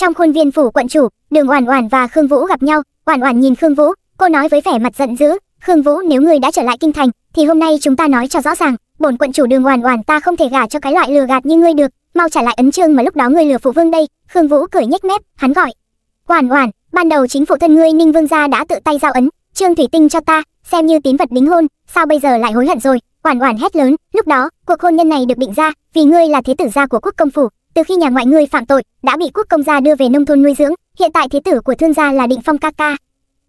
trong khuôn viên phủ quận chủ, đường oản oản và khương vũ gặp nhau. Oản oản nhìn khương vũ, cô nói với vẻ mặt giận dữ, khương vũ, nếu người đã trở lại kinh thành, thì hôm nay chúng ta nói cho rõ ràng, bổn quận chủ đường oản oản ta không thể gả cho cái loại lừa gạt như ngươi được. Mau trả lại ấn chương mà lúc đó ngươi lừa phụ vương đây. Khương vũ cười nhếch mép, hắn gọi, oản oản, ban đầu chính phụ thân ngươi ninh vương gia đã tự tay giao ấn trương thủy tinh cho ta, xem như tín vật đính hôn, sao bây giờ lại hối hận rồi? Oản oản hét lớn, lúc đó, cuộc hôn nhân này được định ra, vì ngươi là thế tử gia của quốc công phủ từ khi nhà ngoại ngươi phạm tội, đã bị quốc công gia đưa về nông thôn nuôi dưỡng, hiện tại thế tử của thương gia là định phong ca ca.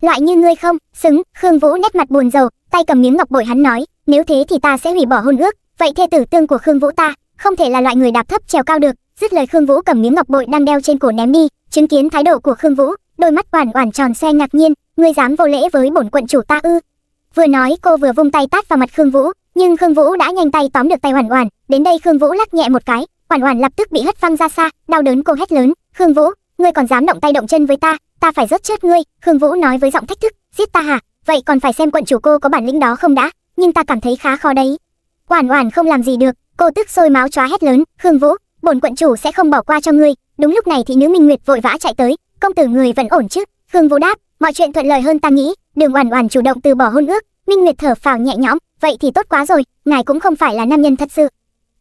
Loại như ngươi không, xứng, khương vũ nét mặt buồn rầu, tay cầm miếng ngọc bội hắn nói, nếu thế thì ta sẽ hủy bỏ hôn ước, vậy thê tử tương của khương vũ ta, không thể là loại người đạp thấp trèo cao được, dứt lời khương vũ cầm miếng ngọc bội đang đeo trên cổ ném đi, chứng kiến thái độ của khương vũ, đôi mắt oản oản tròn xoe ngạc nhiên, ngươi dám vô lễ với bổn quận chủ ta ư? Vừa nói cô vừa vung tay tát vào mặt khương vũ, nhưng khương vũ đã nhanh tay tóm được tay oản oản đến đây khương vũ lắc nhẹ một cái Hoàn Hoàn lập tức bị hất văng ra xa, đau đớn cô hét lớn, khương vũ, ngươi còn dám động tay động chân với ta ta phải rớt chết ngươi. Khương vũ nói với giọng thách thức, giết ta hả? Vậy còn phải xem quận chủ cô có bản lĩnh đó không đã, nhưng ta cảm thấy khá khó đấy. Hoàn Hoàn không làm gì được, cô tức sôi máu chóa hét lớn, khương vũ, bổn quận chủ sẽ không bỏ qua cho ngươi. Đúng lúc này thì nữ minh nguyệt vội vã chạy tới, công tử người vẫn ổn chứ? Khương vũ đáp, mọi chuyện thuận lợi hơn ta nghĩ, đường Hoàn Hoàn chủ động từ bỏ hôn ước. Minh nguyệt thở phào nhẹ nhõm, vậy thì tốt quá rồi, ngài cũng không phải là nam nhân thật sự.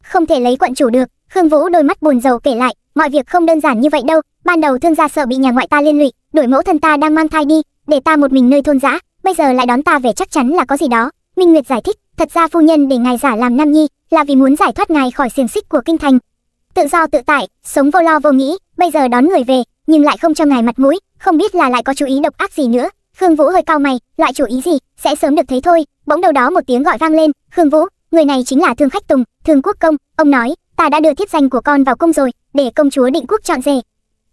Không thể lấy quận chủ được khương vũ đôi mắt buồn rầu kể lại mọi việc không đơn giản như vậy đâu ban đầu thương gia sợ bị nhà ngoại ta liên lụy đổi mẫu thân ta đang mang thai đi để ta một mình nơi thôn dã, bây giờ lại đón ta về chắc chắn là có gì đó. Minh nguyệt giải thích thật ra phu nhân để ngài giả làm nam nhi là vì muốn giải thoát ngài khỏi xiềng xích của kinh thành. Tự do tự tại sống vô lo vô nghĩ bây giờ đón người về nhưng lại không cho ngài mặt mũi không biết là lại có chú ý độc ác gì nữa. Khương vũ hơi cau mày loại chủ ý gì sẽ sớm được thấy thôi. Bỗng đâu đó một tiếng gọi vang lên khương vũ người này chính là thương khách tùng thương quốc công ông nói ta đã đưa thiết danh của con vào cung rồi, để công chúa định quốc chọn rể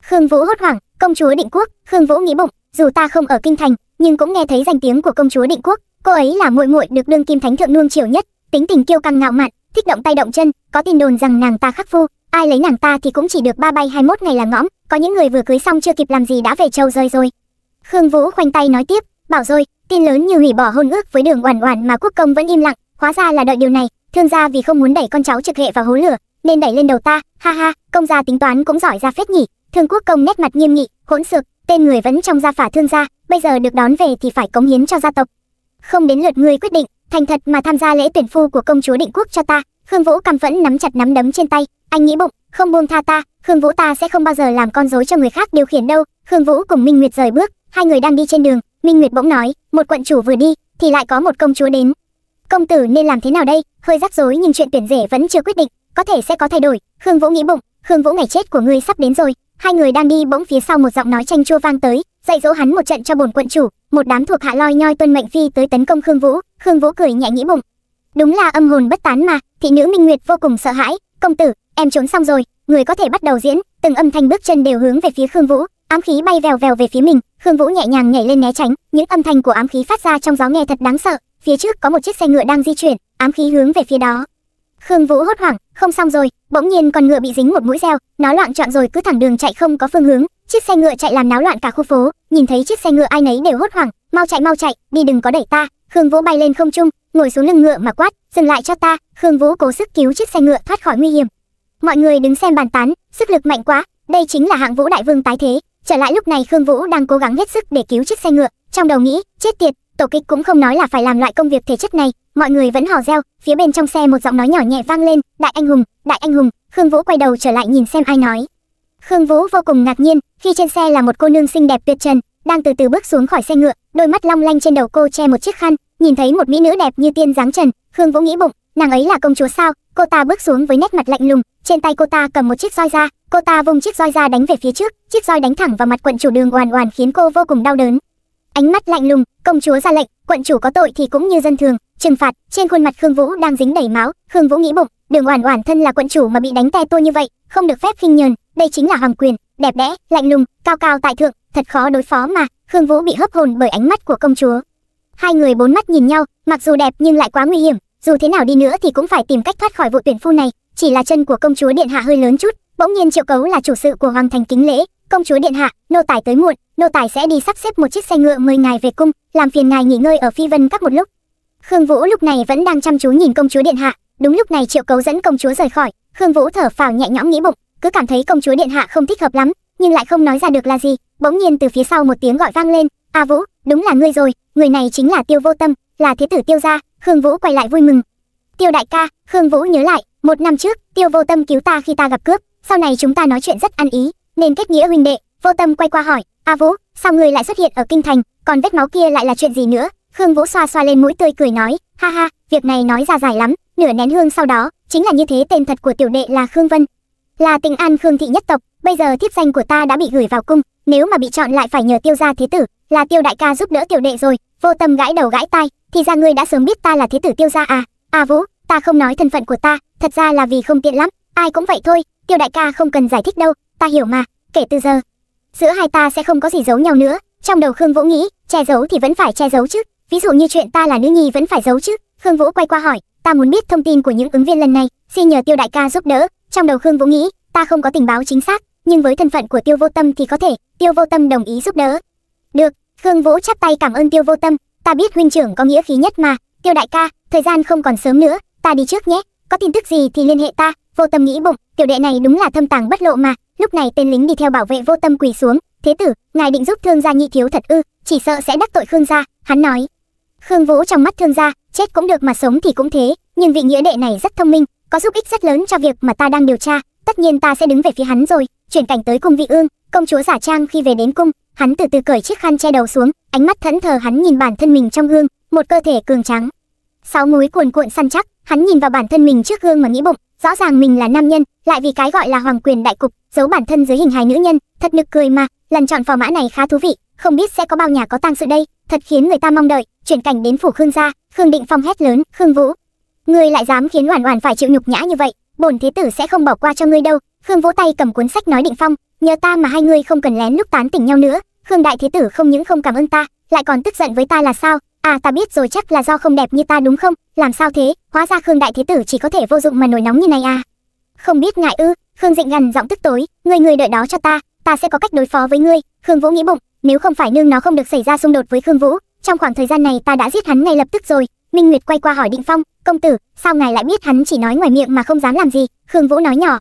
khương vũ hốt hoảng, công chúa định quốc, khương vũ nghĩ bụng, dù ta không ở kinh thành, nhưng cũng nghe thấy danh tiếng của công chúa định quốc, cô ấy là muội muội được đương kim thánh thượng nuông chiều nhất, tính tình kiêu căng ngạo mạn, thích động tay động chân, có tin đồn rằng nàng ta khắc phu, ai lấy nàng ta thì cũng chỉ được ba bay hai mốt ngày là ngõm, có những người vừa cưới xong chưa kịp làm gì đã về châu rơi rồi. Khương vũ khoanh tay nói tiếp, bảo rồi, tin lớn như hủy bỏ hôn ước với đường oản oản mà quốc công vẫn im lặng, hóa ra là đợi điều này, thương gia vì không muốn đẩy con cháu trực hệ vào hố lửa nên đẩy lên đầu ta, ha ha, công gia tính toán cũng giỏi ra phết nhỉ. Thương quốc công nét mặt nghiêm nghị, hỗn xược, tên người vẫn trong gia phả thương gia, bây giờ được đón về thì phải cống hiến cho gia tộc. Không đến lượt ngươi quyết định, thành thật mà tham gia lễ tuyển phu của công chúa định quốc cho ta. Khương vũ căm phẫn nắm chặt nắm đấm trên tay, anh nghĩ bụng, không buông tha ta, khương vũ ta sẽ không bao giờ làm con rối cho người khác điều khiển đâu. Khương vũ cùng minh nguyệt rời bước, hai người đang đi trên đường, minh nguyệt bỗng nói, một quận chủ vừa đi, thì lại có một công chúa đến. Công tử nên làm thế nào đây? Hơi rắc rối nhưng chuyện tuyển rể vẫn chưa quyết định có thể sẽ có thay đổi. Khương vũ nghĩ bụng. Khương vũ ngày chết của ngươi sắp đến rồi. Hai người đang đi bỗng phía sau một giọng nói tranh chua vang tới, dạy dỗ hắn một trận cho bổn quận chủ, một đám thuộc hạ loi nhoi tuân mệnh phi tới tấn công khương vũ. Khương vũ cười nhẹ nghĩ bụng. Đúng là âm hồn bất tán mà, thị nữ minh nguyệt vô cùng sợ hãi. Công tử, em trốn xong rồi, người có thể bắt đầu diễn. Từng âm thanh bước chân đều hướng về phía khương vũ. Ám khí bay vèo vèo về phía mình. Khương vũ nhẹ nhàng nhảy lên né tránh. Những âm thanh của ám khí phát ra trong gió nghe thật đáng sợ. Phía trước có một chiếc xe ngựa đang di chuyển, ám khí hướng về phía đó khương vũ hốt hoảng, không xong rồi, bỗng nhiên con ngựa bị dính một mũi reo nó loạn trọn rồi, cứ thẳng đường chạy không có phương hướng. Chiếc xe ngựa chạy làm náo loạn cả khu phố, nhìn thấy chiếc xe ngựa ai nấy đều hốt hoảng, mau chạy mau chạy, đi đừng có đẩy ta. Khương vũ bay lên không trung, ngồi xuống lưng ngựa mà quát, dừng lại cho ta. Khương vũ cố sức cứu chiếc xe ngựa thoát khỏi nguy hiểm. Mọi người đứng xem bàn tán, sức lực mạnh quá, đây chính là hạng vũ đại vương tái thế. Trở lại lúc này khương vũ đang cố gắng hết sức để cứu chiếc xe ngựa, trong đầu nghĩ, chết tiệt, tổ kịch cũng không nói là phải làm loại công việc thể chất này mọi người vẫn hò reo, phía bên trong xe một giọng nói nhỏ nhẹ vang lên, đại anh hùng, đại anh hùng. Khương vũ quay đầu trở lại nhìn xem ai nói. Khương vũ vô cùng ngạc nhiên, khi trên xe là một cô nương xinh đẹp tuyệt trần, đang từ từ bước xuống khỏi xe ngựa, đôi mắt long lanh trên đầu cô che một chiếc khăn, nhìn thấy một mỹ nữ đẹp như tiên dáng trần. Khương vũ nghĩ bụng, nàng ấy là công chúa sao? Cô ta bước xuống với nét mặt lạnh lùng, trên tay cô ta cầm một chiếc roi ra, cô ta vung chiếc roi ra đánh về phía trước, chiếc roi đánh thẳng vào mặt quận chủ đường oàn oàn khiến cô vô cùng đau đớn. Ánh mắt lạnh lùng, công chúa ra lệnh, quận chủ có tội thì cũng như dân thường trừng phạt, trên khuôn mặt khương vũ đang dính đầy máu. Khương vũ nghĩ bụng đường oản oản thân là quận chủ mà bị đánh te tua như vậy, không được phép khinh nhờn. Đây chính là hoàng quyền, đẹp đẽ, lạnh lùng, cao cao tại thượng, thật khó đối phó mà. Khương vũ bị hấp hồn bởi ánh mắt của công chúa. Hai người bốn mắt nhìn nhau, mặc dù đẹp nhưng lại quá nguy hiểm. Dù thế nào đi nữa thì cũng phải tìm cách thoát khỏi vụ tuyển phu này. Chỉ là chân của công chúa điện hạ hơi lớn chút, bỗng nhiên triệu cấu là chủ sự của hoàng thành kính lễ. Công chúa điện hạ, nô tài tới muộn, nô tài sẽ đi sắp xếp một chiếc xe ngựa mời ngài về cung, làm phiền ngài nghỉ ngơi ở phi vân các một lúc khương vũ lúc này vẫn đang chăm chú nhìn công chúa điện hạ đúng lúc này triệu cấu dẫn công chúa rời khỏi khương vũ thở phào nhẹ nhõm nghĩ bụng cứ cảm thấy công chúa điện hạ không thích hợp lắm nhưng lại không nói ra được là gì. Bỗng nhiên từ phía sau một tiếng gọi vang lên, "A Vũ, đúng là ngươi rồi, người này chính là Tiêu Vô Tâm, là thế tử Tiêu gia." Khương Vũ quay lại vui mừng. "Tiêu đại ca." Khương Vũ nhớ lại, một năm trước, Tiêu Vô Tâm cứu ta khi ta gặp cướp, sau này chúng ta nói chuyện rất ăn ý, nên kết nghĩa huynh đệ. Vô Tâm quay qua hỏi, "A Vũ, sao ngươi lại xuất hiện ở kinh thành, còn vết máu kia lại là chuyện gì nữa?" Khương Vũ xoa xoa lên mũi tươi cười nói, "Ha ha, việc này nói ra dài lắm, nửa nén hương sau đó, chính là như thế tên thật của tiểu đệ là Khương Vân, là Tình An Khương thị nhất tộc, bây giờ thiếp danh của ta đã bị gửi vào cung, nếu mà bị chọn lại phải nhờ Tiêu gia thế tử, là Tiêu đại ca giúp đỡ tiểu đệ rồi." Vô Tâm gãi đầu gãi tai, thì ra ngươi đã sớm biết ta là thế tử Tiêu gia à? À Vũ, ta không nói thân phận của ta, thật ra là vì không tiện lắm, ai cũng vậy thôi, Tiêu đại ca không cần giải thích đâu, ta hiểu mà, kể từ giờ, giữa hai ta sẽ không có gì giấu nhau nữa." Trong đầu Khương Vũ nghĩ, che giấu thì vẫn phải che giấu chứ, ví dụ như chuyện ta là nữ nhi vẫn phải giấu chứ. Khương Vũ quay qua hỏi, ta muốn biết thông tin của những ứng viên lần này, xin nhờ Tiêu đại ca giúp đỡ. Trong đầu Khương Vũ nghĩ, ta không có tình báo chính xác, nhưng với thân phận của Tiêu Vô Tâm thì có thể, Tiêu Vô Tâm đồng ý giúp đỡ. Được, Khương Vũ chắp tay cảm ơn Tiêu Vô Tâm, ta biết huynh trưởng có nghĩa khí nhất mà, Tiêu đại ca, thời gian không còn sớm nữa, ta đi trước nhé, có tin tức gì thì liên hệ ta. Vô Tâm nghĩ bụng, tiểu đệ này đúng là thâm tàng bất lộ mà. Lúc này tên lính đi theo bảo vệ Vô Tâm quỳ xuống, "Thế tử, ngài định giúp Thương gia nhị thiếu thật ư? Chỉ sợ sẽ đắc tội Khương gia." Hắn nói. Khương Vũ trong mắt Thương gia, chết cũng được mà sống thì cũng thế, nhưng vị nghĩa đệ này rất thông minh, có giúp ích rất lớn cho việc mà ta đang điều tra, tất nhiên ta sẽ đứng về phía hắn rồi. Chuyển cảnh tới cung vị ương, công chúa giả trang khi về đến cung, hắn từ từ cởi chiếc khăn che đầu xuống, ánh mắt thẫn thờ hắn nhìn bản thân mình trong gương, một cơ thể cường trắng, sáu múi cuồn cuộn săn chắc, hắn nhìn vào bản thân mình trước gương mà nghĩ bụng, rõ ràng mình là nam nhân, lại vì cái gọi là hoàng quyền đại cục, giấu bản thân dưới hình hài nữ nhân, thật nực cười mà, lần chọn phò mã này khá thú vị, không biết sẽ có bao nhà có tang sự đây, thật khiến người ta mong đợi. Chuyển cảnh đến phủ Khương gia, Khương Định Phong hét lớn, "Khương Vũ, ngươi lại dám khiến Oản Oản phải chịu nhục nhã như vậy, bổn thế tử sẽ không bỏ qua cho ngươi đâu." Khương Vũ tay cầm cuốn sách nói Định Phong, "Nhờ ta mà hai ngươi không cần lén lúc tán tỉnh nhau nữa." Khương đại thế tử không những không cảm ơn ta, lại còn tức giận với ta là sao? À ta biết rồi chắc là do không đẹp như ta đúng không? Làm sao thế? Hóa ra Khương đại thế tử chỉ có thể vô dụng mà nổi nóng như này à? Không biết ngại ư? Khương Dịnh gằn giọng tức tối, ngươi người đợi đó cho ta, ta sẽ có cách đối phó với ngươi. Khương Vũ nghĩ bụng, nếu không phải nương nó không được xảy ra xung đột với Khương Vũ, trong khoảng thời gian này ta đã giết hắn ngay lập tức rồi. Minh Nguyệt quay qua hỏi Định Phong, công tử, sao ngài lại biết hắn chỉ nói ngoài miệng mà không dám làm gì? Khương Vũ nói nhỏ.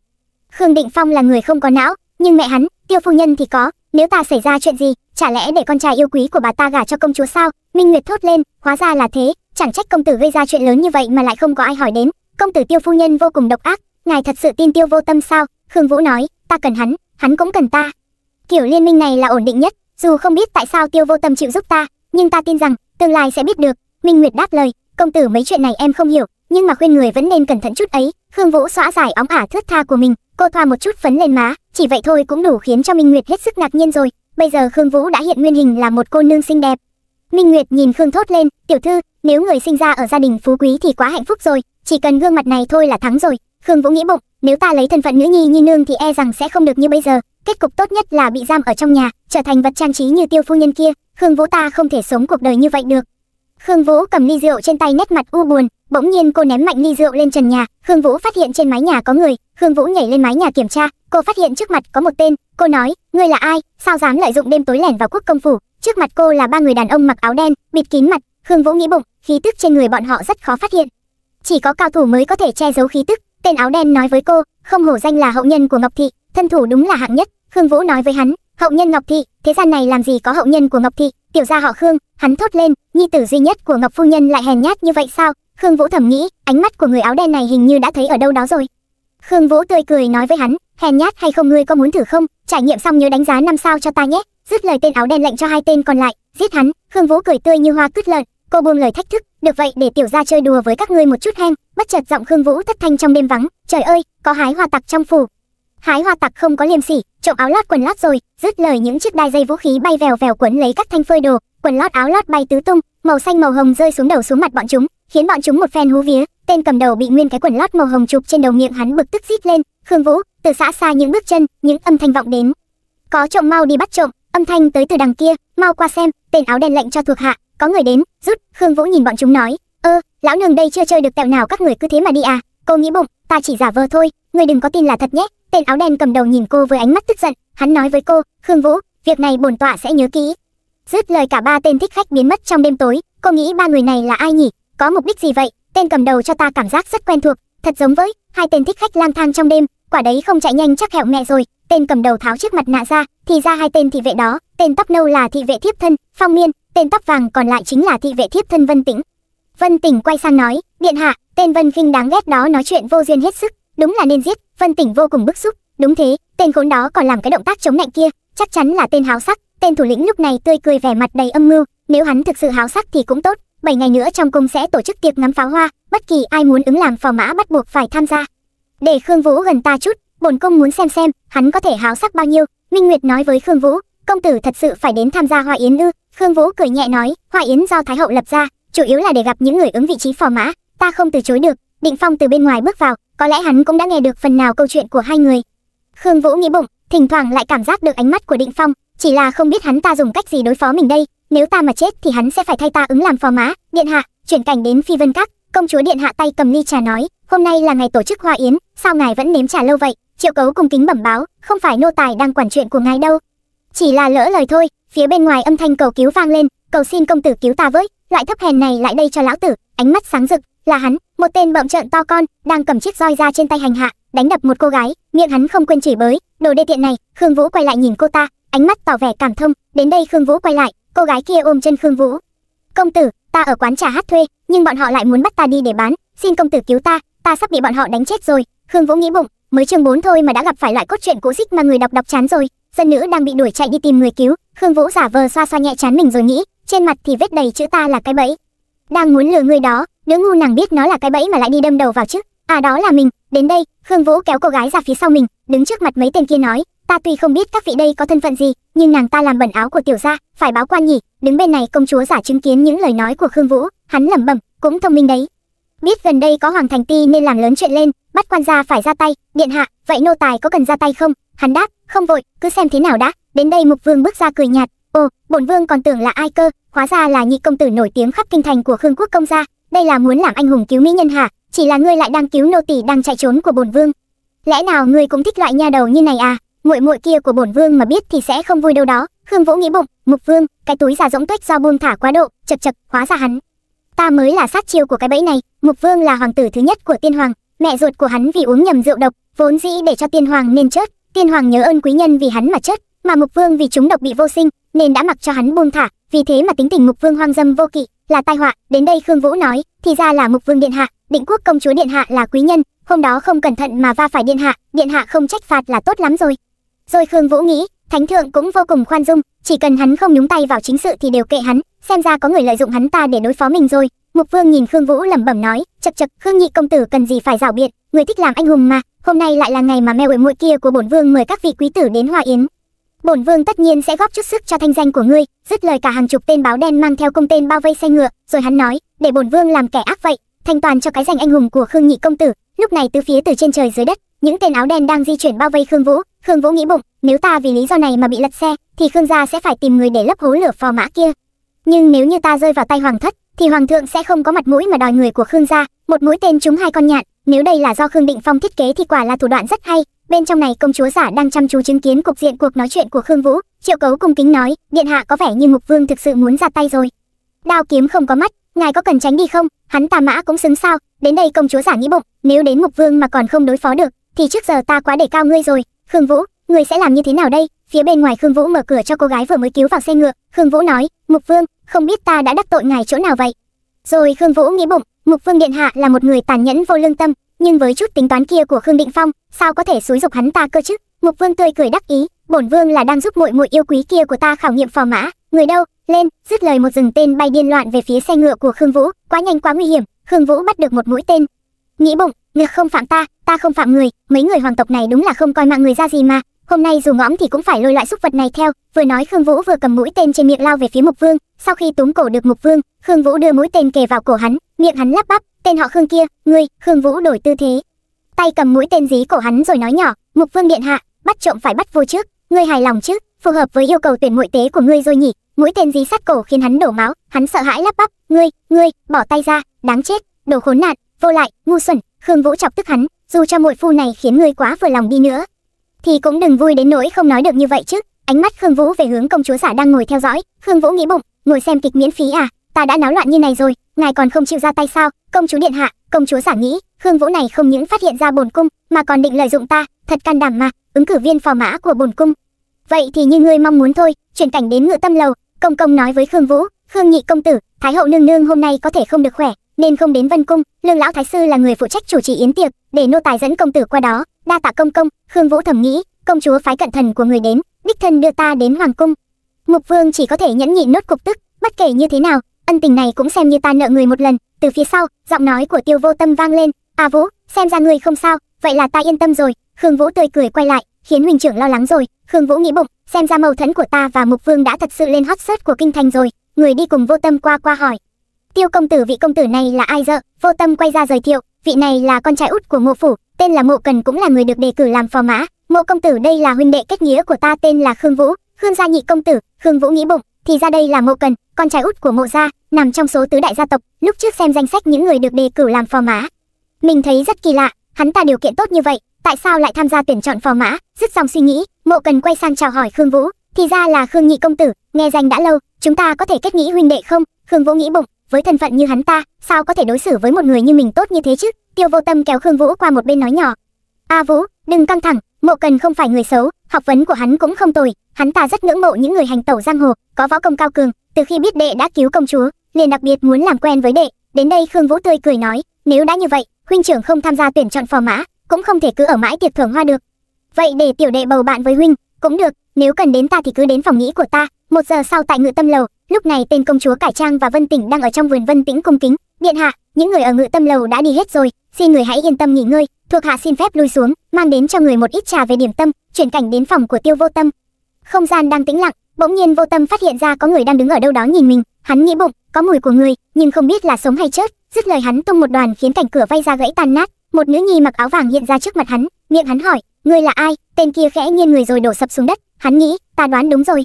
Khương Định Phong là người không có não, nhưng mẹ hắn, Tiêu phu nhân thì có, nếu ta xảy ra chuyện gì, chả lẽ để con trai yêu quý của bà ta gả cho công chúa sao? Minh Nguyệt thốt lên, hóa ra là thế, chẳng trách công tử gây ra chuyện lớn như vậy mà lại không có ai hỏi đến. Công tử Tiêu phu nhân vô cùng độc ác, ngài thật sự tin Tiêu vô tâm sao? Khương Vũ nói, ta cần hắn, hắn cũng cần ta. Kiểu liên minh này là ổn định nhất, dù không biết tại sao Tiêu vô tâm chịu giúp ta, nhưng ta tin rằng tương lai sẽ biết được. Minh Nguyệt đáp lời, công tử mấy chuyện này em không hiểu, nhưng mà khuyên người vẫn nên cẩn thận chút ấy. Khương Vũ xóa giải óng ả thướt tha của mình, cô thoa một chút phấn lên má, chỉ vậy thôi cũng đủ khiến cho Minh Nguyệt hết sức ngạc nhiên rồi. Bây giờ Khương Vũ đã hiện nguyên hình là một cô nương xinh đẹp. Minh Nguyệt nhìn Khương thốt lên, tiểu thư, nếu người sinh ra ở gia đình phú quý thì quá hạnh phúc rồi, chỉ cần gương mặt này thôi là thắng rồi. Khương Vũ nghĩ bụng, nếu ta lấy thân phận nữ nhi như nương thì e rằng sẽ không được như bây giờ, kết cục tốt nhất là bị giam ở trong nhà, trở thành vật trang trí như tiêu phu nhân kia. Khương Vũ ta không thể sống cuộc đời như vậy được. Khương Vũ cầm ly rượu trên tay nét mặt u buồn, bỗng nhiên cô ném mạnh ly rượu lên trần nhà, Khương Vũ phát hiện trên mái nhà có người, Khương Vũ nhảy lên mái nhà kiểm tra, cô phát hiện trước mặt có một tên, cô nói, ngươi là ai, sao dám lợi dụng đêm tối lẻn vào quốc công phủ? Trước mặt cô là ba người đàn ông mặc áo đen, bịt kín mặt, Khương Vũ nghĩ bụng, khí tức trên người bọn họ rất khó phát hiện. Chỉ có cao thủ mới có thể che giấu khí tức, tên áo đen nói với cô, không hổ danh là hậu nhân của Ngọc thị, thân thủ đúng là hạng nhất, Khương Vũ nói với hắn, hậu nhân Ngọc thị, thế gian này làm gì có hậu nhân của Ngọc thị, tiểu gia họ Khương, hắn thốt lên, nhi tử duy nhất của Ngọc phu nhân lại hèn nhát như vậy sao? Khương Vũ thầm nghĩ, ánh mắt của người áo đen này hình như đã thấy ở đâu đó rồi. Khương Vũ tươi cười nói với hắn, hèn nhát hay không ngươi có muốn thử không? Trải nghiệm xong nhớ đánh giá năm sao cho ta nhé. Dứt lời tên áo đen lệnh cho hai tên còn lại, giết hắn. Khương Vũ cười tươi như hoa cứt lợn, cô buông lời thách thức, được vậy để tiểu gia chơi đùa với các ngươi một chút hen. Bất chợt giọng Khương Vũ thất thanh trong đêm vắng, trời ơi, có hái hoa tặc trong phủ. Hái hoa tặc không có liêm sỉ, trộm áo lót quần lót rồi, dứt lời những chiếc đai dây vũ khí bay vèo vèo quấn lấy các thanh phơi đồ, quần lót áo lót bay tứ tung, màu xanh màu hồng rơi xuống đầu xuống mặt bọn chúng, khiến bọn chúng một phen hú vía. Tên cầm đầu bị nguyên cái quần lót màu hồng chụp trên đầu miệng hắn bực tức rít lên. Khương Vũ, từ xã xa những bước chân, những âm thanh vọng đến. Có trộm mau đi bắt trộm, âm thanh tới từ đằng kia, mau qua xem. Tên áo đen lệnh cho thuộc hạ, có người đến, rút. Khương Vũ nhìn bọn chúng nói, ơ, lão nương đây chưa chơi được tẹo nào các người cứ thế mà đi à? Cô nghĩ bụng, ta chỉ giả vờ thôi, người đừng có tin là thật nhé. Tên áo đen cầm đầu nhìn cô với ánh mắt tức giận, hắn nói với cô, Khương Vũ, việc này bổn tọa sẽ nhớ kỹ. Dứt lời cả ba tên thích khách biến mất trong đêm tối, cô nghĩ ba người này là ai nhỉ? Có mục đích gì vậy? Tên cầm đầu cho ta cảm giác rất quen thuộc, thật giống với hai tên thích khách lang thang trong đêm, quả đấy không chạy nhanh chắc hẹo mẹ rồi. tên cầm đầu tháo chiếc mặt nạ ra, thì ra hai tên thị vệ đó, tên tóc nâu là thị vệ thiếp thân, Phong Miên, tên tóc vàng còn lại chính là thị vệ thiếp thân Vân Tĩnh. Vân Tĩnh quay sang nói, điện hạ, tên Vân Kinh đáng ghét đó nói chuyện vô duyên hết sức, đúng là nên giết. Vân Tĩnh vô cùng bức xúc, đúng thế, tên khốn đó còn làm cái động tác chống nạnh kia, chắc chắn là tên háo sắc. Tên thủ lĩnh lúc này tươi cười vẻ mặt đầy âm mưu, nếu hắn thực sự háo sắc thì cũng tốt, 7 ngày nữa trong cung sẽ tổ chức tiệc ngắm pháo hoa, bất kỳ ai muốn ứng làm phò mã bắt buộc phải tham gia. Để Khương Vũ gần ta chút, bổn cung muốn xem xem hắn có thể háo sắc bao nhiêu. Minh Nguyệt nói với Khương Vũ, công tử thật sự phải đến tham gia hoa yến ư? Khương Vũ cười nhẹ nói, hoa yến do Thái hậu lập ra, chủ yếu là để gặp những người ứng vị trí phò mã, ta không từ chối được. Định Phong từ bên ngoài bước vào, có lẽ hắn cũng đã nghe được phần nào câu chuyện của hai người. Khương Vũ nghĩ bụng, thỉnh thoảng lại cảm giác được ánh mắt của Định Phong, chỉ là không biết hắn ta dùng cách gì đối phó mình đây. Nếu ta mà chết thì hắn sẽ phải thay ta ứng làm phò mã. Điện hạ, chuyển cảnh đến Phi Vân Các, công chúa điện hạ tay cầm ly trà nói, hôm nay là ngày tổ chức hoa yến, sao ngài vẫn nếm trà lâu vậy? Triệu Cấu cung kính bẩm báo, không phải nô tài đang quản chuyện của ngài đâu, chỉ là lỡ lời thôi. Phía bên ngoài âm thanh cầu cứu vang lên, cầu xin công tử cứu ta với, loại thấp hèn này lại đây cho lão tử. Ánh mắt sáng rực, là hắn, một tên bậm trợn to con, đang cầm chiếc roi ra trên tay hành hạ, đánh đập một cô gái, miệng hắn không quên chửi bới, đồ đê tiện này. Khương Vũ quay lại nhìn cô ta, ánh mắt tỏ vẻ cảm thông. Đến đây Khương Vũ quay lại, cô gái kia ôm chân Khương Vũ. Công tử, ta ở quán trà hát thuê, nhưng bọn họ lại muốn bắt ta đi để bán, xin công tử cứu ta, ta sắp bị bọn họ đánh chết rồi. Khương Vũ nghĩ bụng, mới chương 4 thôi mà đã gặp phải loại cốt truyện cũ xích mà người đọc đọc chán rồi. Dân nữ đang bị đuổi chạy đi tìm người cứu, Khương Vũ giả vờ xoa xoa nhẹ chán mình rồi nghĩ, trên mặt thì vết đầy chữ ta là cái bẫy. Đang muốn lừa người đó, nữ ngu nàng biết nó là cái bẫy mà lại đi đâm đầu vào chứ. À đó là mình, đến đây, Khương Vũ kéo cô gái ra phía sau mình, đứng trước mặt mấy tên kia nói, ta tuy không biết các vị đây có thân phận gì, nhưng nàng ta làm bẩn áo của tiểu gia, phải báo quan nhỉ? Đứng bên này công chúa giả chứng kiến những lời nói của Khương Vũ, hắn lẩm bẩm, cũng thông minh đấy. Biết gần đây có hoàng thành ti nên làm lớn chuyện lên, bắt quan gia phải ra tay, điện hạ, vậy nô tài có cần ra tay không? Hắn đáp, không vội, cứ xem thế nào đã. Đến đây Mục Vương bước ra cười nhạt, ồ, bổn vương còn tưởng là ai cơ, hóa ra là nhị công tử nổi tiếng khắp kinh thành của Khương quốc công gia, đây là muốn làm anh hùng cứu mỹ nhân hả? Chỉ là ngươi lại đang cứu nô tỳ đang chạy trốn của bổn vương. Lẽ nào ngươi cũng thích loại nha đầu như này à? Muội muội kia của bổn vương mà biết thì sẽ không vui đâu đó. Khương Vũ nghĩ bụng, Mục Vương, cái túi già rỗng tuếch do buông thả quá độ, chật chật, hóa ra hắn. Ta mới là sát chiêu của cái bẫy này, Mục Vương là hoàng tử thứ nhất của tiên hoàng, mẹ ruột của hắn vì uống nhầm rượu độc, vốn dĩ để cho tiên hoàng nên chết, tiên hoàng nhớ ơn quý nhân vì hắn mà chết, mà Mục Vương vì chúng độc bị vô sinh, nên đã mặc cho hắn buông thả, vì thế mà tính tình Mục Vương hoang dâm vô kỵ, là tai họa. Đến đây Khương Vũ nói, thì ra là Mục Vương điện hạ, Định Quốc công chúa điện hạ là quý nhân, hôm đó không cẩn thận mà va phải điện hạ, điện hạ không trách phạt là tốt lắm rồi. Rồi Khương Vũ nghĩ, thánh thượng cũng vô cùng khoan dung, chỉ cần hắn không nhúng tay vào chính sự thì đều kệ hắn, xem ra có người lợi dụng hắn ta để đối phó mình rồi. Mục Vương nhìn Khương Vũ lẩm bẩm nói, chật chật Khương nhị công tử cần gì phải rảo biện, người thích làm anh hùng mà, hôm nay lại là ngày mà mèo muội kia của bổn vương mời các vị quý tử đến hòa yến. Bổn vương tất nhiên sẽ góp chút sức cho thanh danh của ngươi, dứt lời cả hàng chục tên báo đen mang theo công tên bao vây xe ngựa, rồi hắn nói, để bổn vương làm kẻ ác vậy, thanh toàn cho cái danh anh hùng của Khương nhị công tử. Lúc này từ phía từ trên trời dưới đất, những tên áo đen đang di chuyển bao vây Khương Vũ, Khương Vũ nghĩ bụng, nếu ta vì lý do này mà bị lật xe, thì Khương gia sẽ phải tìm người để lấp hố lửa phò mã kia. Nhưng nếu như ta rơi vào tay hoàng thất, thì hoàng thượng sẽ không có mặt mũi mà đòi người của Khương gia, một mũi tên trúng hai con nhạn, nếu đây là do Khương Định Phong thiết kế thì quả là thủ đoạn rất hay. Bên trong này công chúa giả đang chăm chú chứng kiến cục diện cuộc nói chuyện của Khương Vũ, Triệu Cấu cung kính nói, điện hạ có vẻ như Mục Vương thực sự muốn ra tay rồi. Đao kiếm không có mắt, ngài có cần tránh đi không? Hắn tà mã cũng xứng sao? Đến đây công chúa giả nghĩ bụng, nếu đến Mục Vương mà còn không đối phó được, thì trước giờ ta quá để cao ngươi rồi. Khương Vũ, ngươi sẽ làm như thế nào đây? Phía bên ngoài Khương Vũ mở cửa cho cô gái vừa mới cứu vào xe ngựa, Khương Vũ nói, Mục Vương, không biết ta đã đắc tội ngài chỗ nào vậy? Rồi Khương Vũ nghĩ bụng, Mục Vương điện hạ là một người tàn nhẫn vô lương tâm, nhưng với chút tính toán kia của Khương Định Phong, sao có thể xúi dục hắn ta cơ chứ? Mục Vương tươi cười đắc ý, bổn vương là đang giúp muội muội yêu quý kia của ta khảo nghiệm phò mã, người đâu? Lên, dứt lời một rừng tên bay điên loạn về phía xe ngựa của Khương Vũ, quá nhanh quá nguy hiểm, Khương Vũ bắt được một mũi tên. Nghĩ bụng, ngược không phạm ta, ta không phạm người, mấy người hoàng tộc này đúng là không coi mạng người ra gì mà, hôm nay dù ngõm thì cũng phải lôi loại xúc vật này theo. Vừa nói khương vũ vừa cầm mũi tên trên miệng lao về phía mục vương. Sau khi túm cổ được mục vương, khương vũ đưa mũi tên kề vào cổ hắn. Miệng hắn lắp bắp, tên họ khương kia, ngươi, khương vũ đổi tư thế. Tay cầm mũi tên dí cổ hắn rồi nói nhỏ, mục vương điện hạ, bắt trộm phải bắt vô trước. Ngươi hài lòng chứ? Phù hợp với yêu cầu tuyển mũi tế của ngươi rồi nhỉ? Mũi tên dí sát cổ khiến hắn đổ máu. Hắn sợ hãi lắp bắp, ngươi ngươi, bỏ tay ra, đáng chết, đồ khốn nạn, vô lại, ngu xuẩn. Khương vũ chọc tức hắn, dù cho muội phu này khiến ngươi quá vừa lòng đi nữa thì cũng đừng vui đến nỗi không nói được như vậy chứ. Ánh mắt khương vũ về hướng công chúa giả đang ngồi theo dõi. Khương vũ nghĩ bụng, ngồi xem kịch miễn phí à? Ta đã náo loạn như này rồi, ngài còn không chịu ra tay sao? Công chúa điện hạ, công chúa giả nghĩ, khương vũ này không những phát hiện ra bổn cung, mà còn định lợi dụng ta, thật can đảm mà, ứng cử viên phò mã của bổn cung. Vậy thì như ngươi mong muốn thôi, chuyển cảnh đến ngự tâm lầu. Công công nói với khương vũ, khương nhị công tử, thái hậu nương nương hôm nay có thể không được khỏe nên không đến vân cung, lương lão thái sư là người phụ trách chủ trì yến tiệc, để nô tài dẫn công tử qua đó, đa tạ công công, khương vũ thầm nghĩ, công chúa phái cận thần của người đến, đích thân đưa ta đến hoàng cung. Mục vương chỉ có thể nhẫn nhịn nốt cục tức, bất kể như thế nào, ân tình này cũng xem như ta nợ người một lần, từ phía sau, giọng nói của tiêu vô tâm vang lên à vũ, xem ra người không sao, vậy là ta yên tâm rồi. Khương vũ tươi cười quay lại, khiến huỳnh trưởng lo lắng rồi. Khương vũ nghĩ bụng, xem ra mâu thuẫn của ta và mục vương đã thật sự lên hot search của kinh thành rồi. Người đi cùng vô tâm qua qua hỏi tiêu công tử, vị công tử này là ai dợ? Vô tâm quay ra giới thiệu, vị này là con trai út của mộ phủ, tên là mộ cần cũng là người được đề cử làm phò mã. Mộ công tử đây là huynh đệ kết nghĩa của ta, tên là khương vũ. Khương gia nhị công tử, khương vũ nghĩ bụng, thì ra đây là mộ cần, con trai út của mộ gia, nằm trong số tứ đại gia tộc, lúc trước xem danh sách những người được đề cử làm phò mã. Mình thấy rất kỳ lạ, hắn ta điều kiện tốt như vậy, tại sao lại tham gia tuyển chọn phò mã? Dứt dòng suy nghĩ mộ cần quay sang chào hỏi khương vũ, thì ra là khương nhị công tử, nghe danh đã lâu, chúng ta có thể kết nghĩ huynh đệ không? Khương vũ nghĩ bụng với thân phận như hắn ta, sao có thể đối xử với một người như mình tốt như thế chứ? Tiêu vô tâm kéo khương vũ qua một bên nói nhỏ. A vũ, đừng căng thẳng, mộ cần không phải người xấu, học vấn của hắn cũng không tồi. Hắn ta rất ngưỡng mộ những người hành tẩu giang hồ, có võ công cao cường. Từ khi biết đệ đã cứu công chúa, liền đặc biệt muốn làm quen với đệ. Đến đây khương vũ tươi cười nói, nếu đã như vậy, huynh trưởng không tham gia tuyển chọn phò mã, cũng không thể cứ ở mãi tiệc thưởng hoa được. Vậy để tiểu đệ bầu bạn với huynh cũng được, nếu cần đến ta thì cứ đến phòng nghĩ của ta. Một giờ sau tại ngự tâm lầu, lúc này tên công chúa cải trang và vân tỉnh đang ở trong vườn vân tĩnh cung kính. Điện hạ, những người ở ngự tâm lầu đã đi hết rồi. Xin người hãy yên tâm nghỉ ngơi. Thuộc hạ xin phép lui xuống, mang đến cho người một ít trà về điểm tâm, chuyển cảnh đến phòng của tiêu vô tâm. Không gian đang tĩnh lặng, bỗng nhiên vô tâm phát hiện ra có người đang đứng ở đâu đó nhìn mình. Hắn nghĩ bụng, có mùi của người, nhưng không biết là sống hay chết. Dứt lời hắn tung một đoàn khiến cảnh cửa vay ra gãy tan nát. Một nữ nhi mặc áo vàng hiện ra trước mặt hắn, miệng hắn hỏi ngươi là ai? Tên kia khẽ nghiêng người rồi đổ sập xuống đất. Hắn nghĩ, ta đoán đúng rồi.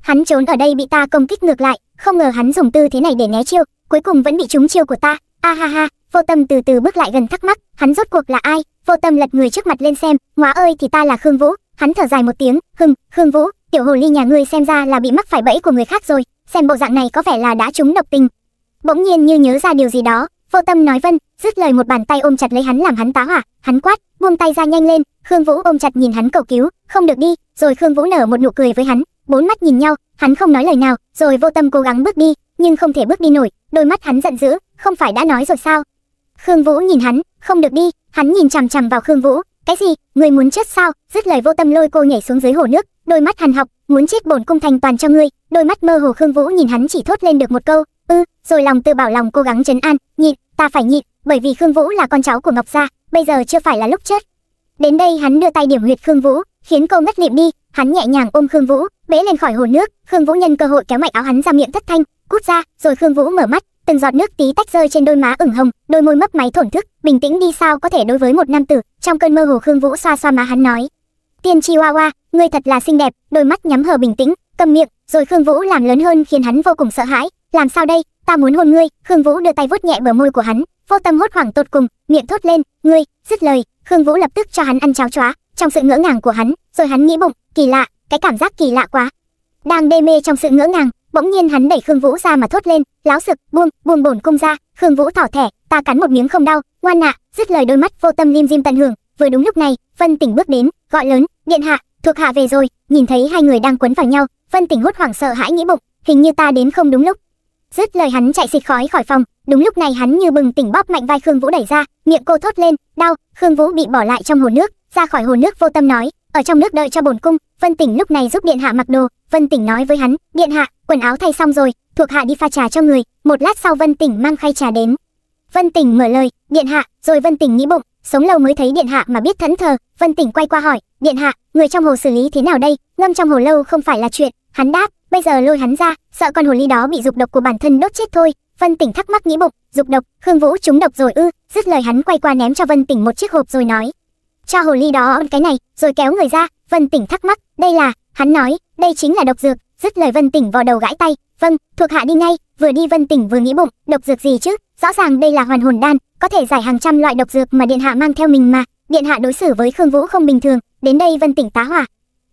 Hắn trốn ở đây bị ta công kích ngược lại. Không ngờ hắn dùng tư thế này để né chiêu. Cuối cùng vẫn bị trúng chiêu của ta. A ha ha, vô tâm từ từ bước lại gần thắc mắc. Hắn rốt cuộc là ai? Vô tâm lật người trước mặt lên xem. "Ngoá ơi thì ta là khương vũ. Hắn thở dài một tiếng. Hưng, khương vũ, tiểu hồ ly nhà ngươi xem ra là bị mắc phải bẫy của người khác rồi. Xem bộ dạng này có vẻ là đã trúng độc tình. Bỗng nhiên như nhớ ra điều gì đó, vô tâm nói vân dứt lời một bàn tay ôm chặt lấy hắn làm hắn tá hỏa. Hắn quát, buông tay ra nhanh lên. Khương vũ ôm chặt nhìn hắn cầu cứu. Không được đi. Rồi khương vũ nở một nụ cười với hắn. Bốn mắt nhìn nhau. Hắn không nói lời nào. Rồi vô tâm cố gắng bước đi, nhưng không thể bước đi nổi. Đôi mắt hắn giận dữ. Không phải đã nói rồi sao? Khương vũ nhìn hắn. Không được đi. Hắn nhìn chằm chằm vào khương vũ. Cái gì? Người muốn chết sao? Dứt lời vô tâm lôi cô nhảy xuống dưới hồ nước. Đôi mắt hằn học. Muốn chết bổn cung thành toàn cho ngươi. Đôi mắt mơ hồ khương vũ nhìn hắn chỉ thốt lên được một câu. Ư? Rồi lòng tự bảo lòng cố gắng trấn an. Nhịn, ta phải nhịn bởi vì khương vũ là con cháu của ngọc gia, bây giờ chưa phải là lúc chết. Đến đây hắn đưa tay điểm huyệt khương vũ, khiến cô ngất lịm đi. Hắn nhẹ nhàng ôm khương vũ, bế lên khỏi hồ nước. Khương vũ nhân cơ hội kéo mạnh áo hắn ra miệng thất thanh, cút ra, rồi khương vũ mở mắt, từng giọt nước tí tách rơi trên đôi má ửng hồng, đôi môi mấp máy thổn thức, bình tĩnh đi sao có thể đối với một nam tử. Trong cơn mơ hồ khương vũ xoa xoa má hắn nói, tiên chi hoa hoa ngươi thật là xinh đẹp. Đôi mắt nhắm hờ bình tĩnh, cầm miệng, rồi khương vũ làm lớn hơn khiến hắn vô cùng sợ hãi. Làm sao đây? Ta muốn hôn ngươi. Khương vũ đưa tay vuốt nhẹ bờ môi của hắn vô tâm hốt hoảng tột cùng, miệng thốt lên, ngươi, dứt lời. Khương vũ lập tức cho hắn ăn cháo chóa. Trong sự ngỡ ngàng của hắn, rồi hắn nghĩ bụng, kỳ lạ, cái cảm giác kỳ lạ quá. Đang đê mê trong sự ngỡ ngàng, bỗng nhiên hắn đẩy khương vũ ra mà thốt lên, láo sực, buông buông bổn cung ra. Khương vũ thỏ thẻ, ta cắn một miếng không đau, ngoan nạ, dứt lời đôi mắt vô tâm lim dim tận hưởng. Vừa đúng lúc này, vân tỉnh bước đến, gọi lớn, điện hạ, thuộc hạ về rồi. Nhìn thấy hai người đang quấn vào nhau, vân tỉnh hốt hoảng sợ hãi nghĩ bụng, hình như ta đến không đúng lúc dứt lời hắn chạy xịt khói khỏi phòng. Đúng lúc này hắn như bừng tỉnh bóp mạnh vai khương vũ đẩy ra, miệng cô thốt lên, đau, khương vũ bị bỏ lại trong hồ nước, ra khỏi hồ nước vô tâm nói, ở trong nước đợi cho bổn cung. Vân tỉnh lúc này giúp điện hạ mặc đồ. Vân tỉnh nói với hắn, điện hạ, quần áo thay xong rồi, thuộc hạ đi pha trà cho người. Một lát sau vân tỉnh mang khay trà đến. Vân tỉnh mở lời, điện hạ. Rồi vân tỉnh nghĩ bụng, sống lâu mới thấy điện hạ mà biết thẫn thờ. Vân tỉnh quay qua hỏi, điện hạ, người trong hồ xử lý thế nào đây? Ngâm trong hồ lâu không phải là chuyện. Hắn đáp bây giờ lôi hắn ra, sợ con hồ ly đó bị dục độc của bản thân đốt chết thôi. Vân tỉnh thắc mắc nghĩ bụng, dục độc, khương vũ trúng độc rồi ư, dứt lời hắn quay qua ném cho vân tỉnh một chiếc hộp rồi nói. Cho hồ ly đó cái này, rồi kéo người ra, vân tỉnh thắc mắc, đây là, hắn nói, đây chính là độc dược, dứt lời vân tỉnh vào đầu gãi tay. Vâng thuộc hạ đi ngay, vừa đi vân tỉnh vừa nghĩ bụng, độc dược gì chứ, rõ ràng đây là hoàn hồn đan, có thể giải hàng trăm loại độc dược mà điện hạ mang theo mình mà. Điện hạ đối xử với khương vũ không bình thường, đến đây vân tỉnh tá hỏa.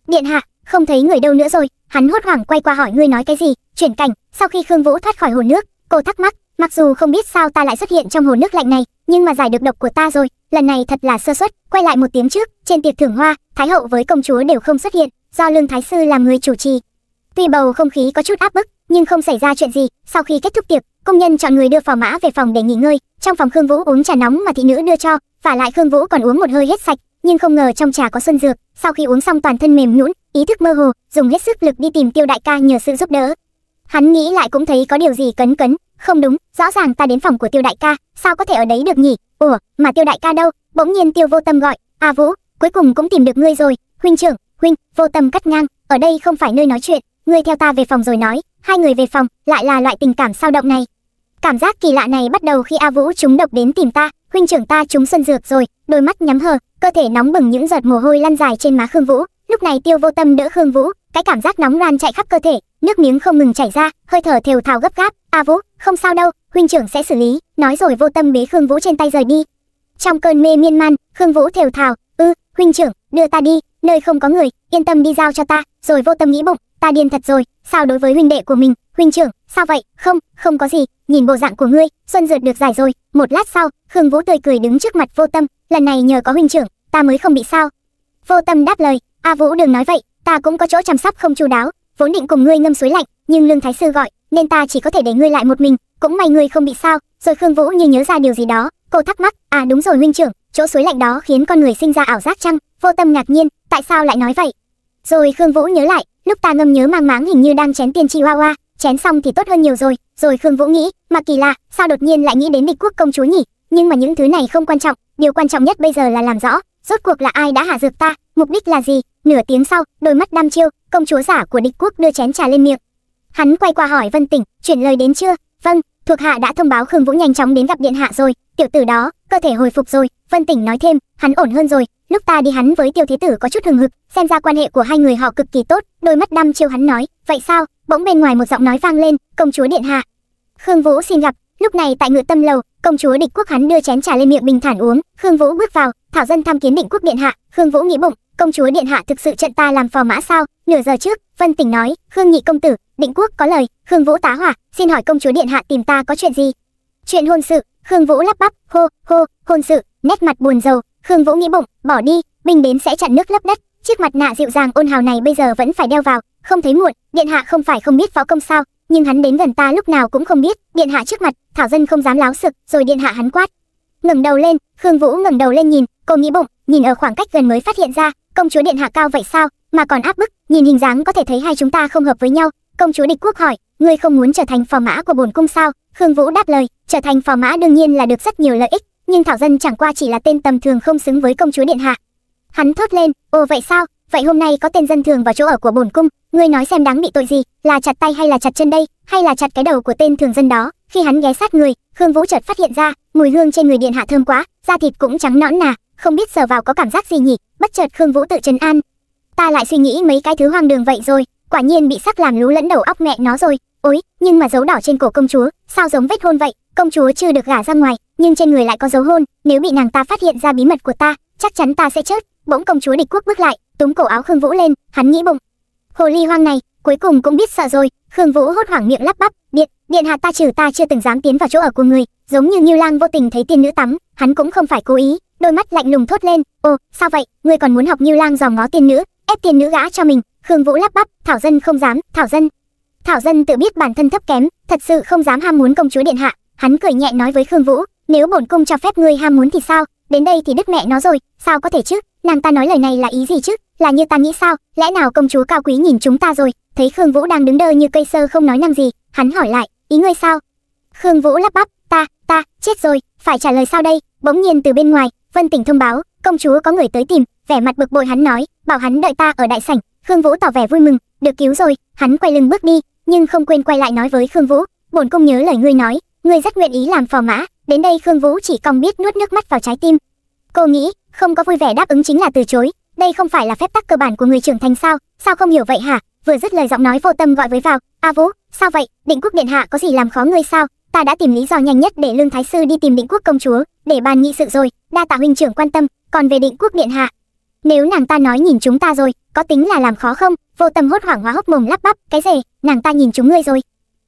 Điện hạ không thấy người đâu nữa rồi. Hắn hốt hoảng quay qua hỏi ngươi nói cái gì. Chuyển cảnh sau khi khương vũ thoát khỏi hồ nước cô thắc mắc mặc dù không biết sao ta lại xuất hiện trong hồ nước lạnh này nhưng mà giải được độc của ta rồi, lần này thật là sơ suất, quay lại một tiếng trước, trên tiệc thưởng hoa, thái hậu với công chúa đều không xuất hiện, do lương thái sư làm người chủ trì. Tuy bầu không khí có chút áp bức, nhưng không xảy ra chuyện gì, sau khi kết thúc tiệc, công nhân chọn người đưa phò mã về phòng để nghỉ ngơi, trong phòng Khương Vũ uống trà nóng mà thị nữ đưa cho, và lại Khương Vũ còn uống một hơi hết sạch, nhưng không ngờ trong trà có xuân dược, sau khi uống xong toàn thân mềm nhũn, ý thức mơ hồ, dùng hết sức lực đi tìm Tiêu đại ca nhờ sự giúp đỡ. Hắn nghĩ lại cũng thấy có điều gì cấn cấn, không đúng, rõ ràng ta đến phòng của Tiêu đại ca, sao có thể ở đấy được nhỉ? Ủa, mà Tiêu đại ca đâu? Bỗng nhiên Tiêu Vô Tâm gọi, "A Vũ, cuối cùng cũng tìm được ngươi rồi." "Huynh trưởng, huynh." Vô Tâm cắt ngang, "Ở đây không phải nơi nói chuyện, ngươi theo ta về phòng rồi nói." Hai người về phòng, lại là loại tình cảm sao động này. Cảm giác kỳ lạ này bắt đầu khi A Vũ trúng độc đến tìm ta, huynh trưởng ta trúng xuân dược rồi, đôi mắt nhắm hờ, cơ thể nóng bừng những giọt mồ hôi lăn dài trên má Khương Vũ. Lúc này Tiêu Vô Tâm đỡ Khương Vũ, cái cảm giác nóng ran chạy khắp cơ thể, nước miếng không ngừng chảy ra, hơi thở thều thào gấp gáp. "A Vũ, không sao đâu, huynh trưởng sẽ xử lý." Nói rồi Vô Tâm bế Khương Vũ trên tay rời đi. Trong cơn mê miên man, Khương Vũ thều thào, "Ư, huynh trưởng, đưa ta đi, nơi không có người, yên tâm đi giao cho ta." Rồi Vô Tâm nghĩ bụng, "Ta điên thật rồi, sao đối với huynh đệ của mình, huynh trưởng, sao vậy? Không, không có gì, nhìn bộ dạng của ngươi, xuân dượt được giải rồi." Một lát sau, Khương Vũ tươi cười đứng trước mặt Vô Tâm, "Lần này nhờ có huynh trưởng, ta mới không bị sao." Vô Tâm đáp lời, "A Vũ đừng nói vậy, ta cũng có chỗ chăm sóc không chu đáo, vốn định cùng ngươi ngâm suối lạnh, nhưng lương thái sư gọi, nên ta chỉ có thể để ngươi lại một mình, cũng may ngươi không bị sao." Rồi Khương Vũ như nhớ ra điều gì đó, cô thắc mắc, "À đúng rồi huynh trưởng, chỗ suối lạnh đó khiến con người sinh ra ảo giác chăng?" Vô Tâm ngạc nhiên, "Tại sao lại nói vậy?" Rồi Khương Vũ nhớ lại, lúc ta ngâm nhớ mang máng hình như đang chén tiên chi hoa hoa, chén xong thì tốt hơn nhiều rồi. Rồi Khương Vũ nghĩ, mà kỳ lạ, sao đột nhiên lại nghĩ đến địch quốc công chúa nhỉ? Nhưng mà những thứ này không quan trọng, điều quan trọng nhất bây giờ là làm rõ, rốt cuộc là ai đã hạ dược ta, mục đích là gì? Nửa tiếng sau, đôi mắt đăm chiêu, công chúa giả của địch quốc đưa chén trà lên miệng. Hắn quay qua hỏi Vân Tỉnh, chuyển lời đến chưa? Vâng, thuộc hạ đã thông báo Khương Vũ nhanh chóng đến gặp điện hạ rồi, tiểu tử đó, cơ thể hồi phục rồi. Vân Tỉnh nói thêm, hắn ổn hơn rồi, lúc ta đi hắn với Tiêu Thế Tử có chút hừng hực, xem ra quan hệ của hai người họ cực kỳ tốt. Đôi mắt đăm chiêu hắn nói, vậy sao? Bỗng bên ngoài một giọng nói vang lên, công chúa điện hạ. Khương Vũ xin gặp. Lúc này tại ngự tâm lầu, công chúa địch quốc hắn đưa chén trà lên miệng bình thản uống. Khương Vũ bước vào, thảo dân tham kiến định quốc điện hạ. Khương Vũ nghĩ bụng, công chúa điện hạ thực sự trận ta làm phò mã sao? Nửa giờ trước, Vân Tỉnh nói, Khương nhị công tử, định quốc có lời. Khương Vũ tá hỏa, xin hỏi công chúa điện hạ tìm ta có chuyện gì? Chuyện hôn sự. Khương Vũ lắp bắp, hô hô, hôn sự, nét mặt buồn rầu. Khương Vũ nghĩ bụng, bỏ đi, binh đến sẽ chặn nước lấp đất. Chiếc mặt nạ dịu dàng ôn hào này bây giờ vẫn phải đeo vào, không thấy muộn. Điện hạ không phải không biết võ công sao, nhưng hắn đến gần ta lúc nào cũng không biết. Điện hạ trước mặt, thảo dân không dám láo sực, rồi điện hạ hắn quát. ngẩng đầu lên, Khương Vũ ngẩng đầu lên nhìn, cô nghĩ bụng, nhìn ở khoảng cách gần mới phát hiện ra, công chúa điện hạ cao vậy sao, mà còn áp bức, nhìn hình dáng có thể thấy hai chúng ta không hợp với nhau. Công chúa địch quốc hỏi, ngươi không muốn trở thành phò mã của bổn cung sao? Khương Vũ đáp lời, trở thành phò mã đương nhiên là được rất nhiều lợi ích, nhưng thảo dân chẳng qua chỉ là tên tầm thường không xứng với công chúa điện hạ. Hắn thốt lên, ồ vậy sao? Vậy hôm nay có tên dân thường vào chỗ ở của bổn cung, ngươi nói xem đáng bị tội gì, là chặt tay hay là chặt chân đây, hay là chặt cái đầu của tên thường dân đó? Khi hắn ghé sát người, Khương Vũ chợt phát hiện ra, mùi hương trên người điện hạ thơm quá, da thịt cũng trắng nõn nà, không biết sờ vào có cảm giác gì nhỉ? Bất chợt Khương Vũ tự trấn an, ta lại suy nghĩ mấy cái thứ hoang đường vậy rồi, quả nhiên bị sắc làm lú lẫn đầu óc mẹ nó rồi. Ôi, nhưng mà dấu đỏ trên cổ công chúa, sao giống vết hôn vậy? Công chúa chưa được gả ra ngoài, nhưng trên người lại có dấu hôn, nếu bị nàng ta phát hiện ra bí mật của ta, chắc chắn ta sẽ chết. Bỗng công chúa địch quốc bước lại, túm cổ áo Khương Vũ lên, hắn nghĩ bụng. Hồ ly hoang này, cuối cùng cũng biết sợ rồi. Khương Vũ hốt hoảng miệng lắp bắp, điện, điện hạ ta trừ ta chưa từng dám tiến vào chỗ ở của người, giống như Như Lang vô tình thấy tiên nữ tắm, hắn cũng không phải cố ý, đôi mắt lạnh lùng thốt lên, ồ, sao vậy, ngươi còn muốn học Như Lang dòm ngó tiên nữ, ép tiên nữ gã cho mình? Khương Vũ lắp bắp, thảo dân không dám, thảo dân. Thảo dân tự biết bản thân thấp kém, thật sự không dám ham muốn công chúa điện hạ. Hắn cười nhẹ nói với Khương Vũ, nếu bổn cung cho phép ngươi ham muốn thì sao? Đến đây thì đứt mẹ nó rồi, sao có thể chứ? Nàng ta nói lời này là ý gì chứ? Là như ta nghĩ sao? Lẽ nào công chúa cao quý nhìn chúng ta rồi? Thấy Khương Vũ đang đứng đơ như cây sơ không nói năng gì, hắn hỏi lại, ý ngươi sao? Khương Vũ lắp bắp, ta, ta, chết rồi, phải trả lời sao đây? Bỗng nhiên từ bên ngoài, Vân Tỉnh thông báo, công chúa có người tới tìm, vẻ mặt bực bội hắn nói, bảo hắn đợi ta ở đại sảnh. Khương Vũ tỏ vẻ vui mừng, được cứu rồi, hắn quay lưng bước đi, nhưng không quên quay lại nói với Khương Vũ, bổn cung nhớ lời ngươi nói, ngươi rất nguyện ý làm phò mã. Đến đây Khương Vũ chỉ còn biết nuốt nước mắt vào trái tim. Cô nghĩ, không có vui vẻ đáp ứng chính là từ chối, đây không phải là phép tắc cơ bản của người trưởng thành sao? Sao không hiểu vậy hả? Vừa dứt lời giọng nói vô tâm gọi với vào, "A Vũ, sao vậy? Định Quốc điện hạ có gì làm khó ngươi sao? Ta đã tìm lý do nhanh nhất để Lương Thái sư đi tìm Định Quốc công chúa, để bàn nghị sự rồi, đa tạ huynh trưởng quan tâm, còn về Định Quốc điện hạ, nếu nàng ta nói nhìn chúng ta rồi, có tính là làm khó không? Vô tâm hốt hoảng hóa hốc mồm lắp bắp, cái gì? Nàng ta nhìn chúng ngươi rồi.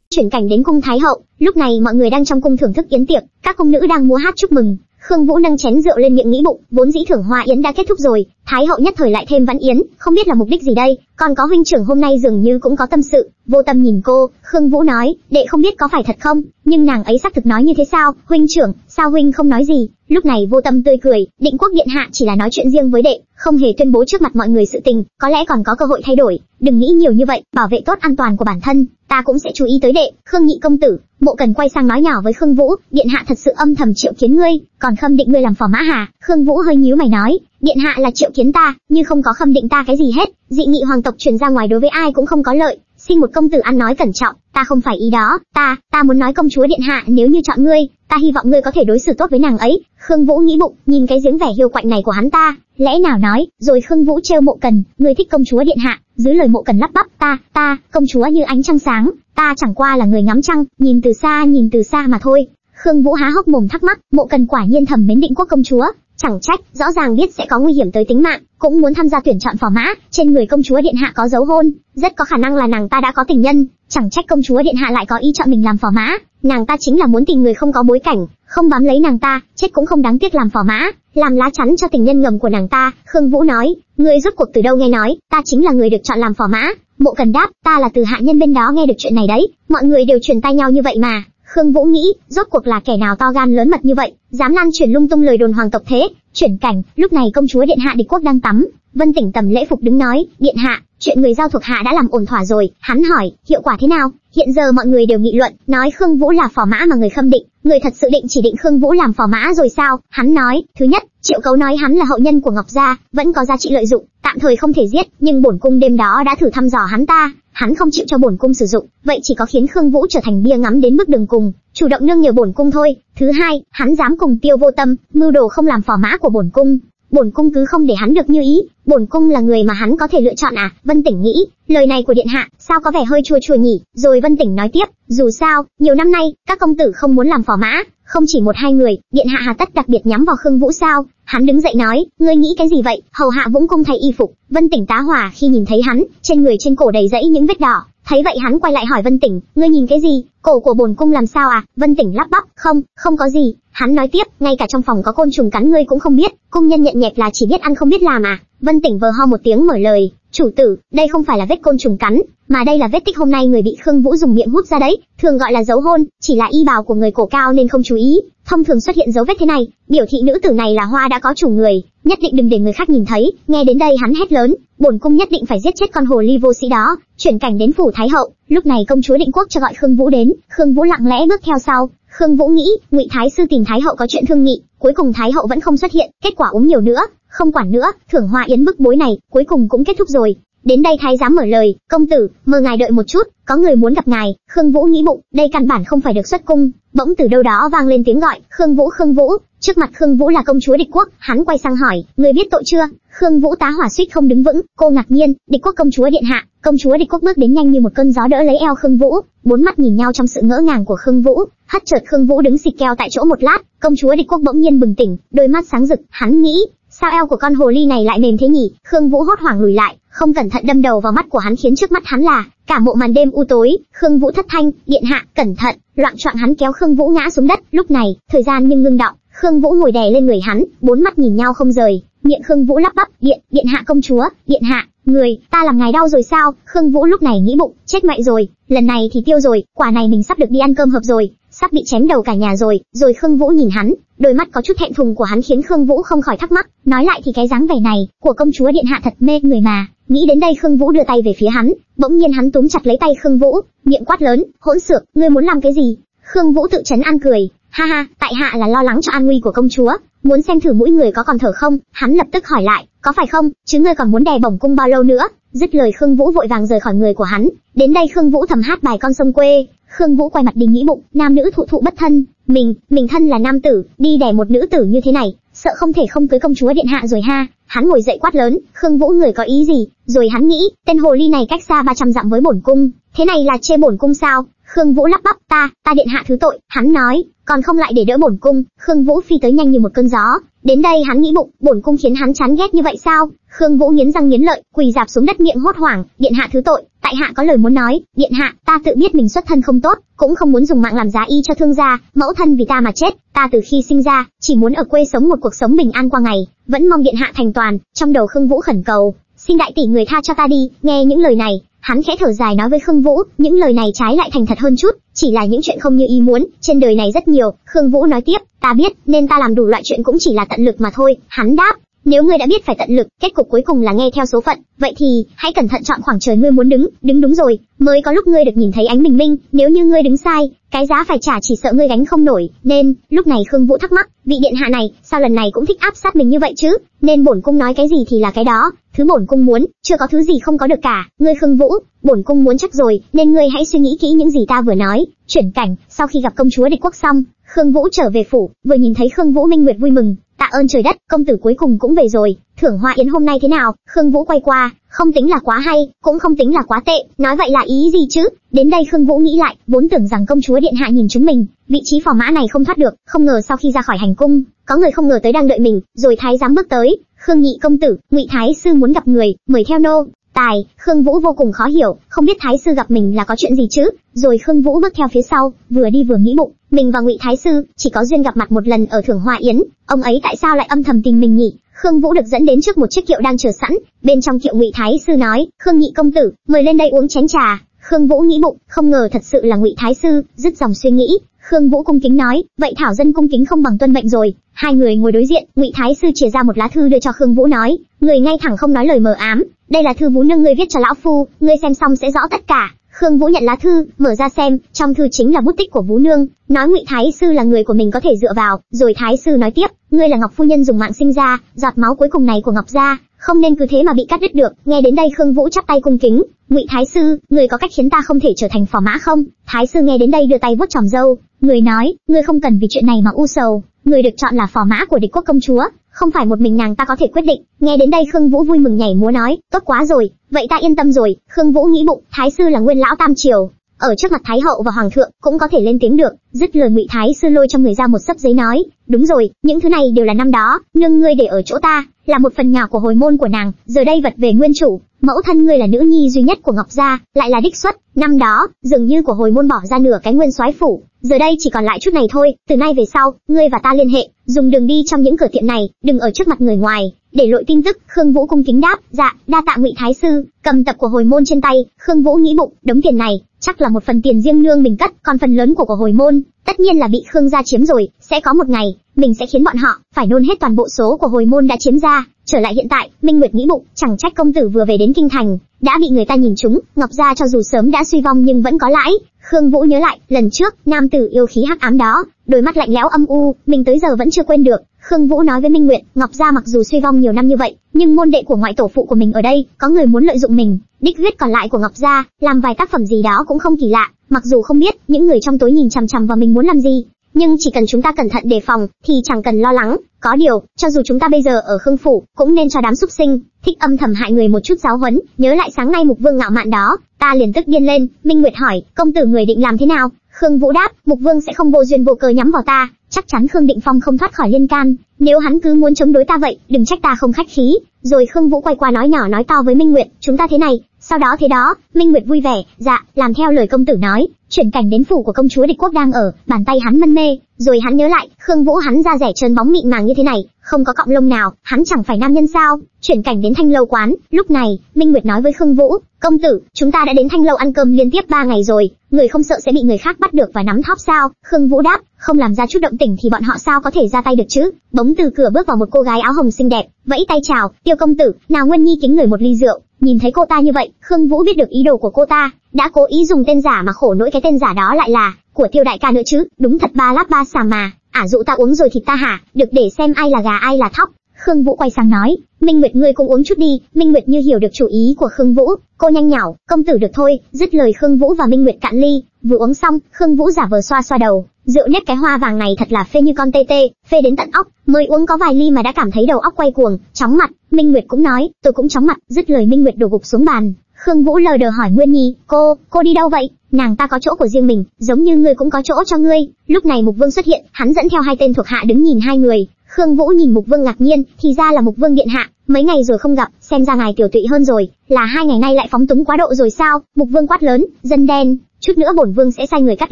Chuyển cảnh đến cung Thái hậu, lúc này mọi người đang trong cung thưởng thức yến tiệc, các cung nữ đang múa hát chúc mừng. Khương Vũ nâng chén rượu lên miệng nghĩ bụng, vốn dĩ thưởng hoa yến đã kết thúc rồi, Thái hậu nhất thời lại thêm văn yến, không biết là mục đích gì đây, còn có huynh trưởng hôm nay dường như cũng có tâm sự. Vô Tâm nhìn cô, Khương Vũ nói, đệ không biết có phải thật không, nhưng nàng ấy xác thực nói như thế sao, huynh trưởng, sao huynh không nói gì? Lúc này Vô Tâm tươi cười, Định Quốc điện hạ chỉ là nói chuyện riêng với đệ, không hề tuyên bố trước mặt mọi người sự tình, có lẽ còn có cơ hội thay đổi, đừng nghĩ nhiều như vậy, bảo vệ tốt an toàn của bản thân, ta cũng sẽ chú ý tới đệ. Khương Nhị công tử, Mộ Cần quay sang nói nhỏ với Khương Vũ, điện hạ thật sự âm thầm triệu kiến ngươi, còn khâm định ngươi làm phò mã hà. Khương Vũ hơi nhíu mày nói, điện hạ là triệu kiến ta, như không có khâm định ta cái gì hết, dị nghị hoàng tộc truyền ra ngoài đối với ai cũng không có lợi, xin một công tử ăn nói cẩn trọng, ta không phải ý đó, ta, ta muốn nói công chúa điện hạ nếu như chọn ngươi, ta hy vọng ngươi có thể đối xử tốt với nàng ấy. Khương Vũ nghĩ bụng, nhìn cái giếng vẻ hiu quạnh này của hắn ta, lẽ nào nói, rồi Khương Vũ trêu Mộ Cần, ngươi thích công chúa điện hạ, dưới lời Mộ Cần lắp bắp, ta, ta, công chúa như ánh trăng sáng, ta chẳng qua là người ngắm trăng, nhìn từ xa nhìn từ xa mà thôi. Khương Vũ há hốc mồm thắc mắc, Mộ Cần quả nhiên thầm mến định quốc công chúa, chẳng trách, rõ ràng biết sẽ có nguy hiểm tới tính mạng, cũng muốn tham gia tuyển chọn phò mã, trên người công chúa điện hạ có dấu hôn, rất có khả năng là nàng ta đã có tình nhân, chẳng trách công chúa điện hạ lại có ý chọn mình làm phò mã, nàng ta chính là muốn tìm người không có bối cảnh, không bám lấy nàng ta, chết cũng không đáng tiếc làm phò mã, làm lá chắn cho tình nhân ngầm của nàng ta. Khương Vũ nói, ngươi rốt cuộc từ đâu nghe nói, ta chính là người được chọn làm phò mã. Mộ Cần đáp, ta là từ hạ nhân bên đó nghe được chuyện này đấy, mọi người đều truyền tay nhau như vậy mà. Khương Vũ nghĩ, rốt cuộc là kẻ nào to gan lớn mật như vậy, dám lan truyền lung tung lời đồn hoàng tộc thế. Chuyển cảnh, lúc này công chúa điện hạ địch quốc đang tắm, Vân Tỉnh tầm lễ phục đứng nói, điện hạ, chuyện người giao thuộc hạ đã làm ổn thỏa rồi. Hắn hỏi, hiệu quả thế nào? Hiện giờ mọi người đều nghị luận, nói Khương Vũ là phò mã mà người khâm định, người thật sự định chỉ định Khương Vũ làm phò mã rồi sao? Hắn nói, thứ nhất, Triệu Cấu nói hắn là hậu nhân của Ngọc gia, vẫn có giá trị lợi dụng, tạm thời không thể giết, nhưng bổn cung đêm đó đã thử thăm dò hắn ta, hắn không chịu cho bổn cung sử dụng, vậy chỉ có khiến Khương Vũ trở thành bia ngắm đến mức đường cùng, chủ động nương nhờ bổn cung thôi. Thứ hai, hắn dám cùng Tiêu Vô Tâm, mưu đồ không làm phò mã của bổn cung, bổn cung cứ không để hắn được như ý, bổn cung là người mà hắn có thể lựa chọn à? Vân Tỉnh nghĩ, lời này của điện hạ, sao có vẻ hơi chua chua nhỉ? Rồi Vân Tỉnh nói tiếp, dù sao, nhiều năm nay, các công tử không muốn làm phò mã, không chỉ một hai người, điện hạ hà tất đặc biệt nhắm vào Khương Vũ sao? Hắn đứng dậy nói, ngươi nghĩ cái gì vậy? Hầu hạ Vũng cung thay y phục, Vân Tỉnh tá hỏa khi nhìn thấy hắn, trên người trên cổ đầy rẫy những vết đỏ, Thấy vậy hắn quay lại hỏi Vân Tỉnh, ngươi nhìn cái gì? Cổ của bổn cung làm sao à? Vân Tỉnh lắp bắp, không, không có gì. Hắn nói tiếp, ngay cả trong phòng có côn trùng cắn ngươi cũng không biết, cung nhân nhận nhẹp là chỉ biết ăn không biết làm à? Vân Tỉnh vờ ho một tiếng mở lời, chủ tử, đây không phải là vết côn trùng cắn, mà đây là vết tích hôm nay người bị Khương Vũ dùng miệng hút ra đấy, thường gọi là dấu hôn, chỉ là y bào của người cổ cao nên không chú ý, thông thường xuất hiện dấu vết thế này, biểu thị nữ tử này là hoa đã có chủ người, nhất định đừng để người khác nhìn thấy. Nghe đến đây hắn hét lớn, bổn cung nhất định phải giết chết con hồ ly vô sĩ đó. Chuyển cảnh đến phủ thái hậu, lúc này công chúa định quốc cho gọi Khương Vũ đến, Khương Vũ lặng lẽ bước theo sau. Khương Vũ nghĩ, Ngụy Thái sư tìm Thái hậu có chuyện thương nghị, cuối cùng Thái hậu vẫn không xuất hiện, kết quả uống nhiều nữa, không quản nữa, thưởng hoa yến bức bối này, cuối cùng cũng kết thúc rồi. Đến đây thái giám mở lời, công tử, mơ ngài đợi một chút, có người muốn gặp ngài. Khương Vũ nghĩ bụng, đây căn bản không phải được xuất cung. Bỗng từ đâu đó vang lên tiếng gọi, Khương Vũ, Khương Vũ. Trước mặt Khương Vũ là công chúa địch quốc, hắn quay sang hỏi, người biết tội chưa? Khương Vũ tá hỏa suýt không đứng vững, cô ngạc nhiên, địch quốc công chúa điện hạ. Công chúa địch quốc bước đến nhanh như một cơn gió đỡ lấy eo Khương Vũ, bốn mắt nhìn nhau trong sự ngỡ ngàng của Khương Vũ. Hất chợt Khương Vũ đứng xịt keo tại chỗ một lát, công chúa địch quốc bỗng nhiên bừng tỉnh, đôi mắt sáng rực, hắn nghĩ, sao eo của con hồ ly này lại mềm thế nhỉ? Khương Vũ hốt hoảng lùi lại, không cẩn thận đâm đầu vào mắt của hắn khiến trước mắt hắn là cả bộ màn đêm u tối. Khương Vũ thất thanh, điện hạ, cẩn thận, loạn choạng hắn kéo Khương Vũ ngã xuống đất. Lúc này, thời gian nhưng ngưng động, Khương Vũ ngồi đè lên người hắn, bốn mắt nhìn nhau không rời. Miệng Khương Vũ lắp bắp, điện, điện hạ công chúa, điện hạ, người, ta làm ngài đau rồi sao? Khương Vũ lúc này nghĩ bụng, chết mẹ rồi, lần này thì tiêu rồi, quả này mình sắp được đi ăn cơm hợp rồi, sắp bị chém đầu cả nhà rồi. Rồi Khương Vũ nhìn hắn, đôi mắt có chút thẹn thùng của hắn khiến Khương Vũ không khỏi thắc mắc, nói lại thì cái dáng vẻ này của công chúa điện hạ thật mê người mà. Nghĩ đến đây Khương Vũ đưa tay về phía hắn, bỗng nhiên hắn túm chặt lấy tay Khương Vũ, miệng quát lớn, hỗn xược, ngươi muốn làm cái gì? Khương Vũ tự chấn an cười, ha ha, tại hạ là lo lắng cho an nguy của công chúa, muốn xem thử mũi người có còn thở không? Hắn lập tức hỏi lại, có phải không? Chứ ngươi còn muốn đè bổng cung bao lâu nữa? Dứt lời Khương Vũ vội vàng rời khỏi người của hắn. Đến đây Khương Vũ thầm hát bài con sông quê. Khương Vũ quay mặt đi nghĩ bụng, nam nữ thụ thụ bất thân, mình, mình thân là nam tử, đi đè một nữ tử như thế này, sợ không thể không cưới công chúa điện hạ rồi ha. Hắn ngồi dậy quát lớn, Khương Vũ người có ý gì? Rồi hắn nghĩ, tên hồ ly này cách xa 300 dặm với bổn cung, thế này là chê bổn cung sao? Khương Vũ lắp bắp, ta, ta điện hạ thứ tội, hắn nói, còn không lại để đỡ bổn cung. Khương Vũ phi tới nhanh như một cơn gió, Đến đây hắn nghĩ bụng, bổn cung khiến hắn chán ghét như vậy sao? Khương Vũ nghiến răng nghiến lợi, quỳ dạp xuống đất miệng hốt hoảng, điện hạ thứ tội, tại hạ có lời muốn nói, điện hạ, ta tự biết mình xuất thân không tốt, cũng không muốn dùng mạng làm giá y cho thương gia, mẫu thân vì ta mà chết, ta từ khi sinh ra, chỉ muốn ở quê sống một cuộc sống bình an qua ngày, vẫn mong điện hạ thành toàn, trong đầu Khương Vũ khẩn cầu, xin đại tỷ người tha cho ta đi, nghe những lời này, hắn khẽ thở dài nói với Khương Vũ, những lời này trái lại thành thật hơn chút, chỉ là những chuyện không như ý muốn, trên đời này rất nhiều, Khương Vũ nói tiếp, ta biết, nên ta làm đủ loại chuyện cũng chỉ là tận lực mà thôi, hắn đáp, nếu ngươi đã biết phải tận lực, kết cục cuối cùng là nghe theo số phận, vậy thì hãy cẩn thận chọn khoảng trời ngươi muốn đứng, đứng đúng rồi, mới có lúc ngươi được nhìn thấy ánh bình minh, nếu như ngươi đứng sai, cái giá phải trả chỉ sợ ngươi gánh không nổi, nên, lúc này Khương Vũ thắc mắc, vị điện hạ này, sao lần này cũng thích áp sát mình như vậy chứ? Nên bổn cung nói cái gì thì là cái đó, thứ bổn cung muốn, chưa có thứ gì không có được cả, ngươi Khương Vũ, bổn cung muốn chắc rồi, nên ngươi hãy suy nghĩ kỹ những gì ta vừa nói. Chuyển cảnh, sau khi gặp công chúa địch quốc xong, Khương Vũ trở về phủ, vừa nhìn thấy Khương Vũ Minh Nguyệt vui mừng, tạ ơn trời đất, công tử cuối cùng cũng về rồi, thưởng hoa yến hôm nay thế nào? Khương Vũ quay qua, không tính là quá hay, cũng không tính là quá tệ, nói vậy là ý gì chứ? Đến đây Khương Vũ nghĩ lại, vốn tưởng rằng công chúa điện hạ nhìn chúng mình, vị trí phò mã này không thoát được, không ngờ sau khi ra khỏi hành cung, có người không ngờ tới đang đợi mình, rồi thái giám bước tới, Khương nhị công tử, Ngụy thái sư muốn gặp người, mời theo nô. Tài, Khương Vũ vô cùng khó hiểu, không biết thái sư gặp mình là có chuyện gì chứ? Rồi Khương Vũ bước theo phía sau, vừa đi vừa nghĩ bụng, mình và Ngụy thái sư chỉ có duyên gặp mặt một lần ở thưởng hoa yến, ông ấy tại sao lại âm thầm tìm mình nhỉ? Khương Vũ được dẫn đến trước một chiếc kiệu đang chờ sẵn, bên trong kiệu Ngụy Thái sư nói, "Khương nhị công tử, mời lên đây uống chén trà." Khương Vũ nghĩ bụng, không ngờ thật sự là Ngụy Thái sư, dứt dòng suy nghĩ, Khương Vũ cung kính nói, "Vậy thảo dân cung kính không bằng tuân mệnh rồi." Hai người ngồi đối diện, Ngụy Thái sư chia ra một lá thư đưa cho Khương Vũ nói, "Người ngay thẳng không nói lời mờ ám, đây là thư Vũ nương ngươi viết cho lão phu, ngươi xem xong sẽ rõ tất cả." Khương Vũ nhận lá thư, mở ra xem, trong thư chính là bút tích của Vũ Nương, nói Ngụy Thái sư là người của mình có thể dựa vào, rồi Thái sư nói tiếp, ngươi là Ngọc phu nhân dùng mạng sinh ra, giọt máu cuối cùng này của Ngọc gia, không nên cứ thế mà bị cắt đứt được. Nghe đến đây Khương Vũ chắp tay cung kính, Ngụy Thái sư, người có cách khiến ta không thể trở thành phò mã không? Thái sư nghe đến đây đưa tay vuốt tròm râu, người nói, ngươi không cần vì chuyện này mà u sầu, người được chọn là phò mã của địch quốc công chúa, không phải một mình nàng ta có thể quyết định. Nghe đến đây Khương Vũ vui mừng nhảy múa nói, tốt quá rồi, vậy ta yên tâm rồi. Khương Vũ nghĩ bụng, Thái sư là nguyên lão tam triều, ở trước mặt thái hậu và hoàng thượng cũng có thể lên tiếng được. Dứt lời Ngụy Thái sư lôi trong người ra một sấp giấy nói, đúng rồi, những thứ này đều là năm đó, nhưng ngươi để ở chỗ ta, là một phần nhỏ của hồi môn của nàng, giờ đây vật về nguyên chủ, mẫu thân ngươi là nữ nhi duy nhất của Ngọc gia, lại là đích xuất, năm đó, dường như của hồi môn bỏ ra nửa cái nguyên soái phủ, giờ đây chỉ còn lại chút này thôi, từ nay về sau, ngươi và ta liên hệ, dùng đường đi trong những cửa tiệm này, đừng ở trước mặt người ngoài, để lội tin tức, Khương Vũ cung kính đáp, dạ, đa tạ Ngụy Thái sư, cầm tập của hồi môn trên tay, Khương Vũ nghĩ bụng, đống tiền này, chắc là một phần tiền riêng nương mình cất, còn phần lớn của của hồi môn, tất nhiên là bị Khương gia chiếm rồi, sẽ có một ngày, mình sẽ khiến bọn họ phải nôn hết toàn bộ số của hồi môn đã chiếm ra. Trở lại hiện tại, Minh Nguyệt nghĩ bụng, chẳng trách công tử vừa về đến kinh thành, đã bị người ta nhìn trúng, Ngọc gia cho dù sớm đã suy vong nhưng vẫn có lãi. Khương Vũ nhớ lại, lần trước, nam tử yêu khí hắc ám đó, đôi mắt lạnh lẽo âm u, mình tới giờ vẫn chưa quên được. Khương Vũ nói với Minh Nguyệt, Ngọc gia mặc dù suy vong nhiều năm như vậy, nhưng môn đệ của ngoại tổ phụ của mình ở đây, có người muốn lợi dụng mình, đích huyết còn lại của Ngọc gia, làm vài tác phẩm gì đó cũng không kỳ lạ, mặc dù không biết những người trong tối nhìn chằm chằm vào mình muốn làm gì, nhưng chỉ cần chúng ta cẩn thận đề phòng, thì chẳng cần lo lắng. Có điều, cho dù chúng ta bây giờ ở Khương phủ, cũng nên cho đám súc sinh thích âm thầm hại người một chút giáo huấn. Nhớ lại sáng nay Mục Vương ngạo mạn đó, ta liền tức điên lên. Minh Nguyệt hỏi, công tử người định làm thế nào? Khương Vũ đáp, Mục Vương sẽ không vô duyên vô cớ nhắm vào ta, chắc chắn Khương Định Phong không thoát khỏi liên can. Nếu hắn cứ muốn chống đối ta vậy, đừng trách ta không khách khí. Rồi Khương Vũ quay qua nói nhỏ nói to với Minh Nguyệt, chúng ta thế này, sau đó thế đó, Minh Nguyệt vui vẻ, dạ, làm theo lời công tử nói, chuyển cảnh đến phủ của công chúa địch quốc đang ở, bàn tay hắn mân mê, rồi hắn nhớ lại, Khương Vũ hắn ra rẻ trơn bóng mịn màng như thế này, không có cọng lông nào, hắn chẳng phải nam nhân sao? Chuyển cảnh đến Thanh lâu quán, lúc này, Minh Nguyệt nói với Khương Vũ, công tử, chúng ta đã đến Thanh lâu ăn cơm liên tiếp ba ngày rồi, người không sợ sẽ bị người khác bắt được và nắm thóp sao? Khương Vũ đáp, không làm ra chút động tĩnh thì bọn họ sao có thể ra tay được chứ? Bỗng từ cửa bước vào một cô gái áo hồng xinh đẹp, vẫy tay chào, tiêu công tử, nào Nguyên Nhi kính người một ly rượu. Nhìn thấy cô ta như vậy, Khương Vũ biết được ý đồ của cô ta, đã cố ý dùng tên giả mà khổ nỗi cái tên giả đó lại là của Tiêu đại ca nữa chứ, đúng thật ba láp ba xà mà, ả dụ ta uống rồi thịt ta hả, được để xem ai là gà ai là thóc. Khương Vũ quay sang nói, Minh Nguyệt ngươi cũng uống chút đi, Minh Nguyệt như hiểu được chủ ý của Khương Vũ, cô nhanh nhảu, công tử được thôi, dứt lời Khương Vũ và Minh Nguyệt cạn ly, vừa uống xong, Khương Vũ giả vờ xoa xoa đầu, rượu nếp cái hoa vàng này thật là phê như con tê tê, phê đến tận óc, mới uống có vài ly mà đã cảm thấy đầu óc quay cuồng, chóng mặt, Minh Nguyệt cũng nói, tôi cũng chóng mặt, dứt lời Minh Nguyệt đổ gục xuống bàn, Khương Vũ lờ đờ hỏi Nguyên Nhi, cô, cô đi đâu vậy? Nàng ta có chỗ của riêng mình, giống như ngươi cũng có chỗ cho ngươi. Lúc này Mục Vương xuất hiện, hắn dẫn theo hai tên thuộc hạ đứng nhìn hai người. Khương Vũ nhìn Mục Vương ngạc nhiên, thì ra là Mục Vương điện hạ, mấy ngày rồi không gặp, xem ra ngài tiểu tụy hơn rồi, là hai ngày nay lại phóng túng quá độ rồi sao? Mục Vương quát lớn, dân đen, chút nữa bổn vương sẽ sai người cắt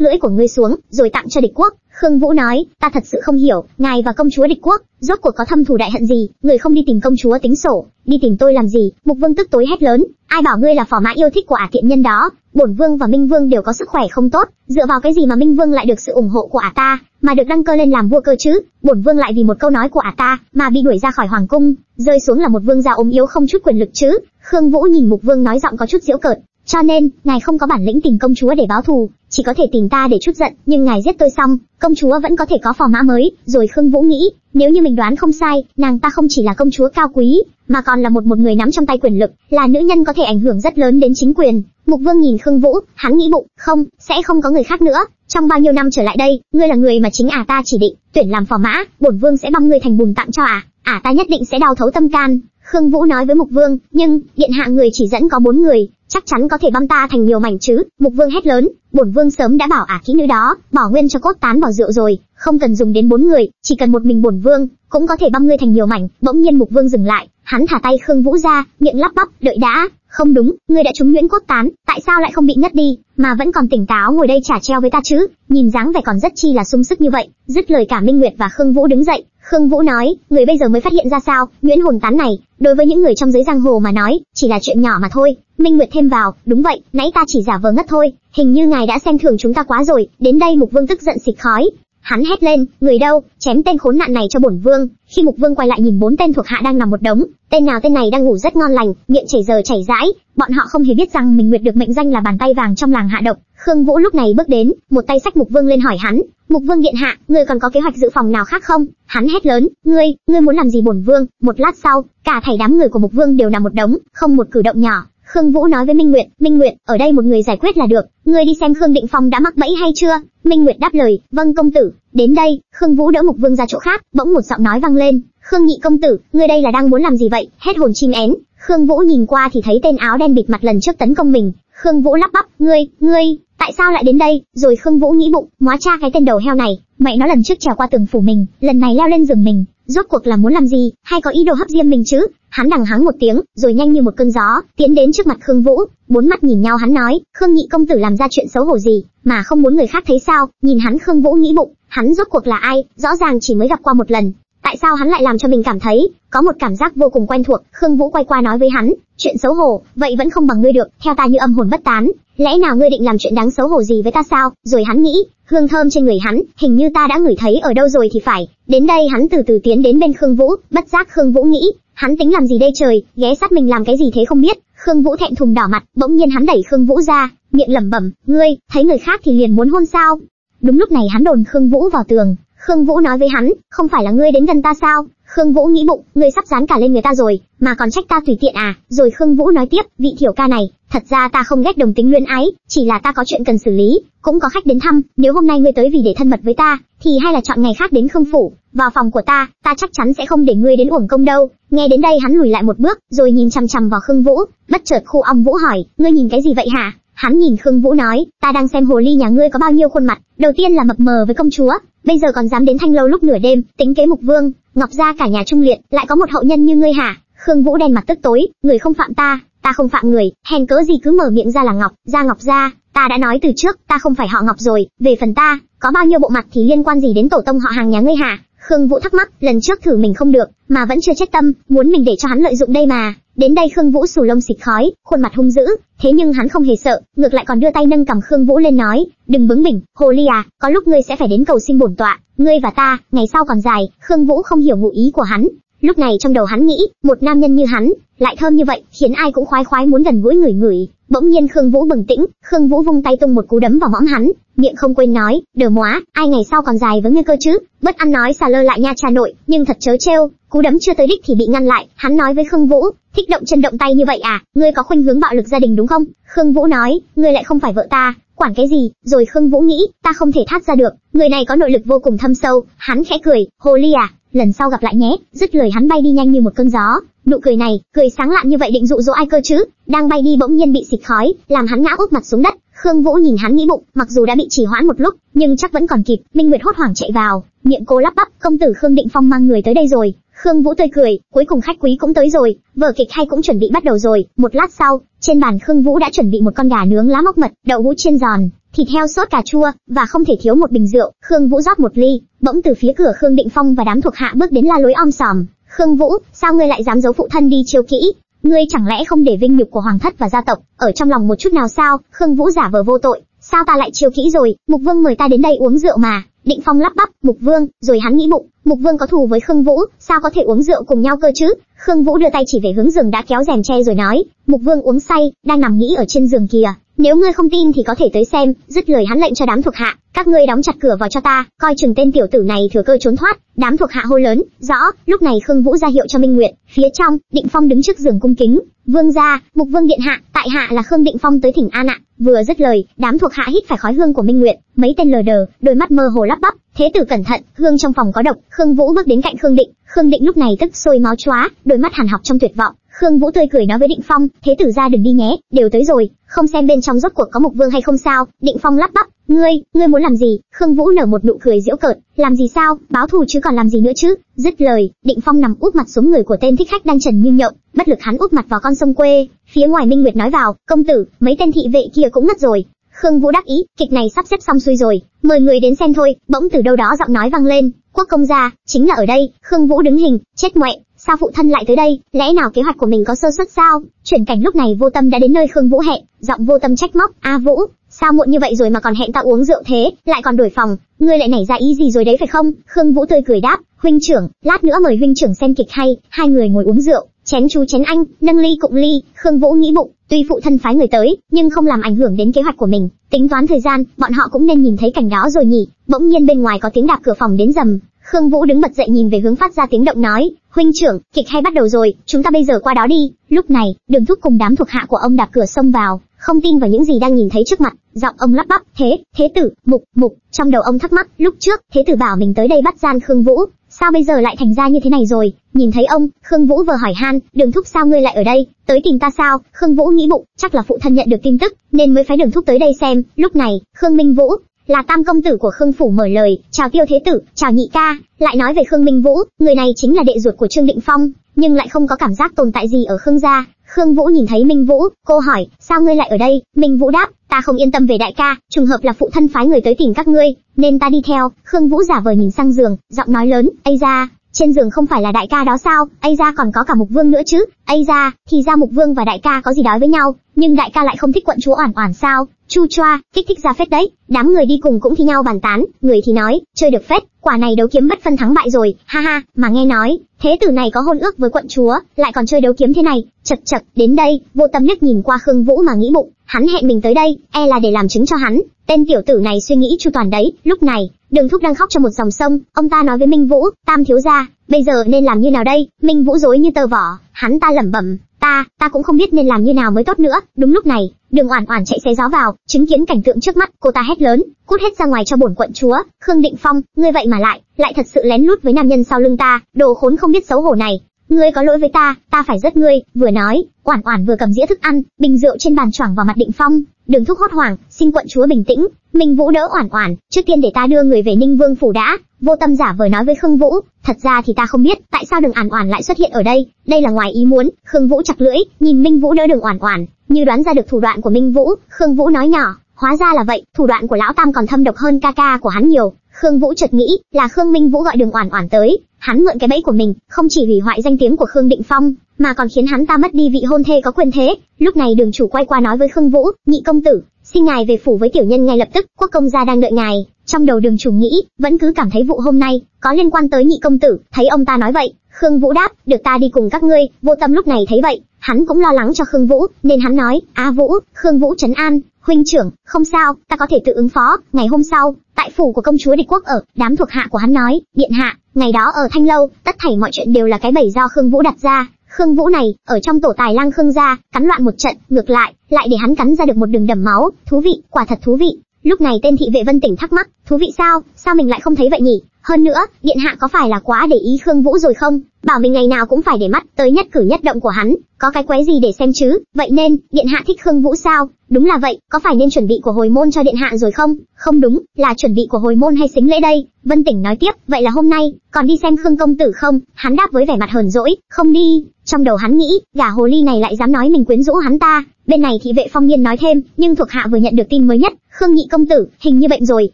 lưỡi của ngươi xuống, rồi tặng cho địch quốc. Khương Vũ nói, ta thật sự không hiểu, ngài và công chúa địch quốc, rốt cuộc có thâm thù đại hận gì, người không đi tìm công chúa tính sổ, đi tìm tôi làm gì? Mục Vương tức tối hét lớn, ai bảo ngươi là phò mã yêu thích của ả tiện nhân đó? Bổn vương và Minh Vương đều có sức khỏe không tốt, dựa vào cái gì mà Minh Vương lại được sự ủng hộ của ả ta, mà được đăng cơ lên làm vua cơ chứ? Bổn vương lại vì một câu nói của ả ta mà bị đuổi ra khỏi hoàng cung, rơi xuống là một vương gia ốm yếu không chút quyền lực chứ? Khương Vũ nhìn Mục Vương nói giọng có chút giễu cợt, cho nên, ngài không có bản lĩnh tìm công chúa để báo thù, chỉ có thể tìm ta để chút giận, nhưng ngài giết tôi xong, công chúa vẫn có thể có phò mã mới, rồi Khương Vũ nghĩ, nếu như mình đoán không sai, nàng ta không chỉ là công chúa cao quý, mà còn là một một người nắm trong tay quyền lực, là nữ nhân có thể ảnh hưởng rất lớn đến chính quyền. Mục Vương nhìn Khương Vũ, hắn nghĩ bụng, không, sẽ không có người khác nữa. Trong bao nhiêu năm trở lại đây, ngươi là người mà chính ả ta chỉ định, tuyển làm phò mã, bổn vương sẽ băm ngươi thành bùn tặng cho ả, ả ta nhất định sẽ đau thấu tâm can. Khương Vũ nói với Mục Vương, nhưng điện hạ người chỉ dẫn có bốn người, chắc chắn có thể băm ta thành nhiều mảnh chứ. Mục Vương hét lớn, bổn vương sớm đã bảo ả kỹ nữ đó, bỏ nguyên cho cốt tán vào rượu rồi, không cần dùng đến bốn người, chỉ cần một mình bổn vương cũng có thể băm ngươi thành nhiều mảnh. Bỗng nhiên Mục Vương dừng lại, hắn thả tay Khương Vũ ra, miệng lắp bắp, đợi đã, không đúng, ngươi đã trúng nguyễn cốt tán, tại sao lại không bị ngất đi, mà vẫn còn tỉnh táo ngồi đây trả treo với ta chứ? Nhìn dáng vẻ còn rất chi là sung sức như vậy. Dứt lời cả Minh Nguyệt và Khương Vũ đứng dậy, Khương Vũ nói, người bây giờ mới phát hiện ra sao, nguyễn hồn tán này, đối với những người trong giới giang hồ mà nói, chỉ là chuyện nhỏ mà thôi. Minh Nguyệt thêm vào, đúng vậy, nãy ta chỉ giả vờ ngất thôi, hình như ngài đã xem thường chúng ta quá rồi. Đến đây Mục Vương tức giận xịt khói, Hắn hét lên, người đâu, chém tên khốn nạn này cho bổn vương. Khi Mục Vương quay lại nhìn bốn tên thuộc hạ đang nằm một đống, tên nào tên này đang ngủ rất ngon lành, miệng chảy giờ chảy rãi, bọn họ không hề biết rằng mình Nguyệt được mệnh danh là bàn tay vàng trong làng hạ độc. Khương Vũ lúc này bước đến, một tay sách Mục Vương lên hỏi hắn, Mục Vương điện hạ, ngươi còn có kế hoạch dự phòng nào khác không? Hắn hét lớn, ngươi, ngươi muốn làm gì bổn vương? Một lát sau, cả thảy đám người của Mục Vương đều nằm một đống, không một cử động nhỏ. Khương Vũ nói với Minh Nguyệt, Minh Nguyệt, ở đây một người giải quyết là được, ngươi đi xem Khương Định Phong đã mắc bẫy hay chưa? Minh Nguyệt đáp lời, vâng công tử. Đến đây, Khương Vũ đỡ Mục Vương ra chỗ khác, bỗng một giọng nói vang lên, Khương nhị công tử, ngươi đây là đang muốn làm gì vậy? Hét hồn chim én. Khương Vũ nhìn qua thì thấy tên áo đen bịt mặt lần trước tấn công mình. Khương Vũ lắp bắp, ngươi, ngươi, tại sao lại đến đây? Rồi Khương Vũ nghĩ bụng, hóa cha cái tên đầu heo này, mẹ nó lần trước trèo qua tường phủ mình, lần này leo lên giường mình, rốt cuộc là muốn làm gì, hay có ý đồ hấp diêm mình chứ? Hắn đằng hắng một tiếng, rồi nhanh như một cơn gió, tiến đến trước mặt Khương Vũ, bốn mắt nhìn nhau hắn nói, Khương nhị công tử làm ra chuyện xấu hổ gì, mà không muốn người khác thấy sao? Nhìn hắn Khương Vũ nghĩ bụng, hắn rốt cuộc là ai? Rõ ràng chỉ mới gặp qua một lần, tại sao hắn lại làm cho mình cảm thấy có một cảm giác vô cùng quen thuộc? Khương Vũ quay qua nói với hắn, chuyện xấu hổ, vậy vẫn không bằng ngươi được, theo ta như âm hồn bất tán, lẽ nào ngươi định làm chuyện đáng xấu hổ gì với ta sao? Rồi hắn nghĩ, hương thơm trên người hắn, hình như ta đã ngửi thấy ở đâu rồi thì phải. Đến đây hắn từ từ tiến đến bên Khương Vũ, bất giác Khương Vũ nghĩ, hắn tính làm gì đây trời, ghé sát mình làm cái gì thế không biết. Khương Vũ thẹn thùng đỏ mặt, bỗng nhiên hắn đẩy Khương Vũ ra, miệng lẩm bẩm, ngươi, thấy người khác thì liền muốn hôn sao? Đúng lúc này hắn đồn Khương Vũ vào tường, Khương Vũ nói với hắn, không phải là ngươi đến gần ta sao? Khương Vũ nghĩ bụng, ngươi sắp dán cả lên người ta rồi, mà còn trách ta tùy tiện à? Rồi Khương Vũ nói tiếp, vị thiểu ca này, thật ra ta không ghét đồng tính luyến ái, chỉ là ta có chuyện cần xử lý, cũng có khách đến thăm, nếu hôm nay ngươi tới vì để thân mật với ta, thì hay là chọn ngày khác đến Khương phủ, vào phòng của ta, ta chắc chắn sẽ không để ngươi đến uổng công đâu. Nghe đến đây hắn lùi lại một bước, rồi nhìn chằm chằm vào Khương Vũ, bất chợt khu ong Vũ hỏi, ngươi nhìn cái gì vậy hả? Hắn nhìn Khương Vũ nói, ta đang xem hồ ly nhà ngươi có bao nhiêu khuôn mặt, đầu tiên là mập mờ với công chúa, bây giờ còn dám đến thanh lâu lúc nửa đêm, tính kế mục vương, ngọc gia cả nhà trung liệt, lại có một hậu nhân như ngươi hả? Khương Vũ đen mặt tức tối, người không phạm ta, ta không phạm người, hèn cớ gì cứ mở miệng ra là ngọc, gia ngọc gia, ta đã nói từ trước, ta không phải họ ngọc rồi, về phần ta, có bao nhiêu bộ mặt thì liên quan gì đến tổ tông họ hàng nhà ngươi hả? Khương Vũ thắc mắc, lần trước thử mình không được, mà vẫn chưa chết tâm, muốn mình để cho hắn lợi dụng đây mà. Đến đây Khương Vũ sù lông xịt khói, khuôn mặt hung dữ, thế nhưng hắn không hề sợ, ngược lại còn đưa tay nâng cầm Khương Vũ lên nói, đừng bướng bỉnh, hồ ly à, có lúc ngươi sẽ phải đến cầu xin bổn tọa, ngươi và ta, ngày sau còn dài. Khương Vũ không hiểu ngụ ý của hắn, lúc này trong đầu hắn nghĩ, một nam nhân như hắn, lại thơm như vậy, khiến ai cũng khoái khoái muốn gần gũi người người. Bỗng nhiên Khương Vũ bừng tĩnh, Khương Vũ vung tay tung một cú đấm vào mõm hắn, miệng không quên nói, đờ móa, ai ngày sau còn dài với ngươi cơ chứ? Bất ăn nói xà lơ lại nha cha nội, nhưng thật chớ trêu, cú đấm chưa tới đích thì bị ngăn lại, hắn nói với Khương Vũ, thích động chân động tay như vậy à, ngươi có khuynh hướng bạo lực gia đình đúng không? Khương Vũ nói, ngươi lại không phải vợ ta, quản cái gì? Rồi Khương Vũ nghĩ, ta không thể thát ra được, người này có nội lực vô cùng thâm sâu, hắn khẽ cười, hồ ly à, lần sau gặp lại nhé. Dứt lời hắn bay đi nhanh như một cơn gió, Nụ cười này, cười sáng lạn như vậy định dụ dỗ ai cơ chứ? Đang bay đi bỗng nhiên bị xịt khói, làm hắn ngã úp mặt xuống đất. Khương Vũ nhìn hắn nghĩ bụng, mặc dù đã bị trì hoãn một lúc, nhưng chắc vẫn còn kịp. Minh Nguyệt hốt hoảng chạy vào, miệng cô lắp bắp, công tử Khương Định Phong mang người tới đây rồi. Khương Vũ tươi cười, cuối cùng khách quý cũng tới rồi, vở kịch hay cũng chuẩn bị bắt đầu rồi. Một lát sau, trên bàn Khương Vũ đã chuẩn bị một con gà nướng lá móc mật, đậu hũ chiên giòn, thịt heo sốt cà chua và không thể thiếu một bình rượu. Khương Vũ rót một ly, bỗng từ phía cửa Khương Định Phong và đám thuộc hạ bước đến la lối om sòm. Khương Vũ, sao ngươi lại dám giấu phụ thân đi chiêu kỹ? Ngươi chẳng lẽ không để vinh nhục của hoàng thất và gia tộc ở trong lòng một chút nào sao? Khương Vũ giả vờ vô tội, sao ta lại chiêu kỹ rồi? Mục Vương mời ta đến đây uống rượu mà. Định Phong lắp bắp, Mục Vương, rồi hắn nghĩ bụng, Mục Vương có thù với Khương Vũ, sao có thể uống rượu cùng nhau cơ chứ? Khương Vũ đưa tay chỉ về hướng giường đã kéo rèm che rồi nói, Mục Vương uống say, đang nằm nghĩ ở trên giường kìa. Nếu ngươi không tin thì có thể tới xem, dứt lời hắn lệnh cho đám thuộc hạ, các ngươi đóng chặt cửa vào cho ta, coi chừng tên tiểu tử này thừa cơ trốn thoát. Đám thuộc hạ hô lớn, rõ. Lúc này Khương Vũ ra hiệu cho Minh Nguyệt, phía trong, Định Phong đứng trước giường cung kính, vương gia, mục vương điện hạ, tại hạ là Khương Định Phong tới thỉnh an ạ. Vừa dứt lời, đám thuộc hạ hít phải khói hương của Minh Nguyệt, mấy tên lờ đờ, đôi mắt mơ hồ lắp bắp, thế tử cẩn thận, hương trong phòng có độc. Khương Vũ bước đến cạnh Khương Định, Khương Định lúc này tức sôi máu chóa, đôi mắt hàn học trong tuyệt vọng. Khương Vũ tươi cười nói với Định Phong, thế tử ra đừng đi nhé, đều tới rồi, không xem bên trong rốt cuộc có mục vương hay không sao? Định Phong lắp bắp, ngươi, ngươi muốn làm gì? Khương Vũ nở một nụ cười giễu cợt, làm gì sao? Báo thù chứ còn làm gì nữa chứ? Dứt lời, Định Phong nằm úp mặt xuống người của tên thích khách đang trần như nhộng, bất lực hắn úp mặt vào con sông quê. Phía ngoài Minh Nguyệt nói vào, công tử, mấy tên thị vệ kia cũng ngất rồi. Khương Vũ đắc ý, kịch này sắp xếp xong xuôi rồi, mời người đến xem thôi. Bỗng từ đâu đó giọng nói vang lên, quốc công gia, chính là ở đây. Khương Vũ đứng hình, chết mẹ, sao phụ thân lại tới đây? Lẽ nào kế hoạch của mình có sơ suất sao? Chuyển cảnh lúc này Vô Tâm đã đến nơi Khương Vũ hẹn, giọng Vô Tâm trách móc, "A Vũ, sao muộn như vậy rồi mà còn hẹn ta uống rượu thế, lại còn đổi phòng, ngươi lại nảy ra ý gì rồi đấy phải không?" Khương Vũ tươi cười đáp, "Huynh trưởng, lát nữa mời huynh trưởng xem kịch hay." Hai người ngồi uống rượu, chén chú chén anh, nâng ly cụng ly, Khương Vũ nghĩ bụng, tuy phụ thân phái người tới, nhưng không làm ảnh hưởng đến kế hoạch của mình, tính toán thời gian, bọn họ cũng nên nhìn thấy cảnh đó rồi nhỉ. Bỗng nhiên bên ngoài có tiếng đạp cửa phòng đến rầm, Khương Vũ đứng bật dậy nhìn về hướng phát ra tiếng động nói, huynh trưởng, kịch hay bắt đầu rồi, chúng ta bây giờ qua đó đi. Lúc này, đường thúc cùng đám thuộc hạ của ông đạp cửa xông vào, không tin vào những gì đang nhìn thấy trước mặt, giọng ông lắp bắp, thế, thế tử, mục, mục, trong đầu ông thắc mắc, lúc trước, thế tử bảo mình tới đây bắt gian Khương Vũ, sao bây giờ lại thành ra như thế này rồi? Nhìn thấy ông, Khương Vũ vừa hỏi han, đường thúc sao ngươi lại ở đây, tới tìm ta sao? Khương Vũ nghĩ bụng, chắc là phụ thân nhận được tin tức, nên mới phái đường thúc tới đây xem. Lúc này, Khương Minh Vũ, là tam công tử của Khương phủ mở lời, chào tiêu thế tử, chào nhị ca, lại nói về Khương Minh Vũ, người này chính là đệ ruột của Trương Định Phong, nhưng lại không có cảm giác tồn tại gì ở Khương gia. Khương Vũ nhìn thấy Minh Vũ, cô hỏi, sao ngươi lại ở đây? Minh Vũ đáp, ta không yên tâm về đại ca, trùng hợp là phụ thân phái người tới tìm các ngươi, nên ta đi theo. Khương Vũ giả vờ nhìn sang giường, giọng nói lớn, ây ra, trên giường không phải là đại ca đó sao? Ây ra còn có cả mục vương nữa chứ? Ây ra, thì ra mục vương và đại ca có gì đói với nhau, nhưng đại ca lại không thích quận chúa oản oản sao? Chu choa, kích thích ra phết đấy. Đám người đi cùng cũng thi nhau bàn tán, người thì nói, chơi được phết, quả này đấu kiếm bất phân thắng bại rồi, ha ha, mà nghe nói, thế tử này có hôn ước với quận chúa, lại còn chơi đấu kiếm thế này, chật chật, đến đây, vô tâm liếc nhìn qua Khương Vũ mà nghĩ bụng, hắn hẹn mình tới đây, e là để làm chứng cho hắn, tên tiểu tử này suy nghĩ chu toàn đấy, lúc này, đường thúc đang khóc trong một dòng sông, ông ta nói với Minh Vũ, tam thiếu gia, bây giờ nên làm như nào đây, Minh Vũ dối như tơ vỏ, hắn ta lẩm bẩm, ta, ta cũng không biết nên làm như nào mới tốt nữa, đúng lúc này, Đường Oản Oản chạy xé gió vào, chứng kiến cảnh tượng trước mắt, cô ta hét lớn, cút hết ra ngoài cho bổn quận chúa. Khương Định Phong, ngươi vậy mà lại, lại thật sự lén lút với nam nhân sau lưng ta, đồ khốn không biết xấu hổ này. Ngươi có lỗi với ta, ta phải giết ngươi. Vừa nói, Oản Oản vừa cầm dĩa thức ăn, bình rượu trên bàn choảng vào mặt Định Phong. Đường thúc hốt hoảng, xin quận chúa bình tĩnh. Minh Vũ đỡ Oản Oản, trước tiên để ta đưa người về Ninh Vương phủ đã. Vô Tâm giả vờ nói với Khương Vũ, thật ra thì ta không biết tại sao Đường Oản Oản lại xuất hiện ở đây, đây là ngoài ý muốn. Khương Vũ chặt lưỡi, nhìn Minh Vũ đỡ Đường Oản Oản, như đoán ra được thủ đoạn của Minh Vũ, Khương Vũ nói nhỏ, hóa ra là vậy, thủ đoạn của lão tam còn thâm độc hơn ca ca của hắn nhiều. Khương Vũ chợt nghĩ, là Khương Minh Vũ gọi Đường Oản Oản tới, hắn mượn cái bẫy của mình, không chỉ hủy hoại danh tiếng của Khương Định Phong, mà còn khiến hắn ta mất đi vị hôn thê có quyền thế. Lúc này Đường chủ quay qua nói với Khương Vũ, nhị công tử, xin ngài về phủ với tiểu nhân ngay lập tức, quốc công gia đang đợi ngài. Trong đầu Đường chủ nghĩ, vẫn cứ cảm thấy vụ hôm nay có liên quan tới nhị công tử, thấy ông ta nói vậy, Khương Vũ đáp, được ta đi cùng các ngươi. Vô Tâm lúc này thấy vậy, hắn cũng lo lắng cho Khương Vũ, nên hắn nói, A Vũ, Khương Vũ trấn an, huynh trưởng, không sao, ta có thể tự ứng phó. Ngày hôm sau, tại phủ của công chúa địch quốc ở, đám thuộc hạ của hắn nói, điện hạ, ngày đó ở Thanh lâu, tất thảy mọi chuyện đều là cái bẫy do Khương Vũ đặt ra. Khương Vũ này, ở trong tổ tài lang Khương gia, cắn loạn một trận, ngược lại, lại để hắn cắn ra được một đường đầm máu, thú vị, quả thật thú vị. Lúc này tên thị vệ Vân Tỉnh thắc mắc, thú vị sao, sao mình lại không thấy vậy nhỉ? Hơn nữa, điện hạ có phải là quá để ý Khương Vũ rồi không? Bảo mình ngày nào cũng phải để mắt tới nhất cử nhất động của hắn, có cái quái gì để xem chứ, vậy nên, điện hạ thích Khương Vũ sao? Đúng là vậy, có phải nên chuẩn bị của hồi môn cho điện hạ rồi không? Không đúng, là chuẩn bị của hồi môn hay xính lễ đây? Vân Tỉnh nói tiếp, vậy là hôm nay, còn đi xem Khương công tử không? Hắn đáp với vẻ mặt hờn dỗi, không đi. Trong đầu hắn nghĩ, gả hồ ly này lại dám nói mình quyến rũ hắn ta. Bên này thì vệ phong niên nói thêm, nhưng thuộc hạ vừa nhận được tin mới nhất, Khương nhị công tử, hình như bệnh rồi,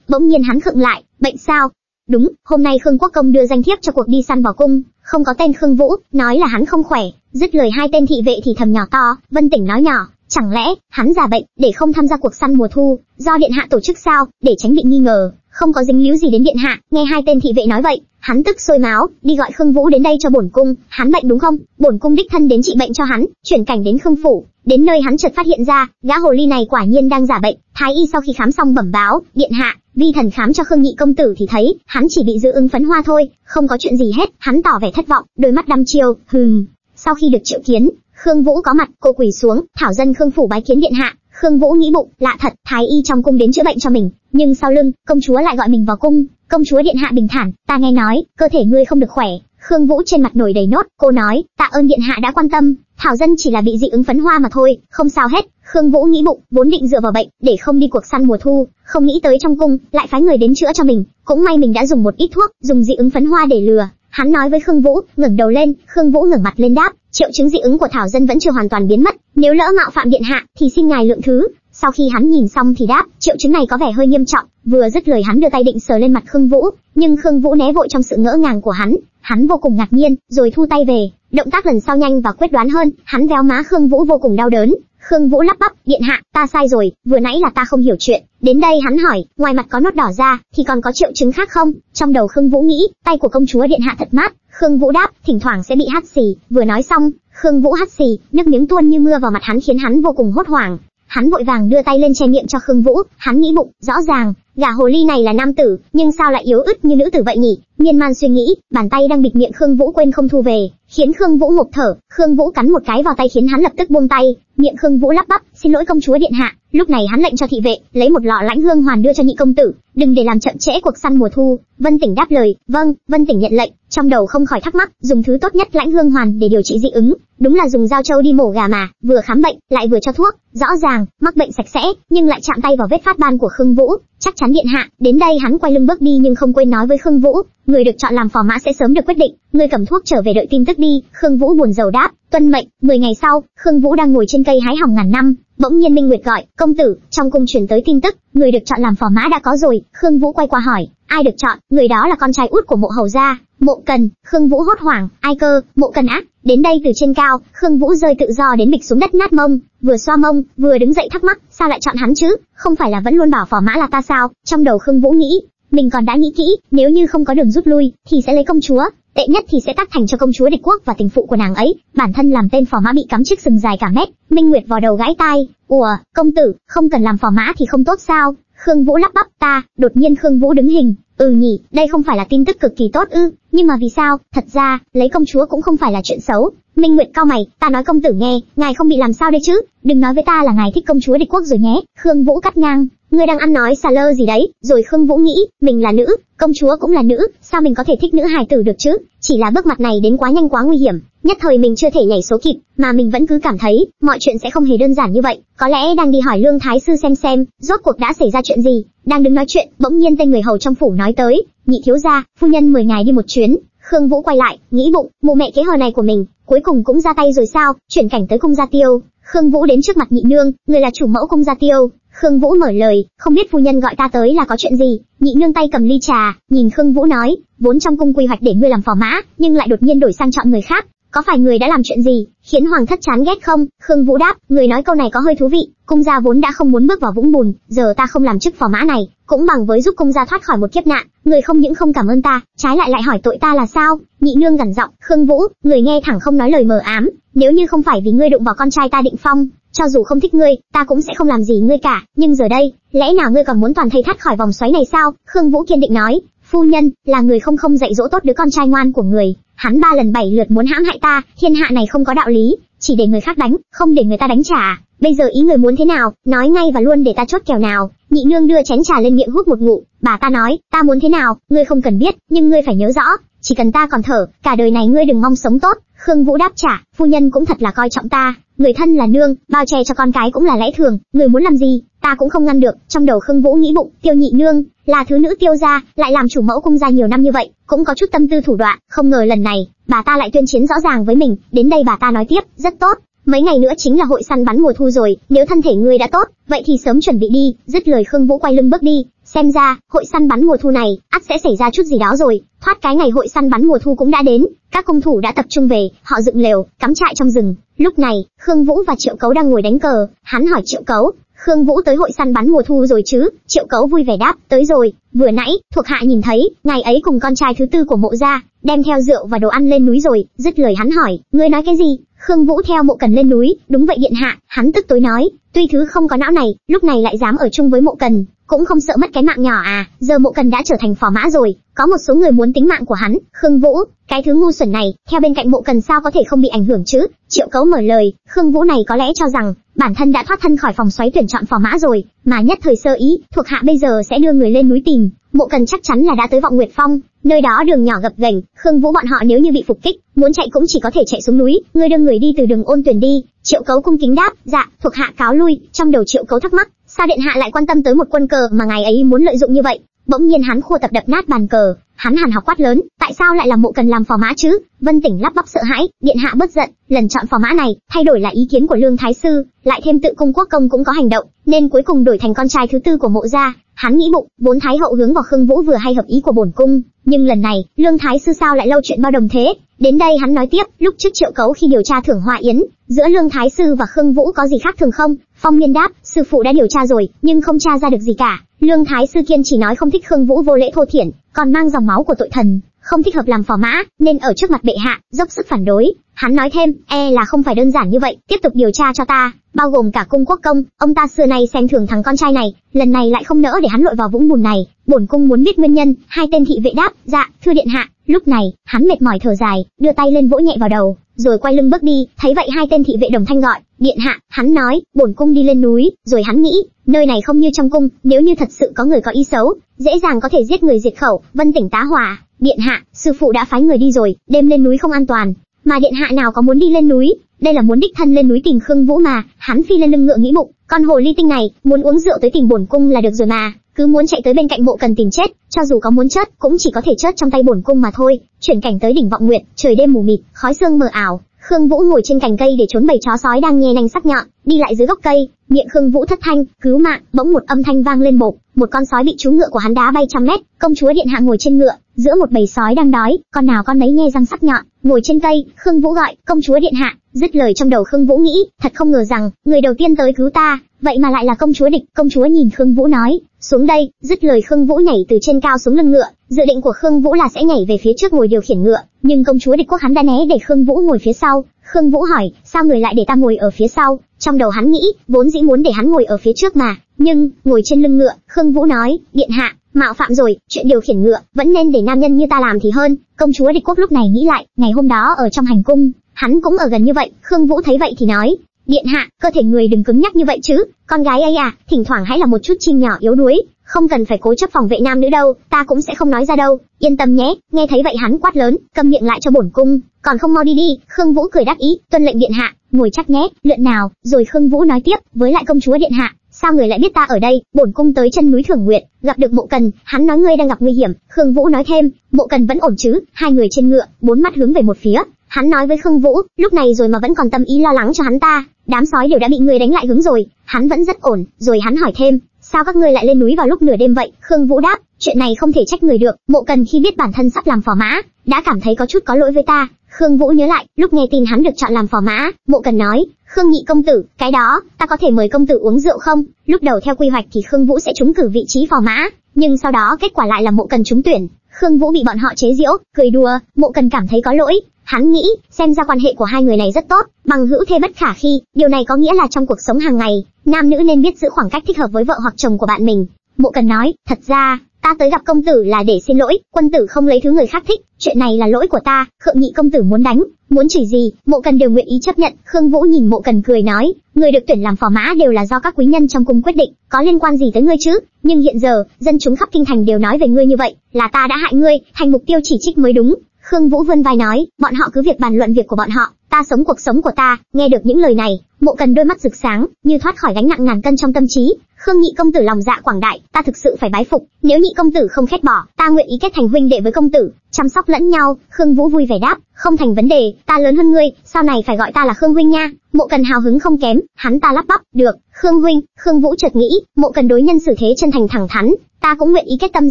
bỗng nhiên hắn khựng lại, bệnh sao? Đúng, hôm nay Khương Quốc Công đưa danh thiếp cho cuộc đi săn vào cung, không có tên Khương Vũ, nói là hắn không khỏe, dứt lời hai tên thị vệ thì thầm nhỏ to, Vân Tỉnh nói nhỏ, chẳng lẽ hắn giả bệnh để không tham gia cuộc săn mùa thu, do điện hạ tổ chức sao, để tránh bị nghi ngờ, không có dính líu gì đến điện hạ. Nghe hai tên thị vệ nói vậy, hắn tức sôi máu, đi gọi Khương Vũ đến đây cho bổn cung, hắn bệnh đúng không? Bổn cung đích thân đến trị bệnh cho hắn, chuyển cảnh đến Khương phủ, đến nơi hắn chợt phát hiện ra, gã hồ ly này quả nhiên đang giả bệnh. Thái y sau khi khám xong bẩm báo, điện hạ, Vi thần khám cho Khương Nhị công tử thì thấy, hắn chỉ bị dư ứng phấn hoa thôi, không có chuyện gì hết, hắn tỏ vẻ thất vọng, đôi mắt đăm chiêu, hừm. Sau khi được triệu kiến, Khương Vũ có mặt, cô quỳ xuống, thảo dân Khương phủ bái kiến điện hạ. Khương Vũ nghĩ bụng, lạ thật, thái y trong cung đến chữa bệnh cho mình, nhưng sau lưng, công chúa lại gọi mình vào cung. Công chúa điện hạ bình thản, ta nghe nói, cơ thể ngươi không được khỏe. Khương Vũ trên mặt nổi đầy nốt, cô nói, tạ ơn điện hạ đã quan tâm, thảo dân chỉ là bị dị ứng phấn hoa mà thôi, không sao hết. Khương Vũ nghĩ bụng, vốn định dựa vào bệnh để không đi cuộc săn mùa thu, không nghĩ tới trong cung lại phái người đến chữa cho mình, cũng may mình đã dùng một ít thuốc, dùng dị ứng phấn hoa để lừa. Hắn nói với Khương Vũ, ngẩng đầu lên, Khương Vũ ngẩng mặt lên đáp, triệu chứng dị ứng của thảo dân vẫn chưa hoàn toàn biến mất, nếu lỡ mạo phạm điện hạ thì xin ngài lượng thứ. Sau khi hắn nhìn xong thì đáp, triệu chứng này có vẻ hơi nghiêm trọng, vừa dứt lời hắn đưa tay định sờ lên mặt Khương Vũ, nhưng Khương Vũ né vội trong sự ngỡ ngàng của hắn, hắn vô cùng ngạc nhiên, rồi thu tay về, động tác lần sau nhanh và quyết đoán hơn, hắn véo má Khương Vũ vô cùng đau đớn, Khương Vũ lắp bắp, điện hạ, ta sai rồi, vừa nãy là ta không hiểu chuyện. Đến đây hắn hỏi, ngoài mặt có nốt đỏ ra, thì còn có triệu chứng khác không? Trong đầu Khương Vũ nghĩ, tay của công chúa điện hạ thật mát. Khương Vũ đáp, thỉnh thoảng sẽ bị hắt xì. Vừa nói xong, Khương Vũ hắt xì, nước miếng tuôn như mưa vào mặt hắn khiến hắn vô cùng hốt hoảng. Hắn vội vàng đưa tay lên che miệng cho Khương Vũ, hắn nghĩ bụng, rõ ràng, gà hồ ly này là nam tử, nhưng sao lại yếu ớt như nữ tử vậy nhỉ? Miên man suy nghĩ, bàn tay đang bịt miệng Khương Vũ quên không thu về, khiến Khương Vũ ngộp thở, Khương Vũ cắn một cái vào tay khiến hắn lập tức buông tay, miệng Khương Vũ lắp bắp, "Xin lỗi công chúa điện hạ." Lúc này hắn lệnh cho thị vệ lấy một lọ lãnh hương hoàn đưa cho nhị công tử, đừng để làm chậm trễ cuộc săn mùa thu. Vân Tỉnh đáp lời, "Vâng." Vân Tỉnh nhận lệnh, trong đầu không khỏi thắc mắc, dùng thứ tốt nhất lãnh hương hoàn để điều trị dị ứng, đúng là dùng dao trâu đi mổ gà mà, vừa khám bệnh lại vừa cho thuốc, rõ ràng mắc bệnh sạch sẽ, nhưng lại chạm tay vào vết phát ban của Khương Vũ, chắc chắn điện hạ. Đến đây hắn quay lưng bước đi nhưng không quên nói với Khương Vũ, người được chọn làm phò mã sẽ sớm được quyết định, người cầm thuốc trở về đợi tin tức đi. Khương Vũ buồn rầu đáp, tuân mệnh. Mười ngày sau, Khương Vũ đang ngồi trên cây hái hồng ngàn năm, bỗng nhiên Minh Nguyệt gọi, công tử, trong cung truyền tới tin tức, người được chọn làm phò mã đã có rồi. Khương Vũ quay qua hỏi, ai được chọn? Người đó là con trai út của mộ hầu gia, mộ cần. Khương Vũ hốt hoảng, ai cơ? Mộ cần á? Đến đây từ trên cao, Khương Vũ rơi tự do đến bịch xuống đất nát mông, vừa xoa mông, vừa đứng dậy thắc mắc, sao lại chọn hắn chứ? Không phải là vẫn luôn bảo phò mã là ta sao? Trong đầu Khương Vũ nghĩ, mình còn đã nghĩ kỹ, nếu như không có đường rút lui, thì sẽ lấy công chúa, tệ nhất thì sẽ tác thành cho công chúa địch quốc và tình phụ của nàng ấy. Bản thân làm tên phò mã bị cắm chiếc sừng dài cả mét, Minh Nguyệt vào đầu gãi tai, ủa, công tử, không cần làm phò mã thì không tốt sao? Khương Vũ lắp bắp ta, đột nhiên Khương Vũ đứng hình, ừ nhỉ, đây không phải là tin tức cực kỳ tốt ư? Nhưng mà vì sao? Thật ra, lấy công chúa cũng không phải là chuyện xấu. Minh Nguyệt cao mày, ta nói công tử nghe, ngài không bị làm sao đây chứ? Đừng nói với ta là ngài thích công chúa địch quốc rồi nhé. Khương Vũ cắt ngang, ngươi đang ăn nói xà lơ gì đấy? Rồi Khương Vũ nghĩ, mình là nữ, công chúa cũng là nữ, sao mình có thể thích nữ hài tử được chứ? Chỉ là bước mặt này đến quá nhanh quá nguy hiểm, nhất thời mình chưa thể nhảy số kịp, mà mình vẫn cứ cảm thấy mọi chuyện sẽ không hề đơn giản như vậy. Có lẽ đang đi hỏi lương thái sư xem xem, rốt cuộc đã xảy ra chuyện gì. Đang đứng nói chuyện, bỗng nhiên tên người hầu trong phủ nói tới, nhị thiếu gia, phu nhân mời ngài đi một chuyến. Khương Vũ quay lại, nghĩ bụng, mụ mẹ kế hờ này của mình, cuối cùng cũng ra tay rồi sao? Chuyển cảnh tới cung gia tiêu, Khương Vũ đến trước mặt nhị nương, người là chủ mẫu cung gia tiêu. Khương Vũ mở lời, không biết phu nhân gọi ta tới là có chuyện gì. Nhị nương tay cầm ly trà, nhìn Khương Vũ nói, vốn trong cung quy hoạch để ngươi làm phò mã, nhưng lại đột nhiên đổi sang chọn người khác, có phải người đã làm chuyện gì, khiến hoàng thất chán ghét không? Khương Vũ đáp, người nói câu này có hơi thú vị, cung gia vốn đã không muốn bước vào vũng bùn, giờ ta không làm chức phò mã này, cũng bằng với giúp cung gia thoát khỏi một kiếp nạn, người không những không cảm ơn ta, trái lại lại hỏi tội ta là sao? Nhị nương gằn giọng, Khương Vũ, người nghe thẳng không nói lời mờ ám, nếu như không phải vì ngươi đụng vào con trai ta Định Phong, cho dù không thích ngươi, ta cũng sẽ không làm gì ngươi cả, nhưng giờ đây, lẽ nào ngươi còn muốn toàn thây thoát khỏi vòng xoáy này sao? Khương Vũ kiên định nói, phu nhân, là người không không dạy dỗ tốt đứa con trai ngoan của người, hắn ba lần bảy lượt muốn hãm hại ta, thiên hạ này không có đạo lý, chỉ để người khác đánh, không để người ta đánh trả. Bây giờ ý người muốn thế nào, nói ngay và luôn để ta chốt kèo nào. Nhị nương đưa chén trà lên miệng hút một ngụ bà ta nói, ta muốn thế nào, ngươi không cần biết, nhưng ngươi phải nhớ rõ, chỉ cần ta còn thở, cả đời này ngươi đừng mong sống tốt. Khương Vũ đáp trả, phu nhân cũng thật là coi trọng ta, người thân là nương, bao che cho con cái cũng là lẽ thường, người muốn làm gì, ta cũng không ngăn được. Trong đầu Khương Vũ nghĩ bụng, Tiêu Nhị nương là thứ nữ Tiêu gia, lại làm chủ mẫu cung gia nhiều năm như vậy, cũng có chút tâm tư thủ đoạn, không ngờ lần này, bà ta lại tuyên chiến rõ ràng với mình. Đến đây bà ta nói tiếp, rất tốt, mấy ngày nữa chính là hội săn bắn mùa thu rồi, nếu thân thể ngươi đã tốt, vậy thì sớm chuẩn bị đi. Dứt lời Khương Vũ quay lưng bước đi, xem ra hội săn bắn mùa thu này, ắt sẽ xảy ra chút gì đó rồi. Thoát cái ngày hội săn bắn mùa thu cũng đã đến, các cung thủ đã tập trung về, họ dựng lều, cắm trại trong rừng. Lúc này, Khương Vũ và Triệu Cấu đang ngồi đánh cờ, hắn hỏi Triệu Cấu, Khương Vũ tới hội săn bắn mùa thu rồi chứ? Triệu Cấu vui vẻ đáp, tới rồi. Vừa nãy, thuộc hạ nhìn thấy, ngày ấy cùng con trai thứ tư của mộ gia, đem theo rượu và đồ ăn lên núi rồi. Dứt lời hắn hỏi, ngươi nói cái gì? Khương Vũ theo mộ cần lên núi, đúng vậy điện hạ, hắn tức tối nói, tuy thứ không có não này, lúc này lại dám ở chung với mộ cần, cũng không sợ mất cái mạng nhỏ à, giờ mộ cần đã trở thành phò mã rồi, có một số người muốn tính mạng của hắn, Khương Vũ, cái thứ ngu xuẩn này, theo bên cạnh mộ cần sao có thể không bị ảnh hưởng chứ, triệu cấu mở lời, Khương Vũ này có lẽ cho rằng, bản thân đã thoát thân khỏi phòng xoáy tuyển chọn phò mã rồi, mà nhất thời sơ ý, thuộc hạ bây giờ sẽ đưa người lên núi tìm, mộ cần chắc chắn là đã tới vọng Nguyệt Phong, nơi đó đường nhỏ gập ghềnh, Khương Vũ bọn họ nếu như bị phục kích, muốn chạy cũng chỉ có thể chạy xuống núi, ngươi đưa người đi từ đường ôn tuyển đi, triệu cấu cung kính đáp, dạ, thuộc hạ cáo lui, trong đầu triệu cấu thắc mắc, sao điện hạ lại quan tâm tới một quân cờ mà ngài ấy muốn lợi dụng như vậy? Bỗng nhiên hắn khua tập đập nát bàn cờ, hắn hàn học quát lớn, tại sao lại là mộ cần làm phò mã chứ? Vân Tỉnh lắp bắp sợ hãi, điện hạ bất giận, lần chọn phò mã này, thay đổi lại ý kiến của lương thái sư, lại thêm tự cung quốc công cũng có hành động, nên cuối cùng đổi thành con trai thứ tư của mộ gia. Hắn nghĩ bụng, vốn thái hậu hướng vào khương vũ vừa hay hợp ý của bổn cung, nhưng lần này, lương thái sư sao lại lâu chuyện bao đồng thế? Đến đây hắn nói tiếp, lúc trước triệu cấu khi điều tra thưởng hoa yến, giữa lương thái sư và khương vũ có gì khác thường không? Phong nguyên đáp, sư phụ đã điều tra rồi, nhưng không tra ra được gì cả. Lương Thái sư kiên chỉ nói không thích Khương Vũ vô lễ thô thiển, còn mang dòng máu của tội thần, không thích hợp làm phò mã, nên ở trước mặt bệ hạ, dốc sức phản đối. Hắn nói thêm, e là không phải đơn giản như vậy, tiếp tục điều tra cho ta, bao gồm cả cung quốc công, ông ta xưa nay xem thường thằng con trai này, lần này lại không nỡ để hắn lội vào vũng bùn này. Bổn cung muốn biết nguyên nhân, hai tên thị vệ đáp, dạ, thưa điện hạ. Lúc này, hắn mệt mỏi thở dài, đưa tay lên vỗ nhẹ vào đầu, rồi quay lưng bước đi, thấy vậy hai tên thị vệ đồng thanh gọi, điện hạ, hắn nói, bổn cung đi lên núi, rồi hắn nghĩ, nơi này không như trong cung, nếu như thật sự có người có ý xấu, dễ dàng có thể giết người diệt khẩu, vân tỉnh tá hỏa, điện hạ, sư phụ đã phái người đi rồi, đêm lên núi không an toàn, mà điện hạ nào có muốn đi lên núi, đây là muốn đích thân lên núi tìm Khương Vũ mà, hắn phi lên lưng ngựa nghĩ bụng, con hồ ly tinh này, muốn uống rượu tới tìm bổn cung là được rồi mà, cứ muốn chạy tới bên cạnh bộ cần tìm chết, cho dù có muốn chết, cũng chỉ có thể chết trong tay bổn cung mà thôi. Chuyển cảnh tới đỉnh vọng nguyệt, trời đêm mù mịt, khói sương mờ ảo, Khương Vũ ngồi trên cành cây để trốn bầy chó sói đang nhe nanh sắc nhọn, đi lại dưới gốc cây, miệng Khương Vũ thất thanh, cứu mạng, bỗng một âm thanh vang lên bột một con sói bị chú ngựa của hắn đá bay trăm mét, công chúa điện hạ ngồi trên ngựa, giữa một bầy sói đang đói, con nào con nấy nhe răng sắc nhọn, ngồi trên cây, Khương Vũ gọi, công chúa điện hạ, dứt lời trong đầu Khương Vũ nghĩ, thật không ngờ rằng, người đầu tiên tới cứu ta, vậy mà lại là công chúa địch, công chúa nhìn Khương Vũ nói, xuống đây, dứt lời Khương Vũ nhảy từ trên cao xuống lưng ngựa, dự định của Khương Vũ là sẽ nhảy về phía trước ngồi điều khiển ngựa, nhưng công chúa địch quốc hắn đã né để Khương Vũ ngồi phía sau. Khương Vũ hỏi, sao người lại để ta ngồi ở phía sau? Trong đầu hắn nghĩ, vốn dĩ muốn để hắn ngồi ở phía trước mà, nhưng ngồi trên lưng ngựa, Khương Vũ nói, điện hạ, mạo phạm rồi, chuyện điều khiển ngựa vẫn nên để nam nhân như ta làm thì hơn. Công chúa địch quốc lúc này nghĩ lại, ngày hôm đó ở trong hành cung, hắn cũng ở gần như vậy. Khương Vũ thấy vậy thì nói, điện hạ, cơ thể người đừng cứng nhắc như vậy chứ, con gái ấy à, thỉnh thoảng hãy là một chút chim nhỏ yếu đuối, không cần phải cố chấp phòng vệ nam nữ đâu, ta cũng sẽ không nói ra đâu, yên tâm nhé. Nghe thấy vậy hắn quát lớn, câm miệng lại cho bổn cung, còn không mau đi đi. Khương Vũ cười đáp ý, tuân lệnh điện hạ, ngồi chắc nhé, lượn nào. Rồi Khương Vũ nói tiếp, với lại công chúa điện hạ, sao người lại biết ta ở đây? Bổn cung tới chân núi Thường Nguyệt, gặp được Mộ Cần, hắn nói ngươi đang gặp nguy hiểm. Khương Vũ nói thêm, Mộ Cần vẫn ổn chứ? Hai người trên ngựa, bốn mắt hướng về một phía. Hắn nói với Khương Vũ, lúc này rồi mà vẫn còn tâm ý lo lắng cho hắn ta, đám sói đều đã bị người đánh lại hướng rồi, hắn vẫn rất ổn. Rồi hắn hỏi thêm, sao các ngươi lại lên núi vào lúc nửa đêm vậy? Khương Vũ đáp, chuyện này không thể trách người được. Mộ Cần khi biết bản thân sắp làm phò mã, đã cảm thấy có chút có lỗi với ta. Khương Vũ nhớ lại, lúc nghe tin hắn được chọn làm phò mã, Mộ Cần nói, Khương nhị công tử, cái đó, ta có thể mời công tử uống rượu không? Lúc đầu theo quy hoạch thì Khương Vũ sẽ trúng cử vị trí phò mã, nhưng sau đó kết quả lại là Mộ Cần trúng tuyển. Khương Vũ bị bọn họ chế giễu, cười đùa, Mộ Cần cảm thấy có lỗi, Hắn nghĩ, xem ra quan hệ của hai người này rất tốt, bằng hữu thê bất khả khi, điều này có nghĩa là trong cuộc sống hàng ngày, nam nữ nên biết giữ khoảng cách thích hợp với vợ hoặc chồng của bạn mình. Mộ Cần nói, thật ra, ta tới gặp công tử là để xin lỗi, quân tử không lấy thứ người khác thích, chuyện này là lỗi của ta, Khượng Nhị công tử muốn đánh, muốn chửi gì, Mộ Cần đều nguyện ý chấp nhận. Khương Vũ nhìn Mộ Cần cười nói, người được tuyển làm phò mã đều là do các quý nhân trong cung quyết định, có liên quan gì tới ngươi chứ? Nhưng hiện giờ, dân chúng khắp kinh thành đều nói về ngươi như vậy, là ta đã hại ngươi, thành mục tiêu chỉ trích mới đúng. Khương Vũ vươn vai nói, bọn họ cứ việc bàn luận việc của bọn họ, ta sống cuộc sống của ta. Nghe được những lời này, Mộ Cần đôi mắt rực sáng, như thoát khỏi gánh nặng ngàn cân trong tâm trí. Khương Nhị công tử lòng dạ quảng đại, ta thực sự phải bái phục. Nếu Nhị công tử không khét bỏ, ta nguyện ý kết thành huynh đệ với công tử, chăm sóc lẫn nhau. Khương Vũ vui vẻ đáp, không thành vấn đề, ta lớn hơn ngươi, sau này phải gọi ta là Khương huynh nha. Mộ Cần hào hứng không kém, hắn ta lắp bắp, được, Khương huynh. Khương Vũ chợt nghĩ, Mộ Cần đối nhân xử thế chân thành thẳng thắn, ta cũng nguyện ý kết tâm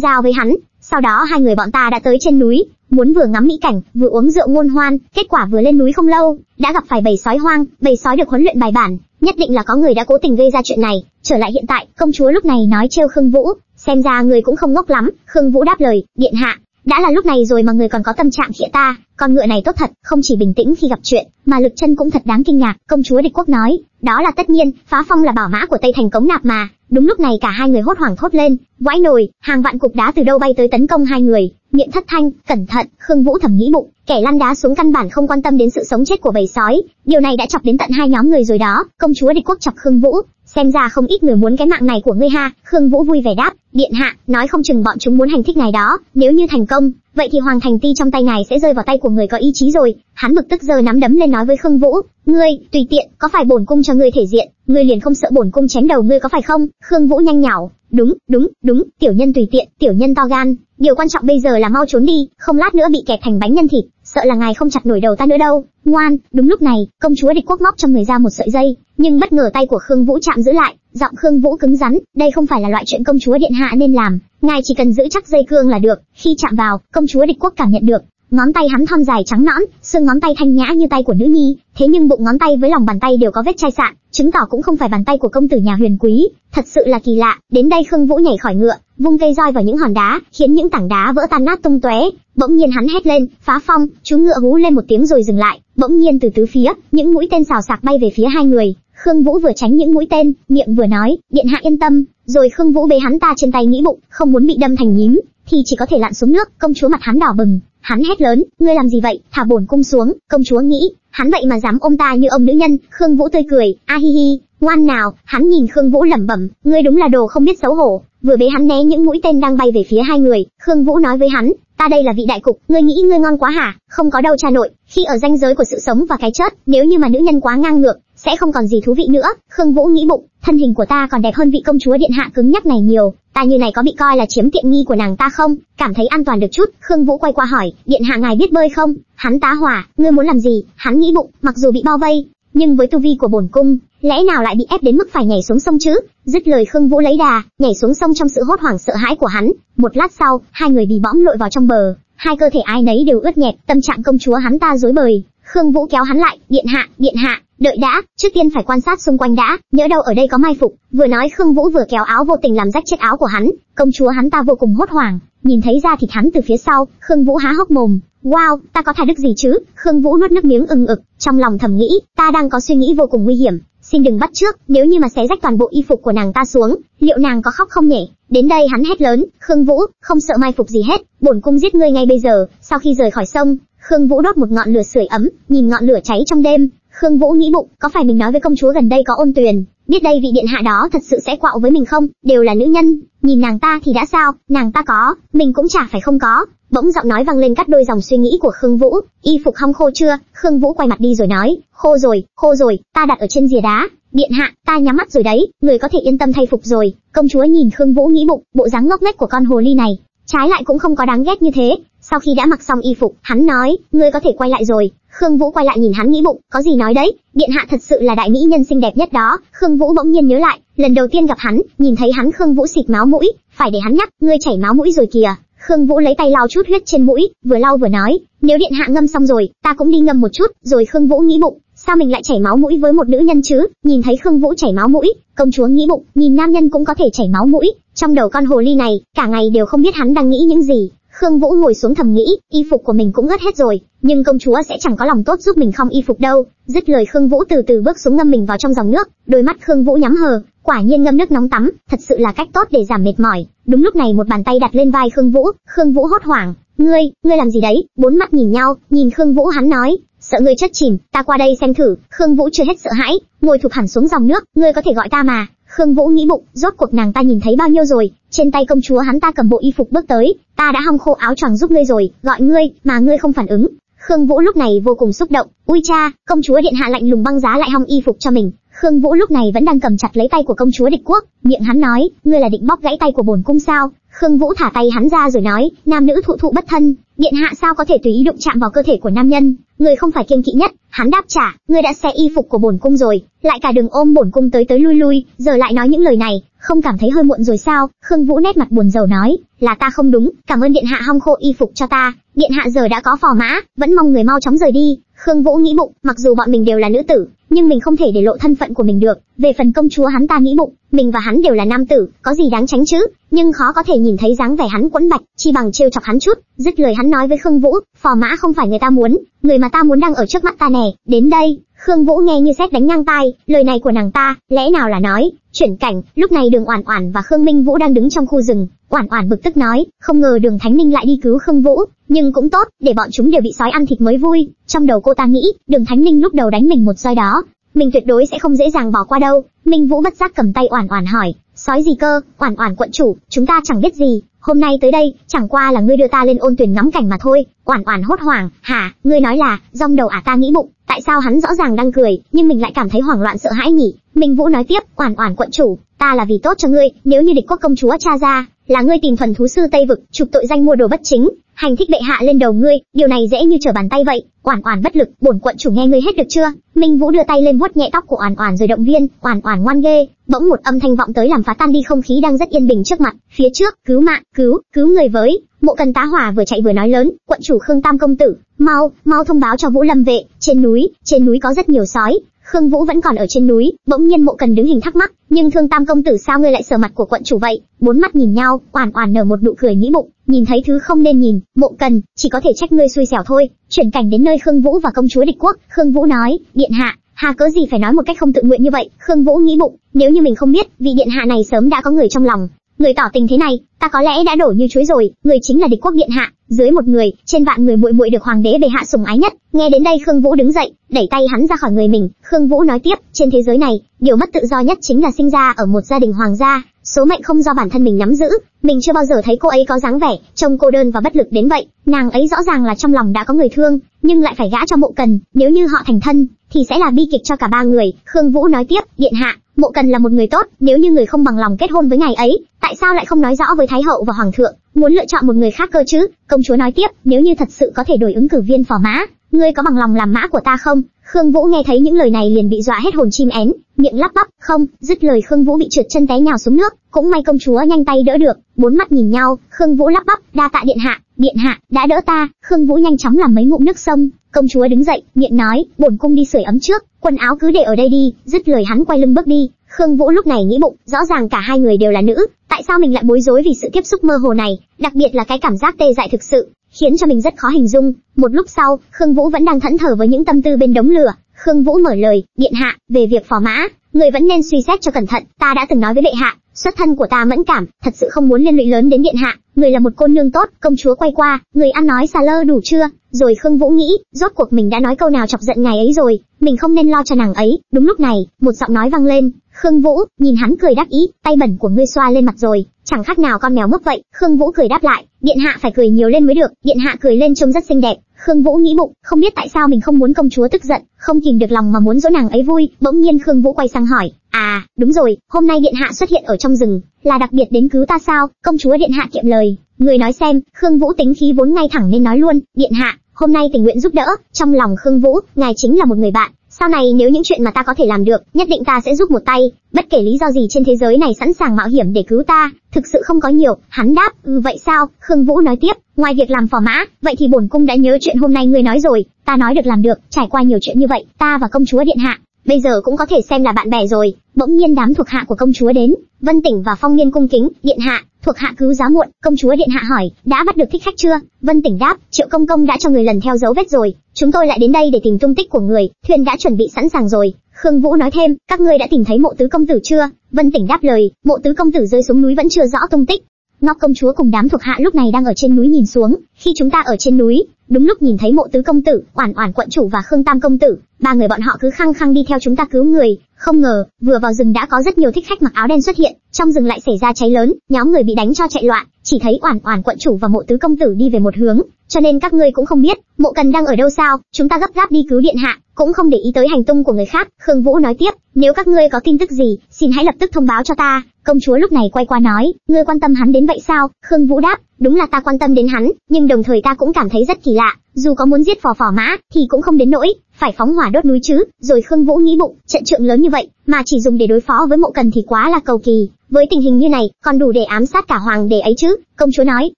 giao với hắn. Sau đó hai người bọn ta đã tới trên núi, muốn vừa ngắm mỹ cảnh, vừa uống rượu ngôn hoan, kết quả vừa lên núi không lâu, đã gặp phải bầy sói hoang, bầy sói được huấn luyện bài bản, nhất định là có người đã cố tình gây ra chuyện này. Trở lại hiện tại, công chúa lúc này nói trêu Khương Vũ, xem ra người cũng không ngốc lắm. Khương Vũ đáp lời, điện hạ, đã là lúc này rồi mà người còn có tâm trạng khịa ta, con ngựa này tốt thật, không chỉ bình tĩnh khi gặp chuyện, mà lực chân cũng thật đáng kinh ngạc. Công chúa địch quốc nói, đó là tất nhiên, phá phong là bảo mã của Tây Thành cống nạp mà. Đúng lúc này cả hai người hốt hoảng thốt lên, vãi nồi, hàng vạn cục đá từ đâu bay tới tấn công hai người. Miệng thất thanh, cẩn thận, Khương Vũ thầm nghĩ bụng, kẻ lăn đá xuống căn bản không quan tâm đến sự sống chết của bầy sói, điều này đã chọc đến tận hai nhóm người rồi đó. Công chúa địch quốc chọc Khương Vũ, xem ra không ít người muốn cái mạng này của ngươi ha. Khương Vũ vui vẻ đáp, điện hạ, nói không chừng bọn chúng muốn hành thích ngài đó, nếu như thành công, vậy thì hoàng thành ti trong tay ngài sẽ rơi vào tay của người có ý chí rồi. Hắn bực tức giơ nắm đấm lên nói với Khương Vũ, ngươi, tùy tiện, có phải bổn cung cho ngươi thể diện, ngươi liền không sợ bổn cung chém đầu ngươi có phải không? Khương Vũ nhanh nhảu, đúng, đúng, đúng, tiểu nhân tùy tiện, tiểu nhân to gan, điều quan trọng bây giờ là mau trốn đi, không lát nữa bị kẹt thành bánh nhân thịt, sợ là ngài không chặt nổi đầu ta nữa đâu. Ngoan, đúng lúc này, công chúa địch quốc móc trong người ra một sợi dây, nhưng bất ngờ tay của Khương Vũ chạm giữ lại, giọng Khương Vũ cứng rắn, đây không phải là loại chuyện công chúa điện hạ nên làm, ngài chỉ cần giữ chắc dây cương là được. Khi chạm vào, công chúa địch quốc cảm nhận được, ngón tay hắn thon dài trắng nõn, xương ngón tay thanh nhã như tay của nữ nhi, thế nhưng bụng ngón tay với lòng bàn tay đều có vết chai sạn, chứng tỏ cũng không phải bàn tay của công tử nhà huyền quý, thật sự là kỳ lạ. Đến đây Khương Vũ nhảy khỏi ngựa, vung cây roi vào những hòn đá, khiến những tảng đá vỡ tan nát tung tóe. Bỗng nhiên hắn hét lên, phá phong, chú ngựa hú lên một tiếng rồi dừng lại. Bỗng nhiên từ tứ phía, những mũi tên xào xạc bay về phía hai người. Khương Vũ vừa tránh những mũi tên, miệng vừa nói, điện hạ yên tâm. Rồi Khương Vũ bế hắn ta trên tay nghĩ bụng, không muốn bị đâm thành nhím, thì chỉ có thể lặn xuống nước. Công chúa mặt hắn đỏ bừng, hắn hét lớn, ngươi làm gì vậy? Thả bổn cung xuống. Công chúa nghĩ, hắn vậy mà dám ôm ta như ông nữ nhân. Khương Vũ tươi cười, a hi hi, ngoan nào. Hắn nhìn Khương Vũ lẩm bẩm, ngươi đúng là đồ không biết xấu hổ. Vừa bế hắn né những mũi tên đang bay về phía hai người, Khương Vũ nói với hắn, ta đây là vị đại cục, ngươi nghĩ ngươi ngon quá hả? Không có đâu cha nội, khi ở ranh giới của sự sống và cái chết, nếu như mà nữ nhân quá ngang ngược, sẽ không còn gì thú vị nữa. Khương Vũ nghĩ bụng, thân hình của ta còn đẹp hơn vị công chúa điện hạ cứng nhắc này nhiều, ta như này có bị coi là chiếm tiện nghi của nàng ta không? Cảm thấy an toàn được chút, Khương Vũ quay qua hỏi, điện hạ ngài biết bơi không? Hắn tá hỏa, ngươi muốn làm gì? Hắn nghĩ bụng, mặc dù bị bao vây, nhưng với tu vi của bổn cung, lẽ nào lại bị ép đến mức phải nhảy xuống sông chứ? Dứt lời Khương Vũ lấy đà, nhảy xuống sông trong sự hốt hoảng sợ hãi của hắn. Một lát sau, hai người bị bõm lội vào trong bờ, hai cơ thể ai nấy đều ướt nhẹp, tâm trạng công chúa hắn ta rối bời. Khương Vũ kéo hắn lại, điện hạ, điện hạ, đợi đã, trước tiên phải quan sát xung quanh đã, nhớ đâu ở đây có mai phục. Vừa nói Khương Vũ vừa kéo áo vô tình làm rách chiếc áo của hắn, công chúa hắn ta vô cùng hốt hoảng, nhìn thấy da thịt hắn từ phía sau, Khương Vũ há hốc mồm, wow, ta có thà đức gì chứ? Khương Vũ nuốt nước miếng ưng ực, trong lòng thầm nghĩ, ta đang có suy nghĩ vô cùng nguy hiểm, xin đừng bắt trước, nếu như mà xé rách toàn bộ y phục của nàng ta xuống, liệu nàng có khóc không nhỉ? Đến đây hắn hét lớn, Khương Vũ, không sợ mai phục gì hết, bổn cung giết ngươi ngay bây giờ. Sau khi rời khỏi sông, Khương Vũ đốt một ngọn lửa sưởi ấm, nhìn ngọn lửa cháy trong đêm, Khương Vũ nghĩ bụng, có phải mình nói với công chúa gần đây có ôn tuyền, biết đây vị điện hạ đó thật sự sẽ quạo với mình không? Đều là nữ nhân, nhìn nàng ta thì đã sao, nàng ta có, mình cũng chả phải không có. Bỗng giọng nói vang lên cắt đôi dòng suy nghĩ của Khương Vũ, y phục hong khô chưa? Khương Vũ quay mặt đi rồi nói, khô rồi, khô rồi, ta đặt ở trên rìa đá. Điện hạ, ta nhắm mắt rồi đấy, người có thể yên tâm thay phục rồi. Công chúa nhìn Khương Vũ nghĩ bụng, bộ dáng ngốc nghếch của con hồ ly này, trái lại cũng không có đáng ghét như thế. Sau khi đã mặc xong y phục, hắn nói, ngươi có thể quay lại rồi. Khương Vũ quay lại nhìn hắn nghĩ bụng, có gì nói đấy, điện hạ thật sự là đại mỹ nhân xinh đẹp nhất đó. Khương Vũ bỗng nhiên nhớ lại, lần đầu tiên gặp hắn, nhìn thấy hắn Khương Vũ xịt máu mũi, phải để hắn nhắc, ngươi chảy máu mũi rồi kìa. Khương Vũ lấy tay lau chút huyết trên mũi, vừa lau vừa nói, nếu điện hạ ngâm xong rồi, ta cũng đi ngâm một chút. Rồi Khương Vũ nghĩ bụng, sao mình lại chảy máu mũi với một nữ nhân chứ? Nhìn thấy Khương Vũ chảy máu mũi, công chúa nghĩ bụng, nhìn nam nhân cũng có thể chảy máu mũi. Trong đầu con hồ ly này, cả ngày đều không biết hắn đang nghĩ những gì. Khương Vũ ngồi xuống thầm nghĩ, y phục của mình cũng ướt hết rồi, nhưng công chúa sẽ chẳng có lòng tốt giúp mình không y phục đâu. Dứt lời Khương Vũ từ từ bước xuống ngâm mình vào trong dòng nước, đôi mắt Khương Vũ nhắm hờ, quả nhiên ngâm nước nóng tắm, thật sự là cách tốt để giảm mệt mỏi. Đúng lúc này một bàn tay đặt lên vai Khương Vũ, Khương Vũ hốt hoảng, "Ngươi, ngươi làm gì đấy?" Bốn mắt nhìn nhau, nhìn Khương Vũ hắn nói, "Sợ ngươi chết chìm, ta qua đây xem thử." Khương Vũ chưa hết sợ hãi, ngồi thụp hẳn xuống dòng nước, "Ngươi có thể gọi ta mà." Khương Vũ nghĩ bụng, rốt cuộc nàng ta nhìn thấy bao nhiêu rồi, trên tay công chúa hắn ta cầm bộ y phục bước tới, ta đã hong khô áo choàng giúp ngươi rồi, gọi ngươi, mà ngươi không phản ứng. Khương Vũ lúc này vô cùng xúc động, ui cha, công chúa điện hạ lạnh lùng băng giá lại hong y phục cho mình. Khương Vũ lúc này vẫn đang cầm chặt lấy tay của công chúa địch quốc, miệng hắn nói, ngươi là định bóp gãy tay của bổn cung sao? Khương Vũ thả tay hắn ra rồi nói, nam nữ thụ thụ bất thân, điện hạ sao có thể tùy ý đụng chạm vào cơ thể của nam nhân, người không phải kiêng kỵ nhất. Hắn đáp trả, ngươi đã xé y phục của bổn cung rồi, lại cả đường ôm bổn cung tới tới lui lui, giờ lại nói những lời này, không cảm thấy hơi muộn rồi sao? Khương Vũ nét mặt buồn rầu nói, là ta không đúng, cảm ơn điện hạ hong khô y phục cho ta, điện hạ giờ đã có phò mã, vẫn mong người mau chóng rời đi. Khương Vũ nghĩ bụng, mặc dù bọn mình đều là nữ tử, nhưng mình không thể để lộ thân phận của mình được. Về phần công chúa hắn ta nghĩ bụng, mình và hắn đều là nam tử, có gì đáng tránh chứ? Nhưng khó có thể nhìn thấy dáng vẻ hắn quẫn bạch, chi bằng trêu chọc hắn chút. Dứt lời hắn nói với Khương Vũ, phò mã không phải người ta muốn, người mà ta muốn đang ở trước mắt ta nè. Đến đây, Khương Vũ nghe như sét đánh ngang tai, lời này của nàng ta, lẽ nào là nói, chuyển cảnh, lúc này Đường Oản Oản và Khương Minh Vũ đang đứng trong khu rừng, Oản Oản bực tức nói, không ngờ Đường Thánh Ninh lại đi cứu Khương Vũ, nhưng cũng tốt, để bọn chúng đều bị sói ăn thịt mới vui. Trong đầu cô ta nghĩ, Đường Thánh Ninh lúc đầu đánh mình một roi đó, mình tuyệt đối sẽ không dễ dàng bỏ qua đâu. Minh Vũ bất giác cầm tay Oản Oản hỏi, sói gì cơ? Oản Oản quận chủ, chúng ta chẳng biết gì, hôm nay tới đây, chẳng qua là ngươi đưa ta lên ôn tuyển ngắm cảnh mà thôi. Oản Oản hốt hoảng, hả? Ngươi nói là, rong đầu à ta nghĩ bụng, tại sao hắn rõ ràng đang cười, nhưng mình lại cảm thấy hoảng loạn sợ hãi nhỉ? Minh Vũ nói tiếp, Oản Oản quận chủ, ta là vì tốt cho ngươi, nếu như địch quốc công chúa cha ra, là ngươi tìm thuần thú sư Tây vực, chụp tội danh mua đồ bất chính, hành thích bệ hạ lên đầu ngươi, điều này dễ như trở bàn tay vậy. Oản Oản bất lực, bổn quận chủ nghe ngươi hết được chưa? Minh Vũ đưa tay lên vuốt nhẹ tóc của Oản Oản rồi động viên, Oản Oản ngoan ghê. Bỗng một âm thanh vọng tới làm phá tan đi không khí đang rất yên bình trước mặt, phía trước, cứu mạng, cứu, cứu người với. Mộ Cần Tá Hỏa vừa chạy vừa nói lớn, quận chủ Khương Tam công tử, mau, mau thông báo cho Vũ Lâm vệ, trên núi, trên núi có rất nhiều sói, Khương Vũ vẫn còn ở trên núi, bỗng nhiên Mộ Cần đứng hình thắc mắc, nhưng Thương Tam công tử sao ngươi lại sờ mặt của quận chủ vậy? Bốn mắt nhìn nhau, oản oản nở một nụ cười nghĩ bụng, nhìn thấy thứ không nên nhìn, Mộ Cần, chỉ có thể trách ngươi xui xẻo thôi. Chuyển cảnh đến nơi Khương Vũ và công chúa địch quốc, Khương Vũ nói, điện hạ, hà cớ gì phải nói một cách không tự nguyện như vậy? Khương Vũ nghĩ bụng, nếu như mình không biết, vị điện hạ này sớm đã có người trong lòng. Người tỏ tình thế này, ta có lẽ đã đổ như chuối rồi, người chính là địch quốc điện hạ, dưới một người, trên vạn người muội muội được hoàng đế bề hạ sủng ái nhất. Nghe đến đây Khương Vũ đứng dậy, đẩy tay hắn ra khỏi người mình. Khương Vũ nói tiếp, trên thế giới này, điều mất tự do nhất chính là sinh ra ở một gia đình hoàng gia, số mệnh không do bản thân mình nắm giữ. Mình chưa bao giờ thấy cô ấy có dáng vẻ trông cô đơn và bất lực đến vậy. Nàng ấy rõ ràng là trong lòng đã có người thương, nhưng lại phải gã cho Mộ Cần. Nếu như họ thành thân, thì sẽ là bi kịch cho cả ba người. Khương Vũ nói tiếp, điện hạ, Mộ Cần là một người tốt, nếu như người không bằng lòng kết hôn với ngài ấy, tại sao lại không nói rõ với thái hậu và hoàng thượng, muốn lựa chọn một người khác cơ chứ? Công chúa nói tiếp, nếu như thật sự có thể đổi ứng cử viên phò mã, ngươi có bằng lòng làm mã của ta không? Khương Vũ nghe thấy những lời này liền bị dọa hết hồn chim én, miệng lắp bắp, không, dứt lời Khương Vũ bị trượt chân té nhào xuống nước, cũng may công chúa nhanh tay đỡ được, bốn mắt nhìn nhau, Khương Vũ lắp bắp, đa tạ điện hạ, điện hạ, đã đỡ ta, Khương Vũ nhanh chóng làm mấy ngụm nước sông, công chúa đứng dậy, miệng nói, bổn cung đi sưởi ấm trước, quần áo cứ để ở đây đi, dứt lời hắn quay lưng bước đi, Khương Vũ lúc này nghĩ bụng, rõ ràng cả hai người đều là nữ, tại sao mình lại bối rối vì sự tiếp xúc mơ hồ này, đặc biệt là cái cảm giác tê dại thực sự, khiến cho mình rất khó hình dung. Một lúc sau, Khương Vũ vẫn đang thẫn thờ với những tâm tư bên đống lửa, Khương Vũ mở lời, điện hạ, về việc phò mã, người vẫn nên suy xét cho cẩn thận, ta đã từng nói với bệ hạ, xuất thân của ta mẫn cảm, thật sự không muốn liên lụy lớn đến điện hạ, người là một cô nương tốt, công chúa quay qua, người ăn nói xà lơ đủ chưa? Rồi Khương Vũ nghĩ, rốt cuộc mình đã nói câu nào chọc giận ngài ấy rồi, mình không nên lo cho nàng ấy. Đúng lúc này, một giọng nói vang lên, Khương Vũ, nhìn hắn cười đáp ý, tay bẩn của ngươi xoa lên mặt rồi, chẳng khác nào con mèo mốc vậy. Khương Vũ cười đáp lại, điện hạ phải cười nhiều lên mới được, điện hạ cười lên trông rất xinh đẹp. Khương Vũ nghĩ bụng, không biết tại sao mình không muốn công chúa tức giận, không kìm được lòng mà muốn dỗ nàng ấy vui. Bỗng nhiên Khương Vũ quay sang hỏi, à, đúng rồi, hôm nay điện hạ xuất hiện ở trong rừng, là đặc biệt đến cứu ta sao? Công chúa điện hạ kiệm lời, người nói xem. Khương Vũ tính khí vốn ngay thẳng nên nói luôn, điện hạ, hôm nay tình nguyện giúp đỡ. Trong lòng Khương Vũ, ngài chính là một người bạn, sau này nếu những chuyện mà ta có thể làm được, nhất định ta sẽ giúp một tay, bất kể lý do gì trên thế giới này sẵn sàng mạo hiểm để cứu ta, thực sự không có nhiều, hắn đáp, ừ vậy sao, Khương Vũ nói tiếp, ngoài việc làm phò mã, vậy thì bổn cung đã nhớ chuyện hôm nay ngươi nói rồi, ta nói được làm được, trải qua nhiều chuyện như vậy, ta và công chúa điện hạ, bây giờ cũng có thể xem là bạn bè rồi. Bỗng nhiên đám thuộc hạ của công chúa đến, Vân Tỉnh và Phong Nghiên cung kính, điện hạ, thuộc hạ cứu giá muộn, công chúa điện hạ hỏi, đã bắt được thích khách chưa? Vân Tỉnh đáp, Triệu công công đã cho người lần theo dấu vết rồi, chúng tôi lại đến đây để tìm tung tích của người, thuyền đã chuẩn bị sẵn sàng rồi. Khương Vũ nói thêm, các ngươi đã tìm thấy mộ tứ công tử chưa? Vân Tỉnh đáp lời, mộ tứ công tử rơi xuống núi vẫn chưa rõ tung tích. Ngọc công chúa cùng đám thuộc hạ lúc này đang ở trên núi nhìn xuống, khi chúng ta ở trên núi, đúng lúc nhìn thấy Mộ tứ công tử, Oản Oản quận chủ và Khương Tam công tử, ba người bọn họ cứ khăng khăng đi theo chúng ta cứu người, không ngờ, vừa vào rừng đã có rất nhiều thích khách mặc áo đen xuất hiện, trong rừng lại xảy ra cháy lớn, nhóm người bị đánh cho chạy loạn, chỉ thấy Oản Oản quận chủ và Mộ tứ công tử đi về một hướng, cho nên các ngươi cũng không biết, Mộ Cần đang ở đâu sao? Chúng ta gấp gáp đi cứu điện hạ, cũng không để ý tới hành tung của người khác. Khương Vũ nói tiếp, nếu các ngươi có tin tức gì, xin hãy lập tức thông báo cho ta. Công chúa lúc này quay qua nói, ngươi quan tâm hắn đến vậy sao? Khương Vũ đáp, đúng là ta quan tâm đến hắn, nhưng đồng thời ta cũng cảm thấy rất kỳ lạ, dù có muốn giết phò phò mã, thì cũng không đến nỗi phải phóng hỏa đốt núi chứ. Rồi Khương Vũ nghĩ bụng, trận trượng lớn như vậy, mà chỉ dùng để đối phó với Mộ Cần thì quá là cầu kỳ. Với tình hình như này, còn đủ để ám sát cả hoàng đế ấy chứ. Công chúa nói,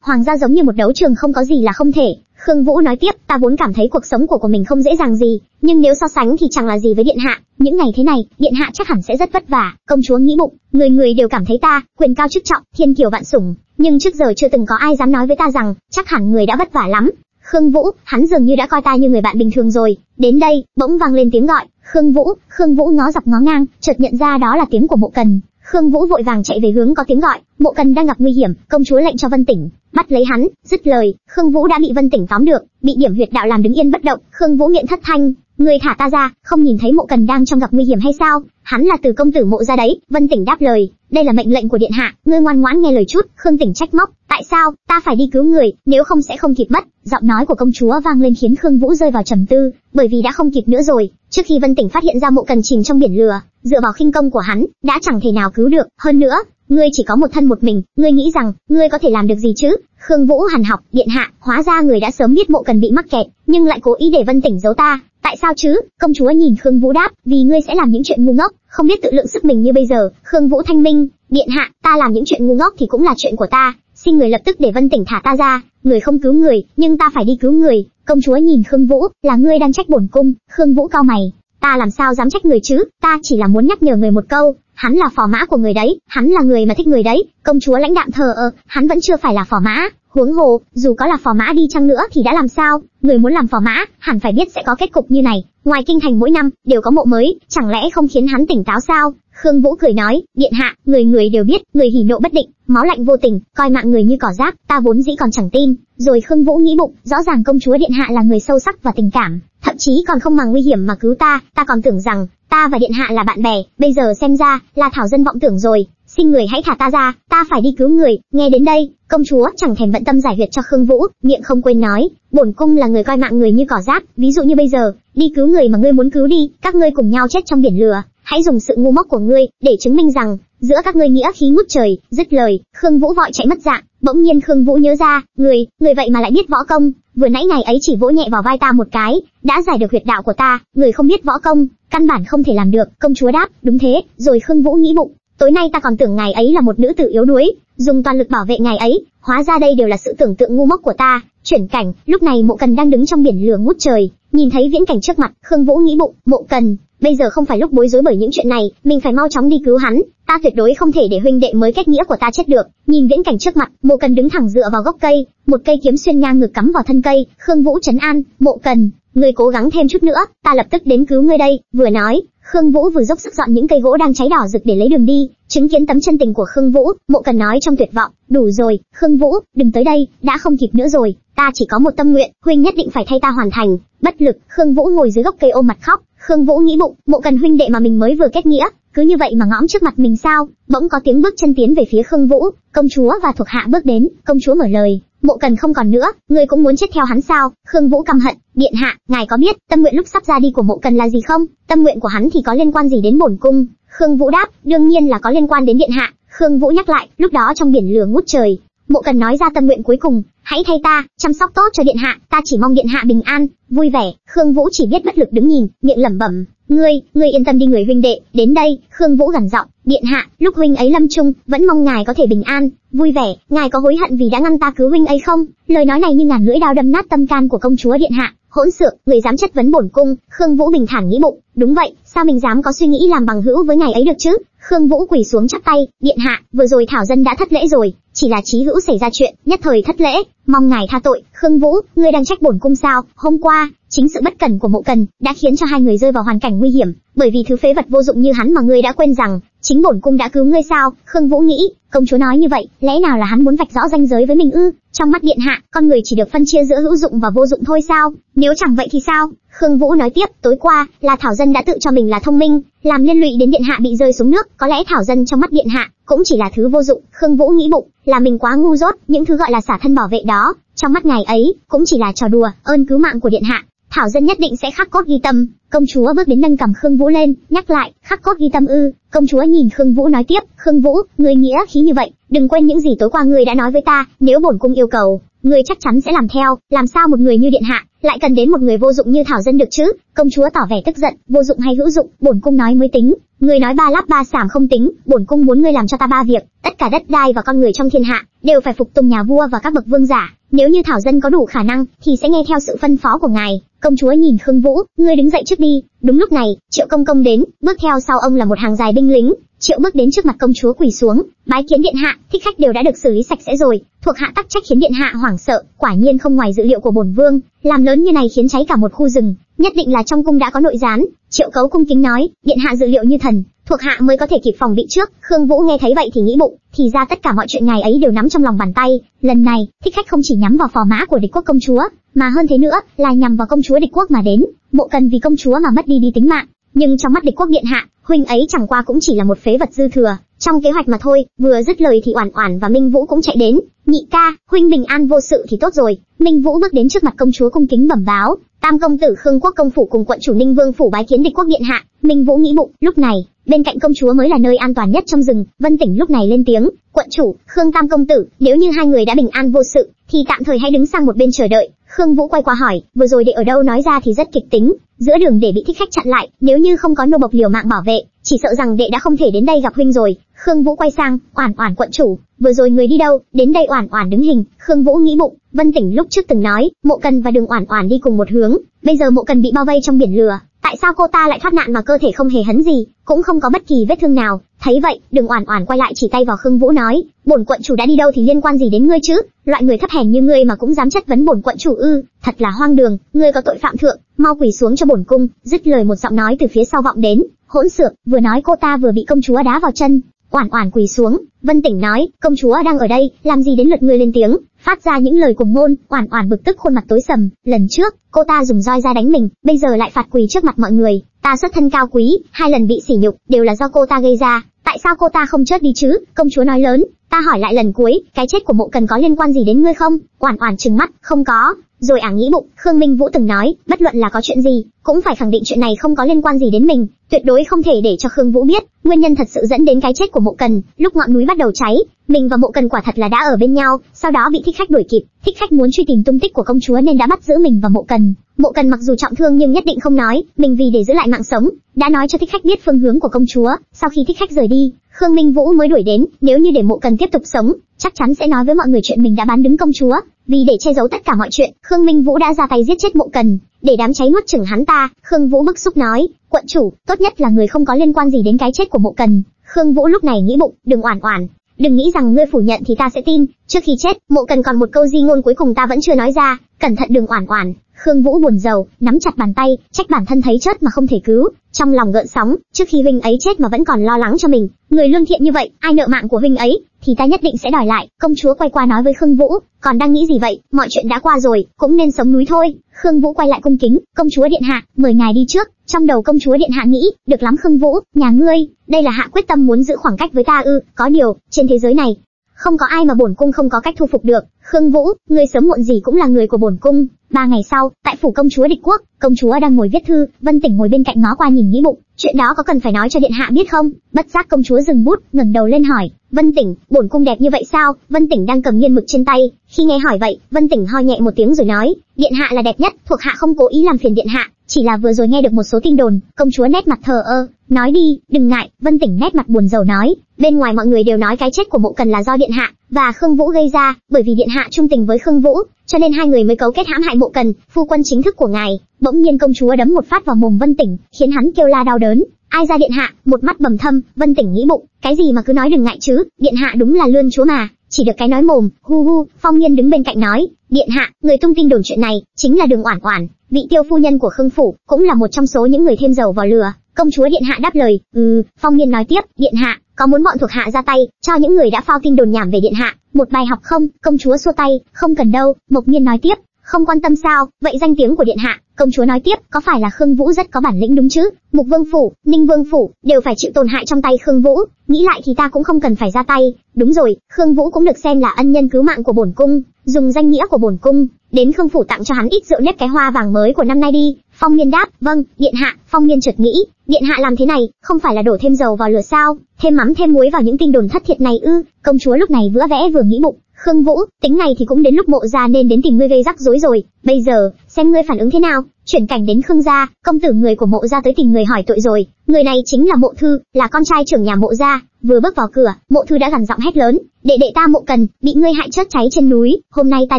hoàng gia giống như một đấu trường không có gì là không thể. Khương Vũ nói tiếp, ta vốn cảm thấy cuộc sống của của mình không dễ dàng gì, nhưng nếu so sánh thì chẳng là gì với điện hạ. Những ngày thế này, điện hạ chắc hẳn sẽ rất vất vả. Công chúa nghĩ bụng, người người đều cảm thấy ta quyền cao chức trọng, thiên kiều vạn sủng, nhưng trước giờ chưa từng có ai dám nói với ta rằng chắc hẳn người đã vất vả lắm. Khương Vũ, hắn dường như đã coi ta như người bạn bình thường rồi. Đến đây, bỗng vang lên tiếng gọi, Khương Vũ, Khương Vũ ngó dọc ngó ngang, chợt nhận ra đó là tiếng của Mộ Cần. Khương Vũ vội vàng chạy về hướng có tiếng gọi, Mộ Cần đang gặp nguy hiểm, công chúa lệnh cho Vân Tỉnh. Bắt lấy hắn, dứt lời, Khương Vũ đã bị Vân Tỉnh tóm được, bị điểm huyệt đạo làm đứng yên bất động, Khương Vũ miệng thất thanh, người thả ta ra, không nhìn thấy Mộ Cần đang trong gặp nguy hiểm hay sao? Hắn là từ công tử Mộ ra đấy, Vân Tỉnh đáp lời, đây là mệnh lệnh của điện hạ, ngươi ngoan ngoãn nghe lời chút, Khương Tỉnh trách móc, tại sao, ta phải đi cứu người, nếu không sẽ không kịp mất. Giọng nói của công chúa vang lên khiến Khương Vũ rơi vào trầm tư, bởi vì đã không kịp nữa rồi, trước khi Vân Tỉnh phát hiện ra Mộ Cần chìm trong biển lửa, dựa vào khinh công của hắn, đã chẳng thể nào cứu được, hơn nữa, ngươi chỉ có một thân một mình, ngươi nghĩ rằng, ngươi có thể làm được gì chứ? Khương Vũ hằn học, điện hạ, hóa ra người đã sớm biết mộ cần bị mắc kẹt, nhưng lại cố ý để Vân Tỉnh giấu ta, tại sao chứ? Công chúa nhìn Khương Vũ đáp, vì ngươi sẽ làm những chuyện ngu ngốc, không biết tự lượng sức mình như bây giờ. Khương Vũ thanh minh, điện hạ, ta làm những chuyện ngu ngốc thì cũng là chuyện của ta, xin người lập tức để Vân Tỉnh thả ta ra, người không cứu người, nhưng ta phải đi cứu người. Công chúa nhìn Khương Vũ, là ngươi đang trách bổn cung. Khương Vũ cao mày, ta làm sao dám trách người chứ? Ta chỉ là muốn nhắc nhở người một câu, hắn là phò mã của người đấy, hắn là người mà thích người đấy. Công chúa lãnh đạm thờ ơ, hắn vẫn chưa phải là phò mã, huống hồ, dù có là phò mã đi chăng nữa thì đã làm sao? Người muốn làm phò mã, hẳn phải biết sẽ có kết cục như này. Ngoài kinh thành mỗi năm đều có mộ mới, chẳng lẽ không khiến hắn tỉnh táo sao? Khương Vũ cười nói, điện hạ, người người đều biết, người hỉ nộ bất định, máu lạnh vô tình, coi mạng người như cỏ rác, ta vốn dĩ còn chẳng tin. Rồi Khương Vũ nghĩ bụng, rõ ràng công chúa điện hạ là người sâu sắc và tình cảm, thậm chí còn không màng nguy hiểm mà cứu ta, ta còn tưởng rằng ta và điện hạ là bạn bè, bây giờ xem ra là thảo dân vọng tưởng rồi. Xin người hãy thả ta ra, ta phải đi cứu người. Nghe đến đây, công chúa chẳng thèm bận tâm giải huyệt cho Khương Vũ, miệng không quên nói, bổn cung là người coi mạng người như cỏ rác, ví dụ như bây giờ, đi cứu người mà ngươi muốn cứu đi, các ngươi cùng nhau chết trong biển lửa, hãy dùng sự ngu ngốc của ngươi để chứng minh rằng giữa các ngươi nghĩa khí ngút trời. Dứt lời, Khương Vũ vội chạy mất dạng. Bỗng nhiên Khương Vũ nhớ ra, người, người vậy mà lại biết võ công, vừa nãy ngày ấy chỉ vỗ nhẹ vào vai ta một cái, đã giải được huyệt đạo của ta, người không biết võ công, căn bản không thể làm được. Công chúa đáp, đúng thế. Rồi Khương Vũ nghĩ bụng, tối nay ta còn tưởng ngài ấy là một nữ tử yếu đuối, dùng toàn lực bảo vệ ngài ấy, hóa ra đây đều là sự tưởng tượng ngu ngốc của ta. Chuyển cảnh, lúc này Mộ Cần đang đứng trong biển lửa ngút trời, nhìn thấy viễn cảnh trước mặt, Khương Vũ nghĩ bụng, Mộ Cần, bây giờ không phải lúc bối rối bởi những chuyện này, mình phải mau chóng đi cứu hắn, ta tuyệt đối không thể để huynh đệ mới kết nghĩa của ta chết được. Nhìn viễn cảnh trước mặt, Mộ Cần đứng thẳng dựa vào gốc cây, một cây kiếm xuyên ngang ngực cắm vào thân cây, Khương Vũ trấn an, "Mộ Cần, ngươi cố gắng thêm chút nữa, ta lập tức đến cứu ngươi đây." Vừa nói, Khương Vũ vừa dốc sức dọn những cây gỗ đang cháy đỏ rực để lấy đường đi, chứng kiến tấm chân tình của Khương Vũ, Mộ Cần nói trong tuyệt vọng, "Đủ rồi, Khương Vũ, đừng tới đây, đã không kịp nữa rồi, ta chỉ có một tâm nguyện, huynh nhất định phải thay ta hoàn thành." Bất lực, Khương Vũ ngồi dưới gốc cây ôm mặt khóc, Khương Vũ nghĩ bụng, Mộ Cần huynh đệ mà mình mới vừa kết nghĩa, cứ như vậy mà ngõm trước mặt mình sao? Bỗng có tiếng bước chân tiến về phía Khương Vũ, công chúa và thuộc hạ bước đến, công chúa mở lời, Mộ Cần không còn nữa, ngươi cũng muốn chết theo hắn sao? Khương Vũ căm hận, điện hạ, ngài có biết tâm nguyện lúc sắp ra đi của Mộ Cần là gì không? Tâm nguyện của hắn thì có liên quan gì đến bổn cung? Khương Vũ đáp, đương nhiên là có liên quan đến điện hạ. Khương Vũ nhắc lại, lúc đó trong biển lửa ngút trời, Mộ Cần nói ra tâm nguyện cuối cùng, hãy thay ta chăm sóc tốt cho điện hạ, ta chỉ mong điện hạ bình an, vui vẻ. Khương Vũ chỉ biết bất lực đứng nhìn, miệng lẩm bẩm, ngươi, ngươi yên tâm đi người huynh đệ. Đến đây, Khương Vũ gằn giọng, điện hạ, lúc huynh ấy lâm chung, vẫn mong ngài có thể bình an, vui vẻ. Ngài có hối hận vì đã ngăn ta cứu huynh ấy không? Lời nói này như ngàn lưỡi dao đâm nát tâm can của công chúa điện hạ. Hỗn xược, người dám chất vấn bổn cung, Khương Vũ bình thản nghĩ bụng, đúng vậy, sao mình dám có suy nghĩ làm bằng hữu với ngài ấy được chứ? Khương Vũ quỳ xuống chắp tay, điện hạ, vừa rồi thảo dân đã thất lễ rồi, chỉ là trí hữu xảy ra chuyện, nhất thời thất lễ, mong ngài tha tội. Khương Vũ, ngươi đang trách bổn cung sao? Hôm qua, chính sự bất cẩn của Mộ Cần đã khiến cho hai người rơi vào hoàn cảnh nguy hiểm, bởi vì thứ phế vật vô dụng như hắn mà ngươi đã quên rằng chính bổn cung đã cứu ngươi sao? Khương Vũ nghĩ, công chúa nói như vậy, lẽ nào là hắn muốn vạch rõ ranh giới với mình ư? Trong mắt điện hạ, con người chỉ được phân chia giữa hữu dụng và vô dụng thôi sao? Nếu chẳng vậy thì sao? Khương Vũ nói tiếp, tối qua, là Thảo Dân đã tự cho mình là thông minh, làm liên lụy đến điện hạ bị rơi xuống nước, có lẽ Thảo Dân trong mắt điện hạ cũng chỉ là thứ vô dụng. Khương Vũ nghĩ bụng, là mình quá ngu dốt, những thứ gọi là xả thân bảo vệ đó, trong mắt ngài ấy cũng chỉ là trò đùa, ơn cứu mạng của điện hạ, Thảo dân nhất định sẽ khắc cốt ghi tâm. Công chúa bước đến nâng cầm Khương Vũ lên, nhắc lại, khắc cốt ghi tâm ư? Công chúa nhìn Khương Vũ nói tiếp, Khương Vũ, ngươi nghĩa khí như vậy, đừng quên những gì tối qua ngươi đã nói với ta, nếu bổn cung yêu cầu, ngươi chắc chắn sẽ làm theo, làm sao một người như điện hạ lại cần đến một người vô dụng như Thảo dân được chứ? Công chúa tỏ vẻ tức giận, vô dụng hay hữu dụng, bổn cung nói mới tính. Ngươi nói ba lắp ba sảm không tính, bổn cung muốn ngươi làm cho ta ba việc, tất cả đất đai và con người trong thiên hạ đều phải phục tùng nhà vua và các bậc vương giả. Nếu như Thảo dân có đủ khả năng, thì sẽ nghe theo sự phân phó của ngài. Công chúa nhìn Khương Vũ, ngươi đứng dậy trước đi. Đúng lúc này, Triệu Công Công đến, bước theo sau ông là một hàng dài binh lính. Triệu bước đến trước mặt công chúa quỳ xuống, bái kiến điện hạ, thích khách đều đã được xử lý sạch sẽ rồi. Thuộc hạ tắc trách khiến điện hạ hoảng sợ, quả nhiên không ngoài dự liệu của bổn vương, làm lớn như này khiến cháy cả một khu rừng, nhất định là trong cung đã có nội gián. Triệu Cấu cung kính nói, điện hạ dự liệu như thần, thuộc hạ mới có thể kịp phòng bị trước. Khương Vũ nghe thấy vậy thì nghĩ bụng, thì ra tất cả mọi chuyện ngài ấy đều nắm trong lòng bàn tay. Lần này, thích khách không chỉ nhắm vào phò mã của địch quốc công chúa, mà hơn thế nữa là nhằm vào công chúa địch quốc mà đến. Mộ cần vì công chúa mà mất đi đi tính mạng, nhưng trong mắt địch quốc điện hạ, huynh ấy chẳng qua cũng chỉ là một phế vật dư thừa, trong kế hoạch mà thôi. Vừa dứt lời thì Oản Oản và Minh Vũ cũng chạy đến. Nhị ca, huynh bình an vô sự thì tốt rồi. Minh Vũ bước đến trước mặt công chúa cung kính bẩm báo, Tam công tử Khương Quốc công phủ cùng quận chủ Ninh Vương phủ bái kiến địch quốc điện hạ. Minh Vũ nghĩ bụng, lúc này, bên cạnh công chúa mới là nơi an toàn nhất trong rừng. Vân Tỉnh lúc này lên tiếng, quận chủ, Khương Tam công tử, nếu như hai người đã bình an vô sự, thì tạm thời hãy đứng sang một bên chờ đợi. Khương Vũ quay qua hỏi, vừa rồi đệ ở đâu nói ra thì rất kịch tính, giữa đường để bị thích khách chặn lại, nếu như không có nô bộc liều mạng bảo vệ, chỉ sợ rằng đệ đã không thể đến đây gặp huynh rồi. Khương Vũ quay sang, oản oản quận chủ, vừa rồi người đi đâu? Đến đây oản oản đứng hình. Khương Vũ nghĩ bụng, Vân Tỉnh lúc trước từng nói, Mộ Cần và Đường oản oản đi cùng một hướng, bây giờ Mộ Cần bị bao vây trong biển lửa, tại sao cô ta lại thoát nạn mà cơ thể không hề hấn gì, cũng không có bất kỳ vết thương nào? Thấy vậy, Đường oản oản quay lại chỉ tay vào Khương Vũ nói, bổn quận chủ đã đi đâu thì liên quan gì đến ngươi chứ? Loại người thấp hèn như ngươi mà cũng dám chất vấn bổn quận chủ ư? Thật là hoang đường, ngươi có tội phạm thượng, mau quỳ xuống cho bổn cung. Dứt lời một giọng nói từ phía sau vọng đến, hỗn xược, vừa nói cô ta vừa bị công chúa đá vào chân, Oản Oản quỳ xuống, Vân Tỉnh nói, công chúa đang ở đây, làm gì đến lượt ngươi lên tiếng, phát ra những lời cùng ngôn, Oản Oản bực tức khuôn mặt tối sầm, lần trước, cô ta dùng roi ra đánh mình, bây giờ lại phạt quỳ trước mặt mọi người, ta xuất thân cao quý, hai lần bị sỉ nhục, đều là do cô ta gây ra, tại sao cô ta không chết đi chứ? Công chúa nói lớn, ta hỏi lại lần cuối, cái chết của Mộ Cần có liên quan gì đến ngươi không? Oản Oản trừng mắt, không có, rồi ả nghĩ bụng, Khương Minh Vũ từng nói, bất luận là có chuyện gì, cũng phải khẳng định chuyện này không có liên quan gì đến mình, tuyệt đối không thể để cho Khương Vũ biết, nguyên nhân thật sự dẫn đến cái chết của Mộ Cần, lúc ngọn núi bắt đầu cháy, mình và Mộ Cần quả thật là đã ở bên nhau, sau đó bị thích khách đuổi kịp, thích khách muốn truy tìm tung tích của công chúa nên đã bắt giữ mình và Mộ Cần. Mộ Cần mặc dù trọng thương nhưng nhất định không nói, mình vì để giữ lại mạng sống, đã nói cho thích khách biết phương hướng của công chúa, sau khi thích khách rời đi, Khương Minh Vũ mới đuổi đến, nếu như để Mộ Cần tiếp tục sống, chắc chắn sẽ nói với mọi người chuyện mình đã bán đứng công chúa, vì để che giấu tất cả mọi chuyện, Khương Minh Vũ đã ra tay giết chết Mộ Cần, để đám cháy nuốt chửng hắn ta. Khương Vũ bức xúc nói, quận chủ, tốt nhất là người không có liên quan gì đến cái chết của Mộ Cần. Khương Vũ lúc này nghĩ bụng, đừng oản oản, đừng nghĩ rằng ngươi phủ nhận thì ta sẽ tin. Trước khi chết, Mộ Cần còn một câu di ngôn cuối cùng ta vẫn chưa nói ra, cẩn thận đừng oản oản. Khương Vũ buồn rầu, nắm chặt bàn tay, trách bản thân thấy chết mà không thể cứu, trong lòng gợn sóng, trước khi huynh ấy chết mà vẫn còn lo lắng cho mình, người lương thiện như vậy, ai nợ mạng của huynh ấy, thì ta nhất định sẽ đòi lại. Công chúa quay qua nói với Khương Vũ, còn đang nghĩ gì vậy, mọi chuyện đã qua rồi, cũng nên sống núi thôi. Khương Vũ quay lại cung kính, công chúa điện hạ, mời ngài đi trước. Trong đầu công chúa điện hạ nghĩ, được lắm Khương Vũ, nhà ngươi, đây là hạ quyết tâm muốn giữ khoảng cách với ta ư? Có điều, trên thế giới này, không có ai mà bổn cung không có cách thu phục được. Khương Vũ, ngươi sớm muộn gì cũng là người của bổn cung. Ba ngày sau, tại phủ công chúa địch quốc, công chúa đang ngồi viết thư, Vân Tỉnh ngồi bên cạnh ngó qua nhìn nghĩ bụng, chuyện đó có cần phải nói cho điện hạ biết không? Bất giác công chúa dừng bút, ngẩng đầu lên hỏi, Vân Tỉnh, bổn cung đẹp như vậy sao? Vân Tỉnh đang cầm nghiên mực trên tay, khi nghe hỏi vậy, Vân Tỉnh ho nhẹ một tiếng rồi nói, điện hạ là đẹp nhất, thuộc hạ không cố ý làm phiền điện hạ, chỉ là vừa rồi nghe được một số tin đồn, công chúa nét mặt thờ ơ, nói đi, đừng ngại, Vân Tỉnh nét mặt buồn rầu nói, bên ngoài mọi người đều nói cái chết của Mộ Cần là do điện hạ và Khương Vũ gây ra, bởi vì điện hạ trung tình với Khương Vũ, cho nên hai người mới cấu kết hãm hại Mộ Cần, phu quân chính thức của ngài. Bỗng nhiên công chúa đấm một phát vào mồm Vân Tỉnh, khiến hắn kêu la đau đớn. Ai ra điện hạ, một mắt bầm thâm, Vân Tỉnh nghĩ bụng, cái gì mà cứ nói đừng ngại chứ, điện hạ đúng là lươn chúa mà, chỉ được cái nói mồm, hu hu, Phong Nhiên đứng bên cạnh nói, điện hạ, người tung tin đồn chuyện này, chính là Đường Oản Oản, vị tiêu phu nhân của Khương phủ, cũng là một trong số những người thêm dầu vào lửa. Công chúa điện hạ đáp lời, "Ừ." Phong Nhiên nói tiếp, "Điện hạ, có muốn bọn thuộc hạ ra tay, cho những người đã phao tin đồn nhảm về điện hạ, một bài học không?" Công chúa xua tay, "Không cần đâu." Mộc nhiên nói tiếp, "Không quan tâm sao? Vậy danh tiếng của điện hạ?" Công chúa nói tiếp, "Có phải là Khương Vũ rất có bản lĩnh đúng chứ? Mục Vương phủ, Ninh Vương phủ đều phải chịu tổn hại trong tay Khương Vũ, nghĩ lại thì ta cũng không cần phải ra tay. Đúng rồi, Khương Vũ cũng được xem là ân nhân cứu mạng của bổn cung, dùng danh nghĩa của bổn cung, đến Khương phủ tặng cho hắn ít rượu nếp cái hoa vàng mới của năm nay đi." Phong Nghiên đáp, "Vâng, điện hạ." Phong Nghiên chợt nghĩ, điện hạ làm thế này, không phải là đổ thêm dầu vào lửa sao? Thêm mắm thêm muối vào những tin đồn thất thiệt này ư? Công chúa lúc này vừa vẽ vừa nghĩ bụng, Khương Vũ, tính này thì cũng đến lúc mộ gia nên đến tìm ngươi gây rắc rối rồi. Bây giờ, xem ngươi phản ứng thế nào. Chuyển cảnh đến Khương gia, công tử người của mộ gia tới tìm người hỏi tội rồi. Người này chính là Mộ Thư, là con trai trưởng nhà mộ gia. Vừa bước vào cửa, Mộ Thư đã gằn giọng hét lớn, đệ đệ ta Mộ Cần, bị ngươi hại chết cháy trên núi. Hôm nay ta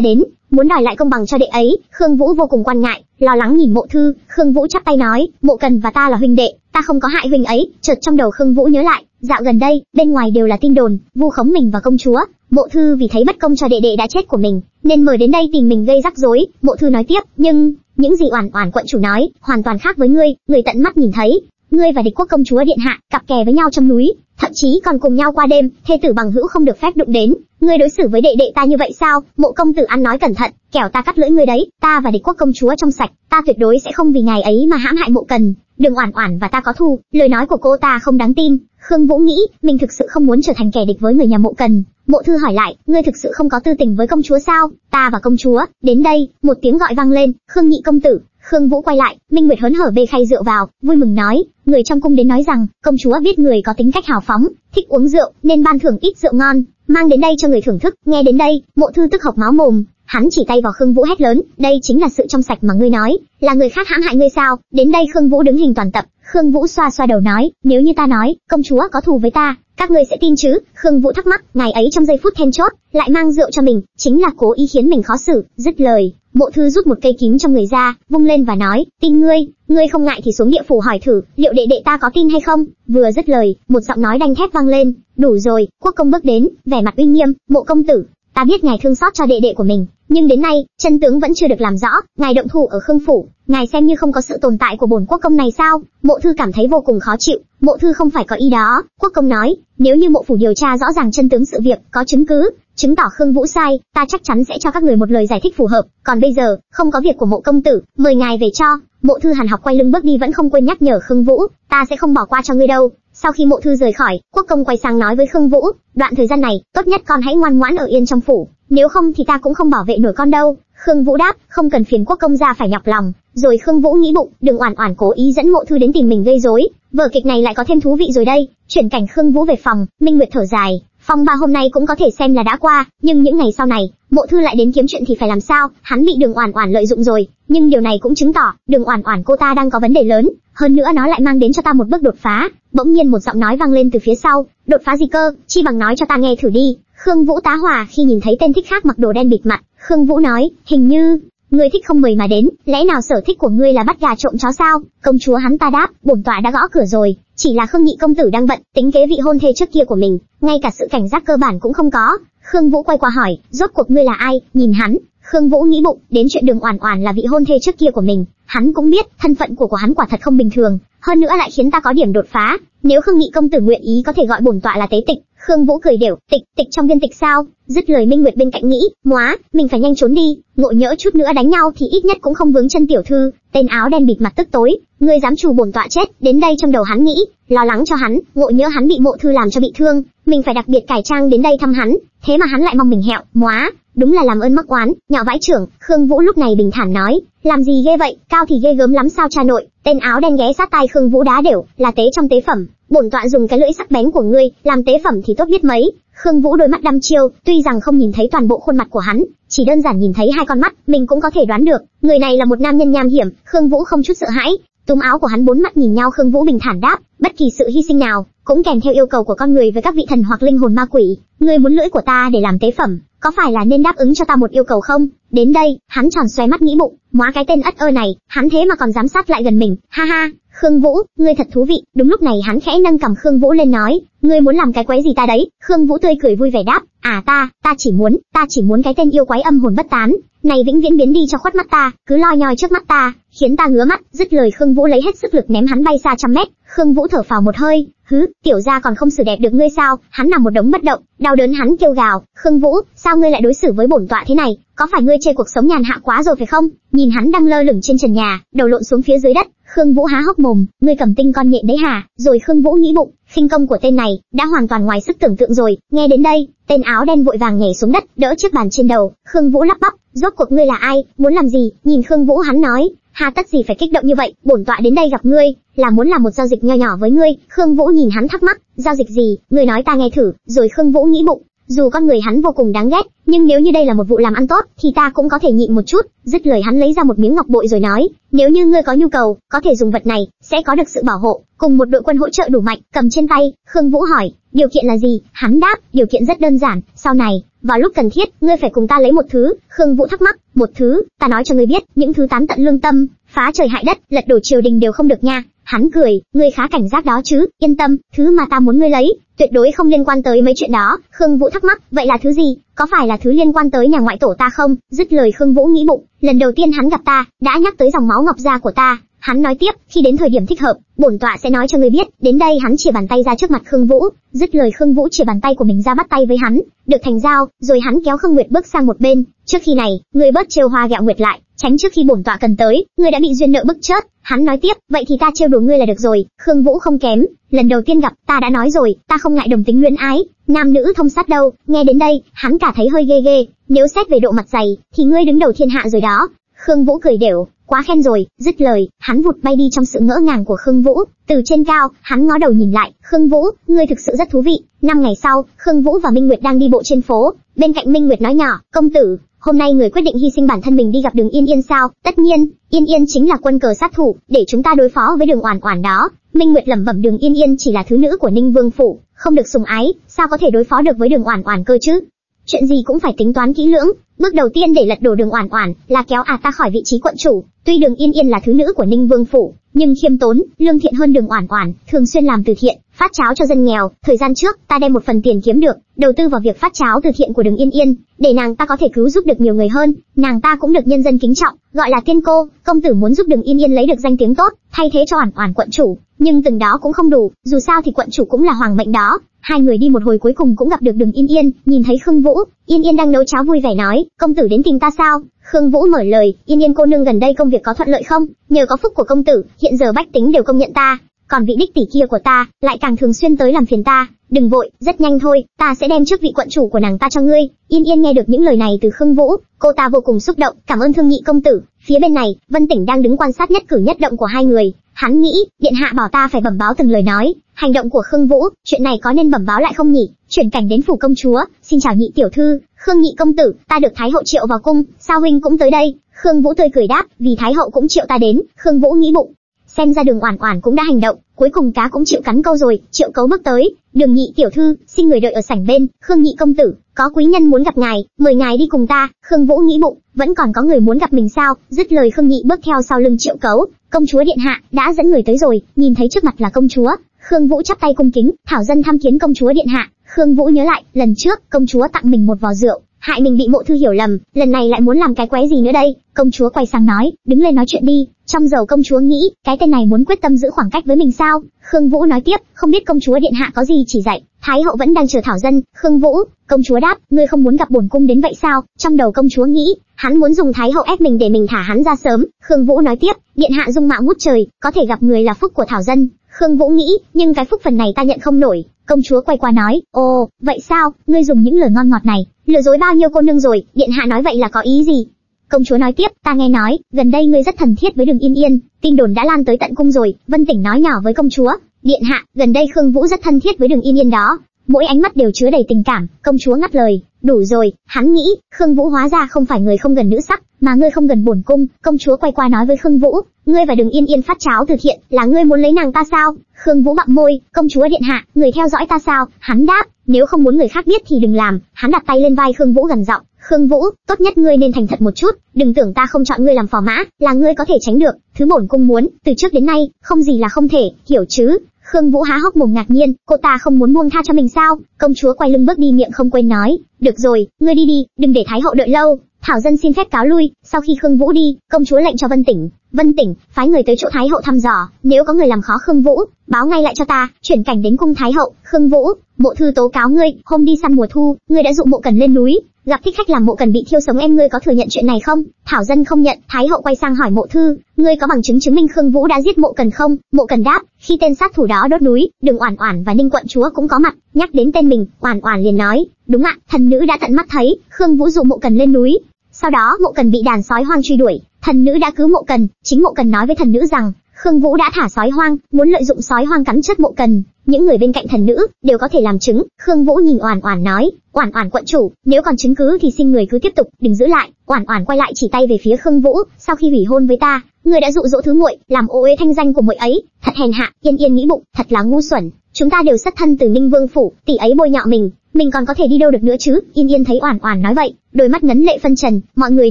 đến, muốn đòi lại công bằng cho đệ ấy. Khương Vũ vô cùng quan ngại, lo lắng nhìn Mộ Thư. Khương Vũ chắp tay nói, Mộ Cần và ta là huynh đệ, ta không có hại huynh ấy. Chợt trong đầu Khương Vũ nhớ lại, dạo gần đây, bên ngoài đều là tin đồn, vu khống mình và công chúa. Mộ Thư vì thấy bất công cho đệ đệ đã chết của mình, nên mời đến đây tìm mình gây rắc rối. Mộ Thư nói tiếp, nhưng những gì oản oản quận chủ nói, hoàn toàn khác với ngươi, người tận mắt nhìn thấy, ngươi và địch quốc công chúa điện hạ cặp kè với nhau trong núi, thậm chí còn cùng nhau qua đêm, thê tử bằng hữu không được phép đụng đến. Ngươi đối xử với đệ đệ ta như vậy sao? Mộ công tử ăn nói cẩn thận, kẻo ta cắt lưỡi ngươi đấy. Ta và địch quốc công chúa trong sạch, ta tuyệt đối sẽ không vì ngày ấy mà hãm hại mộ cần. Đừng oản oản và ta có thù, lời nói của cô ta không đáng tin. Khương Vũ nghĩ, mình thực sự không muốn trở thành kẻ địch với người nhà mộ cần. Mộ thư hỏi lại, ngươi thực sự không có tư tình với công chúa sao? Ta và công chúa, đến đây, một tiếng gọi vang lên, Khương nhị công tử. Khương Vũ quay lại, Minh Nguyệt hớn hở bê khay rượu vào, vui mừng nói, người trong cung đến nói rằng, công chúa biết người có tính cách hào phóng, thích uống rượu, nên ban thưởng ít rượu ngon, mang đến đây cho người thưởng thức. Nghe đến đây, mộ thư tức học máu mồm, hắn chỉ tay vào Khương Vũ hét lớn, đây chính là sự trong sạch mà ngươi nói, là người khác hãm hại ngươi sao? Đến đây Khương Vũ đứng hình toàn tập, Khương Vũ xoa xoa đầu nói, nếu như ta nói, công chúa có thù với ta, các ngươi sẽ tin chứ? Khương Vũ thắc mắc, ngày ấy trong giây phút then chốt, lại mang rượu cho mình, chính là cố ý khiến mình khó xử. Dứt lời, Mộ Thư rút một cây kiếm trong người ra, vung lên và nói, tin ngươi, ngươi không ngại thì xuống địa phủ hỏi thử, liệu đệ đệ ta có tin hay không? Vừa dứt lời, một giọng nói đanh thép vang lên, đủ rồi. Quốc công bước đến, vẻ mặt uy nghiêm, Mộ công tử, ta biết ngài thương xót cho đệ đệ của mình, nhưng đến nay, chân tướng vẫn chưa được làm rõ, ngài động thủ ở Khương phủ, ngài xem như không có sự tồn tại của bổn quốc công này sao? Mộ thư cảm thấy vô cùng khó chịu, mộ thư không phải có ý đó, quốc công nói, nếu như mộ phủ điều tra rõ ràng chân tướng sự việc, có chứng cứ, chứng tỏ Khương Vũ sai, ta chắc chắn sẽ cho các người một lời giải thích phù hợp, còn bây giờ, không có việc của mộ công tử, mời ngài về cho. Mộ thư hàn học quay lưng bước đi vẫn không quên nhắc nhở Khương Vũ, ta sẽ không bỏ qua cho ngươi đâu. Sau khi mộ thư rời khỏi, quốc công quay sang nói với Khương Vũ, đoạn thời gian này, tốt nhất con hãy ngoan ngoãn ở yên trong phủ, nếu không thì ta cũng không bảo vệ nổi con đâu. Khương Vũ đáp, không cần phiền quốc công ra phải nhọc lòng. Rồi Khương Vũ nghĩ bụng, đừng oản oản cố ý dẫn mộ thư đến tìm mình gây rối. Vở kịch này lại có thêm thú vị rồi đây. Chuyển cảnh Khương Vũ về phòng, Minh Nguyệt thở dài. Phong ba hôm nay cũng có thể xem là đã qua, nhưng những ngày sau này, mộ thư lại đến kiếm chuyện thì phải làm sao? Hắn bị đường oản oản lợi dụng rồi, nhưng điều này cũng chứng tỏ, đường oản oản cô ta đang có vấn đề lớn. Hơn nữa nó lại mang đến cho ta một bước đột phá. Bỗng nhiên một giọng nói vang lên từ phía sau, đột phá gì cơ? Chi bằng nói cho ta nghe thử đi. Khương Vũ tá hòa khi nhìn thấy tên thích khác mặc đồ đen bịt mặt, Khương Vũ nói, hình như, ngươi thích không mời mà đến, lẽ nào sở thích của ngươi là bắt gà trộm chó sao? Công chúa hắn ta đáp, bổn tọa đã gõ cửa rồi, chỉ là Khương Nhị công tử đang bận, tính kế vị hôn thê trước kia của mình, ngay cả sự cảnh giác cơ bản cũng không có. Khương Vũ quay qua hỏi, rốt cuộc ngươi là ai? Nhìn hắn, Khương Vũ nghĩ bụng, đến chuyện Đường Oản Oản là vị hôn thê trước kia của mình, hắn cũng biết, thân phận của của hắn quả thật không bình thường, hơn nữa lại khiến ta có điểm đột phá, nếu Khương Nhị công tử nguyện ý có thể gọi bổn tọa là tế tịch, Khương Vũ cười đều, tịch, tịch trong viên tịch sao? Dứt lời Minh Nguyệt bên cạnh nghĩ, móa, mình phải nhanh trốn đi, ngộ nhỡ chút nữa đánh nhau thì ít nhất cũng không vướng chân tiểu thư. Tên áo đen bịt mặt tức tối, ngươi dám chủ bổn tọa chết, đến đây trong đầu hắn nghĩ, lo lắng cho hắn, ngộ nhỡ hắn bị mộ thư làm cho bị thương, mình phải đặc biệt cải trang đến đây thăm hắn, thế mà hắn lại mong mình hẹo, móa, đúng là làm ơn mắc oán, nhỏ vãi trưởng, Khương Vũ lúc này bình thản nói, làm gì ghê vậy, cao thì ghê gớm lắm sao cha nội, tên áo đen ghé sát tai Khương Vũ đá đều, là tế trong tế phẩm, bổn tọa dùng cái lưỡi sắc bén của ngươi, làm tế phẩm thì tốt biết mấy. Khương Vũ đôi mắt đăm chiêu, tuy rằng không nhìn thấy toàn bộ khuôn mặt của hắn, chỉ đơn giản nhìn thấy hai con mắt, mình cũng có thể đoán được, người này là một nam nhân nham hiểm, Khương Vũ không chút sợ hãi, túm áo của hắn bốn mắt nhìn nhau Khương Vũ bình thản đáp, bất kỳ sự hy sinh nào, cũng kèm theo yêu cầu của con người với các vị thần hoặc linh hồn ma quỷ, ngươi muốn lưỡi của ta để làm tế phẩm, có phải là nên đáp ứng cho ta một yêu cầu không? Đến đây, hắn tròn xoe mắt nghĩ bụng, móa cái tên ất ơ này, hắn thế mà còn dám sát lại gần mình, ha ha, Khương Vũ, ngươi thật thú vị. Đúng lúc này hắn khẽ nâng cầm Khương Vũ lên nói, ngươi muốn làm cái quái gì ta đấy? Khương Vũ tươi cười vui vẻ đáp, à ta, ta chỉ muốn, ta chỉ muốn cái tên yêu quái âm hồn bất tán, này vĩnh viễn biến đi cho khuất mắt ta, cứ lo nhoi trước mắt ta, khiến ta ngứa mắt, dứt lời Khương Vũ lấy hết sức lực ném hắn bay xa trăm mét, Khương Vũ thở phào một hơi, hứ, tiểu gia còn không xử đẹp được ngươi sao? Hắn nằm một đống bất động, đau đớn hắn kêu gào, Khương Vũ, sao ngươi lại đối xử với bổn tọa thế này? Có phải ngươi chê cuộc sống nhàn hạ quá rồi phải không? Nhìn hắn đang lơ lửng trên trần nhà, đầu lộn xuống phía dưới đất, Khương Vũ há hốc mồm, ngươi cầm tinh con nhện đấy hả? Rồi Khương Vũ nghĩ bụng, khinh công của tên này đã hoàn toàn ngoài sức tưởng tượng rồi. Nghe đến đây, tên áo đen vội vàng nhảy xuống đất, đỡ chiếc bàn trên đầu. Khương Vũ lắp bắp, rốt cuộc ngươi là ai, muốn làm gì? Nhìn Khương Vũ hắn nói, hà tất gì phải kích động như vậy, bổn tọa đến đây gặp ngươi, là muốn làm một giao dịch nho nhỏ với ngươi. Khương Vũ nhìn hắn thắc mắc, giao dịch gì? Ngươi nói ta nghe thử. Rồi Khương Vũ nghĩ bụng, dù con người hắn vô cùng đáng ghét, nhưng nếu như đây là một vụ làm ăn tốt, thì ta cũng có thể nhịn một chút. Dứt lời hắn lấy ra một miếng ngọc bội rồi nói, nếu như ngươi có nhu cầu, có thể dùng vật này, sẽ có được sự bảo hộ, cùng một đội quân hỗ trợ đủ mạnh, cầm trên tay. Khương Vũ hỏi, điều kiện là gì? Hắn đáp, điều kiện rất đơn giản, sau này, vào lúc cần thiết, ngươi phải cùng ta lấy một thứ. Khương Vũ thắc mắc, một thứ, ta nói cho ngươi biết, những thứ tán tận lương tâm, phá trời hại đất, lật đổ triều đình đều không được nha. Hắn cười, ngươi khá cảnh giác đó chứ, yên tâm, thứ mà ta muốn ngươi lấy, tuyệt đối không liên quan tới mấy chuyện đó. Khương Vũ thắc mắc, vậy là thứ gì? Có phải là thứ liên quan tới nhà ngoại tổ ta không? Dứt lời Khương Vũ nghĩ bụng, lần đầu tiên hắn gặp ta, đã nhắc tới dòng máu ngọc gia của ta. Hắn nói tiếp, khi đến thời điểm thích hợp, bổn tọa sẽ nói cho người biết. Đến đây hắn chìa bàn tay ra trước mặt Khương Vũ, dứt lời Khương Vũ chìa bàn tay của mình ra bắt tay với hắn, được thành giao, rồi hắn kéo Khương Nguyệt bước sang một bên. Trước khi này, ngươi bớt trêu hoa gẹo Nguyệt lại, tránh trước khi bổn tọa cần tới, ngươi đã bị duyên nợ bức chết. Hắn nói tiếp, vậy thì ta trêu đùa ngươi là được rồi. Khương Vũ không kém, lần đầu tiên gặp, ta đã nói rồi, ta không ngại đồng tính luyến ái, nam nữ thông sát đâu. Nghe đến đây, hắn cả thấy hơi ghê ghê, nếu xét về độ mặt dày, thì ngươi đứng đầu thiên hạ rồi đó. Khương Vũ cười đều, quá khen rồi, dứt lời, hắn vụt bay đi trong sự ngỡ ngàng của Khương Vũ, từ trên cao, hắn ngó đầu nhìn lại, Khương Vũ, ngươi thực sự rất thú vị. Năm ngày sau, Khương Vũ và Minh Nguyệt đang đi bộ trên phố, bên cạnh Minh Nguyệt nói nhỏ, công tử, hôm nay người quyết định hy sinh bản thân mình đi gặp Đường Yên Yên sao? Tất nhiên, Yên Yên chính là quân cờ sát thủ, để chúng ta đối phó với Đường Oản Oản đó. Minh Nguyệt lẩm bẩm Đường Yên Yên chỉ là thứ nữ của Ninh Vương phủ, không được sùng ái, sao có thể đối phó được với Đường Oản Oản cơ chứ? Chuyện gì cũng phải tính toán kỹ lưỡng, bước đầu tiên để lật đổ Đường Oản Oản là kéo à ta khỏi vị trí quận chủ. Tuy Đường Yên Yên là thứ nữ của Ninh Vương phủ, nhưng khiêm tốn, lương thiện hơn Đường Oản Oản, thường xuyên làm từ thiện, phát cháo cho dân nghèo. Thời gian trước, ta đem một phần tiền kiếm được, đầu tư vào việc phát cháo từ thiện của Đường Yên Yên, để nàng ta có thể cứu giúp được nhiều người hơn, nàng ta cũng được nhân dân kính trọng, gọi là tiên cô. Công tử muốn giúp Đường Yên Yên lấy được danh tiếng tốt, thay thế cho Oản Oản quận chủ, nhưng từng đó cũng không đủ, dù sao thì quận chủ cũng là hoàng mệnh đó. Hai người đi một hồi cuối cùng cũng gặp được Đường Yên Yên, nhìn thấy Khương Vũ, Yên Yên đang nấu cháo vui vẻ nói, công tử đến tìm ta sao? Khương Vũ mở lời, Yên Yên cô nương gần đây công việc có thuận lợi không? Nhờ có phúc của công tử, hiện giờ bách tính đều công nhận ta, còn vị đích tỷ kia của ta lại càng thường xuyên tới làm phiền ta. Đừng vội, rất nhanh thôi, ta sẽ đem chức vị quận chủ của nàng ta cho ngươi. Yên Yên nghe được những lời này từ Khương Vũ, cô ta vô cùng xúc động, cảm ơn thương nhị công tử. Phía bên này, Vân Tỉnh đang đứng quan sát nhất cử nhất động của hai người. Hắn nghĩ, điện hạ bảo ta phải bẩm báo từng lời nói, hành động của Khương Vũ, chuyện này có nên bẩm báo lại không nhỉ? Chuyển cảnh đến phủ công chúa, xin chào nhị tiểu thư, Khương nhị công tử, ta được thái hậu triệu vào cung, sao huynh cũng tới đây? Khương Vũ tươi cười đáp, vì thái hậu cũng triệu ta đến. Khương Vũ nghĩ bụng, xem ra đường oản oản cũng đã hành động, cuối cùng cá cũng chịu cắn câu rồi. Triệu cấu bước tới, đường nhị tiểu thư, xin người đợi ở sảnh bên. Khương nhị công tử, có quý nhân muốn gặp ngài, mời ngài đi cùng ta. Khương Vũ nghĩ bụng, vẫn còn có người muốn gặp mình sao? Dứt lời Khương nhị bước theo sau lưng triệu cấu, công chúa điện hạ đã dẫn người tới rồi, nhìn thấy trước mặt là công chúa. Khương Vũ chắp tay cung kính, thảo dân tham kiến công chúa điện hạ. Khương Vũ nhớ lại, lần trước công chúa tặng mình một vò rượu, hại mình bị mộ thư hiểu lầm, lần này lại muốn làm cái quái gì nữa đây? Công chúa quay sang nói, đứng lên nói chuyện đi. Trong dầu công chúa nghĩ, cái tên này muốn quyết tâm giữ khoảng cách với mình sao? Khương Vũ nói tiếp, không biết công chúa điện hạ có gì chỉ dạy. Thái hậu vẫn đang chờ thảo dân. Khương Vũ, công chúa đáp, ngươi không muốn gặp bổn cung đến vậy sao? Trong đầu công chúa nghĩ, hắn muốn dùng thái hậu ép mình để mình thả hắn ra sớm. Khương Vũ nói tiếp, điện hạ dung mạo ngút trời, có thể gặp người là phúc của thảo dân. Khương Vũ nghĩ, nhưng cái phúc phần này ta nhận không nổi. Công chúa quay qua nói, ồ, vậy sao, ngươi dùng những lời ngon ngọt này, lừa dối bao nhiêu cô nương rồi, điện hạ nói vậy là có ý gì? Công chúa nói tiếp, ta nghe nói, gần đây ngươi rất thần thiết với đường yên yên, tin đồn đã lan tới tận cung rồi, Vân Tỉnh nói nhỏ với công chúa, điện hạ, gần đây Khương Vũ rất thân thiết với đường yên yên đó, mỗi ánh mắt đều chứa đầy tình cảm, công chúa ngắt lời, đủ rồi, hắn nghĩ, Khương Vũ hóa ra không phải người không gần nữ sắc, mà ngươi không gần bổn cung, công chúa quay qua nói với Khương Vũ, ngươi và đừng Yên Yên phát cháo từ thiện, là ngươi muốn lấy nàng ta sao? Khương Vũ bặm môi, công chúa điện hạ, người theo dõi ta sao? Hắn đáp, nếu không muốn người khác biết thì đừng làm. Hắn đặt tay lên vai Khương Vũ gần giọng, Khương Vũ, tốt nhất ngươi nên thành thật một chút, đừng tưởng ta không chọn ngươi làm phò mã, là ngươi có thể tránh được. Thứ bổn cung muốn, từ trước đến nay, không gì là không thể, hiểu chứ? Khương Vũ há hốc mồm ngạc nhiên, cô ta không muốn buông tha cho mình sao? Công chúa quay lưng bước đi miệng không quên nói, được rồi, ngươi đi đi, đừng để thái hậu đợi lâu. Thảo dân xin phép cáo lui, sau khi Khương Vũ đi, công chúa lệnh cho Vân Tỉnh, Vân Tỉnh phái người tới chỗ Thái hậu thăm dò, nếu có người làm khó Khương Vũ, báo ngay lại cho ta, chuyển cảnh đến cung Thái hậu, Khương Vũ, mộ thư tố cáo ngươi, hôm đi săn mùa thu, ngươi đã dụ mộ cần lên núi, gặp thích khách làm mộ cần bị thiêu sống em ngươi có thừa nhận chuyện này không? Thảo dân không nhận, Thái hậu quay sang hỏi mộ thư, ngươi có bằng chứng chứng minh Khương Vũ đã giết mộ cần không? Mộ cần đáp, khi tên sát thủ đó đốt núi, đừng Oản Oản và Ninh quận chúa cũng có mặt, nhắc đến tên mình, Oản Oản liền nói, đúng ạ, thần nữ đã tận mắt thấy, Khương Vũ dụ mộ cần lên núi. Sau đó mộ cần bị đàn sói hoang truy đuổi, thần nữ đã cứu mộ cần, chính mộ cần nói với thần nữ rằng, Khương Vũ đã thả sói hoang, muốn lợi dụng sói hoang cắn chết mộ cần. Những người bên cạnh thần nữ đều có thể làm chứng. Khương Vũ nhìn Oản Oản nói, Oản Oản quận chủ, nếu còn chứng cứ thì xin người cứ tiếp tục, đừng giữ lại. Oản Oản quay lại chỉ tay về phía Khương Vũ, sau khi hủy hôn với ta, người đã dụ dỗ thứ muội, làm ô uế thanh danh của muội ấy, thật hèn hạ. Yên Yên nghĩ bụng, thật là ngu xuẩn. Chúng ta đều xuất thân từ Ninh Vương phủ, tỷ ấy bôi nhọ mình, mình còn có thể đi đâu được nữa chứ? Yên Yên thấy Oản Oản nói vậy, đôi mắt ngấn lệ phân trần, mọi người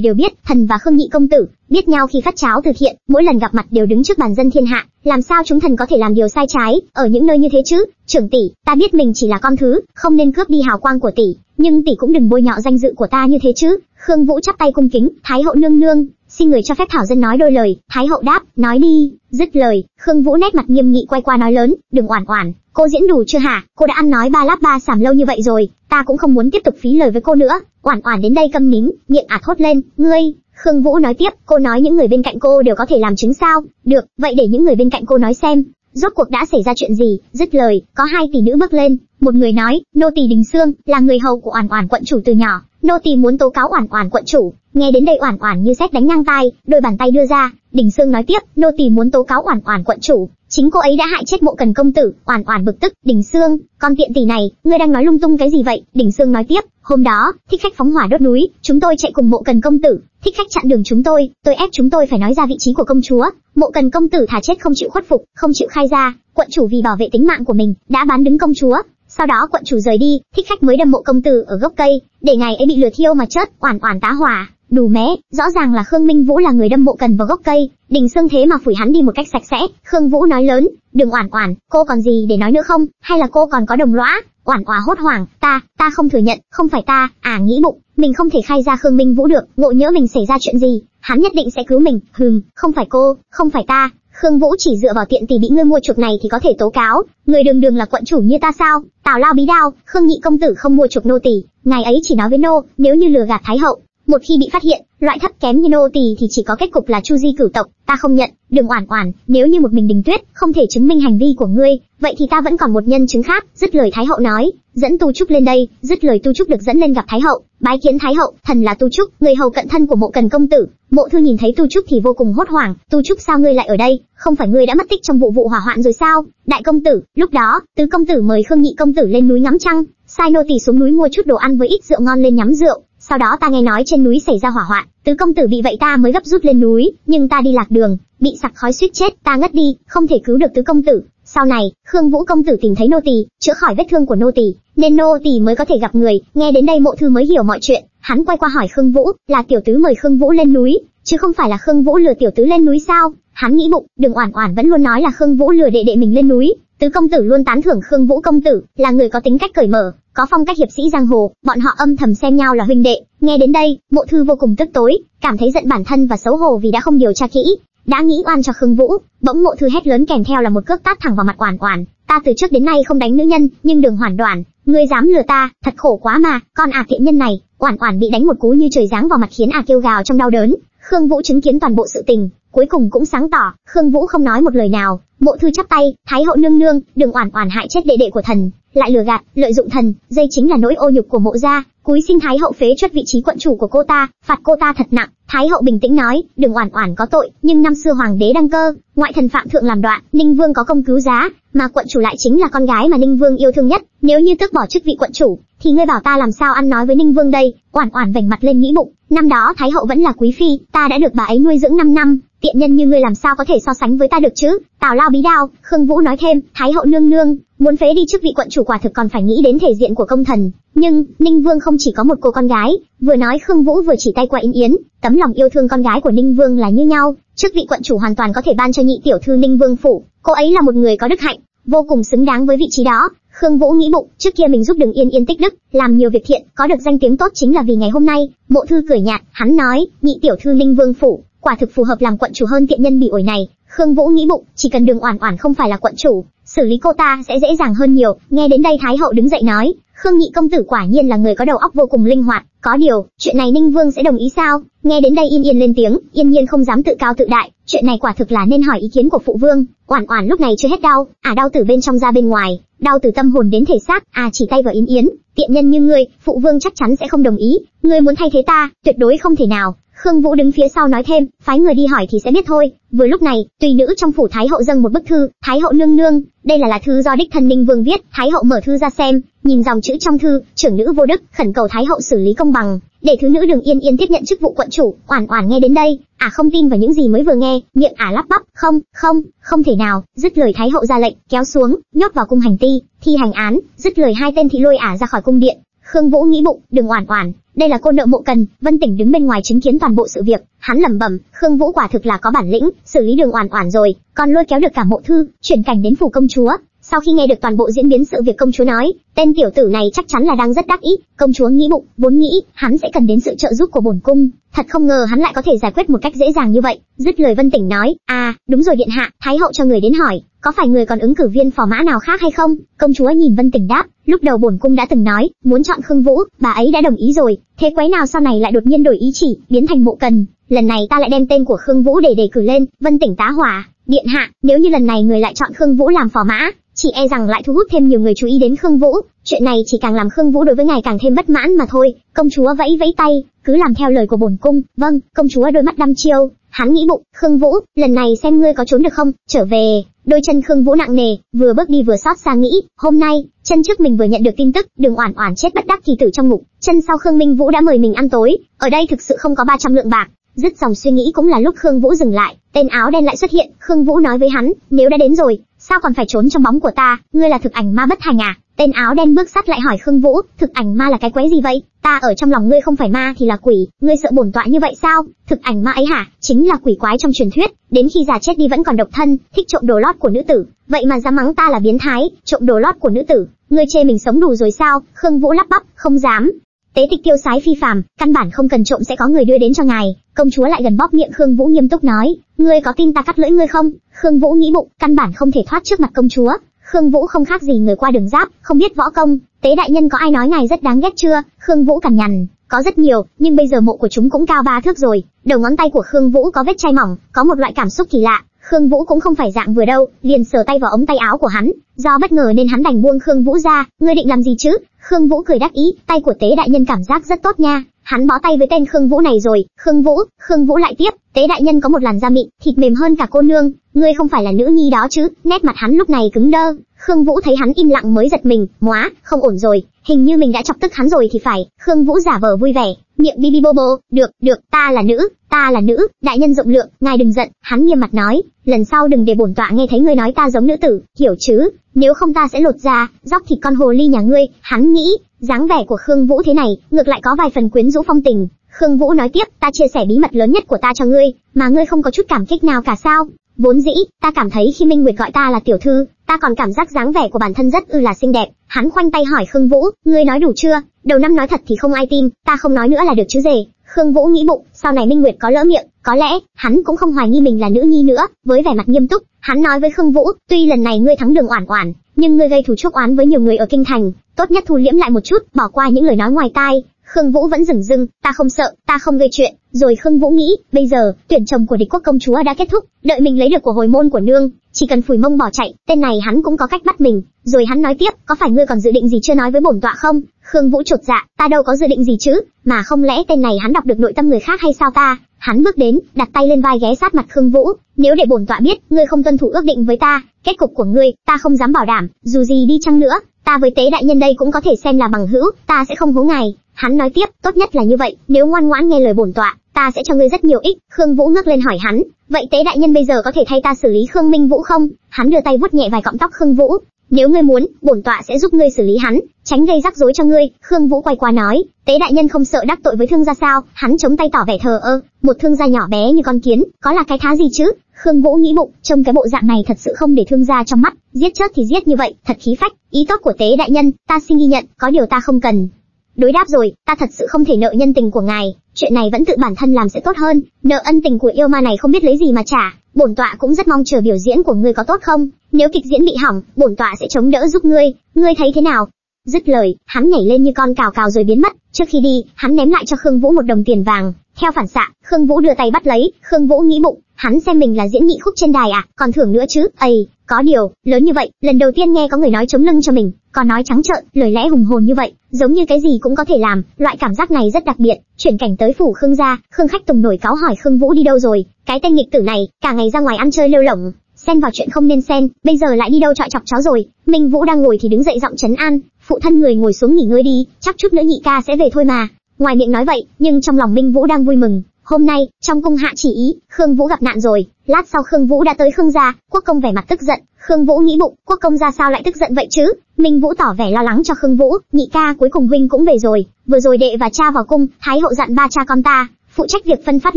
đều biết, thần và Khương Nhị công tử biết nhau khi phát cháo từ thiện, mỗi lần gặp mặt đều đứng trước bàn dân thiên hạ, làm sao chúng thần có thể làm điều sai trái ở những nơi như thế chứ? Trưởng tỷ, ta biết mình chỉ là con thứ, không nên cướp đi hào quang của tỷ, nhưng tỷ cũng đừng bôi nhọ danh dự của ta như thế chứ. Khương Vũ chắp tay cung kính, Thái hậu nương nương, xin người cho phép thảo dân nói đôi lời. Thái hậu đáp, nói đi. Dứt lời, Khương Vũ nét mặt nghiêm nghị quay qua nói lớn, đừng oản oản, cô diễn đủ chưa hả? Cô đã ăn nói ba láp ba sảm lâu như vậy rồi, ta cũng không muốn tiếp tục phí lời với cô nữa. Oản oản đến đây câm nín, miệng ả thốt lên, ngươi, Khương Vũ nói tiếp, cô nói những người bên cạnh cô đều có thể làm chứng sao? Được, vậy để những người bên cạnh cô nói xem. Rốt cuộc đã xảy ra chuyện gì? Dứt lời, có hai tỷ nữ bước lên, một người nói, nô tỳ Đình Sương, là người hầu của Oản Oản quận chủ từ nhỏ, nô tỳ muốn tố cáo Oản Oản quận chủ. Nghe đến đây Oản Oản như sét đánh ngang tai, đôi bàn tay đưa ra, Đình Sương nói tiếp, nô tỳ muốn tố cáo Oản Oản quận chủ, chính cô ấy đã hại chết Mộ Cần công tử. Oản Oản bực tức, Đình Sương, con tiện tỷ này, ngươi đang nói lung tung cái gì vậy? Đình Sương nói tiếp, hôm đó, thích khách phóng hỏa đốt núi, chúng tôi chạy cùng Mộ Cần công tử, thích khách chặn đường chúng tôi, tôi ép chúng tôi phải nói ra vị trí của công chúa. Mộ Cần công tử thả chết không chịu khuất phục, không chịu khai ra, quận chủ vì bảo vệ tính mạng của mình, đã bán đứng công chúa, sau đó quận chủ rời đi, thích khách mới đâm mộ công tử ở gốc cây, để ngài ấy bị lửa thiêu mà chết, oản oản tá hỏa, đủ mé, rõ ràng là Khương Minh Vũ là người đâm bộ cần vào gốc cây, Đình Sương thế mà phủi hắn đi một cách sạch sẽ, Khương Vũ nói lớn, đừng oản oản, cô còn gì để nói nữa không, hay là cô còn có đồng lõa? Oản oả hốt hoảng, ta, ta không thừa nhận, không phải ta, à nghĩ bụng, mình không thể khai ra Khương Minh Vũ được, ngộ nhỡ mình xảy ra chuyện gì, hắn nhất định sẽ cứu mình, hừm, không phải cô, không phải ta, Khương Vũ chỉ dựa vào tiện tỷ bị ngươi mua chuộc này thì có thể tố cáo, người đường đường là quận chủ như ta sao? Tào Lao bí đao, Khương Nhị công tử không mua chuộc nô tỳ, ngài ấy chỉ nói với nô, nếu như lừa gạt thái hậu, một khi bị phát hiện, loại thấp kém như nô tỳ thì chỉ có kết cục là chu di cửu tộc, ta không nhận, đừng oản oản, nếu như một mình Đình Tuyết không thể chứng minh hành vi của ngươi, vậy thì ta vẫn còn một nhân chứng khác, dứt lời Thái hậu nói, dẫn Tu Trúc lên đây, dứt lời Tu Trúc được dẫn lên gặp Thái hậu, bái kiến Thái hậu, thần là Tu Trúc, người hầu cận thân của Mộ Cần công tử. Mộ Thư nhìn thấy Tu Trúc thì vô cùng hốt hoảng, Tu Trúc sao ngươi lại ở đây, không phải ngươi đã mất tích trong vụ vụ hỏa hoạn rồi sao? Đại công tử, lúc đó, tứ công tử mời Khương Nhị công tử lên núi ngắm trăng, sai nô tỳ xuống núi mua chút đồ ăn với ít rượu ngon lên nhắm rượu, sau đó ta nghe nói trên núi xảy ra hỏa hoạn, tứ công tử bị vậy ta mới gấp rút lên núi, nhưng ta đi lạc đường, bị sặc khói suýt chết, ta ngất đi, không thể cứu được tứ công tử. Sau này, Khương Vũ công tử tìm thấy nô tỳ, chữa khỏi vết thương của nô tỳ, nên nô tỳ mới có thể gặp người. Nghe đến đây Mộ Thư mới hiểu mọi chuyện, hắn quay qua hỏi Khương Vũ, là tiểu tứ mời Khương Vũ lên núi, chứ không phải là Khương Vũ lừa tiểu tứ lên núi sao? Hắn nghĩ bụng, Đường Oản Oản vẫn luôn nói là Khương Vũ lừa đệ đệ mình lên núi, tứ công tử luôn tán thưởng Khương Vũ công tử, là người có tính cách cởi mở, có phong cách hiệp sĩ giang hồ, bọn họ âm thầm xem nhau là huynh đệ. Nghe đến đây, Mộ Thư vô cùng tức tối, cảm thấy giận bản thân và xấu hổ vì đã không điều tra kỹ, đã nghĩ oan cho Khương Vũ, bỗng Mộ Thư hét lớn kèm theo là một cước tát thẳng vào mặt Oản Oản, ta từ trước đến nay không đánh nữ nhân, nhưng Đường Hoàn Đoản, ngươi dám lừa ta, thật khổ quá mà, con à tiện nhân này, Oản Oản bị đánh một cú như trời giáng vào mặt khiến à kêu gào trong đau đớn. Khương Vũ chứng kiến toàn bộ sự tình, cuối cùng cũng sáng tỏ, Khương Vũ không nói một lời nào, Mộ Thư chắp tay, Thái hậu nương nương, đừng oản oản hại chết đệ đệ của thần, lại lừa gạt, lợi dụng thần, dây chính là nỗi ô nhục của mộ gia, cúi xin Thái hậu phế truất vị trí quận chủ của cô ta, phạt cô ta thật nặng. Thái hậu bình tĩnh nói, đừng oản oản có tội, nhưng năm xưa hoàng đế đăng cơ, ngoại thần phạm thượng làm đoạn, Ninh Vương có công cứu giá, mà quận chủ lại chính là con gái mà Ninh Vương yêu thương nhất, nếu như tước bỏ chức vị quận chủ, thì ngươi bảo ta làm sao ăn nói với Ninh Vương đây? Oản oản vành mặt lên nghĩ bụng, năm đó Thái hậu vẫn là quý phi, ta đã được bà ấy nuôi dưỡng 5 năm, tiện nhân như ngươi làm sao có thể so sánh với ta được chứ? Tào Lao bí đao, Khương Vũ nói thêm, Thái hậu nương nương, muốn phế đi chức vị quận chủ quả thực còn phải nghĩ đến thể diện của công thần. Nhưng, Ninh Vương không chỉ có một cô con gái, vừa nói Khương Vũ vừa chỉ tay qua Yến Yến, tấm lòng yêu thương con gái của Ninh Vương là như nhau, chức vị quận chủ hoàn toàn có thể ban cho nhị tiểu thư Ninh Vương phủ, cô ấy là một người có đức hạnh, vô cùng xứng đáng với vị trí đó. Khương Vũ nghĩ bụng, trước kia mình giúp Đường Yên Yên tích đức, làm nhiều việc thiện, có được danh tiếng tốt chính là vì ngày hôm nay. Mộ Thư cười nhạt, hắn nói, nhị tiểu thư Ninh Vương phủ, quả thực phù hợp làm quận chủ hơn tiện nhân bị ổi này. Khương Vũ nghĩ bụng, chỉ cần Đường Oản Oản không phải là quận chủ, xử lý cô ta sẽ dễ dàng hơn nhiều. Nghe đến đây Thái hậu đứng dậy nói, Khương Nhị công tử quả nhiên là người có đầu óc vô cùng linh hoạt, có điều, chuyện này Ninh Vương sẽ đồng ý sao? Nghe đến đây Yên Yên lên tiếng, Yên Nhiên không dám tự cao tự đại, chuyện này quả thực là nên hỏi ý kiến của phụ vương. Oản Oản lúc này chưa hết đau, à đau từ bên trong ra bên ngoài, đau từ tâm hồn đến thể xác, à chỉ tay vào Yên Yến, tiện nhân như ngươi, phụ vương chắc chắn sẽ không đồng ý, ngươi muốn thay thế ta, tuyệt đối không thể nào. Khương Vũ đứng phía sau nói thêm, phái người đi hỏi thì sẽ biết thôi. Vừa lúc này, tùy nữ trong phủ Thái hậu dâng một bức thư, Thái hậu nương nương, đây là là thư do đích thân Ninh Vương viết, Thái hậu mở thư ra xem, nhìn dòng chữ trong thư, trưởng nữ vô đức, khẩn cầu Thái hậu xử lý công bằng, để thứ nữ Đường Yên Yên tiếp nhận chức vụ quận chủ. Oản Oản nghe đến đây, ả à không tin vào những gì mới vừa nghe, miệng ả à lắp bắp, không, không, không thể nào. Dứt lời Thái hậu ra lệnh, kéo xuống, nhốt vào cung hành ti, thi hành án. Dứt lời hai tên thị lôi ả ra khỏi cung điện. Khương Vũ nghĩ bụng, đừng oản oản, đây là cô nợ mộ cần, Vân Tỉnh đứng bên ngoài chứng kiến toàn bộ sự việc, hắn lẩm bẩm, Khương Vũ quả thực là có bản lĩnh, xử lý đường oản oản rồi, còn lôi kéo được cả mộ thư, chuyển cảnh đến phủ công chúa. Sau khi nghe được toàn bộ diễn biến sự việc công chúa nói, tên tiểu tử này chắc chắn là đang rất đắc ý, công chúa nghĩ bụng, vốn nghĩ hắn sẽ cần đến sự trợ giúp của bổn cung, thật không ngờ hắn lại có thể giải quyết một cách dễ dàng như vậy. Dứt lời Vân Tỉnh nói, à, đúng rồi điện hạ, thái hậu cho người đến hỏi, có phải người còn ứng cử viên phò mã nào khác hay không? Công chúa nhìn Vân Tỉnh đáp, lúc đầu bổn cung đã từng nói, muốn chọn Khương Vũ, bà ấy đã đồng ý rồi, thế quái nào sau này lại đột nhiên đổi ý chỉ, biến thành mộ cần, lần này ta lại đem tên của Khương Vũ để đề cử lên, Vân Tỉnh tá hỏa, điện hạ, nếu như lần này người lại chọn Khương Vũ làm phò mã, chỉ e rằng lại thu hút thêm nhiều người chú ý đến Khương Vũ, chuyện này chỉ càng làm Khương Vũ đối với ngài càng thêm bất mãn mà thôi. Công chúa vẫy vẫy tay, cứ làm theo lời của bổn cung. Vâng, công chúa đôi mắt đăm chiêu, hắn nghĩ bụng, Khương Vũ, lần này xem ngươi có trốn được không? Trở về, đôi chân Khương Vũ nặng nề, vừa bước đi vừa xót xa nghĩ, hôm nay, chân trước mình vừa nhận được tin tức, Đường Oản Oản chết bất đắc kỳ tử trong ngục, chân sau Khương Minh Vũ đã mời mình ăn tối, ở đây thực sự không có 300 lượng bạc. Dứt dòng suy nghĩ cũng là lúc Khương Vũ dừng lại, tên áo đen lại xuất hiện, Khương Vũ nói với hắn, nếu đã đến rồi, sao còn phải trốn trong bóng của ta, ngươi là thực ảnh ma bất thành à? Tên áo đen bước sát lại hỏi Khương Vũ, thực ảnh ma là cái quái gì vậy? Ta ở trong lòng ngươi không phải ma thì là quỷ, ngươi sợ bổn tọa như vậy sao? Thực ảnh ma ấy hả? Chính là quỷ quái trong truyền thuyết, đến khi già chết đi vẫn còn độc thân, thích trộm đồ lót của nữ tử, vậy mà dám mắng ta là biến thái, trộm đồ lót của nữ tử, ngươi chê mình sống đủ rồi sao? Khương Vũ lắp bắp, không dám. Tế tịch tiêu sái phi phàm, căn bản không cần trộm sẽ có người đưa đến cho ngài. Công chúa lại gần bóp miệng Khương Vũ nghiêm túc nói, ngươi có tin ta cắt lưỡi ngươi không? Khương Vũ nghĩ bụng, căn bản không thể thoát trước mặt công chúa. Khương Vũ không khác gì người qua đường giáp, không biết võ công. Tế đại nhân có ai nói ngài rất đáng ghét chưa? Khương Vũ cằn nhằn, có rất nhiều, nhưng bây giờ mộ của chúng cũng cao ba thước rồi. Đầu ngón tay của Khương Vũ có vết chai mỏng, có một loại cảm xúc kỳ lạ. Khương Vũ cũng không phải dạng vừa đâu, liền sờ tay vào ống tay áo của hắn, do bất ngờ nên hắn đành buông Khương Vũ ra, ngươi định làm gì chứ? Khương Vũ cười đắc ý, tay của Tế đại nhân cảm giác rất tốt nha, hắn bó tay với tên Khương Vũ này rồi, Khương Vũ, Khương Vũ lại tiếp, Tế đại nhân có một làn da mịn, thịt mềm hơn cả cô nương, ngươi không phải là nữ nhi đó chứ? Nét mặt hắn lúc này cứng đơ, Khương Vũ thấy hắn im lặng mới giật mình, móa, không ổn rồi, hình như mình đã chọc tức hắn rồi thì phải. Khương Vũ giả vờ vui vẻ, miệng bi bi bô bô, được, được, ta là nữ, ta là nữ, đại nhân rộng lượng, ngài đừng giận, hắn nghiêm mặt nói, lần sau đừng để bổn tọa nghe thấy ngươi nói ta giống nữ tử, hiểu chứ? Nếu không ta sẽ lột ra, dóc thịt con hồ ly nhà ngươi. Hắn nghĩ, dáng vẻ của Khương Vũ thế này, ngược lại có vài phần quyến rũ phong tình. Khương Vũ nói tiếp, ta chia sẻ bí mật lớn nhất của ta cho ngươi, mà ngươi không có chút cảm kích nào cả sao? Vốn dĩ, ta cảm thấy khi Minh Nguyệt gọi ta là tiểu thư, ta còn cảm giác dáng vẻ của bản thân rất ư là xinh đẹp. Hắn khoanh tay hỏi Khương Vũ, ngươi nói đủ chưa? Đầu năm nói thật thì không ai tin, ta không nói nữa là được chứ gì. Khương Vũ nghĩ bụng, sau này Minh Nguyệt có lỡ miệng, có lẽ hắn cũng không hoài nghi mình là nữ nhi nữa. Với vẻ mặt nghiêm túc, hắn nói với Khương Vũ, tuy lần này ngươi thắng đường oản oản, nhưng ngươi gây thù chuốc oán với nhiều người ở kinh thành, tốt nhất thu liễm lại một chút, bỏ qua những lời nói ngoài tai. Khương Vũ vẫn dừng dưng, ta không sợ, ta không gây chuyện. Rồi Khương Vũ nghĩ, bây giờ, tuyển chồng của địch quốc công chúa đã kết thúc, đợi mình lấy được của hồi môn của nương, chỉ cần phủi mông bỏ chạy, tên này hắn cũng có cách bắt mình. Rồi hắn nói tiếp, có phải ngươi còn dự định gì chưa nói với bổn tọa không? Khương Vũ chột dạ, ta đâu có dự định gì chứ, mà không lẽ tên này hắn đọc được nội tâm người khác hay sao ta? Hắn bước đến, đặt tay lên vai ghé sát mặt Khương Vũ, nếu để bổn tọa biết, ngươi không tuân thủ ước định với ta, kết cục của ngươi, ta không dám bảo đảm, dù gì đi chăng nữa, ta với tế đại nhân đây cũng có thể xem là bằng hữu, ta sẽ không hố ngài. Hắn nói tiếp, tốt nhất là như vậy, nếu ngoan ngoãn nghe lời bổn tọa, ta sẽ cho ngươi rất nhiều ích. Khương Vũ ngước lên hỏi hắn, vậy tế đại nhân bây giờ có thể thay ta xử lý Khương Minh Vũ không? Hắn đưa tay vuốt nhẹ vài cọng tóc Khương Vũ, nếu ngươi muốn, bổn tọa sẽ giúp ngươi xử lý hắn, tránh gây rắc rối cho ngươi. Khương Vũ quay qua nói, tế đại nhân không sợ đắc tội với thương gia sao? Hắn chống tay tỏ vẻ thờ ơ, một thương gia nhỏ bé như con kiến, có là cái thá gì chứ? Khương Vũ nghĩ bụng, trông cái bộ dạng này thật sự không để thương gia trong mắt, giết chết thì giết như vậy, thật khí phách. Ý tốt của tế đại nhân, ta xin ghi nhận, có điều ta không cần. Đối đáp rồi, ta thật sự không thể nợ nhân tình của ngài, chuyện này vẫn tự bản thân làm sẽ tốt hơn, nợ ân tình của yêu ma này không biết lấy gì mà trả, bổn tọa cũng rất mong chờ biểu diễn của ngươi có tốt không, nếu kịch diễn bị hỏng, bổn tọa sẽ chống đỡ giúp ngươi, ngươi thấy thế nào? Dứt lời, hắn nhảy lên như con cào cào rồi biến mất, trước khi đi, hắn ném lại cho Khương Vũ một đồng tiền vàng, theo phản xạ, Khương Vũ đưa tay bắt lấy, Khương Vũ nghĩ bụng, hắn xem mình là diễn nghị khúc trên đài à, còn thưởng nữa chứ, ầy, có điều, lớn như vậy, lần đầu tiên nghe có người nói chống lưng cho mình, còn nói trắng trợn, lời lẽ hùng hồn như vậy, giống như cái gì cũng có thể làm, loại cảm giác này rất đặc biệt. Chuyển cảnh tới phủ Khương gia, Khương Khách Tùng nổi cáo hỏi Khương Vũ đi đâu rồi, cái tên nghịch tử này, cả ngày ra ngoài ăn chơi lêu lỏng, xen vào chuyện không nên xen, bây giờ lại đi đâu trọi chọc chó rồi. Minh Vũ đang ngồi thì đứng dậy giọng trấn an, phụ thân người ngồi xuống nghỉ ngơi đi, chắc chút nữa nhị ca sẽ về thôi mà. Ngoài miệng nói vậy, nhưng trong lòng Minh Vũ đang vui mừng. Hôm nay, trong cung hạ chỉ ý, Khương Vũ gặp nạn rồi. Lát sau Khương Vũ đã tới Khương gia, Quốc công vẻ mặt tức giận. Khương Vũ nghĩ bụng, Quốc công gia sao lại tức giận vậy chứ? Minh Vũ tỏ vẻ lo lắng cho Khương Vũ, nhị ca cuối cùng huynh cũng về rồi. Vừa rồi đệ và cha vào cung, Thái hậu dặn ba cha con ta, phụ trách việc phân phát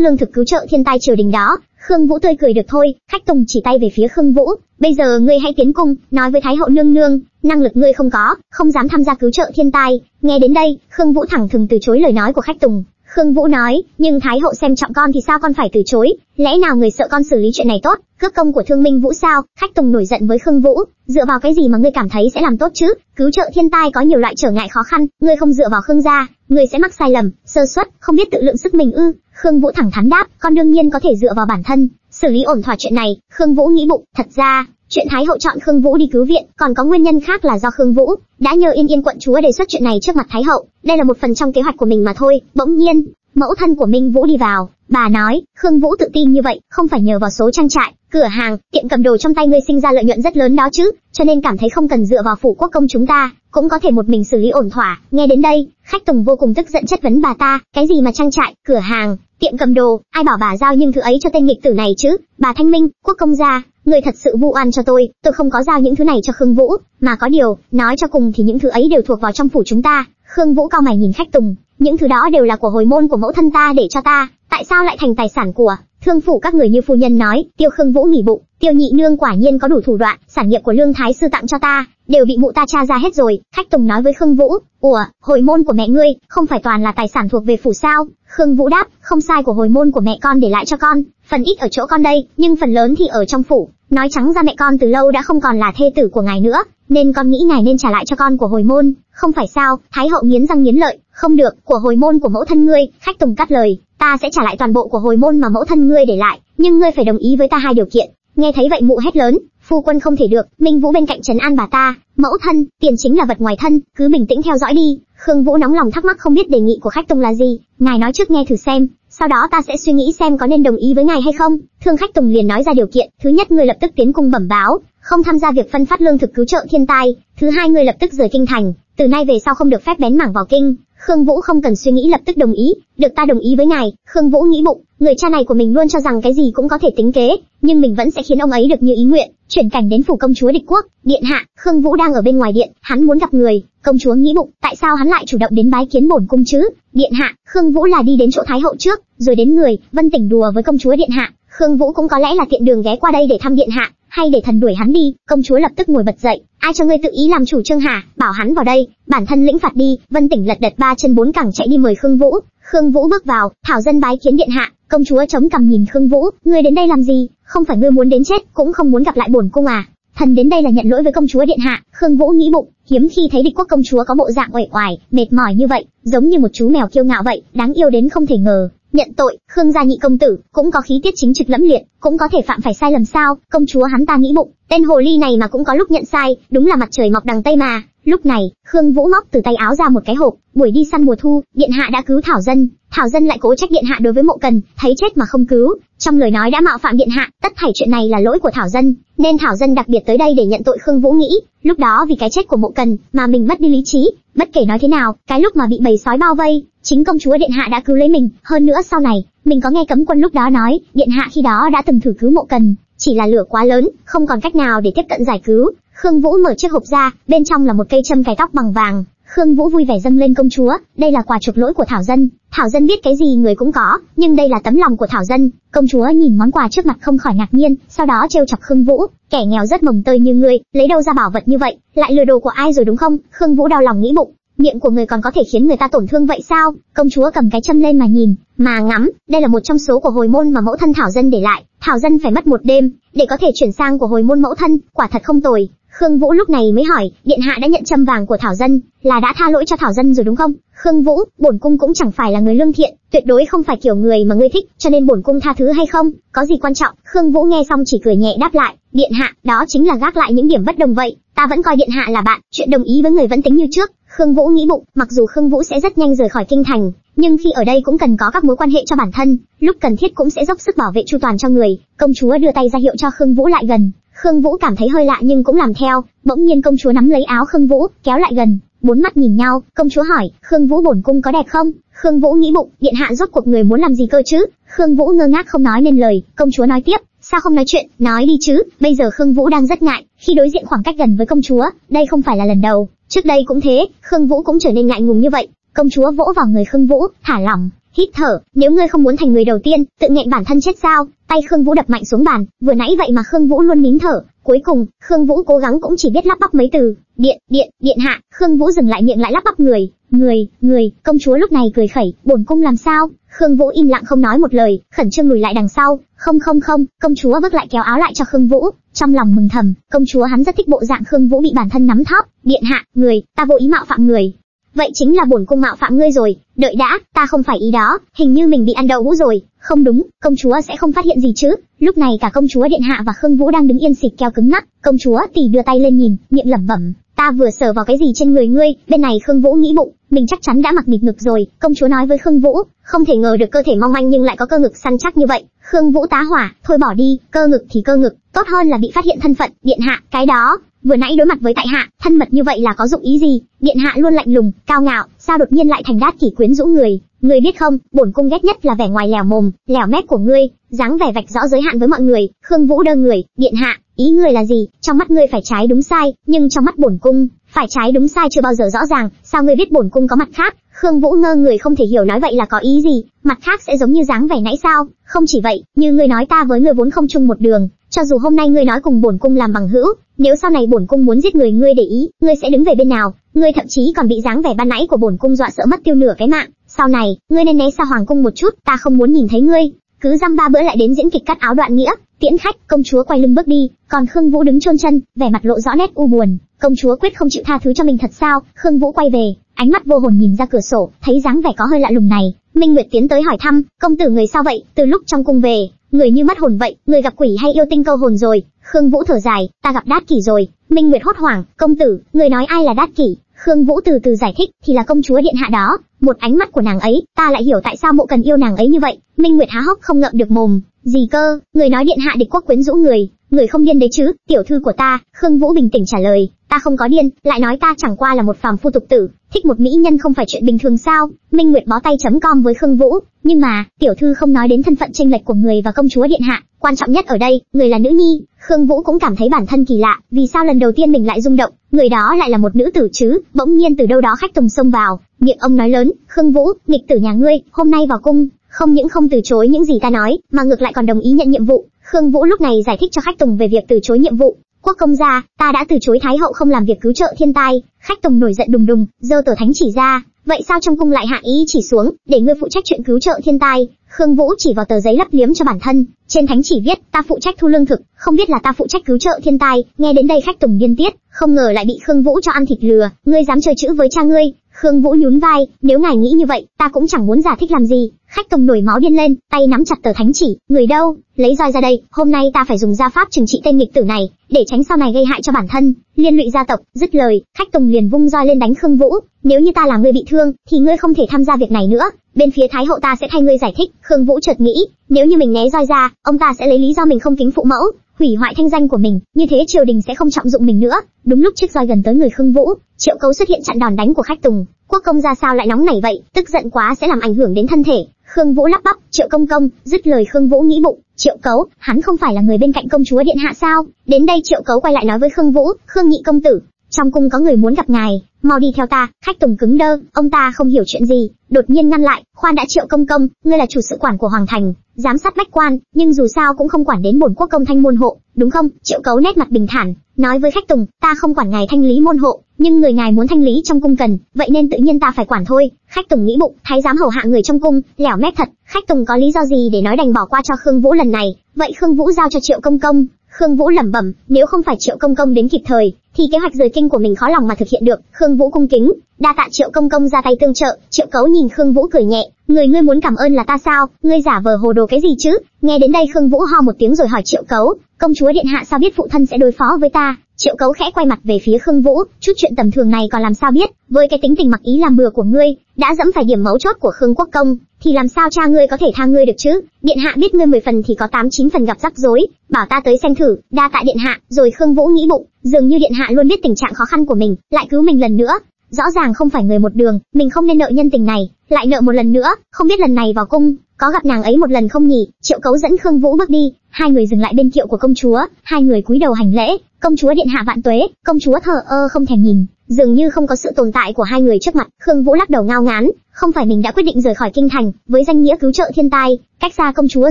lương thực cứu trợ thiên tai triều đình đó. Khương Vũ tươi cười được thôi, khách tùng chỉ tay về phía Khương Vũ, bây giờ ngươi hãy tiến cung, nói với Thái hậu nương nương, năng lực ngươi không có, không dám tham gia cứu trợ thiên tai. Nghe đến đây, Khương Vũ thẳng thừng từ chối lời nói của khách tùng. Khương Vũ nói, nhưng Thái hậu xem trọng con thì sao con phải từ chối, lẽ nào người sợ con xử lý chuyện này tốt, cướp công của thương minh Vũ sao? Khách Tùng nổi giận với Khương Vũ, dựa vào cái gì mà ngươi cảm thấy sẽ làm tốt chứ? Cứu trợ thiên tai có nhiều loại trở ngại khó khăn, ngươi không dựa vào Khương gia, ngươi sẽ mắc sai lầm, sơ suất, không biết tự lượng sức mình ư? Khương Vũ thẳng thắn đáp, con đương nhiên có thể dựa vào bản thân, xử lý ổn thỏa chuyện này. Khương Vũ nghĩ bụng, thật ra, chuyện Thái hậu chọn Khương Vũ đi cứu viện, còn có nguyên nhân khác là do Khương Vũ đã nhờ Yên Yên quận chúa đề xuất chuyện này trước mặt Thái hậu, đây là một phần trong kế hoạch của mình mà thôi. Bỗng nhiên, mẫu thân của Minh Vũ đi vào, bà nói, Khương Vũ tự tin như vậy, không phải nhờ vào số trang trại, cửa hàng, tiệm cầm đồ trong tay ngươi sinh ra lợi nhuận rất lớn đó chứ, cho nên cảm thấy không cần dựa vào phủ quốc công chúng ta, cũng có thể một mình xử lý ổn thỏa. Nghe đến đây, khách Tùng vô cùng tức giận chất vấn bà ta, cái gì mà trang trại, cửa hàng, tiệm cầm đồ, ai bảo bà giao những thứ ấy cho tên nghịch tử này chứ? Bà Thanh Minh, quốc công gia, người thật sự vu oan cho tôi, tôi không có giao những thứ này cho Khương Vũ, mà có điều, nói cho cùng thì những thứ ấy đều thuộc vào trong phủ chúng ta. Khương Vũ cao mày nhìn khách Tùng, những thứ đó đều là của hồi môn của mẫu thân ta để cho ta, tại sao lại thành tài sản của thương phủ các người như phu nhân nói? Tiêu Khương Vũ nghỉ bụng, Tiêu Nhị Nương quả nhiên có đủ thủ đoạn, sản nghiệp của Lương Thái sư tặng cho ta, đều bị mụ ta tra ra hết rồi. Khách Tùng nói với Khương Vũ, ủa, hồi môn của mẹ ngươi, không phải toàn là tài sản thuộc về phủ sao? Khương Vũ đáp, không sai của hồi môn của mẹ con để lại cho con, phần ít ở chỗ con đây, nhưng phần lớn thì ở trong phủ. Nói trắng ra mẹ con từ lâu đã không còn là thê tử của ngài nữa, nên con nghĩ ngài nên trả lại cho con của hồi môn, không phải sao? Thái hậu nghiến răng nghiến lợi, không được, của hồi môn của mẫu thân ngươi, khách Tùng cắt lời, ta sẽ trả lại toàn bộ của hồi môn mà mẫu thân ngươi để lại, nhưng ngươi phải đồng ý với ta hai điều kiện. Nghe thấy vậy mụ hét lớn, phu quân không thể được, Minh Vũ bên cạnh trấn an bà ta, mẫu thân, tiền chính là vật ngoài thân, cứ bình tĩnh theo dõi đi. Khương Vũ nóng lòng thắc mắc không biết đề nghị của khách Tùng là gì, ngài nói trước nghe thử xem, sau đó ta sẽ suy nghĩ xem có nên đồng ý với ngài hay không. Thương khách Tùng liền nói ra điều kiện, thứ nhất ngươi lập tức tiến cung bẩm báo, không tham gia việc phân phát lương thực cứu trợ thiên tai, thứ hai ngươi lập tức rời kinh thành, từ nay về sau không được phép bén mảng vào kinh. Khương Vũ không cần suy nghĩ lập tức đồng ý, được ta đồng ý với ngài. Khương Vũ nghĩ bụng, người cha này của mình luôn cho rằng cái gì cũng có thể tính kế, nhưng mình vẫn sẽ khiến ông ấy được như ý nguyện. Chuyển cảnh đến phủ công chúa địch quốc, điện hạ, Khương Vũ đang ở bên ngoài điện, hắn muốn gặp người. Công chúa nghĩ bụng, tại sao hắn lại chủ động đến bái kiến bổn cung chứ? Điện hạ, Khương Vũ là đi đến chỗ thái hậu trước, rồi đến người, Vân Tỉnh đùa với công chúa điện hạ. Khương Vũ cũng có lẽ là tiện đường ghé qua đây để thăm điện hạ, hay để thần đuổi hắn đi, công chúa lập tức ngồi bật dậy, ai cho ngươi tự ý làm chủ trương hả, bảo hắn vào đây, bản thân lĩnh phạt đi, vân tỉnh lật đật ba chân bốn cẳng chạy đi mời Khương Vũ, Khương Vũ bước vào, thảo dân bái kiến điện hạ, công chúa chống cằm nhìn Khương Vũ, ngươi đến đây làm gì, không phải ngươi muốn đến chết, cũng không muốn gặp lại bổn cung à, thần đến đây là nhận lỗi với công chúa điện hạ, Khương Vũ nghĩ bụng, hiếm khi thấy địch quốc công chúa có bộ dạng uể oải, mệt mỏi như vậy, giống như một chú mèo kiêu ngạo vậy, đáng yêu đến không thể ngờ. Nhận tội, Khương gia nhị công tử, cũng có khí tiết chính trực lẫm liệt, cũng có thể phạm phải sai lầm sao, công chúa hắn ta nghĩ bụng, tên hồ ly này mà cũng có lúc nhận sai, đúng là mặt trời mọc đằng tây mà. Lúc này, Khương Vũ móc từ tay áo ra một cái hộp, buổi đi săn mùa thu, điện hạ đã cứu Thảo dân, Thảo dân lại cố trách điện hạ đối với Mộ Cần, thấy chết mà không cứu, trong lời nói đã mạo phạm điện hạ, tất thảy chuyện này là lỗi của Thảo dân, nên Thảo dân đặc biệt tới đây để nhận tội Khương Vũ nghĩ, lúc đó vì cái chết của Mộ Cần mà mình mất đi lý trí, bất kể nói thế nào, cái lúc mà bị bầy sói bao vây, chính công chúa điện hạ đã cứu lấy mình, hơn nữa sau này, mình có nghe cấm quân lúc đó nói, điện hạ khi đó đã từng thử cứu Mộ Cần, chỉ là lửa quá lớn, không còn cách nào để tiếp cận giải cứu. Khương Vũ mở chiếc hộp ra, bên trong là một cây châm cài tóc bằng vàng. Khương Vũ vui vẻ dâng lên công chúa, đây là quà chuộc lỗi của Thảo Dân. Thảo Dân biết cái gì người cũng có, nhưng đây là tấm lòng của Thảo Dân. Công chúa nhìn món quà trước mặt không khỏi ngạc nhiên, sau đó trêu chọc Khương Vũ, kẻ nghèo rất mồng tơi như ngươi, lấy đâu ra bảo vật như vậy, lại lừa đồ của ai rồi đúng không? Khương Vũ đau lòng nghĩ bụng, miệng của người còn có thể khiến người ta tổn thương vậy sao? Công chúa cầm cái châm lên mà nhìn, mà ngắm, đây là một trong số của hồi môn mà mẫu thân Thảo Dân để lại, Thảo Dân phải mất một đêm để có thể chuyển sang của hồi môn mẫu thân, quả thật không tồi. Khương Vũ lúc này mới hỏi, điện hạ đã nhận châm vàng của Thảo Dân, là đã tha lỗi cho Thảo Dân rồi đúng không? Khương Vũ, bổn cung cũng chẳng phải là người lương thiện, tuyệt đối không phải kiểu người mà ngươi thích, cho nên bổn cung tha thứ hay không, có gì quan trọng? Khương Vũ nghe xong chỉ cười nhẹ đáp lại, điện hạ, đó chính là gác lại những điểm bất đồng vậy, ta vẫn coi điện hạ là bạn, chuyện đồng ý với người vẫn tính như trước. Khương Vũ nghĩ bụng, mặc dù Khương Vũ sẽ rất nhanh rời khỏi kinh thành, nhưng khi ở đây cũng cần có các mối quan hệ cho bản thân, lúc cần thiết cũng sẽ dốc sức bảo vệ chu toàn cho người. Công chúa đưa tay ra hiệu cho Khương Vũ lại gần, Khương Vũ cảm thấy hơi lạ nhưng cũng làm theo, bỗng nhiên công chúa nắm lấy áo Khương Vũ, kéo lại gần, bốn mắt nhìn nhau, công chúa hỏi, Khương Vũ bổn cung có đẹp không? Khương Vũ nghĩ bụng, điện hạ rốt cuộc người muốn làm gì cơ chứ? Khương Vũ ngơ ngác không nói nên lời, công chúa nói tiếp, sao không nói chuyện, nói đi chứ, bây giờ Khương Vũ đang rất ngại, khi đối diện khoảng cách gần với công chúa, đây không phải là lần đầu, trước đây cũng thế, Khương Vũ cũng trở nên ngại ngùng như vậy. Công chúa vỗ vào người Khương Vũ, thả lỏng, hít thở, nếu ngươi không muốn thành người đầu tiên, tự nghẹn bản thân chết sao? Tay Khương Vũ đập mạnh xuống bàn, vừa nãy vậy mà Khương Vũ luôn nín thở, cuối cùng, Khương Vũ cố gắng cũng chỉ biết lắp bắp mấy từ, điện, điện, điện hạ, Khương Vũ dừng lại miệng lại lắp bắp người, người, người, công chúa lúc này cười khẩy, bổn cung làm sao? Khương Vũ im lặng không nói một lời, khẩn trương lùi lại đằng sau, không không không, công chúa bước lại kéo áo lại cho Khương Vũ, trong lòng mừng thầm, công chúa hắn rất thích bộ dạng Khương Vũ bị bản thân nắm thóp, điện hạ, người, ta vô ý mạo phạm người, vậy chính là bổn cung mạo phạm ngươi rồi, đợi đã, ta không phải ý đó, hình như mình bị ăn đậu hũ rồi, không đúng, công chúa sẽ không phát hiện gì chứ, lúc này cả công chúa điện hạ và Khương Vũ đang đứng yên xịt keo cứng ngắc, công chúa tỷ đưa tay lên nhìn, miệng lẩm bẩm, ta vừa sờ vào cái gì trên người ngươi, bên này Khương Vũ nghĩ bụng, mình chắc chắn đã mặc bịt ngực rồi, công chúa nói với Khương Vũ, không thể ngờ được cơ thể mong manh nhưng lại có cơ ngực săn chắc như vậy, Khương Vũ tá hỏa, thôi bỏ đi, cơ ngực thì cơ ngực, tốt hơn là bị phát hiện thân phận, điện hạ, cái đó, vừa nãy đối mặt với tại hạ, thân mật như vậy là có dụng ý gì? Điện hạ luôn lạnh lùng, cao ngạo, sao đột nhiên lại thành đát kỷ quyến rũ người? Ngươi biết không, bổn cung ghét nhất là vẻ ngoài lèo mồm, lèo mép của ngươi, dáng vẻ vạch rõ giới hạn với mọi người. Khương Vũ đơ người, điện hạ, ý ngươi là gì? Trong mắt ngươi phải trái đúng sai, nhưng trong mắt bổn cung, phải trái đúng sai chưa bao giờ rõ ràng. Sao ngươi biết bổn cung có mặt khác? Khương Vũ ngơ người không thể hiểu nói vậy là có ý gì, mặt khác sẽ giống như dáng vẻ nãy sao? Không chỉ vậy, như ngươi nói ta với ngươi vốn không chung một đường, cho dù hôm nay ngươi nói cùng bổn cung làm bằng hữu, nếu sau này bổn cung muốn giết người ngươi để ý, ngươi sẽ đứng về bên nào? Ngươi thậm chí còn bị dáng vẻ ban nãy của bổn cung dọa sợ mất tiêu nửa cái mạng. Sau này, ngươi nên né xa hoàng cung một chút, ta không muốn nhìn thấy ngươi. Cứ dăm ba bữa lại đến diễn kịch cắt áo đoạn nghĩa, tiễn khách, công chúa quay lưng bước đi, còn Khương Vũ đứng chôn chân, vẻ mặt lộ rõ nét u buồn. Công chúa quyết không chịu tha thứ cho mình thật sao? Khương Vũ quay về, ánh mắt vô hồn nhìn ra cửa sổ, thấy dáng vẻ có hơi lạ lùng này. Minh Nguyệt tiến tới hỏi thăm, công tử người sao vậy? Từ lúc trong cung về, người như mất hồn vậy, người gặp quỷ hay yêu tinh câu hồn rồi? Khương Vũ thở dài, ta gặp Đát Kỷ rồi. Minh Nguyệt hốt hoảng, công tử, người nói ai là Đát Kỷ? Khương Vũ từ từ giải thích, thì là công chúa điện hạ đó. Một ánh mắt của nàng ấy, ta lại hiểu tại sao mộ cần yêu nàng ấy như vậy. Minh Nguyệt há hốc không ngậm được mồm. Gì cơ? Người nói điện hạ địch quốc quyến rũ người, người không điên đấy chứ? Tiểu thư của ta, Khương Vũ bình tĩnh trả lời, ta không có điên, lại nói ta chẳng qua là một phàm phu tục tử, thích một mỹ nhân không phải chuyện bình thường sao? Minh Nguyệt bó tay chấm com với Khương Vũ, nhưng mà, tiểu thư không nói đến thân phận chênh lệch của người và công chúa điện hạ, quan trọng nhất ở đây, người là nữ nhi. Khương Vũ cũng cảm thấy bản thân kỳ lạ, vì sao lần đầu tiên mình lại rung động, người đó lại là một nữ tử chứ? Bỗng nhiên từ đâu đó khách tùng xông vào, miệng ông nói lớn, "Khương Vũ, nghịch tử nhà ngươi, hôm nay vào cung, không những không từ chối những gì ta nói, mà ngược lại còn đồng ý nhận nhiệm vụ." Khương Vũ lúc này giải thích cho khách tùng về việc từ chối nhiệm vụ, quốc công gia, ta đã từ chối thái hậu không làm việc cứu trợ thiên tai, khách tùng nổi giận đùng đùng, giơ tờ thánh chỉ ra, vậy sao trong cung lại hạ ý chỉ xuống, để ngươi phụ trách chuyện cứu trợ thiên tai? Khương Vũ chỉ vào tờ giấy lấp liếm cho bản thân, trên thánh chỉ viết, ta phụ trách thu lương thực, không biết là ta phụ trách cứu trợ thiên tai. Nghe đến đây khách tùng điên tiết, không ngờ lại bị Khương Vũ cho ăn thịt lừa, ngươi dám chơi chữ với cha ngươi? Khương Vũ nhún vai, nếu ngài nghĩ như vậy, ta cũng chẳng muốn giải thích làm gì. Khách tùng nổi máu điên lên, tay nắm chặt tờ thánh chỉ, người đâu, lấy roi ra đây, hôm nay ta phải dùng gia pháp trừng trị tên nghịch tử này, để tránh sau này gây hại cho bản thân, liên lụy gia tộc. Dứt lời, khách tùng liền vung roi lên đánh Khương Vũ, nếu như ta làm ngươi bị thương, thì ngươi không thể tham gia việc này nữa. Bên phía Thái hậu ta sẽ thay ngươi giải thích. Khương Vũ chợt nghĩ, nếu như mình né roi ra, ông ta sẽ lấy lý do mình không kính phụ mẫu, hủy hoại thanh danh của mình, như thế triều đình sẽ không trọng dụng mình nữa. Đúng lúc chiếc roi gần tới người Khương Vũ, Triệu Cấu xuất hiện chặn đòn đánh của khách Tùng. Quốc công ra sao lại nóng nảy vậy, tức giận quá sẽ làm ảnh hưởng đến thân thể. Khương Vũ lắp bắp, Triệu công công, dứt lời Khương Vũ nghĩ bụng, Triệu Cấu, hắn không phải là người bên cạnh công chúa điện hạ sao? Đến đây Triệu Cấu quay lại nói với Khương Vũ, Khương nhị công tử, trong cung có người muốn gặp ngài, mau đi theo ta. Khách Tùng cứng đơ, ông ta không hiểu chuyện gì, đột nhiên ngăn lại, khoan đã Triệu công công, ngươi là chủ sự quản của hoàng thành, giám sát bách quan, nhưng dù sao cũng không quản đến bổn quốc công thanh môn hộ, đúng không? Triệu Cấu nét mặt bình thản, nói với khách Tùng, ta không quản ngài thanh lý môn hộ, nhưng người ngài muốn thanh lý trong cung cần, vậy nên tự nhiên ta phải quản thôi. Khách Tùng nghĩ bụng, thái giám hầu hạ người trong cung, lẻo mép thật, khách Tùng có lý do gì để nói đành bỏ qua cho Khương Vũ lần này? Vậy Khương Vũ giao cho Triệu công công, Khương Vũ lẩm bẩm, nếu không phải Triệu Công Công đến kịp thời, thì kế hoạch rời kinh của mình khó lòng mà thực hiện được. Khương Vũ cung kính, đa tạ Triệu Công Công ra tay tương trợ. Triệu Cấu nhìn Khương Vũ cười nhẹ, người ngươi muốn cảm ơn là ta sao? Ngươi giả vờ hồ đồ cái gì chứ? Nghe đến đây Khương Vũ ho một tiếng rồi hỏi Triệu Cấu, công chúa điện hạ sao biết phụ thân sẽ đối phó với ta? Triệu Cấu khẽ quay mặt về phía Khương Vũ, chút chuyện tầm thường này còn làm sao biết? Với cái tính tình mặc ý làm bừa của ngươi, đã dẫm phải điểm mấu chốt của Khương Quốc Công, thì làm sao cha ngươi có thể tha ngươi được chứ? Điện hạ biết ngươi 10 phần thì có 8 9 phần gặp rắc rối, bảo ta tới xem thử, đa tại điện hạ, rồi Khương Vũ nghĩ bụng, dường như điện hạ luôn biết tình trạng khó khăn của mình, lại cứu mình lần nữa. Rõ ràng không phải người một đường, mình không nên nợ nhân tình này, lại nợ một lần nữa, không biết lần này vào cung, có gặp nàng ấy một lần không nhỉ? Triệu Cấu dẫn Khương Vũ bước đi, hai người dừng lại bên kiệu của công chúa, hai người cúi đầu hành lễ, công chúa điện hạ vạn tuế, công chúa thờ ơ không thèm nhìn, dường như không có sự tồn tại của hai người trước mặt. Khương Vũ lắc đầu ngao ngán, không phải mình đã quyết định rời khỏi kinh thành, với danh nghĩa cứu trợ thiên tai, cách xa công chúa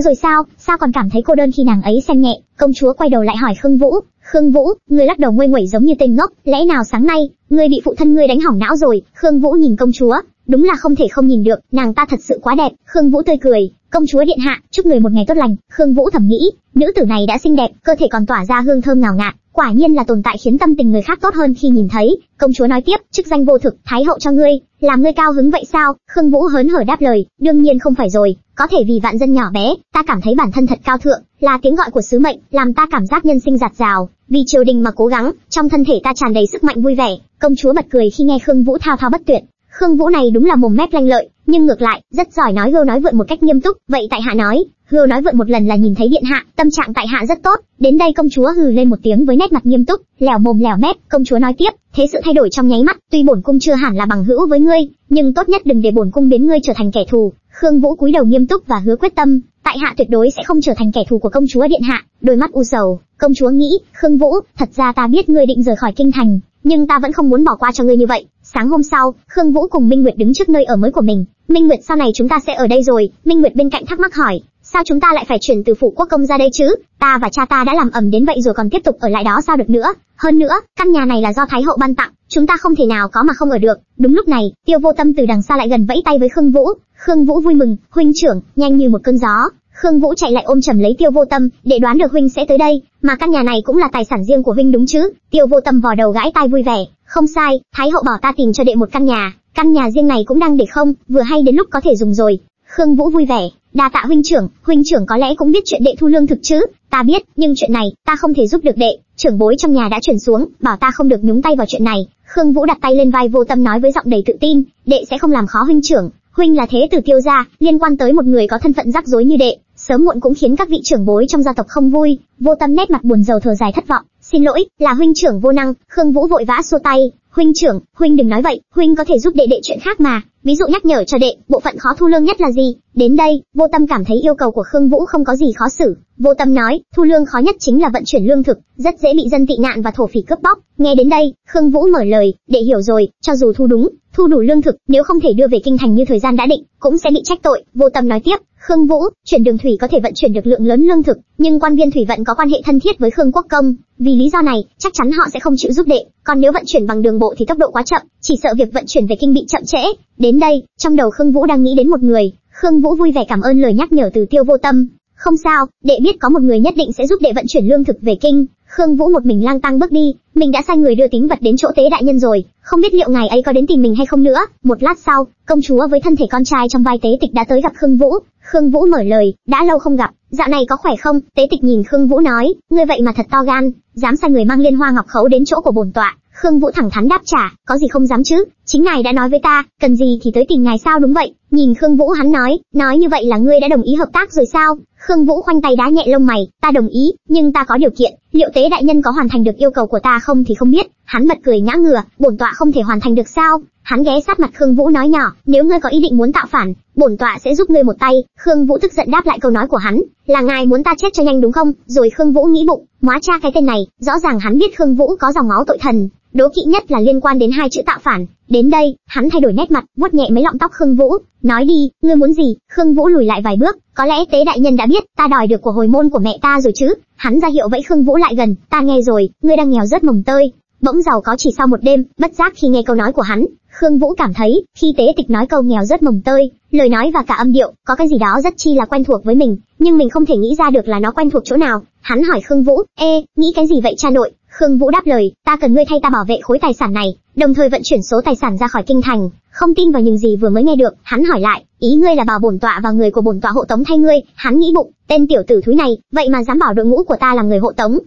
rồi sao? Sao còn cảm thấy cô đơn khi nàng ấy xem nhẹ? Công chúa quay đầu lại hỏi Khương Vũ, Khương Vũ, ngươi lắc đầu nguây nguẩy giống như tên ngốc, lẽ nào sáng nay, ngươi bị phụ thân ngươi đánh hỏng não rồi? Khương Vũ nhìn công chúa, đúng là không thể không nhìn được, nàng ta thật sự quá đẹp. Khương Vũ tươi cười, công chúa điện hạ, chúc người một ngày tốt lành. Khương Vũ thầm nghĩ, nữ tử này đã xinh đẹp, cơ thể còn tỏa ra hương thơm ngào ngạt, quả nhiên là tồn tại khiến tâm tình người khác tốt hơn khi nhìn thấy. Công chúa nói tiếp, chức danh vô thực, thái hậu cho ngươi, làm ngươi cao hứng vậy sao? Khương Vũ hớn hở đáp lời, đương nhiên không phải rồi, có thể vì vạn dân nhỏ bé, ta cảm thấy bản thân thật cao thượng, là tiếng gọi của sứ mệnh, làm ta cảm giác nhân sinh giạt rào, vì triều đình mà cố gắng, trong thân thể ta tràn đầy sức mạnh vui vẻ. Công chúa bật cười khi nghe Khương Vũ thao thao bất tuyệt, Khương Vũ này đúng là mồm mép lanh lợi, nhưng ngược lại, rất giỏi nói hưu nói vượn một cách nghiêm túc, vậy tại hạ nói, hưu nói vượn một lần là nhìn thấy điện hạ, tâm trạng tại hạ rất tốt. Đến đây công chúa hừ lên một tiếng với nét mặt nghiêm túc, lèo mồm lèo mép, công chúa nói tiếp, thế sự thay đổi trong nháy mắt, tuy bổn cung chưa hẳn là bằng hữu với ngươi, nhưng tốt nhất đừng để bổn cung biến ngươi trở thành kẻ thù. Khương Vũ cúi đầu nghiêm túc và hứa quyết tâm, tại hạ tuyệt đối sẽ không trở thành kẻ thù của công chúa điện hạ. Đôi mắt u sầu, công chúa nghĩ, Khương Vũ, thật ra ta biết ngươi định rời khỏi kinh thành, nhưng ta vẫn không muốn bỏ qua cho ngươi như vậy. Sáng hôm sau, Khương Vũ cùng Minh Nguyệt đứng trước nơi ở mới của mình. Minh Nguyệt sau này chúng ta sẽ ở đây rồi. Minh Nguyệt bên cạnh thắc mắc hỏi, sao chúng ta lại phải chuyển từ phủ quốc công ra đây chứ? Ta và cha ta đã làm ẩm đến vậy rồi còn tiếp tục ở lại đó sao được nữa? Hơn nữa, căn nhà này là do Thái hậu ban tặng, chúng ta không thể nào có mà không ở được. Đúng lúc này, Tiêu Vô Tâm từ đằng xa lại gần vẫy tay với Khương Vũ. Khương Vũ vui mừng, huynh trưởng, nhanh như một cơn gió. Khương Vũ chạy lại ôm chầm lấy Tiêu Vô Tâm, để đoán được huynh sẽ tới đây, mà căn nhà này cũng là tài sản riêng của huynh đúng chứ? Tiêu Vô Tâm vò đầu gãi tai vui vẻ, không sai, Thái hậu bảo ta tìm cho đệ một căn nhà, căn nhà riêng này cũng đang để không, vừa hay đến lúc có thể dùng rồi. Khương Vũ vui vẻ, đa tạ huynh trưởng, huynh trưởng có lẽ cũng biết chuyện đệ thu lương thực chứ? Ta biết, nhưng chuyện này, ta không thể giúp được đệ. Trưởng bối trong nhà đã chuyển xuống, bảo ta không được nhúng tay vào chuyện này. Khương Vũ đặt tay lên vai vô tâm nói với giọng đầy tự tin, đệ sẽ không làm khó huynh trưởng. Huynh là thế tử tiêu gia, liên quan tới một người có thân phận rắc rối như đệ, sớm muộn cũng khiến các vị trưởng bối trong gia tộc không vui. Vô tâm nét mặt buồn rầu thở dài thất vọng, Xin lỗi, là huynh trưởng vô năng, Khương Vũ vội vã xua tay, huynh trưởng, huynh đừng nói vậy, huynh có thể giúp đệ đệ chuyện khác mà, ví dụ nhắc nhở cho đệ, bộ phận khó thu lương nhất là gì? Đến đây, Vô Tâm cảm thấy yêu cầu của Khương Vũ không có gì khó xử. Vô Tâm nói, thu lương khó nhất chính là vận chuyển lương thực, rất dễ bị dân tị nạn và thổ phỉ cướp bóc. Nghe đến đây, Khương Vũ mở lời, đệ hiểu rồi, cho dù thu đúng, thu đủ lương thực, nếu không thể đưa về kinh thành như thời gian đã định, cũng sẽ bị trách tội. Vô Tâm nói tiếp, Khương Vũ, chuyển đường thủy có thể vận chuyển được lượng lớn lương thực, nhưng quan viên thủy vận có quan hệ thân thiết với Khương Quốc Công, vì lý do này, chắc chắn họ sẽ không chịu giúp đệ, còn nếu vận chuyển bằng đường bộ thì tốc độ quá chậm, chỉ sợ việc vận chuyển về kinh bị chậm trễ. Đến đây, trong đầu Khương Vũ đang nghĩ đến một người, Khương Vũ vui vẻ cảm ơn lời nhắc nhở từ Tiêu Vô Tâm. Không sao, đệ biết có một người nhất định sẽ giúp đệ vận chuyển lương thực về kinh. Khương Vũ một mình lang tăng bước đi, mình đã sai người đưa tín vật đến chỗ tế đại nhân rồi, không biết liệu ngài ấy có đến tìm mình hay không nữa. Một lát sau, công chúa với thân thể con trai trong vai tế tịch đã tới gặp Khương Vũ. Khương Vũ mở lời, đã lâu không gặp, dạo này có khỏe không? Tế tịch nhìn Khương Vũ nói, ngươi vậy mà thật to gan, dám sai người mang liên hoa ngọc khấu đến chỗ của bổn tọa. Khương Vũ thẳng thắn đáp trả, có gì không dám chứ, chính ngài đã nói với ta, cần gì thì tới tìm ngài sao đúng vậy. Nhìn Khương Vũ hắn nói, nói như vậy là ngươi đã đồng ý hợp tác rồi sao? Khương Vũ khoanh tay đá nhẹ lông mày, ta đồng ý, nhưng ta có điều kiện, liệu tế đại nhân có hoàn thành được yêu cầu của ta không thì không biết, Hắn bật cười ngã ngửa, bổn tọa không thể hoàn thành được sao? Hắn ghé sát mặt Khương Vũ nói nhỏ, nếu ngươi có ý định muốn tạo phản, bổn tọa sẽ giúp ngươi một tay. Khương Vũ tức giận đáp lại câu nói của hắn, là ngài muốn ta chết cho nhanh đúng không? Rồi Khương Vũ nghĩ bụng, hóa cha cái tên này, rõ ràng hắn biết Khương Vũ có dòng máu tội thần, đố kỵ nhất là liên quan đến hai chữ tạo phản. Đến đây, hắn thay đổi nét mặt, vuốt nhẹ mấy lọng tóc Khương Vũ, nói đi, ngươi muốn gì? Khương Vũ lùi lại vài bước, có lẽ tế đại nhân đã biết, ta đòi được của hồi môn của mẹ ta rồi chứ? Hắn ra hiệu vẫy Khương Vũ lại gần, ta nghe rồi, ngươi đang nghèo rất mồng tơi, bỗng giàu có chỉ sau một đêm, bất giác khi nghe câu nói của hắn, Khương Vũ cảm thấy, khi tế tịch nói câu nghèo rất mồng tơi, lời nói và cả âm điệu, có cái gì đó rất chi là quen thuộc với mình, nhưng mình không thể nghĩ ra được là nó quen thuộc chỗ nào. Hắn hỏi Khương Vũ, ê, nghĩ cái gì vậy cha nội? Khương Vũ đáp lời, ta cần ngươi thay ta bảo vệ khối tài sản này, đồng thời vận chuyển số tài sản ra khỏi kinh thành. Không tin vào những gì vừa mới nghe được, hắn hỏi lại, ý ngươi là bảo bổn tọa và người của bổn tọa hộ tống thay ngươi? Hắn nghĩ bụng, tên tiểu tử thúi này, vậy mà dám bảo đội ngũ của ta làm người hộ tống,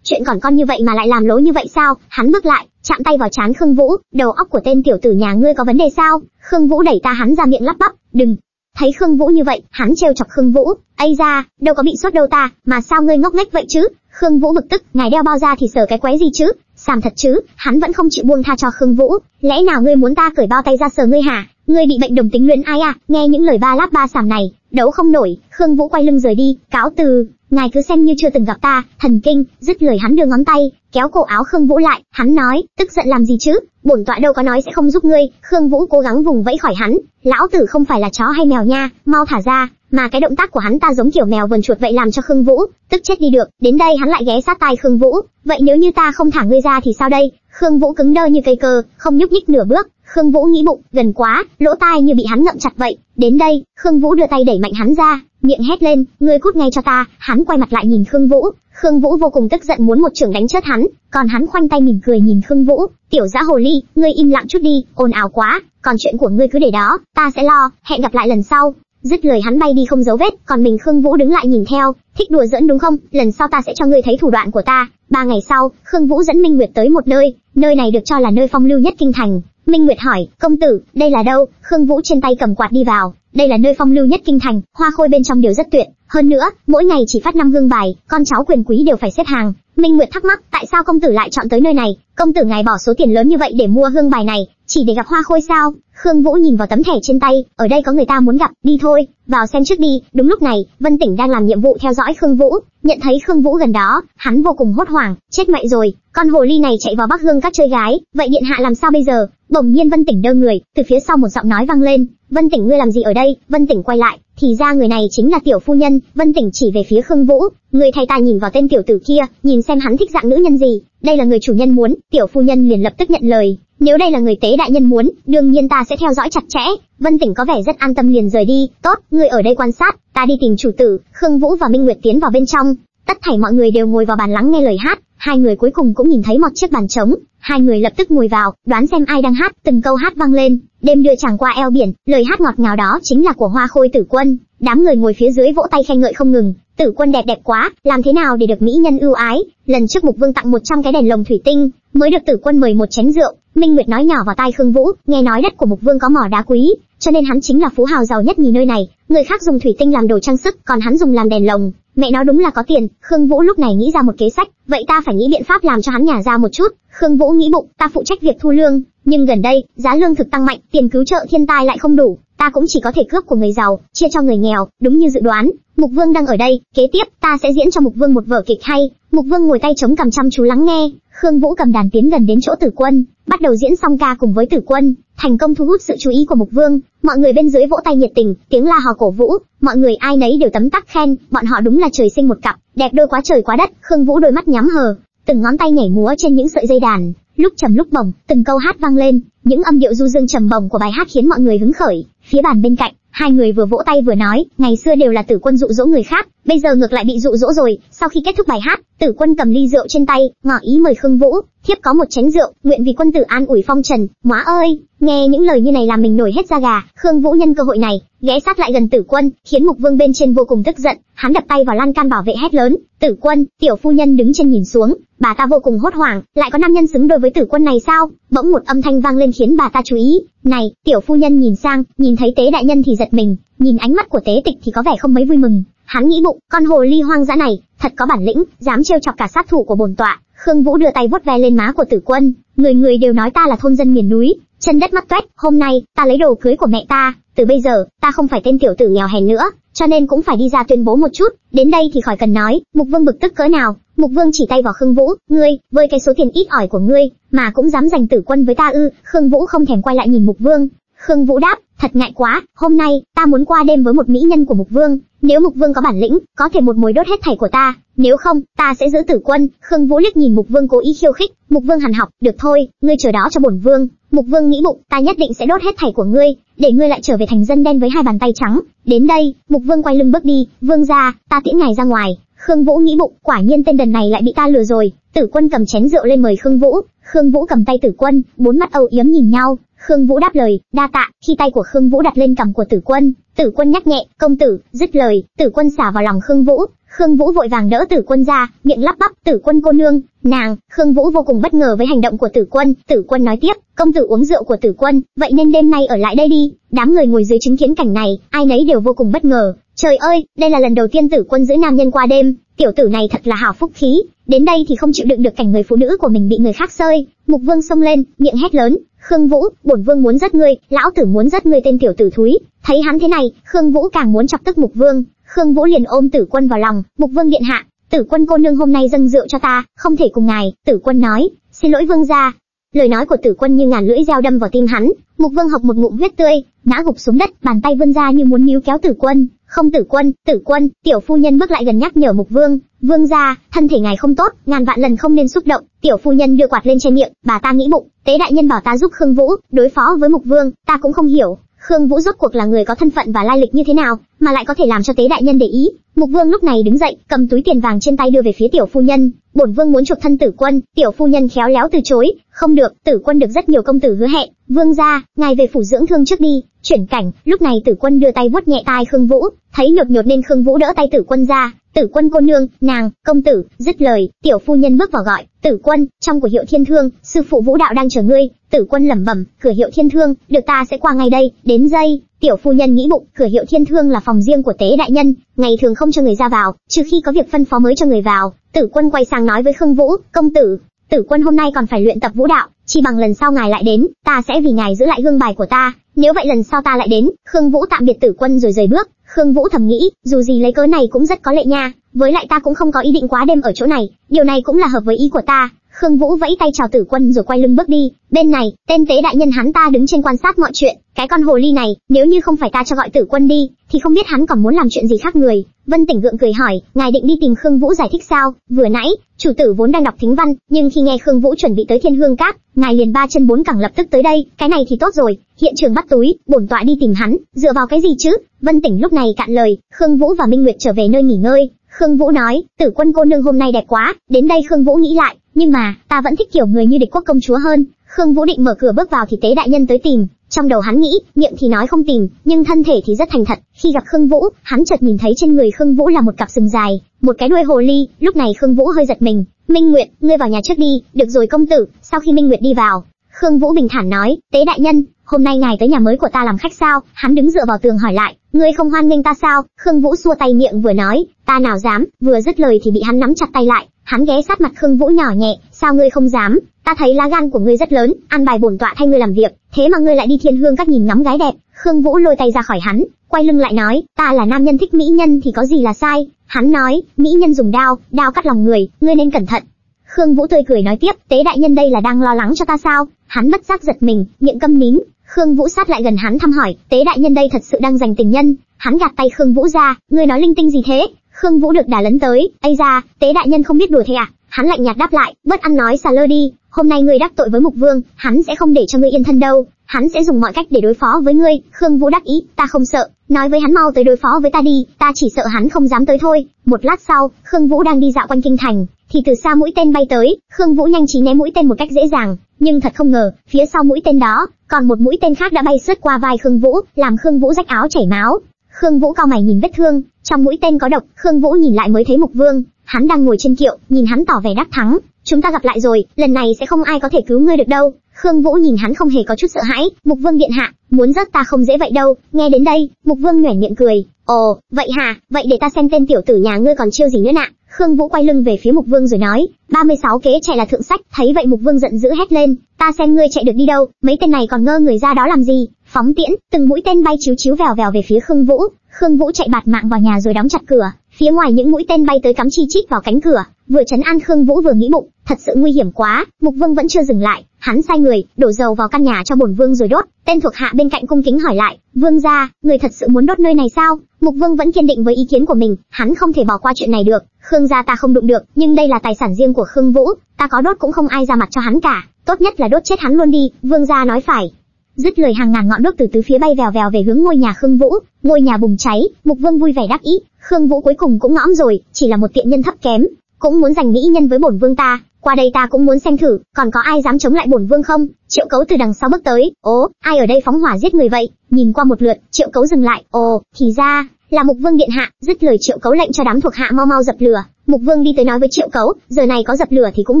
chuyện còn con như vậy mà lại làm lố như vậy sao? Hắn bước lại, chạm tay vào chán Khương Vũ, đầu óc của tên tiểu tử nhà ngươi có vấn đề sao? Khương Vũ đẩy ta hắn ra miệng lắp bắp, đừng. Thấy Khương Vũ như vậy, hắn trêu chọc Khương Vũ, ây ra, đâu có bị sốt đâu ta, mà sao ngươi ngốc nghếch vậy chứ? Khương Vũ bực tức, ngài đeo bao ra thì sờ cái quái gì chứ? Sàm thật chứ, hắn vẫn không chịu buông tha cho Khương Vũ, lẽ nào ngươi muốn ta cởi bao tay ra sờ ngươi hả? Ngươi bị bệnh đồng tính luyến ai à? Nghe những lời ba láp ba sàm này, đấu không nổi, Khương Vũ quay lưng rời đi, cáo từ ngài cứ xem như chưa từng gặp ta, thần kinh, dứt lời hắn đưa ngón tay, kéo cổ áo Khương Vũ lại, hắn nói, tức giận làm gì chứ, bổn tọa đâu có nói sẽ không giúp ngươi, Khương Vũ cố gắng vùng vẫy khỏi hắn, lão tử không phải là chó hay mèo nha, mau thả ra, mà cái động tác của hắn ta giống kiểu mèo vần chuột vậy làm cho Khương Vũ, tức chết đi được, đến đây hắn lại ghé sát tai Khương Vũ, vậy nếu như ta không thả ngươi ra thì sao đây, Khương Vũ cứng đơ như cây cờ, không nhúc nhích nửa bước, Khương Vũ nghĩ bụng, gần quá, lỗ tai như bị hắn ngậm chặt vậy. Đến đây, Khương Vũ đưa tay đẩy mạnh hắn ra, miệng hét lên, ngươi cút ngay cho ta. Hắn quay mặt lại nhìn Khương Vũ, Khương Vũ vô cùng tức giận muốn một trưởng đánh chết hắn, còn hắn khoanh tay mỉm cười nhìn Khương Vũ, tiểu dã hồ ly, ngươi im lặng chút đi, ồn ào quá, còn chuyện của ngươi cứ để đó, ta sẽ lo, hẹn gặp lại lần sau. Dứt lời hắn bay đi không dấu vết, còn mình Khương Vũ đứng lại nhìn theo, thích đùa giỡn đúng không? Lần sau ta sẽ cho ngươi thấy thủ đoạn của ta. Ba ngày sau, Khương Vũ dẫn Minh Nguyệt tới một nơi, nơi này được cho là nơi phong lưu nhất kinh thành, Minh Nguyệt hỏi, công tử, đây là đâu? Khương Vũ trên tay cầm quạt đi vào, đây là nơi phong lưu nhất kinh thành, hoa khôi bên trong đều rất tuyệt, hơn nữa, mỗi ngày chỉ phát năm gương bài, con cháu quyền quý đều phải xếp hàng. Minh Nguyệt thắc mắc, tại sao công tử lại chọn tới nơi này? Công tử ngài bỏ số tiền lớn như vậy để mua hương bài này, chỉ để gặp hoa khôi sao? Khương Vũ nhìn vào tấm thẻ trên tay, ở đây có người ta muốn gặp, đi thôi, vào xem trước đi. Đúng lúc này, Vân Tỉnh đang làm nhiệm vụ theo dõi Khương Vũ, nhận thấy Khương Vũ gần đó, hắn vô cùng hốt hoảng, chết mẹ rồi, con hồ ly này chạy vào Bắc Hương các chơi gái, vậy điện hạ làm sao bây giờ? Bỗng nhiên Vân Tỉnh đơ người, từ phía sau một giọng nói vang lên, "Vân Tỉnh ngươi làm gì ở đây?" Vân Tỉnh quay lại, thì ra người này chính là tiểu phu nhân, Vân Tỉnh chỉ về phía Khương Vũ, người thay ta nhìn vào tên tiểu tử kia, nhìn xem hắn thích dạng nữ nhân gì, đây là người chủ nhân muốn, tiểu phu nhân liền lập tức nhận lời, nếu đây là người tế đại nhân muốn, đương nhiên ta sẽ theo dõi chặt chẽ. Vân Tỉnh có vẻ rất an tâm liền rời đi, tốt, người ở đây quan sát, ta đi tìm chủ tử. Khương Vũ và Minh Nguyệt tiến vào bên trong, tất thảy mọi người đều ngồi vào bàn lắng nghe lời hát, hai người cuối cùng cũng nhìn thấy một chiếc bàn trống, hai người lập tức ngồi vào, đoán xem ai đang hát, từng câu hát vang lên, đêm đưa chàng qua eo biển, lời hát ngọt ngào đó chính là của Hoa Khôi Tử Quân, đám người ngồi phía dưới vỗ tay khen ngợi không ngừng, Tử Quân đẹp đẹp quá, làm thế nào để được mỹ nhân ưu ái? Lần trước Mục Vương tặng 100 cái đèn lồng thủy tinh, mới được Tử Quân mời một chén rượu, Minh Nguyệt nói nhỏ vào tai Khương Vũ, nghe nói đất của Mục Vương có mỏ đá quý, cho nên hắn chính là phú hào giàu nhất nhì nơi này, người khác dùng thủy tinh làm đồ trang sức, còn hắn dùng làm đèn lồng, Mẹ nó đúng là có tiền, Khương Vũ lúc này nghĩ ra một kế sách, vậy ta phải nghĩ biện pháp làm cho hắn nhả ra một chút. Khương Vũ nghĩ bụng, ta phụ trách việc thu lương, nhưng gần đây, giá lương thực tăng mạnh, tiền cứu trợ thiên tai lại không đủ, ta cũng chỉ có thể cướp của người giàu, chia cho người nghèo, đúng như dự đoán. Mục Vương đang ở đây, kế tiếp ta sẽ diễn cho Mục Vương một vở kịch hay. Mục Vương ngồi tay chống cầm chăm chú lắng nghe, Khương Vũ cầm đàn tiến gần đến chỗ Tử Quân, bắt đầu diễn xong ca cùng với Tử Quân, thành công thu hút sự chú ý của Mục Vương, mọi người bên dưới vỗ tay nhiệt tình, tiếng la hò cổ vũ, mọi người ai nấy đều tấm tắc khen, bọn họ đúng là trời sinh một cặp, đẹp đôi quá trời quá đất. Khương Vũ đôi mắt nhắm hờ, từng ngón tay nhảy múa trên những sợi dây đàn, lúc trầm lúc bổng, từng câu hát vang lên, những âm điệu du dương trầm bổng của bài hát khiến mọi người hứng khởi. Phía bàn bên cạnh, hai người vừa vỗ tay vừa nói, ngày xưa đều là Tử Quân dụ dỗ người khác, bây giờ ngược lại bị dụ dỗ rồi. Sau khi kết thúc bài hát, Tử Quân cầm ly rượu trên tay, ngỏ ý mời Khương Vũ, thiếp có một chén rượu, nguyện vì quân tử an ủi phong trần. Móa ơi, nghe những lời như này làm mình nổi hết da gà. Khương Vũ nhân cơ hội này, ghé sát lại gần Tử Quân, khiến Mục Vương bên trên vô cùng tức giận, hắn đập tay vào lan can bảo vệ hét lớn, "Tử Quân!" Tiểu phu nhân đứng trên nhìn xuống, bà ta vô cùng hốt hoảng, lại có nam nhân xứng đôi với Tử Quân này sao? Bỗng một âm thanh vang lên khiến bà ta chú ý. "Này!" Tiểu phu nhân nhìn sang, nhìn thấy Tế đại nhân thì giật giật mình, nhìn ánh mắt của tế tịch thì có vẻ không mấy vui mừng. Hắn nghĩ bụng, con hồ ly hoang dã này, thật có bản lĩnh, dám trêu chọc cả sát thủ của bổn tọa. Khương Vũ đưa tay vuốt ve lên má của Tử Quân, người người đều nói ta là thôn dân miền núi, chân đất mắt toét, hôm nay ta lấy đồ cưới của mẹ ta, từ bây giờ ta không phải tên tiểu tử nghèo hèn nữa, cho nên cũng phải đi ra tuyên bố một chút. Đến đây thì khỏi cần nói, Mục Vương bực tức cỡ nào, Mục Vương chỉ tay vào Khương Vũ, ngươi, với cái số tiền ít ỏi của ngươi, mà cũng dám giành tử quân với ta ư? Khương Vũ không thèm quay lại nhìn Mục Vương. Khương Vũ đáp, thật ngại quá, hôm nay ta muốn qua đêm với một mỹ nhân của Mục Vương, nếu Mục Vương có bản lĩnh, có thể một mối đốt hết thảy của ta, nếu không, ta sẽ giữ tử quân. Khương Vũ liếc nhìn Mục Vương cố ý khiêu khích, Mục Vương hằn học, được thôi, ngươi chờ đó cho bổn vương. Mục Vương nghĩ bụng, ta nhất định sẽ đốt hết thảy của ngươi, để ngươi lại trở về thành dân đen với hai bàn tay trắng. Đến đây, Mục Vương quay lưng bước đi, vương gia, ta tiễn ngài ra ngoài. Khương Vũ nghĩ bụng, quả nhiên tên đần này lại bị ta lừa rồi. Tử Quân cầm chén rượu lên mời Khương Vũ, Khương Vũ cầm tay Tử Quân, bốn mắt âu yếm nhìn nhau. Khương Vũ đáp lời, đa tạ. Khi tay của Khương Vũ đặt lên cằm của Tử Quân, Tử Quân nhắc nhẹ, công tử, dứt lời, Tử Quân xả vào lòng Khương Vũ. Khương Vũ vội vàng đỡ Tử Quân ra, miệng lắp bắp, Tử Quân cô nương, nàng. Khương Vũ vô cùng bất ngờ với hành động của Tử Quân. Tử Quân nói tiếp, công tử uống rượu của Tử Quân, vậy nên đêm nay ở lại đây đi. Đám người ngồi dưới chứng kiến cảnh này, ai nấy đều vô cùng bất ngờ. Trời ơi, đây là lần đầu tiên Tử Quân giữ nam nhân qua đêm, tiểu tử này thật là hảo phúc khí. Đến đây thì không chịu đựng được cảnh người phụ nữ của mình bị người khác sơi. Mục Vương xông lên, miệng hét lớn, Khương Vũ, bổn vương muốn giết ngươi, lão tử muốn giết ngươi tên tiểu tử thúi. Thấy hắn thế này, Khương Vũ càng muốn chọc tức Mục Vương. Khương Vũ liền ôm Tử Quân vào lòng, Mục Vương điện hạ, Tử Quân cô nương hôm nay dâng rượu cho ta, không thể cùng ngài. Tử Quân nói, xin lỗi vương gia. Lời nói của Tử Quân như ngàn lưỡi dao đâm vào tim hắn. Mục Vương học một ngụm huyết tươi, ngã gục xuống đất, bàn tay vươn ra như muốn níu kéo Tử Quân. Không Tử Quân, Tử Quân, tiểu phu nhân bước lại gần nhắc nhở Mục Vương, vương gia, thân thể ngài không tốt, ngàn vạn lần không nên xúc động. Tiểu phu nhân đưa quạt lên che miệng, bà ta nghĩ bụng, tế đại nhân bảo ta giúp Khương Vũ đối phó với Mục Vương, ta cũng không hiểu, Khương Vũ rốt cuộc là người có thân phận và lai lịch như thế nào, mà lại có thể làm cho tế đại nhân để ý. Mục Vương lúc này đứng dậy, cầm túi tiền vàng trên tay đưa về phía tiểu phu nhân. Bổn Vương muốn chụp thân Tử Quân, tiểu phu nhân khéo léo từ chối, không được, Tử Quân được rất nhiều công tử hứa hẹn. Vương gia, ngài về phủ dưỡng thương trước đi. Chuyển cảnh, lúc này Tử Quân đưa tay vuốt nhẹ tai Khương Vũ, thấy nhột nhột nên Khương Vũ đỡ tay Tử Quân ra. Tử Quân cô nương, nàng, công tử, dứt lời, tiểu phu nhân bước vào gọi, Tử Quân, trong của hiệu Thiên Thương, sư phụ Vũ đạo đang chờ ngươi. Tử Quân lẩm bẩm, cửa hiệu Thiên Thương, được ta sẽ qua ngay đây, đến giây. Tiểu phu nhân nghĩ bụng, cửa hiệu Thiên Thương là phòng riêng của tế đại nhân, ngày thường không cho người ra vào, trừ khi có việc phân phó mới cho người vào. Tử Quân quay sang nói với Khương Vũ, công tử, Tử Quân hôm nay còn phải luyện tập vũ đạo, chỉ bằng lần sau ngài lại đến, ta sẽ vì ngài giữ lại gương bài của ta. Nếu vậy lần sau ta lại đến, Khương Vũ tạm biệt Tử Quân rồi rời bước. Khương Vũ thầm nghĩ, dù gì lấy cớ này cũng rất có lệ nha, với lại ta cũng không có ý định quá đêm ở chỗ này, điều này cũng là hợp với ý của ta. Khương Vũ vẫy tay chào Tử Quân rồi quay lưng bước đi. Bên này, tên tế đại nhân hắn ta đứng trên quan sát mọi chuyện. Cái con hồ ly này, nếu như không phải ta cho gọi Tử Quân đi, thì không biết hắn còn muốn làm chuyện gì khác người. Vân Tỉnh gượng cười hỏi, ngài định đi tìm Khương Vũ giải thích sao? Vừa nãy, chủ tử vốn đang đọc thính văn, nhưng khi nghe Khương Vũ chuẩn bị tới Thiên Hương Cát, ngài liền ba chân bốn cẳng lập tức tới đây. Cái này thì tốt rồi, hiện trường bắt túi, bổn tọa đi tìm hắn, dựa vào cái gì chứ? Vân Tỉnh lúc này cạn lời, Khương Vũ và Minh Nguyệt trở về nơi nghỉ ngơi. Khương Vũ nói, Tử Quân cô nương hôm nay đẹp quá. Đến đây Khương Vũ nghĩ lại, nhưng mà ta vẫn thích kiểu người như địch quốc công chúa hơn. Khương Vũ định mở cửa bước vào thì tế đại nhân tới tìm, trong đầu hắn nghĩ, miệng thì nói không tìm, nhưng thân thể thì rất thành thật. Khi gặp Khương Vũ, hắn chợt nhìn thấy trên người Khương Vũ là một cặp sừng dài, một cái đuôi hồ ly. Lúc này Khương Vũ hơi giật mình. Minh Nguyệt, ngươi vào nhà trước đi. Được rồi công tử. Sau khi Minh Nguyệt đi vào, Khương Vũ bình thản nói, tế đại nhân, hôm nay ngài tới nhà mới của ta làm khách sao? Hắn đứng dựa vào tường hỏi lại, ngươi không hoan nghênh ta sao? Khương Vũ xua tay miệng vừa nói, ta nào dám, vừa dứt lời thì bị hắn nắm chặt tay lại. Hắn ghé sát mặt Khương Vũ nhỏ nhẹ, sao ngươi không dám? Ta thấy lá gan của ngươi rất lớn, ăn bài bổn tọa thay ngươi làm việc, thế mà ngươi lại đi thiên hương các nhìn ngắm gái đẹp. Khương Vũ lôi tay ra khỏi hắn, quay lưng lại nói, ta là nam nhân thích mỹ nhân thì có gì là sai? Hắn nói, mỹ nhân dùng đao, đao cắt lòng người, ngươi nên cẩn thận. Khương Vũ tươi cười nói tiếp, tế đại nhân đây là đang lo lắng cho ta sao? Hắn bất giác giật mình, miệng câm nín. Khương Vũ sát lại gần hắn thăm hỏi, tế đại nhân đây thật sự đang giành tình nhân. Hắn gạt tay Khương Vũ ra, ngươi nói linh tinh gì thế? Khương Vũ được đả lấn tới, ây da, tế đại nhân không biết đùa thế à? Hắn lạnh nhạt đáp lại, bất ăn nói xà lơ đi, hôm nay ngươi đắc tội với mục vương, hắn sẽ không để cho ngươi yên thân đâu, hắn sẽ dùng mọi cách để đối phó với ngươi. Khương Vũ đắc ý, ta không sợ, nói với hắn mau tới đối phó với ta đi, ta chỉ sợ hắn không dám tới thôi. Một lát sau, Khương Vũ đang đi dạo quanh kinh thành, thì từ xa mũi tên bay tới, Khương Vũ nhanh trí né mũi tên một cách dễ dàng, nhưng thật không ngờ, phía sau mũi tên đó, còn một mũi tên khác đã bay sượt qua vai Khương Vũ, làm Khương Vũ rách áo chảy máu. Khương Vũ cao mày nhìn vết thương, trong mũi tên có độc, Khương Vũ nhìn lại mới thấy Mục Vương, hắn đang ngồi trên kiệu, nhìn hắn tỏ vẻ đắc thắng, chúng ta gặp lại rồi, lần này sẽ không ai có thể cứu ngươi được đâu. Khương Vũ nhìn hắn không hề có chút sợ hãi, Mục Vương điện hạ, muốn rớt ta không dễ vậy đâu. Nghe đến đây, Mục Vương nhoẻn miệng cười, ồ, vậy hả, vậy để ta xem tên tiểu tử nhà ngươi còn chiêu gì nữa nạ. Khương Vũ quay lưng về phía Mục Vương rồi nói, 36 kế chạy là thượng sách, thấy vậy Mục Vương giận dữ hét lên, ta xem ngươi chạy được đi đâu, mấy tên này còn ngơ người ra đó làm gì? Phóng tiễn, từng mũi tên bay chiếu chiếu vèo vèo về phía Khương Vũ, Khương Vũ chạy bạt mạng vào nhà rồi đóng chặt cửa, phía ngoài những mũi tên bay tới cắm chi chít vào cánh cửa, vừa chấn an Khương Vũ vừa nghĩ bụng, thật sự nguy hiểm quá, Mục Vương vẫn chưa dừng lại, hắn sai người, đổ dầu vào căn nhà cho bổn vương rồi đốt. Tên thuộc hạ bên cạnh cung kính hỏi lại, "Vương gia, người thật sự muốn đốt nơi này sao?" Mục Vương vẫn kiên định với ý kiến của mình, hắn không thể bỏ qua chuyện này được. Khương gia ta không đụng được, nhưng đây là tài sản riêng của Khương Vũ, ta có đốt cũng không ai ra mặt cho hắn cả, tốt nhất là đốt chết hắn luôn đi, Vương gia nói phải. Dứt lời hàng ngàn ngọn đuốc từ tứ phía bay vèo vèo về hướng ngôi nhà Khương Vũ, ngôi nhà bùng cháy, Mục Vương vui vẻ đắc ý, Khương Vũ cuối cùng cũng ngõm rồi, chỉ là một tiện nhân thấp kém, cũng muốn giành mỹ nhân với bổn vương ta, qua đây ta cũng muốn xem thử, còn có ai dám chống lại bổn vương không? Triệu Cấu từ đằng sau bước tới, ố, ai ở đây phóng hỏa giết người vậy? Nhìn qua một lượt, Triệu Cấu dừng lại, ồ, thì ra là Mục Vương điện hạ, dứt lời Triệu Cấu lệnh cho đám thuộc hạ mau mau dập lửa. Mục Vương đi tới nói với Triệu Cấu, giờ này có dập lửa thì cũng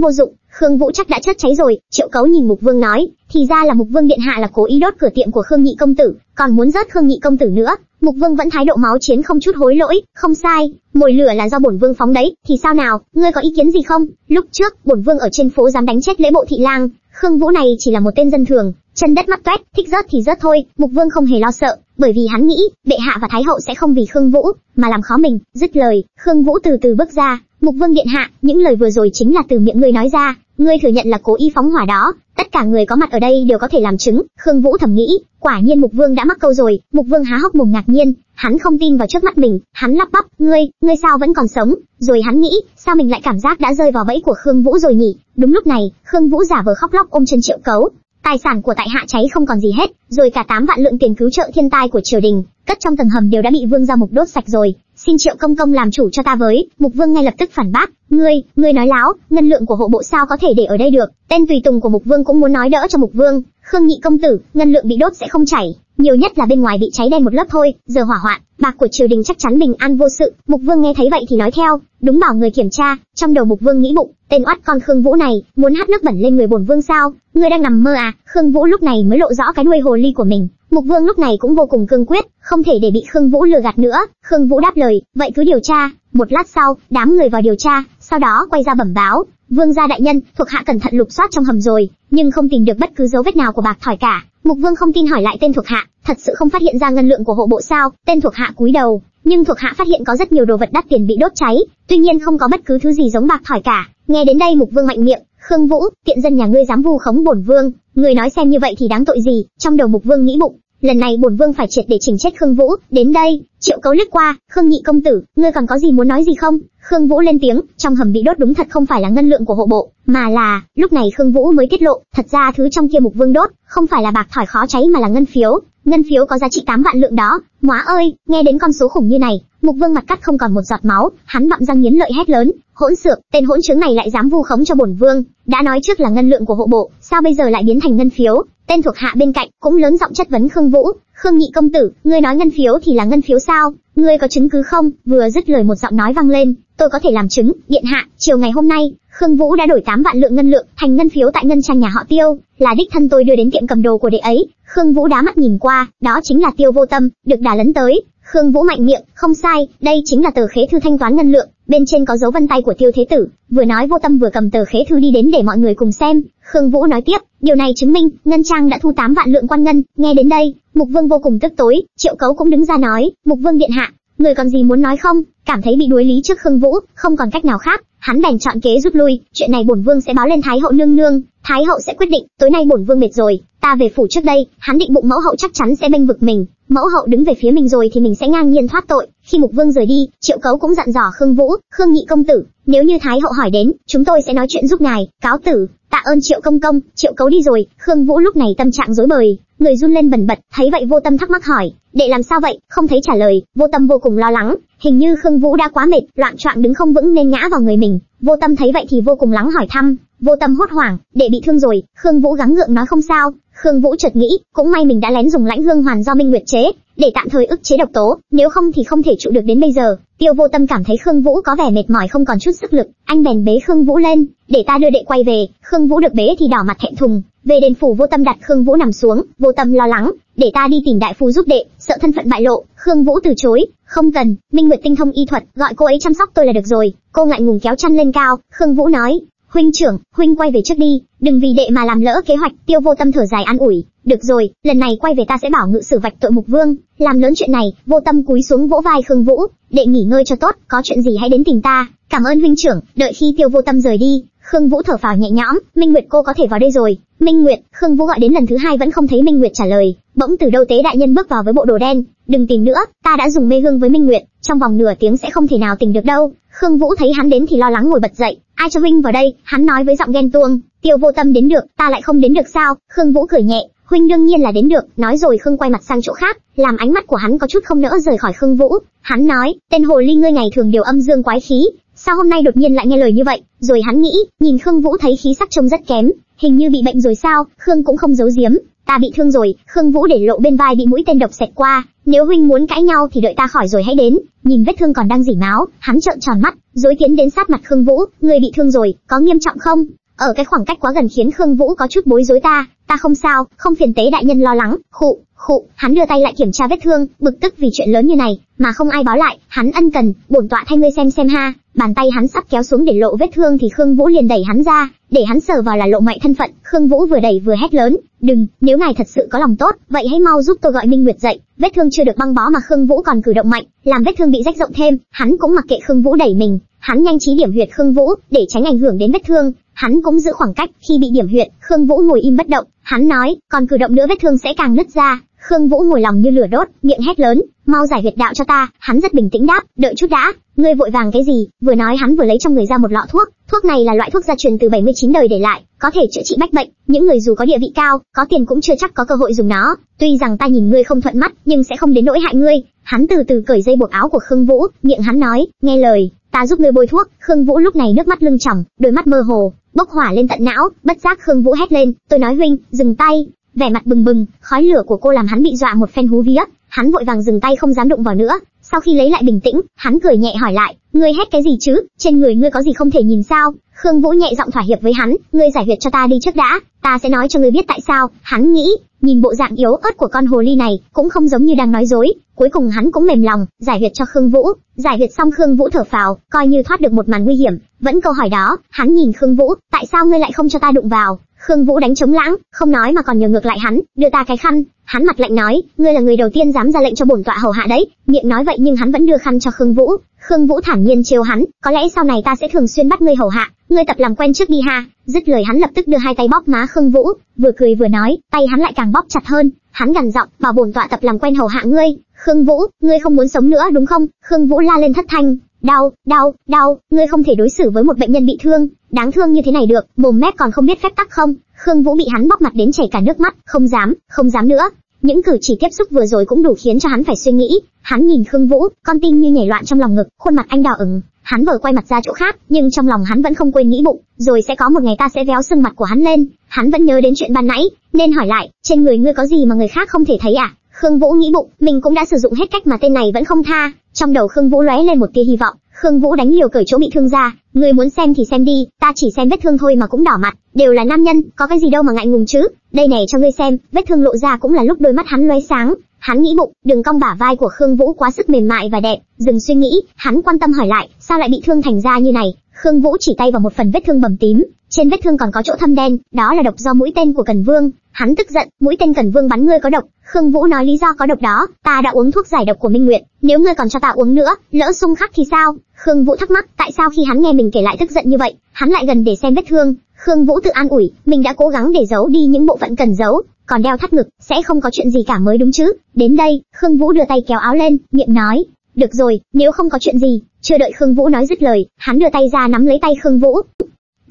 vô dụng, Khương Vũ chắc đã chết cháy rồi. Triệu Cấu nhìn Mục Vương nói, thì ra là Mục Vương điện hạ là cố ý đốt cửa tiệm của Khương Nhị công tử, còn muốn rớt Khương Nhị công tử nữa. Mục Vương vẫn thái độ máu chiến không chút hối lỗi, không sai, mồi lửa là do bổn vương phóng đấy, thì sao nào, ngươi có ý kiến gì không? Lúc trước, bổn vương ở trên phố dám đánh chết lễ bộ thị lang, Khương Vũ này chỉ là một tên dân thường, chân đất mắt toét, thích rớt thì rớt thôi, Mục Vương không hề lo sợ, bởi vì hắn nghĩ, bệ hạ và thái hậu sẽ không vì Khương Vũ mà làm khó mình. Dứt lời, Khương Vũ từ từ bước ra, Mục Vương điện hạ, những lời vừa rồi chính là từ miệng ngươi nói ra, ngươi thừa nhận là cố ý phóng hỏa đó, tất cả người có mặt ở đây đều có thể làm chứng. Khương Vũ thầm nghĩ, quả nhiên Mục Vương đã mắc câu rồi. Mục Vương há hốc mồm ngạc nhiên, hắn không tin vào trước mắt mình, hắn lắp bắp, ngươi, ngươi sao vẫn còn sống? Rồi hắn nghĩ, sao mình lại cảm giác đã rơi vào bẫy của Khương Vũ rồi nhỉ? Đúng lúc này, Khương Vũ giả vờ khóc lóc ôm chân Triệu Cấu, tài sản của tại hạ cháy không còn gì hết, rồi cả 8 vạn lượng tiền cứu trợ thiên tai của triều đình, cất trong tầng hầm đều đã bị Vương gia Mục đốt sạch rồi, xin Triệu công công làm chủ cho ta với. Mục Vương ngay lập tức phản bác, ngươi, ngươi nói láo, ngân lượng của hộ bộ sao có thể để ở đây được? Tên tùy tùng của Mục Vương cũng muốn nói đỡ cho Mục Vương, Khương Nhị công tử, ngân lượng bị đốt sẽ không chảy, nhiều nhất là bên ngoài bị cháy đen một lớp thôi, giờ hỏa hoạn, bạc của triều đình chắc chắn bình an vô sự. Mục Vương nghe thấy vậy thì nói theo, đúng bảo người kiểm tra, trong đầu Mục Vương nghĩ bụng, tên oát con Khương Vũ này, muốn hát nước bẩn lên người bổn vương sao? Ngươi đang nằm mơ à? Khương Vũ lúc này mới lộ rõ cái đuôi hồ ly của mình. Mục Vương lúc này cũng vô cùng cương quyết, không thể để bị Khương Vũ lừa gạt nữa. Khương Vũ đáp lời, vậy cứ điều tra. Một lát sau, đám người vào điều tra, sau đó quay ra bẩm báo, Vương gia đại nhân, thuộc hạ cẩn thận lục soát trong hầm rồi, nhưng không tìm được bất cứ dấu vết nào của bạc thỏi cả. Mục Vương không tin hỏi lại tên thuộc hạ, thật sự không phát hiện ra ngân lượng của hộ bộ sao? Tên thuộc hạ cúi đầu, nhưng thuộc hạ phát hiện có rất nhiều đồ vật đắt tiền bị đốt cháy, tuy nhiên không có bất cứ thứ gì giống bạc thỏi cả. Nghe đến đây Mục Vương mạnh miệng, Khương Vũ, tiện dân nhà ngươi dám vu khống bổn vương, người nói xem như vậy thì đáng tội gì? Trong đầu Mục Vương nghĩ bụng, lần này bổn vương phải triệt để chỉnh chết Khương Vũ. Đến đây, Triệu Cấu lướt qua, Khương Nhị công tử, ngươi còn có gì muốn nói gì không? Khương Vũ lên tiếng, trong hầm bị đốt đúng thật không phải là ngân lượng của hộ bộ, mà là, lúc này Khương Vũ mới tiết lộ, thật ra thứ trong kia mục vương đốt, không phải là bạc thỏi khó cháy mà là ngân phiếu, ngân phiếu có giá trị 8 vạn lượng đó. Móa ơi, nghe đến con số khủng như này, Mục Vương mặt cắt không còn một giọt máu, hắn bặm răng nghiến lợi hét lớn, hỗn xược, tên hỗn trướng này lại dám vu khống cho bổn vương, đã nói trước là ngân lượng của hộ bộ, sao bây giờ lại biến thành ngân phiếu? Tên thuộc hạ bên cạnh cũng lớn giọng chất vấn Khương Vũ, Khương Nhị công tử, ngươi nói ngân phiếu thì là ngân phiếu sao? Ngươi có chứng cứ không? Vừa dứt lời một giọng nói vang lên, tôi có thể làm chứng, điện hạ, chiều ngày hôm nay, Khương Vũ đã đổi 8 vạn lượng ngân lượng thành ngân phiếu tại ngân trang nhà họ Tiêu, là đích thân tôi đưa đến tiệm cầm đồ của đệ ấy. Khương Vũ đá mắt nhìn qua, đó chính là Tiêu Vô Tâm, được đà lấn tới. Khương Vũ mạnh miệng, không sai, đây chính là tờ khế thư thanh toán ngân lượng, bên trên có dấu vân tay của Tiêu Thế Tử. Vừa nói Vô Tâm vừa cầm tờ khế thư đi đến để mọi người cùng xem. Khương Vũ nói tiếp, điều này chứng minh ngân trang đã thu 8 vạn lượng quan ngân. Nghe đến đây, Mục Vương vô cùng tức tối, Triệu Cấu cũng đứng ra nói, Mục Vương điện hạ, người còn gì muốn nói không? Cảm thấy bị đuối lý trước Khương Vũ, không còn cách nào khác, hắn bèn chọn kế rút lui, chuyện này bổn vương sẽ báo lên thái hậu nương nương, thái hậu sẽ quyết định, tối nay bổn vương mệt rồi, ta về phủ trước đây, hắn định bụng mẫu hậu chắc chắn sẽ bênh vực mình, mẫu hậu đứng về phía mình rồi thì mình sẽ ngang nhiên thoát tội. Khi mục vương rời đi, triệu cấu cũng dặn dò khương vũ, khương nhị công tử, nếu như thái hậu hỏi đến, chúng tôi sẽ nói chuyện giúp ngài, cáo tử. Tạ ơn triệu công công, triệu cấu đi rồi, khương vũ lúc này tâm trạng rối bời, người run lên bần bật, thấy vậy vô tâm thắc mắc hỏi, đệ làm sao vậy, không thấy trả lời, vô tâm vô cùng lo lắng, hình như khương vũ đã quá mệt, loạn choạng đứng không vững nên ngã vào người mình, vô tâm thấy vậy thì vô cùng lắng hỏi thăm, vô tâm hốt hoảng, đệ bị thương rồi, khương vũ gắng gượng nói không sao, khương vũ chợt nghĩ, cũng may mình đã lén dùng lãnh hương hoàn do minh nguyệt chế, để tạm thời ức chế độc tố, nếu không thì không thể trụ được đến bây giờ. Tiêu Vô Tâm cảm thấy Khương Vũ có vẻ mệt mỏi không còn chút sức lực, anh bèn bế Khương Vũ lên, để ta đưa đệ quay về. Khương Vũ được bế thì đỏ mặt thẹn thùng, về đền phủ vô tâm đặt Khương Vũ nằm xuống, vô tâm lo lắng, để ta đi tìm đại phu giúp đệ, sợ thân phận bại lộ. Khương Vũ từ chối, không cần, Minh Nguyệt tinh thông y thuật, gọi cô ấy chăm sóc tôi là được rồi. Cô ngại ngùng kéo chăn lên cao, Khương Vũ nói, huynh trưởng, huynh quay về trước đi, đừng vì đệ mà làm lỡ kế hoạch. Tiêu vô tâm thở dài an ủi, được rồi, lần này quay về ta sẽ bảo ngự sử vạch tội mục vương, làm lớn chuyện này. Vô tâm cúi xuống vỗ vai Khương Vũ, đệ nghỉ ngơi cho tốt, có chuyện gì hãy đến tìm ta. Cảm ơn huynh trưởng. Đợi khi Tiêu vô tâm rời đi, Khương Vũ thở phào nhẹ nhõm, Minh Nguyệt cô có thể vào đây rồi. Minh Nguyệt, Khương Vũ gọi đến lần thứ hai vẫn không thấy Minh Nguyệt trả lời, bỗng từ đâu tế đại nhân bước vào với bộ đồ đen, đừng tìm nữa, ta đã dùng mê hương với Minh Nguyệt, trong vòng nửa tiếng sẽ không thể nào tỉnh được đâu. Khương Vũ thấy hắn đến thì lo lắng ngồi bật dậy, ai cho huynh vào đây? Hắn nói với giọng ghen tuông, Tiêu Vô Tâm đến được, ta lại không đến được sao? Khương Vũ cười nhẹ, huynh đương nhiên là đến được, nói rồi Khương quay mặt sang chỗ khác, làm ánh mắt của hắn có chút không nỡ rời khỏi Khương Vũ. Hắn nói, tên hồ ly ngươi ngày thường đều âm dương quái khí, sao hôm nay đột nhiên lại nghe lời như vậy? Rồi hắn nghĩ, nhìn Khương Vũ thấy khí sắc trông rất kém, hình như bị bệnh rồi sao? Khương cũng không giấu giếm, ta bị thương rồi. Khương Vũ để lộ bên vai bị mũi tên độc xẹt qua, nếu huynh muốn cãi nhau thì đợi ta khỏi rồi hãy đến. Nhìn vết thương còn đang dỉ máu, hắn trợn tròn mắt, dối tiến đến sát mặt Khương Vũ, người bị thương rồi, có nghiêm trọng không? Ở cái khoảng cách quá gần khiến Khương Vũ có chút bối rối ta, ta không sao, không phiền tế đại nhân lo lắng, khụ, khụ, hắn đưa tay lại kiểm tra vết thương, bực tức vì chuyện lớn như này, mà không ai báo lại, hắn ân cần, bổn tọa thay ngươi xem xem ha, bàn tay hắn sắp kéo xuống để lộ vết thương thì Khương Vũ liền đẩy hắn ra, để hắn sờ vào là lộ mại thân phận, Khương Vũ vừa đẩy vừa hét lớn, đừng, nếu ngài thật sự có lòng tốt, vậy hãy mau giúp tôi gọi Minh Nguyệt dậy, vết thương chưa được băng bó mà Khương Vũ còn cử động mạnh, làm vết thương bị rách rộng thêm, hắn cũng mặc kệ Khương Vũ đẩy mình, hắn nhanh trí điểm huyệt Khương Vũ, để tránh ảnh hưởng đến vết thương, hắn cũng giữ khoảng cách, khi bị điểm huyệt, Khương Vũ ngồi im bất động, hắn nói, còn cử động nữa vết thương sẽ càng nứt ra. Khương Vũ ngồi lòng như lửa đốt, miệng hét lớn, mau giải huyệt đạo cho ta, hắn rất bình tĩnh đáp, đợi chút đã, ngươi vội vàng cái gì? Vừa nói hắn vừa lấy trong người ra một lọ thuốc, thuốc này là loại thuốc gia truyền từ 79 đời để lại, có thể chữa trị bách bệnh, những người dù có địa vị cao, có tiền cũng chưa chắc có cơ hội dùng nó. Tuy rằng ta nhìn ngươi không thuận mắt, nhưng sẽ không đến nỗi hại ngươi. Hắn từ từ cởi dây buộc áo của Khương Vũ, miệng hắn nói, nghe lời, ta giúp ngươi bôi thuốc. Khương Vũ lúc này nước mắt lưng tròng, đôi mắt mơ hồ, bốc hỏa lên tận não, bất giác Khương Vũ hét lên, tôi nói huynh, dừng tay. Vẻ mặt bừng bừng, khói lửa của cô làm hắn bị dọa một phen hú vía, hắn vội vàng dừng tay không dám đụng vào nữa. Sau khi lấy lại bình tĩnh, hắn cười nhẹ hỏi lại, ngươi hét cái gì chứ? Trên người ngươi có gì không thể nhìn sao? Khương Vũ nhẹ giọng thỏa hiệp với hắn, ngươi giải huyệt cho ta đi trước đã, ta sẽ nói cho ngươi biết tại sao. Hắn nghĩ, nhìn bộ dạng yếu ớt của con hồ ly này, cũng không giống như đang nói dối. Cuối cùng hắn cũng mềm lòng, giải huyệt cho Khương Vũ. Giải huyệt xong Khương Vũ thở phào, coi như thoát được một màn nguy hiểm. Vẫn câu hỏi đó, hắn nhìn Khương Vũ, tại sao ngươi lại không cho ta đụng vào? Khương Vũ đánh chống lãng, không nói mà còn nhờ ngược lại hắn, đưa ta cái khăn. Hắn mặt lạnh nói, ngươi là người đầu tiên dám ra lệnh cho bổn tọa hầu hạ đấy. Miệng nói vậy nhưng hắn vẫn đưa khăn cho Khương Vũ. Khương Vũ thản nhiên trêu hắn, có lẽ sau này ta sẽ thường xuyên bắt ngươi hầu hạ, ngươi tập làm quen trước đi ha. Dứt lời hắn lập tức đưa hai tay bóp má Khương Vũ, vừa cười vừa nói, tay hắn lại càng bóp chặt hơn. Hắn gằn giọng, bảo bổn tọa tập làm quen hầu hạ ngươi. Khương Vũ, ngươi không muốn sống nữa đúng không? Khương Vũ la lên thất thanh, đau, đau, đau, ngươi không thể đối xử với một bệnh nhân bị thương, đáng thương như thế này được, mồm mép còn không biết phép tắc không? Khương Vũ bị hắn bóc mặt đến chảy cả nước mắt, không dám, không dám nữa. Những cử chỉ tiếp xúc vừa rồi cũng đủ khiến cho hắn phải suy nghĩ. Hắn nhìn Khương Vũ, con tim như nhảy loạn trong lòng ngực, khuôn mặt anh đỏ ửng. Hắn vờ quay mặt ra chỗ khác, nhưng trong lòng hắn vẫn không quên nghĩ bụng, rồi sẽ có một ngày ta sẽ véo sưng mặt của hắn lên. Hắn vẫn nhớ đến chuyện ban nãy, nên hỏi lại, trên người ngươi có gì mà người khác không thể thấy à? Khương Vũ nghĩ bụng, mình cũng đã sử dụng hết cách mà tên này vẫn không tha. Trong đầu Khương Vũ lóe lên một tia hy vọng, Khương Vũ đánh liều cởi chỗ bị thương ra, người muốn xem thì xem đi, ta chỉ xem vết thương thôi mà cũng đỏ mặt, đều là nam nhân, có cái gì đâu mà ngại ngùng chứ. Đây này cho ngươi xem, vết thương lộ ra cũng là lúc đôi mắt hắn lóe sáng. Hắn nghĩ bụng, đường cong bả vai của Khương Vũ quá sức mềm mại và đẹp, dừng suy nghĩ, hắn quan tâm hỏi lại, sao lại bị thương thành ra như này? Khương Vũ chỉ tay vào một phần vết thương bầm tím, trên vết thương còn có chỗ thâm đen, đó là độc do mũi tên của Cần Vương. Hắn tức giận, mũi tên Cần Vương bắn ngươi có độc. Khương Vũ nói lý do có độc đó, ta đã uống thuốc giải độc của Minh Nguyệt, nếu ngươi còn cho ta uống nữa, lỡ xung khắc thì sao? Khương Vũ thắc mắc, tại sao khi hắn nghe mình kể lại tức giận như vậy, hắn lại gần để xem vết thương. Khương Vũ tự an ủi, mình đã cố gắng để giấu đi những bộ phận cần giấu, còn đeo thắt ngực, sẽ không có chuyện gì cả mới đúng chứ. Đến đây, Khương Vũ đưa tay kéo áo lên, miệng nói, được rồi, nếu không có chuyện gì, chưa đợi Khương Vũ nói dứt lời, hắn đưa tay ra nắm lấy tay Khương Vũ.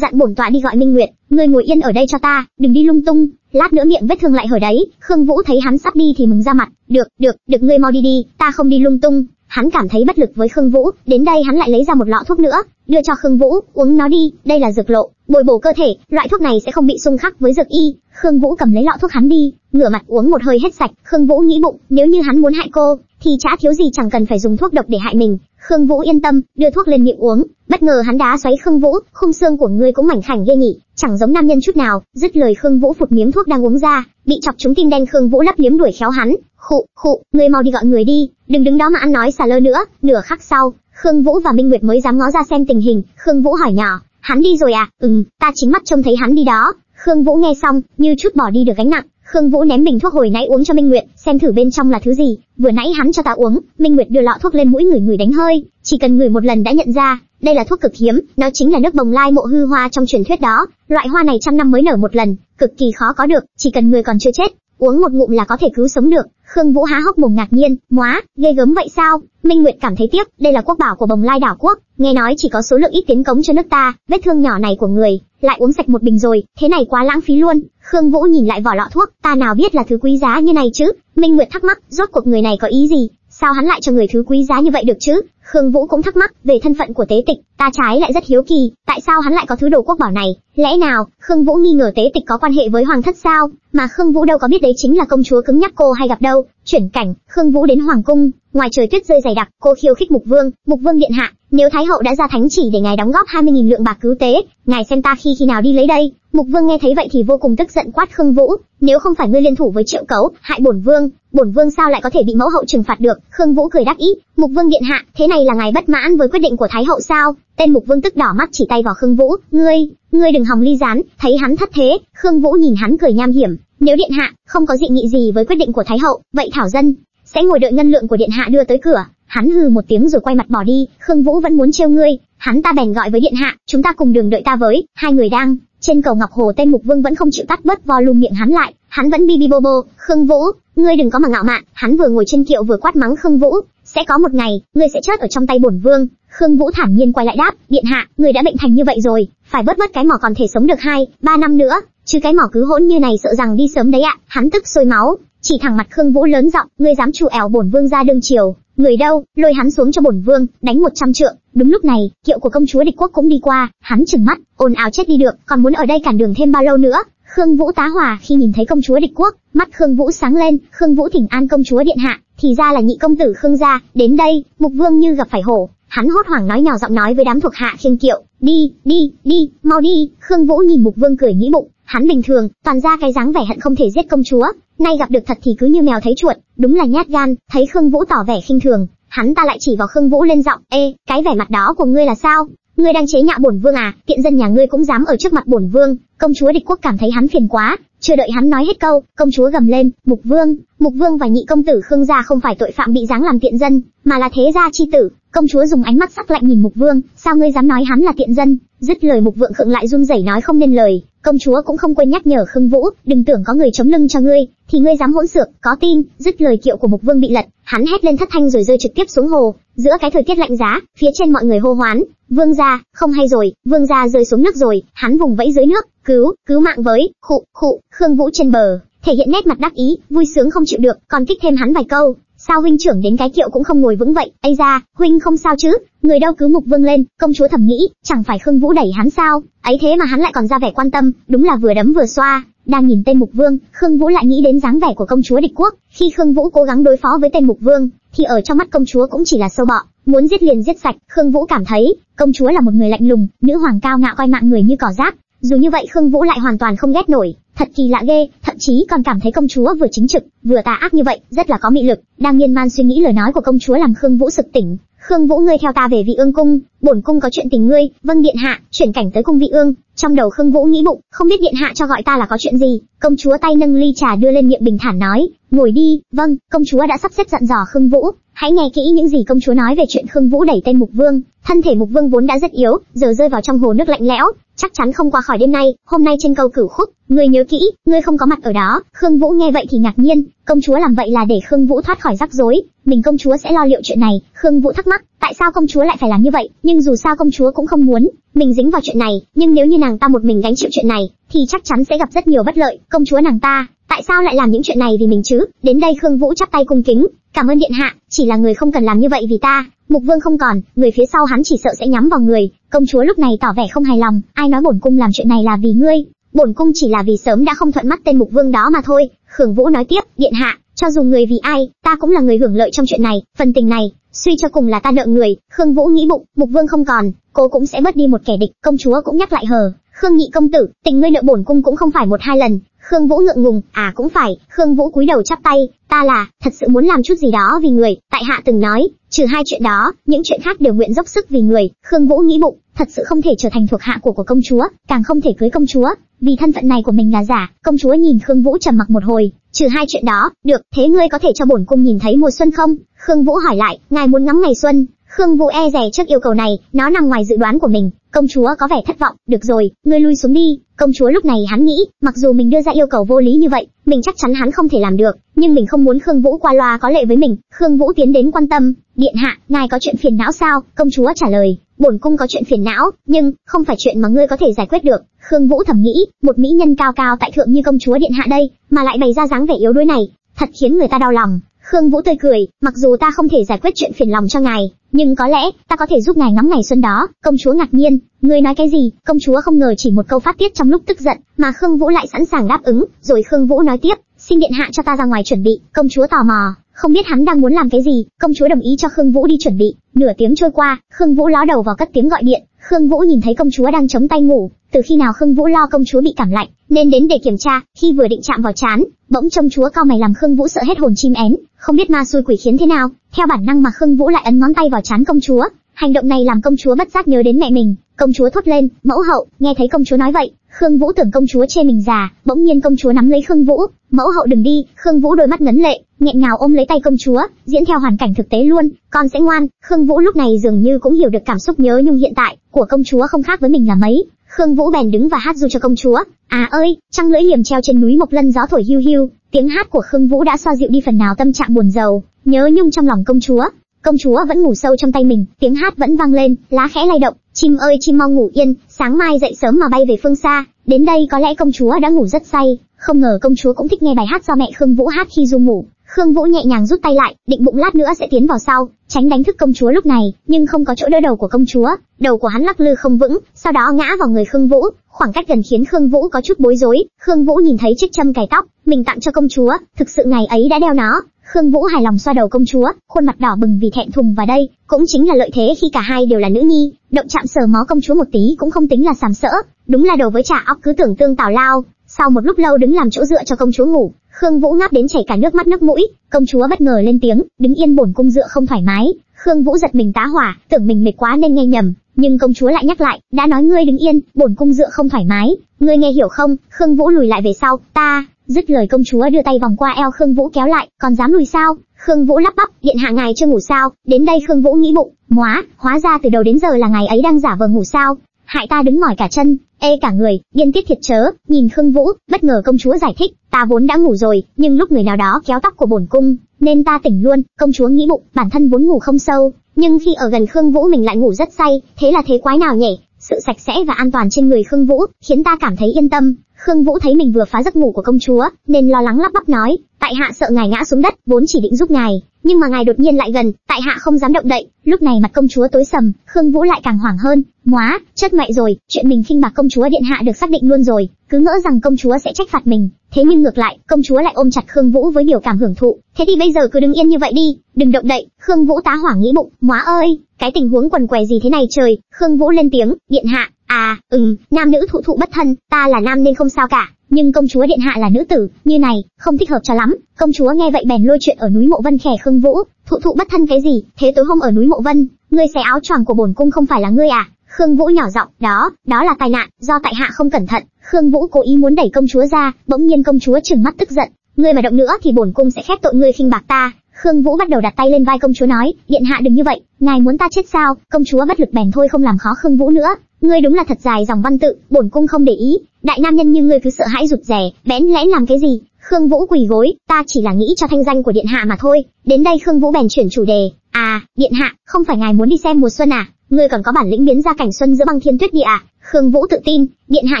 Dặn bổn tọa đi gọi Minh Nguyệt, ngươi ngồi yên ở đây cho ta, đừng đi lung tung, lát nữa miệng vết thương lại hở đấy. Khương Vũ thấy hắn sắp đi thì mừng ra mặt, được, được, được ngươi mau đi đi, ta không đi lung tung. Hắn cảm thấy bất lực với Khương Vũ, đến đây hắn lại lấy ra một lọ thuốc nữa, đưa cho Khương Vũ, uống nó đi, đây là dược lộ, bồi bổ cơ thể, loại thuốc này sẽ không bị xung khắc với dược y. Khương Vũ cầm lấy lọ thuốc hắn đi, ngửa mặt uống một hơi hết sạch, Khương Vũ nghĩ bụng, nếu như hắn muốn hại cô, thì chả thiếu gì chẳng cần phải dùng thuốc độc để hại mình. Khương Vũ yên tâm, đưa thuốc lên miệng uống, bất ngờ hắn đá xoáy Khương Vũ, khung xương của ngươi cũng mảnh khảnh ghê nhỉ, chẳng giống nam nhân chút nào. Dứt lời Khương Vũ phụt miếng thuốc đang uống ra, bị chọc trúng tim đen Khương Vũ lấp liếm đuổi khéo hắn. Khụ, khụ, ngươi mau đi gọi người đi, đừng đứng đó mà ăn nói xà lơ nữa. Nửa khắc sau, Khương Vũ và Minh Nguyệt mới dám ngó ra xem tình hình. Khương Vũ hỏi nhỏ, hắn đi rồi à? Ừm, ta chính mắt trông thấy hắn đi đó. Khương Vũ nghe xong, như chút bỏ đi được gánh nặng, Khương Vũ ném bình thuốc hồi nãy uống cho Minh Nguyệt, xem thử bên trong là thứ gì. Vừa nãy hắn cho ta uống, Minh Nguyệt đưa lọ thuốc lên mũi người người đánh hơi, chỉ cần người một lần đã nhận ra, đây là thuốc cực hiếm, nó chính là nước bồng lai mộ hư hoa trong truyền thuyết đó. Loại hoa này trăm năm mới nở một lần, cực kỳ khó có được, chỉ cần người còn chưa chết, uống một ngụm là có thể cứu sống được. Khương Vũ há hốc mồm ngạc nhiên, "Móa, ghê gớm vậy sao?" Minh Nguyệt cảm thấy tiếc, đây là quốc bảo của Bồng Lai đảo quốc, nghe nói chỉ có số lượng ít tiến cống cho nước ta, vết thương nhỏ này của người, lại uống sạch một bình rồi, thế này quá lãng phí luôn. Khương Vũ nhìn lại vỏ lọ thuốc, ta nào biết là thứ quý giá như này chứ? Minh Nguyệt thắc mắc, rốt cuộc người này có ý gì? Sao hắn lại cho người thứ quý giá như vậy được chứ? Khương Vũ cũng thắc mắc về thân phận của Tế Tịch, ta trái lại rất hiếu kỳ, tại sao hắn lại có thứ đồ quốc bảo này? Lẽ nào Khương Vũ nghi ngờ Tế Tịch có quan hệ với hoàng thất sao? Mà Khương Vũ đâu có biết đấy chính là công chúa cứng nhắc cô hay gặp đâu. Chuyển cảnh, Khương Vũ đến hoàng cung, ngoài trời tuyết rơi dày đặc, cô khiêu khích Mục Vương, Mục Vương điện hạ, nếu Thái hậu đã ra thánh chỉ để ngài đóng góp 20.000 lượng bạc cứu tế, ngài xem ta khi khi nào đi lấy đây. Mục Vương nghe thấy vậy thì vô cùng tức giận quát Khương Vũ, nếu không phải ngươi liên thủ với Triệu Cấu, hại bổn vương, bổn vương sao lại có thể bị mẫu hậu trừng phạt được? Khương Vũ cười đáp ý, Mục Vương điện hạ, thế này là ngài bất mãn với quyết định của Thái hậu sao? Tên Mục Vương tức đỏ mắt chỉ tay vào Khương Vũ, ngươi, ngươi đừng hòng ly gián, thấy hắn thất thế, Khương Vũ nhìn hắn cười nham hiểm, nếu điện hạ không có dị nghị gì với quyết định của Thái hậu, vậy Thảo dân sẽ ngồi đợi ngân lượng của điện hạ đưa tới cửa. Hắn hừ một tiếng rồi quay mặt bỏ đi, Khương Vũ vẫn muốn trêu ngươi, hắn ta bèn gọi với điện hạ, chúng ta cùng đường đợi ta với, hai người đang trên cầu Ngọc Hồ tên Mục Vương vẫn không chịu tắt bớt volume miệng hắn lại, hắn vẫn bi bi bô bô, Khương Vũ, ngươi đừng có mà ngạo mạn, hắn vừa ngồi trên kiệu vừa quát mắng Khương Vũ, sẽ có một ngày, ngươi sẽ chết ở trong tay bổn vương. Khương Vũ thản nhiên quay lại đáp, điện hạ, ngươi đã bệnh thành như vậy rồi, phải bớt bớt cái mỏ còn thể sống được hai, ba năm nữa, chứ cái mỏ cứ hỗn như này sợ rằng đi sớm đấy ạ. Hắn tức sôi máu, chỉ thẳng mặt Khương Vũ lớn giọng, ngươi dám chủ ẻo bổn vương ra đương chiều, người đâu, lôi hắn xuống cho bổn vương, đánh một trăm trượng. Đúng lúc này, kiệu của công chúa địch quốc cũng đi qua, hắn chừng mắt, ồn ào chết đi được, còn muốn ở đây cản đường thêm bao lâu nữa? Khương Vũ tá hỏa khi nhìn thấy công chúa địch quốc, mắt Khương Vũ sáng lên, Khương Vũ thỉnh an công chúa điện hạ, thì ra là nhị công tử Khương gia, đến đây, Mục Vương như gặp phải hổ, hắn hốt hoảng nói nhỏ giọng nói với đám thuộc hạ khiêng kiệu, đi, đi, đi, mau đi. Khương Vũ nhìn Mục Vương cười nghĩ bụng, hắn bình thường, toàn ra cái dáng vẻ hận không thể giết công chúa, nay gặp được thật thì cứ như mèo thấy chuột, đúng là nhát gan. Thấy Khương Vũ tỏ vẻ khinh thường, hắn ta lại chỉ vào Khương Vũ lên giọng, ê, cái vẻ mặt đó của ngươi là sao? Ngươi đang chế nhạo bổn vương à? Tiện dân nhà ngươi cũng dám ở trước mặt bổn vương. Công chúa địch quốc cảm thấy hắn phiền quá, chưa đợi hắn nói hết câu, công chúa gầm lên, Mục Vương, Mục Vương và nhị công tử Khương gia không phải tội phạm bị giáng làm tiện dân, mà là thế gia chi tử. Công chúa dùng ánh mắt sắc lạnh nhìn Mục Vương, sao ngươi dám nói hắn là tiện dân? Dứt lời Mục Vượng khựng lại run rẩy nói không nên lời. Công chúa cũng không quên nhắc nhở Khương Vũ, đừng tưởng có người chống lưng cho ngươi, thì ngươi dám hỗn xược, có tin? Dứt lời kiệu của Mục Vương bị lật, hắn hét lên thất thanh rồi rơi trực tiếp xuống hồ. Giữa cái thời tiết lạnh giá, phía trên mọi người hô hoán, Vương gia, không hay rồi, Vương gia rơi xuống nước rồi, hắn vùng vẫy dưới nước, cứu, cứu mạng với, khụ, khụ, Khương Vũ trên bờ, thể hiện nét mặt đắc ý, vui sướng không chịu được, còn kích thêm hắn vài câu. Sao huynh trưởng đến cái kiệu cũng không ngồi vững vậy? Ây ra, huynh không sao chứ? Người đâu cứ mục vương lên, công chúa thầm nghĩ, chẳng phải Khương Vũ đẩy hắn sao? Ấy thế mà hắn lại còn ra vẻ quan tâm, đúng là vừa đấm vừa xoa. Đang nhìn tên mục vương, Khương Vũ lại nghĩ đến dáng vẻ của công chúa địch quốc. Khi Khương Vũ cố gắng đối phó với tên mục vương, thì ở trong mắt công chúa cũng chỉ là sâu bọ, muốn giết liền giết sạch. Khương Vũ cảm thấy, công chúa là một người lạnh lùng, nữ hoàng cao ngạo coi mạng người như cỏ rác. Dù như vậy Khương Vũ lại hoàn toàn không ghét nổi, thật kỳ lạ ghê, thậm chí còn cảm thấy công chúa vừa chính trực, vừa tà ác như vậy, rất là có mị lực. Đang miên man suy nghĩ lời nói của công chúa làm Khương Vũ sực tỉnh. Khương Vũ ngươi theo ta về vị ương cung, bổn cung có chuyện tình ngươi. Vâng điện hạ, chuyển cảnh tới cung vị ương. Trong đầu Khương Vũ nghĩ bụng, không biết điện hạ cho gọi ta là có chuyện gì. Công chúa tay nâng ly trà đưa lên miệng bình thản nói, ngồi đi. Vâng, công chúa đã sắp xếp dặn dò Khương Vũ, hãy nghe kỹ những gì công chúa nói về chuyện Khương Vũ đẩy tên Mục Vương. Thân thể Mục Vương vốn đã rất yếu, giờ rơi vào trong hồ nước lạnh lẽo, chắc chắn không qua khỏi đêm nay. Hôm nay trên câu cửu khúc, ngươi nhớ kỹ, ngươi không có mặt ở đó. Khương Vũ nghe vậy thì ngạc nhiên, công chúa làm vậy là để Khương Vũ thoát khỏi rắc rối, mình công chúa sẽ lo liệu chuyện này. Khương Vũ thắc mắc, tại sao công chúa lại phải làm như vậy? Nhưng nhưng dù sao công chúa cũng không muốn mình dính vào chuyện này, nhưng nếu như nàng ta một mình gánh chịu chuyện này, thì chắc chắn sẽ gặp rất nhiều bất lợi. Công chúa nàng ta, tại sao lại làm những chuyện này vì mình chứ? Đến đây Khương Vũ chắp tay cung kính, cảm ơn điện hạ, chỉ là người không cần làm như vậy vì ta. Mục Vương không còn, người phía sau hắn chỉ sợ sẽ nhắm vào người. Công chúa lúc này tỏ vẻ không hài lòng, ai nói bổn cung làm chuyện này là vì ngươi? Bổn cung chỉ là vì sớm đã không thuận mắt tên Mục Vương đó mà thôi. Khương Vũ nói tiếp, điện hạ, cho dù người vì ai, ta cũng là người hưởng lợi trong chuyện này, phần tình này, suy cho cùng là ta nợ người. Khương Vũ nghĩ bụng, Mục Vương không còn, cô cũng sẽ mất đi một kẻ địch. Công chúa cũng nhắc lại hờ, Khương nhị công tử, tình ngươi nợ bổn cung cũng không phải một hai lần. Khương Vũ ngượng ngùng, à cũng phải. Khương Vũ cúi đầu chắp tay, ta là thật sự muốn làm chút gì đó vì người. Tại hạ từng nói, trừ hai chuyện đó, những chuyện khác đều nguyện dốc sức vì người. Khương Vũ nghĩ bụng, thật sự không thể trở thành thuộc hạ của của công chúa, càng không thể cưới công chúa, vì thân phận này của mình là giả. Công chúa nhìn Khương Vũ trầm mặc một hồi, trừ hai chuyện đó, được, thế ngươi có thể cho bổn cung nhìn thấy mùa xuân không? Khương Vũ hỏi lại, ngài muốn ngắm ngày xuân? Khương Vũ e rè trước yêu cầu này, nó nằm ngoài dự đoán của mình. Công chúa có vẻ thất vọng, được rồi, ngươi lui xuống đi. Công chúa lúc này hắn nghĩ, mặc dù mình đưa ra yêu cầu vô lý như vậy, mình chắc chắn hắn không thể làm được, nhưng mình không muốn Khương Vũ qua loa có lệ với mình. Khương Vũ tiến đến quan tâm, điện hạ, ngài có chuyện phiền não sao? Công chúa trả lời, bổn cung có chuyện phiền não, nhưng không phải chuyện mà ngươi có thể giải quyết được. Khương Vũ thầm nghĩ, một mỹ nhân cao cao tại thượng như công chúa điện hạ đây, mà lại bày ra dáng vẻ yếu đuối này, thật khiến người ta đau lòng. Khương Vũ tươi cười, mặc dù ta không thể giải quyết chuyện phiền lòng cho ngài, nhưng có lẽ ta có thể giúp ngài ngắm ngày xuân đó. Công chúa ngạc nhiên, ngươi nói cái gì? Công chúa không ngờ chỉ một câu phát tiết trong lúc tức giận, mà Khương Vũ lại sẵn sàng đáp ứng. Rồi Khương Vũ nói tiếp, xin điện hạ cho ta ra ngoài chuẩn bị. Công chúa tò mò, không biết hắn đang muốn làm cái gì. Công chúa đồng ý cho Khương Vũ đi chuẩn bị. Nửa tiếng trôi qua, Khương Vũ ló đầu vào cất tiếng gọi điện. Khương Vũ nhìn thấy công chúa đang chống tay ngủ, từ khi nào Khương Vũ lo công chúa bị cảm lạnh, nên đến để kiểm tra, khi vừa định chạm vào chán, bỗng trông chúa cao mày làm Khương Vũ sợ hết hồn chim én, không biết ma xui quỷ khiến thế nào, theo bản năng mà Khương Vũ lại ấn ngón tay vào chán công chúa, hành động này làm công chúa bất giác nhớ đến mẹ mình, công chúa thốt lên, mẫu hậu, nghe thấy công chúa nói vậy, Khương Vũ tưởng công chúa chê mình già, bỗng nhiên công chúa nắm lấy Khương Vũ, mẫu hậu đừng đi, Khương Vũ đôi mắt ngấn lệ, nghẹn ngào ôm lấy tay công chúa, diễn theo hoàn cảnh thực tế luôn, con sẽ ngoan. Khương Vũ lúc này dường như cũng hiểu được cảm xúc nhớ nhung hiện tại của công chúa không khác với mình là mấy. Khương Vũ bèn đứng và hát du cho công chúa. À ơi, trăng lưỡi liềm treo trên núi Mộc Lân gió thổi hiu hiu, tiếng hát của Khương Vũ đã xoa dịu đi phần nào tâm trạng buồn rầu, nhớ nhung trong lòng công chúa. Công chúa vẫn ngủ sâu trong tay mình, tiếng hát vẫn vang lên, lá khẽ lay động, chim ơi chim mau ngủ yên, sáng mai dậy sớm mà bay về phương xa. Đến đây có lẽ công chúa đã ngủ rất say, không ngờ công chúa cũng thích nghe bài hát do mẹ Khương Vũ hát khi du ngủ. Khương Vũ nhẹ nhàng rút tay lại, định bụng lát nữa sẽ tiến vào sau, tránh đánh thức công chúa lúc này, nhưng không có chỗ đỡ đầu của công chúa, đầu của hắn lắc lư không vững, sau đó ngã vào người Khương Vũ, khoảng cách gần khiến Khương Vũ có chút bối rối. Khương Vũ nhìn thấy chiếc châm cài tóc, mình tặng cho công chúa, thực sự ngày ấy đã đeo nó. Khương Vũ hài lòng xoa đầu công chúa, khuôn mặt đỏ bừng vì thẹn thùng và đây cũng chính là lợi thế khi cả hai đều là nữ nhi, động chạm sờ mó công chúa một tí cũng không tính là sàm sỡ, đúng là đầu với trà óc cứ tưởng tương tào lao. Sau một lúc lâu đứng làm chỗ dựa cho công chúa ngủ, Khương Vũ ngáp đến chảy cả nước mắt nước mũi, công chúa bất ngờ lên tiếng, đứng yên bổn cung dựa không thoải mái. Khương Vũ giật mình tá hỏa, tưởng mình mệt quá nên nghe nhầm, nhưng công chúa lại nhắc lại, đã nói ngươi đứng yên, bổn cung dựa không thoải mái, ngươi nghe hiểu không? Khương Vũ lùi lại về sau, ta, dứt lời công chúa đưa tay vòng qua eo Khương Vũ kéo lại, còn dám lùi sao? Khương Vũ lắp bắp, điện hạ ngài chưa ngủ sao? Đến đây Khương Vũ nghĩ bụng, móa, hóa ra từ đầu đến giờ là ngài ấy đang giả vờ ngủ sao? Hại ta đứng mỏi cả chân, ê cả người, điên tiết thiệt chớ. Nhìn Khương Vũ, bất ngờ công chúa giải thích, ta vốn đã ngủ rồi, nhưng lúc người nào đó kéo tóc của bổn cung, nên ta tỉnh luôn. Công chúa nghĩ bụng, bản thân vốn ngủ không sâu, nhưng khi ở gần Khương Vũ mình lại ngủ rất say, thế là thế quái nào nhỉ? Sự sạch sẽ và an toàn trên người Khương Vũ khiến ta cảm thấy yên tâm. Khương Vũ thấy mình vừa phá giấc ngủ của công chúa, nên lo lắng lắp bắp nói, tại hạ sợ ngài ngã xuống đất, vốn chỉ định giúp ngài, nhưng mà ngài đột nhiên lại gần, tại hạ không dám động đậy. Lúc này mặt công chúa tối sầm, Khương Vũ lại càng hoảng hơn, móa, chất mẹ rồi, chuyện mình khinh bạc công chúa điện hạ được xác định luôn rồi, cứ ngỡ rằng công chúa sẽ trách phạt mình, thế nhưng ngược lại, công chúa lại ôm chặt Khương Vũ với biểu cảm hưởng thụ, thế thì bây giờ cứ đứng yên như vậy đi, đừng động đậy. Khương Vũ tá hỏa nghĩ bụng, móa ơi, cái tình huống quần què gì thế này trời? Khương Vũ lên tiếng, điện hạ, à, ừm, nam nữ thụ thụ bất thân, ta là nam nên không sao cả, nhưng công chúa điện hạ là nữ tử, như này, không thích hợp cho lắm. Công chúa nghe vậy bèn lôi chuyện ở núi Mộ Vân khẻ Khương Vũ, thụ thụ bất thân cái gì? Thế tối hôm ở núi Mộ Vân, ngươi xé áo choàng của bổn cung không phải là ngươi à? Khương Vũ nhỏ giọng, đó, đó là tai nạn, do tại hạ không cẩn thận. Khương Vũ cố ý muốn đẩy công chúa ra, bỗng nhiên công chúa trừng mắt tức giận, ngươi mà động nữa thì bổn cung sẽ khép tội ngươi khinh bạc ta. Khương Vũ bắt đầu đặt tay lên vai công chúa nói, điện hạ đừng như vậy, ngài muốn ta chết sao? Công chúa bất lực bèn thôi không làm khó Khương Vũ nữa, ngươi đúng là thật dài dòng văn tự, bổn cung không để ý, đại nam nhân như ngươi cứ sợ hãi rụt rè, bẽn lẽn làm cái gì? Khương Vũ quỳ gối, ta chỉ là nghĩ cho thanh danh của điện hạ mà thôi. Đến đây Khương Vũ bèn chuyển chủ đề, à, điện hạ, không phải ngài muốn đi xem mùa xuân à? Ngươi còn có bản lĩnh biến ra cảnh xuân giữa băng thiên tuyết địa à? Khương Vũ tự tin, điện hạ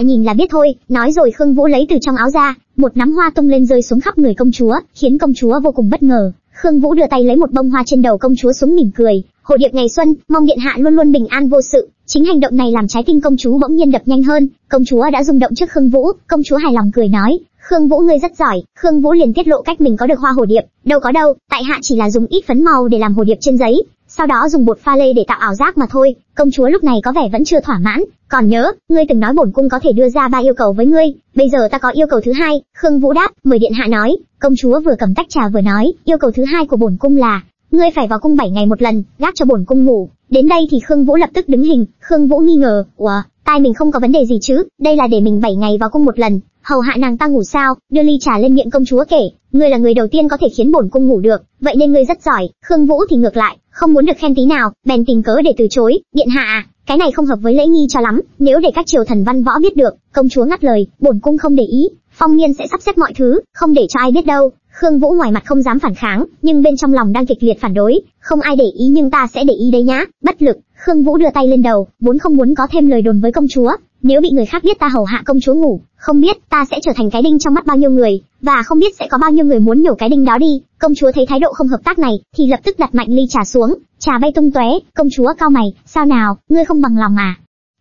nhìn là biết thôi. Nói rồi Khương Vũ lấy từ trong áo ra một nắm hoa tung lên rơi xuống khắp người công chúa, khiến công chúa vô cùng bất ngờ. Khương Vũ đưa tay lấy một bông hoa trên đầu công chúa xuống mỉm cười, hồ điệp ngày xuân, mong điện hạ luôn luôn bình an vô sự. Chính hành động này làm trái tim công chúa bỗng nhiên đập nhanh hơn, công chúa đã rung động trước Khương Vũ, công chúa hài lòng cười nói, Khương Vũ ngươi rất giỏi, Khương Vũ liền tiết lộ cách mình có được hoa hồ điệp, đâu có đâu, tại hạ chỉ là dùng ít phấn màu để làm hồ điệp trên giấy, sau đó dùng bột pha lê để tạo ảo giác mà thôi. Công chúa lúc này có vẻ vẫn chưa thỏa mãn, còn nhớ, ngươi từng nói bổn cung có thể đưa ra ba yêu cầu với ngươi, bây giờ ta có yêu cầu thứ hai. Khương Vũ đáp, mời điện hạ nói. Công chúa vừa cầm tách trà vừa nói, yêu cầu thứ hai của bổn cung là, ngươi phải vào cung 7 ngày một lần, gác cho bổn cung ngủ. Đến đây thì Khương Vũ lập tức đứng hình, Khương Vũ nghi ngờ, ủa, tai mình không có vấn đề gì chứ, đây là để mình 7 ngày vào cung một lần, hầu hạ nàng ta ngủ sao? Đưa ly trà lên miệng công chúa kể, ngươi là người đầu tiên có thể khiến bổn cung ngủ được, vậy nên ngươi rất giỏi. Khương Vũ thì ngược lại, không muốn được khen tí nào, bèn tìm cớ để từ chối. Điện hạ à, cái này không hợp với lễ nghi cho lắm, nếu để các triều thần văn võ biết được, công chúa ngắt lời, bổn cung không để ý, phong nghiên sẽ sắp xếp mọi thứ, không để cho ai biết đâu. Khương Vũ ngoài mặt không dám phản kháng, nhưng bên trong lòng đang kịch liệt phản đối, không ai để ý nhưng ta sẽ để ý đấy nhá. Bất lực, Khương Vũ đưa tay lên đầu, vốn không muốn có thêm lời đồn với công chúa, nếu bị người khác biết ta hầu hạ công chúa ngủ, không biết ta sẽ trở thành cái đinh trong mắt bao nhiêu người, và không biết sẽ có bao nhiêu người muốn nhổ cái đinh đó đi. Công chúa thấy thái độ không hợp tác này, thì lập tức đặt mạnh ly trà xuống, trà bay tung tóe. Công chúa cao mày, sao nào, ngươi không bằng lòng à?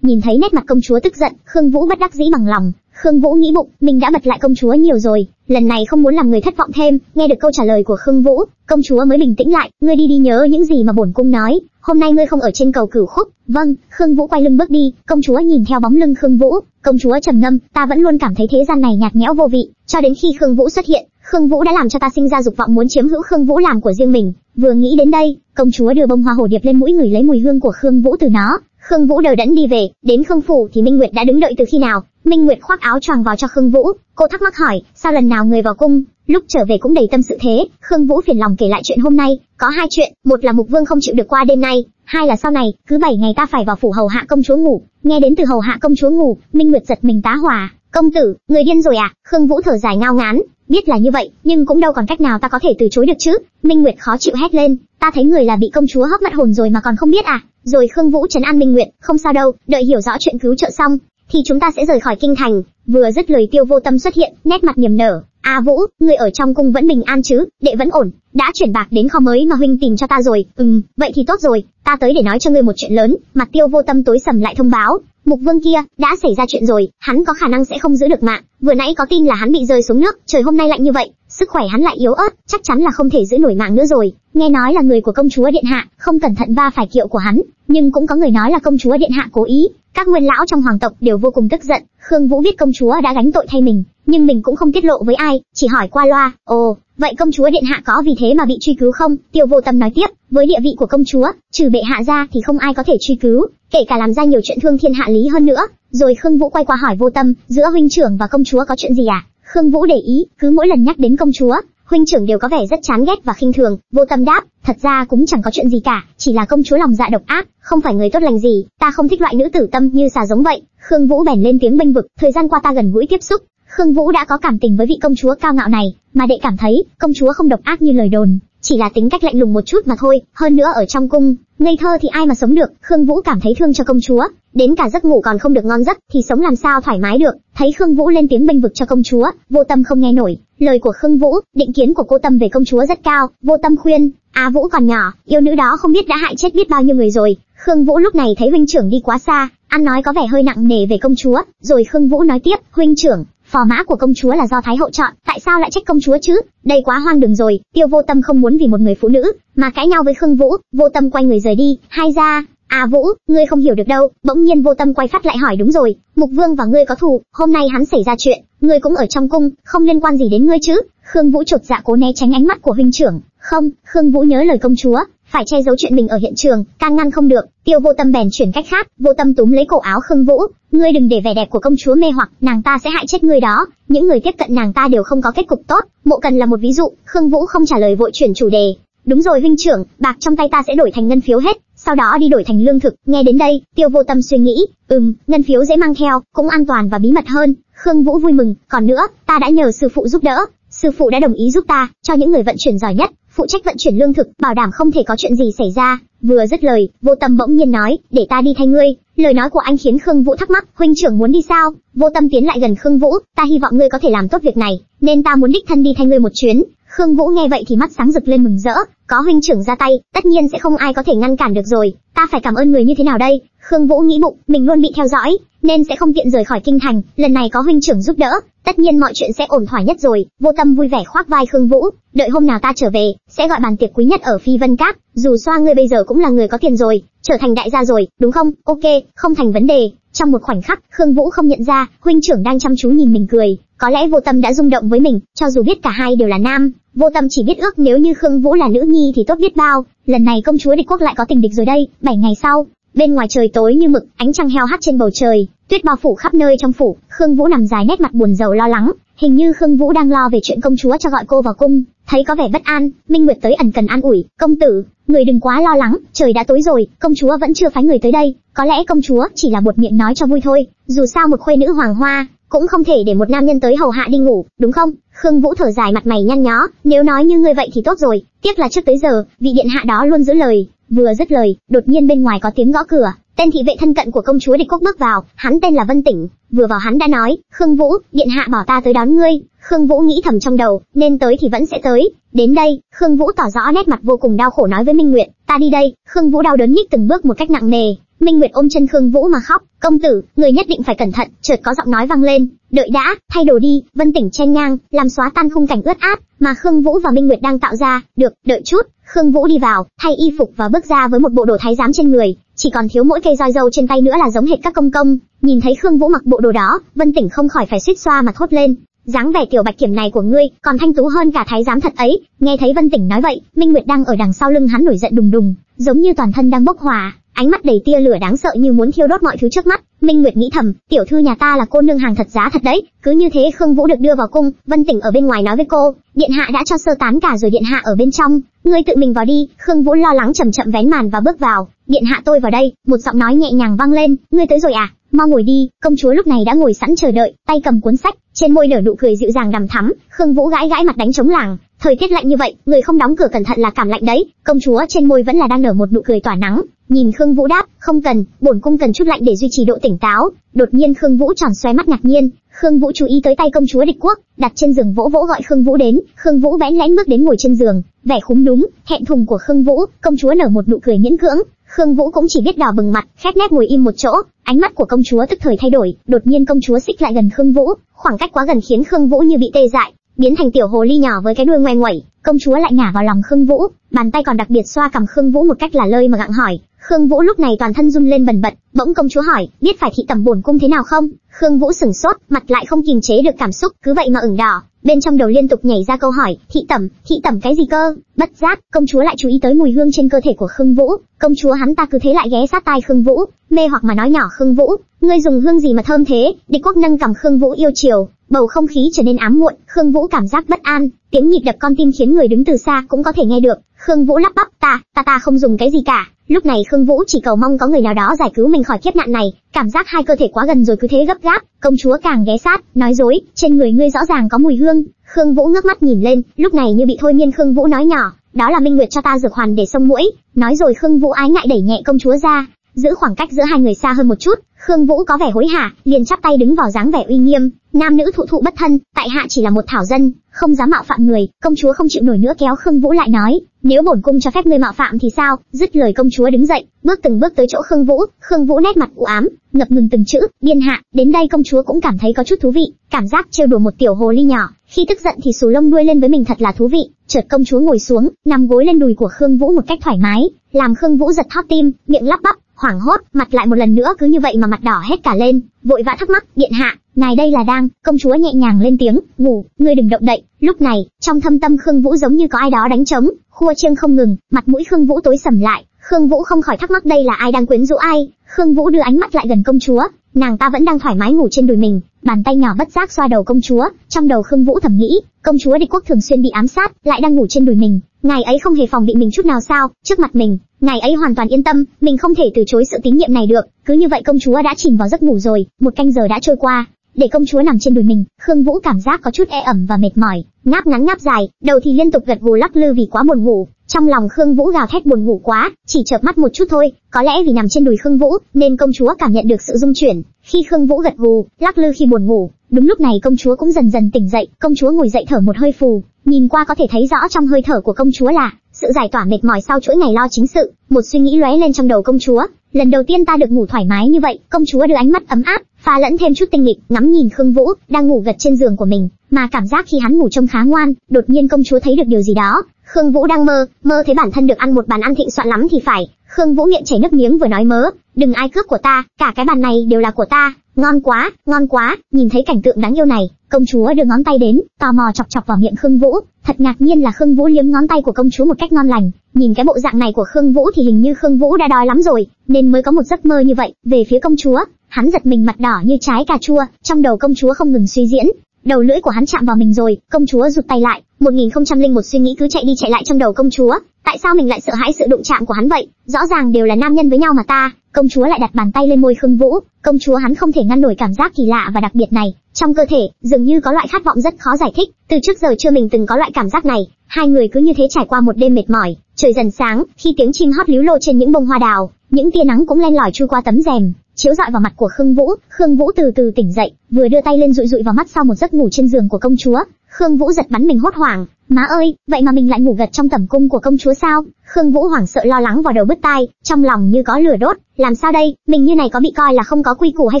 Nhìn thấy nét mặt công chúa tức giận, Khương Vũ bất đắc dĩ bằng lòng. Khương Vũ nghĩ bụng, mình đã bật lại công chúa nhiều rồi, lần này không muốn làm người thất vọng thêm. Nghe được câu trả lời của Khương Vũ, công chúa mới bình tĩnh lại. Ngươi đi đi nhớ những gì mà bổn cung nói. Hôm nay ngươi không ở trên cầu cửu khúc. Vâng. Khương Vũ quay lưng bước đi. Công chúa nhìn theo bóng lưng Khương Vũ. Công chúa trầm ngâm, ta vẫn luôn cảm thấy thế gian này nhạt nhẽo vô vị, cho đến khi Khương Vũ xuất hiện. Khương Vũ đã làm cho ta sinh ra dục vọng muốn chiếm hữu Khương Vũ làm của riêng mình. Vừa nghĩ đến đây, công chúa đưa bông hoa hồ điệp lên mũi người lấy mùi hương của Khương Vũ từ nó. Khương Vũ đờ đẫn đi về, đến Khương phủ thì Minh Nguyệt đã đứng đợi từ khi nào? Minh Nguyệt khoác áo choàng vào cho Khương Vũ, cô thắc mắc hỏi, sao lần nào người vào cung, lúc trở về cũng đầy tâm sự thế? Khương Vũ phiền lòng kể lại chuyện hôm nay, có hai chuyện, một là Mục Vương không chịu được qua đêm nay, hai là sau này, cứ 7 ngày ta phải vào phủ hầu hạ công chúa ngủ. Nghe đến từ hầu hạ công chúa ngủ, Minh Nguyệt giật mình tá hỏa, công tử, người điên rồi à? Khương Vũ thở dài ngao ngán, biết là như vậy, nhưng cũng đâu còn cách nào ta có thể từ chối được chứ? Minh Nguyệt khó chịu hét lên, ta thấy người là bị công chúa hấp mất hồn rồi mà còn không biết à? Rồi Khương Vũ trấn an Minh Nguyệt, không sao đâu, đợi hiểu rõ chuyện cứu trợ xong, thì chúng ta sẽ rời khỏi kinh thành. Vừa dứt lời Tiêu Vô Tâm xuất hiện, nét mặt niềm nở, "A Vũ, người ở trong cung vẫn bình an chứ? Đệ vẫn ổn, đã chuyển bạc đến kho mới mà huynh tìm cho ta rồi." "Ừm, vậy thì tốt rồi, ta tới để nói cho ngươi một chuyện lớn." Mặt Tiêu Vô Tâm tối sầm lại thông báo, Mục Vương kia đã xảy ra chuyện rồi, hắn có khả năng sẽ không giữ được mạng. Vừa nãy có tin là hắn bị rơi xuống nước, trời hôm nay lạnh như vậy, sức khỏe hắn lại yếu ớt, chắc chắn là không thể giữ nổi mạng nữa rồi. Nghe nói là người của công chúa điện hạ, không cẩn thận va phải kiệu của hắn, nhưng cũng có người nói là công chúa điện hạ cố ý. Các nguyên lão trong hoàng tộc đều vô cùng tức giận. Khương Vũ biết công chúa đã gánh tội thay mình, nhưng mình cũng không tiết lộ với ai, chỉ hỏi qua loa. Ồ, vậy công chúa điện hạ có vì thế mà bị truy cứu không? Tiêu Vô Tâm nói tiếp, với địa vị của công chúa, trừ bệ hạ ra thì không ai có thể truy cứu, kể cả làm ra nhiều chuyện thương thiên hạ lý hơn nữa. Rồi Khương Vũ quay qua hỏi Vô Tâm, giữa huynh trưởng và công chúa có chuyện gì à? Khương Vũ để ý, cứ mỗi lần nhắc đến công chúa, huynh trưởng đều có vẻ rất chán ghét và khinh thường. Vô Tâm đáp, thật ra cũng chẳng có chuyện gì cả, chỉ là công chúa lòng dạ độc ác, không phải người tốt lành gì, ta không thích loại nữ tử tâm như xà giống vậy. Khương Vũ bèn lên tiếng bênh vực, thời gian qua ta gần gũi tiếp xúc, Khương Vũ đã có cảm tình với vị công chúa cao ngạo này, mà đệ cảm thấy, công chúa không độc ác như lời đồn, chỉ là tính cách lạnh lùng một chút mà thôi, hơn nữa ở trong cung, ngây thơ thì ai mà sống được, Khương Vũ cảm thấy thương cho công chúa, đến cả giấc ngủ còn không được ngon giấc thì sống làm sao thoải mái được. Thấy Khương Vũ lên tiếng bênh vực cho công chúa, Vô Tâm không nghe nổi, lời của Khương Vũ, định kiến của cô Tâm về công chúa rất cao, Vô Tâm khuyên, "A Vũ còn nhỏ, yêu nữ đó không biết đã hại chết biết bao nhiêu người rồi." Khương Vũ lúc này thấy huynh trưởng đi quá xa, ăn nói có vẻ hơi nặng nề về công chúa, rồi Khương Vũ nói tiếp, "Huynh trưởng, phò mã của công chúa là do thái hậu chọn, tại sao lại trách công chúa chứ? Đây quá hoang đường rồi. Tiêu Vô Tâm không muốn vì một người phụ nữ mà cãi nhau với Khương Vũ, Vô Tâm quay người rời đi. Hai ra, À Vũ, ngươi không hiểu được đâu. Bỗng nhiên Vô Tâm quay phát lại hỏi đúng rồi, Mục Vương và ngươi có thù, hôm nay hắn xảy ra chuyện, ngươi cũng ở trong cung, không liên quan gì đến ngươi chứ? Khương Vũ chột dạ cố né tránh ánh mắt của huynh trưởng. Không, Khương Vũ nhớ lời công chúa, phải che giấu chuyện mình ở hiện trường, can ngăn không được. Tiêu Vô Tâm bèn chuyển cách khác, Vô Tâm túm lấy cổ áo Khương Vũ, ngươi đừng để vẻ đẹp của công chúa mê hoặc, nàng ta sẽ hại chết ngươi đó. Những người tiếp cận nàng ta đều không có kết cục tốt. Mộ Cần là một ví dụ. Khương Vũ không trả lời vội chuyển chủ đề. Đúng rồi huynh trưởng, bạc trong tay ta sẽ đổi thành ngân phiếu hết, sau đó đi đổi thành lương thực. Nghe đến đây, Tiêu Vô Tâm suy nghĩ, ừm, ngân phiếu dễ mang theo, cũng an toàn và bí mật hơn. Khương Vũ vui mừng, còn nữa, ta đã nhờ sư phụ giúp đỡ, sư phụ đã đồng ý giúp ta, cho những người vận chuyển giỏi nhất, phụ trách vận chuyển lương thực, bảo đảm không thể có chuyện gì xảy ra. Vừa dứt lời, Vô Tâm bỗng nhiên nói, để ta đi thay ngươi. Lời nói của anh khiến Khương Vũ thắc mắc, huynh trưởng muốn đi sao? Vô Tâm tiến lại gần Khương Vũ, ta hy vọng ngươi có thể làm tốt việc này, nên ta muốn đích thân đi thay ngươi một chuyến. Khương Vũ nghe vậy thì mắt sáng rực lên mừng rỡ, có huynh trưởng ra tay, tất nhiên sẽ không ai có thể ngăn cản được rồi, ta phải cảm ơn người như thế nào đây? Khương Vũ nghĩ bụng, mình luôn bị theo dõi, nên sẽ không tiện rời khỏi kinh thành, lần này có huynh trưởng giúp đỡ, tất nhiên mọi chuyện sẽ ổn thỏa nhất rồi. Vô Tâm vui vẻ khoác vai Khương Vũ, đợi hôm nào ta trở về, sẽ gọi bàn tiệc quý nhất ở Phi Vân Các, dù xoa ngươi bây giờ cũng là người có tiền rồi, trở thành đại gia rồi, đúng không? Ok, không thành vấn đề. Trong một khoảnh khắc, Khương Vũ không nhận ra, huynh trưởng đang chăm chú nhìn mình cười, có lẽ Vô Tâm đã rung động với mình, cho dù biết cả hai đều là nam, Vô Tâm chỉ biết ước nếu như Khương Vũ là nữ nhi thì tốt biết bao, lần này công chúa địch quốc lại có tình địch rồi đây, bảy ngày sau, Bên ngoài trời tối như mực, ánh trăng heo hắt trên bầu trời, tuyết bao phủ khắp nơi trong phủ, Khương Vũ nằm dài nét mặt buồn rầu lo lắng, hình như Khương Vũ đang lo về chuyện công chúa cho gọi cô vào cung, thấy có vẻ bất an, Minh Nguyệt tới ẩn cần an ủi, "Công tử, người đừng quá lo lắng, trời đã tối rồi, công chúa vẫn chưa phái người tới đây, có lẽ công chúa chỉ là buột miệng nói cho vui thôi, dù sao một khuê nữ hoàng hoa, cũng không thể để một nam nhân tới hầu hạ đi ngủ, đúng không?" Khương Vũ thở dài mặt mày nhăn nhó, "Nếu nói như ngươi vậy thì tốt rồi, tiếc là trước tới giờ, vị điện hạ đó luôn giữ lời." Vừa dứt lời, đột nhiên bên ngoài có tiếng gõ cửa, tên thị vệ thân cận của công chúa địch quốc bước vào, hắn tên là Vân Tỉnh, vừa vào hắn đã nói, "Khương Vũ, điện hạ bảo ta tới đón ngươi." Khương Vũ nghĩ thầm trong đầu, nên tới thì vẫn sẽ tới. Đến đây, Khương Vũ tỏ rõ nét mặt vô cùng đau khổ nói với Minh Nguyệt, "Ta đi đây." Khương Vũ đau đớn nhích từng bước một cách nặng nề. Minh Nguyệt ôm chân Khương Vũ mà khóc, "Công tử, người nhất định phải cẩn thận." Chợt có giọng nói vang lên, "Đợi đã, thay đồ đi." Vân Tỉnh chen ngang, làm xóa tan khung cảnh ướt át mà Khương Vũ và Minh Nguyệt đang tạo ra. "Được, đợi chút." Khương Vũ đi vào, thay y phục và bước ra với một bộ đồ thái giám trên người, chỉ còn thiếu mỗi cây roi dâu trên tay nữa là giống hệt các công công. Nhìn thấy Khương Vũ mặc bộ đồ đó, Vân Tỉnh không khỏi phải suýt xoa mà thốt lên, dáng vẻ tiểu bạch kiểm này của ngươi còn thanh tú hơn cả thái giám thật ấy. Nghe thấy Vân Tỉnh nói vậy, Minh Nguyệt đang ở đằng sau lưng hắn nổi giận đùng đùng, giống như toàn thân đang bốc hỏa, ánh mắt đầy tia lửa đáng sợ như muốn thiêu đốt mọi thứ trước mắt. Minh Nguyệt nghĩ thầm, tiểu thư nhà ta là cô nương hàng thật giá thật đấy. Cứ như thế Khương Vũ được đưa vào cung, Vân Tỉnh ở bên ngoài nói với cô, điện hạ đã cho sơ tán cả rồi điện hạ ở bên trong, ngươi tự mình vào đi. Khương Vũ lo lắng chậm chậm vén màn và bước vào, điện hạ tôi vào đây. Một giọng nói nhẹ nhàng vang lên, ngươi tới rồi à? Mau ngồi đi. Công chúa lúc này đã ngồi sẵn chờ đợi, tay cầm cuốn sách, trên môi nở nụ cười dịu dàng đằm thắm. Khương Vũ gãi gãi mặt đánh trống làng, thời tiết lạnh như vậy, người không đóng cửa cẩn thận là cảm lạnh đấy. Công chúa trên môi vẫn là đang nở một nụ cười tỏa nắng, Nhìn Khương Vũ đáp, không cần, bổn cung cần chút lạnh để duy trì độ tỉnh táo. Đột nhiên Khương Vũ tròn xoe mắt ngạc nhiên, Khương Vũ chú ý tới tay công chúa địch quốc, đặt trên giường vỗ vỗ gọi Khương Vũ đến. Khương Vũ bẽn lẽn bước đến ngồi trên giường, vẻ khúm núm, hẹn thùng của Khương Vũ, công chúa nở một nụ cười miễn cưỡng. Khương Vũ cũng chỉ biết đỏ bừng mặt, khép nép ngồi im một chỗ. Ánh mắt của công chúa tức thời thay đổi, đột nhiên công chúa xích lại gần Khương Vũ, khoảng cách quá gần khiến Khương Vũ như bị tê dại, biến thành tiểu hồ ly nhỏ với cái đuôi ngoe ngoẩy. Công chúa lại ngả vào lòng Khương Vũ, bàn tay còn đặc biệt xoa cầm Khương Vũ một cách là lơi mà gặng hỏi, Khương Vũ lúc này toàn thân run lên bần bật, bỗng công chúa hỏi, biết phải thị tẩm bổn cung thế nào không? Khương Vũ sửng sốt, mặt lại không kiềm chế được cảm xúc, cứ vậy mà ửng đỏ, bên trong đầu liên tục nhảy ra câu hỏi, thị tẩm, thị tẩm cái gì cơ? Bất giác, công chúa lại chú ý tới mùi hương trên cơ thể của Khương Vũ, công chúa hắn ta cứ thế lại ghé sát tai Khương Vũ, mê hoặc mà nói nhỏ Khương Vũ, ngươi dùng hương gì mà thơm thế? Địch Quốc nâng cầm Khương Vũ yêu chiều, bầu không khí trở nên ám muội, Khương Vũ cảm giác bất an, tiếng nhịp đập con tim khiến người đứng từ xa cũng có thể nghe được. Khương Vũ lắp bắp, ta, ta ta không dùng cái gì cả, Lúc này Khương Vũ chỉ cầu mong có người nào đó giải cứu mình khỏi kiếp nạn này, cảm giác hai cơ thể quá gần rồi cứ thế gấp gáp, công chúa càng ghé sát, nói dối, trên người ngươi rõ ràng có mùi hương. Khương Vũ ngước mắt nhìn lên, lúc này như bị thôi miên Khương Vũ nói nhỏ, đó là Minh Nguyệt cho ta dược hoàn để xông mũi. Nói rồi Khương Vũ ái ngại đẩy nhẹ công chúa ra, giữ khoảng cách giữa hai người xa hơn một chút. Khương Vũ có vẻ hối hả, liền chắp tay đứng vào dáng vẻ uy nghiêm, nam nữ thụ thụ bất thân, tại hạ chỉ là một thảo dân, không dám mạo phạm người. Công chúa không chịu nổi nữa kéo Khương Vũ lại nói, nếu bổn cung cho phép ngươi mạo phạm thì sao? Dứt lời công chúa đứng dậy, bước từng bước tới chỗ Khương Vũ, Khương Vũ nét mặt u ám, ngập ngừng từng chữ, "Điên hạ." Đến đây công chúa cũng cảm thấy có chút thú vị, cảm giác trêu đùa một tiểu hồ ly nhỏ, khi tức giận thì xù lông đuôi lên với mình thật là thú vị. Chợt công chúa ngồi xuống, nằm gối lên đùi của Khương Vũ một cách thoải mái, làm Khương Vũ giật thót tim, miệng lắp bắp, hoảng hốt, mặt lại một lần nữa cứ như vậy mà mặt đỏ hết cả lên, vội vã thắc mắc, "Điện hạ, ngài đây là đang?" Công chúa nhẹ nhàng lên tiếng, "Ngủ, ngươi đừng động đậy." Lúc này, trong thâm tâm Khương Vũ giống như có ai đó đánh trống, khua chiêng không ngừng, mặt mũi Khương Vũ tối sầm lại, Khương Vũ không khỏi thắc mắc đây là ai đang quyến rũ ai. Khương Vũ đưa ánh mắt lại gần công chúa, nàng ta vẫn đang thoải mái ngủ trên đùi mình, bàn tay nhỏ bất giác xoa đầu công chúa, trong đầu Khương Vũ thầm nghĩ, công chúa địch quốc thường xuyên bị ám sát, lại đang ngủ trên đùi mình, ngài ấy không hề phòng bị mình chút nào sao? Trước mặt mình, ngài ấy hoàn toàn yên tâm, mình không thể từ chối sự tín nhiệm này được. Cứ như vậy công chúa đã chìm vào giấc ngủ rồi, một canh giờ đã trôi qua, để công chúa nằm trên đùi mình, Khương Vũ cảm giác có chút e ẩm và mệt mỏi, ngáp ngắn ngáp dài, đầu thì liên tục gật gù lắc lư vì quá buồn ngủ. Trong lòng Khương Vũ gào thét buồn ngủ quá, chỉ chợp mắt một chút thôi, có lẽ vì nằm trên đùi Khương Vũ, nên công chúa cảm nhận được sự rung chuyển. Khi Khương Vũ gật gù, lắc lư khi buồn ngủ, đúng lúc này công chúa cũng dần dần tỉnh dậy, công chúa ngồi dậy thở một hơi phù, nhìn qua có thể thấy rõ trong hơi thở của công chúa là sự giải tỏa mệt mỏi sau chuỗi ngày lo chính sự, một suy nghĩ lóe lên trong đầu công chúa, lần đầu tiên ta được ngủ thoải mái như vậy, công chúa đưa ánh mắt ấm áp, pha lẫn thêm chút tinh nghịch, ngắm nhìn Khương Vũ đang ngủ gật trên giường của mình, mà cảm giác khi hắn ngủ trông khá ngoan, đột nhiên công chúa thấy được điều gì đó, Khương Vũ đang mơ, mơ thấy bản thân được ăn một bàn ăn thịnh soạn lắm thì phải, Khương Vũ miệng chảy nước miếng vừa nói mớ, đừng ai cướp của ta, cả cái bàn này đều là của ta, ngon quá, ngon quá, nhìn thấy cảnh tượng đáng yêu này, công chúa đưa ngón tay đến, tò mò chọc chọc vào miệng Khương Vũ, thật ngạc nhiên là Khương Vũ liếm ngón tay của công chúa một cách ngon lành, nhìn cái bộ dạng này của Khương Vũ thì hình như Khương Vũ đã đói lắm rồi, nên mới có một giấc mơ như vậy, về phía công chúa, hắn giật mình mặt đỏ như trái cà chua, trong đầu công chúa không ngừng suy diễn, đầu lưỡi của hắn chạm vào mình rồi, công chúa rụt tay lại, một nghìn không trăm linh một suy nghĩ cứ chạy đi chạy lại trong đầu công chúa, tại sao mình lại sợ hãi sự đụng chạm của hắn vậy? Rõ ràng đều là nam nhân với nhau mà ta. Công chúa lại đặt bàn tay lên môi Khương Vũ, công chúa hắn không thể ngăn nổi cảm giác kỳ lạ và đặc biệt này, trong cơ thể dường như có loại khát vọng rất khó giải thích, từ trước giờ chưa mình từng có loại cảm giác này. Hai người cứ như thế trải qua một đêm mệt mỏi, trời dần sáng, khi tiếng chim hót líu lô trên những bông hoa đào, những tia nắng cũng len lỏi chui qua tấm rèm, chiếu rọi vào mặt của Khương Vũ. Khương Vũ từ từ tỉnh dậy, vừa đưa tay lên dụi dụi vào mắt sau một giấc ngủ trên giường của công chúa. Khương Vũ giật bắn mình hốt hoảng, má ơi, vậy mà mình lại ngủ gật trong tầm cung của công chúa sao? Khương Vũ hoảng sợ lo lắng vào đầu bứt tai, trong lòng như có lửa đốt, làm sao đây, mình như này có bị coi là không có quy củ hay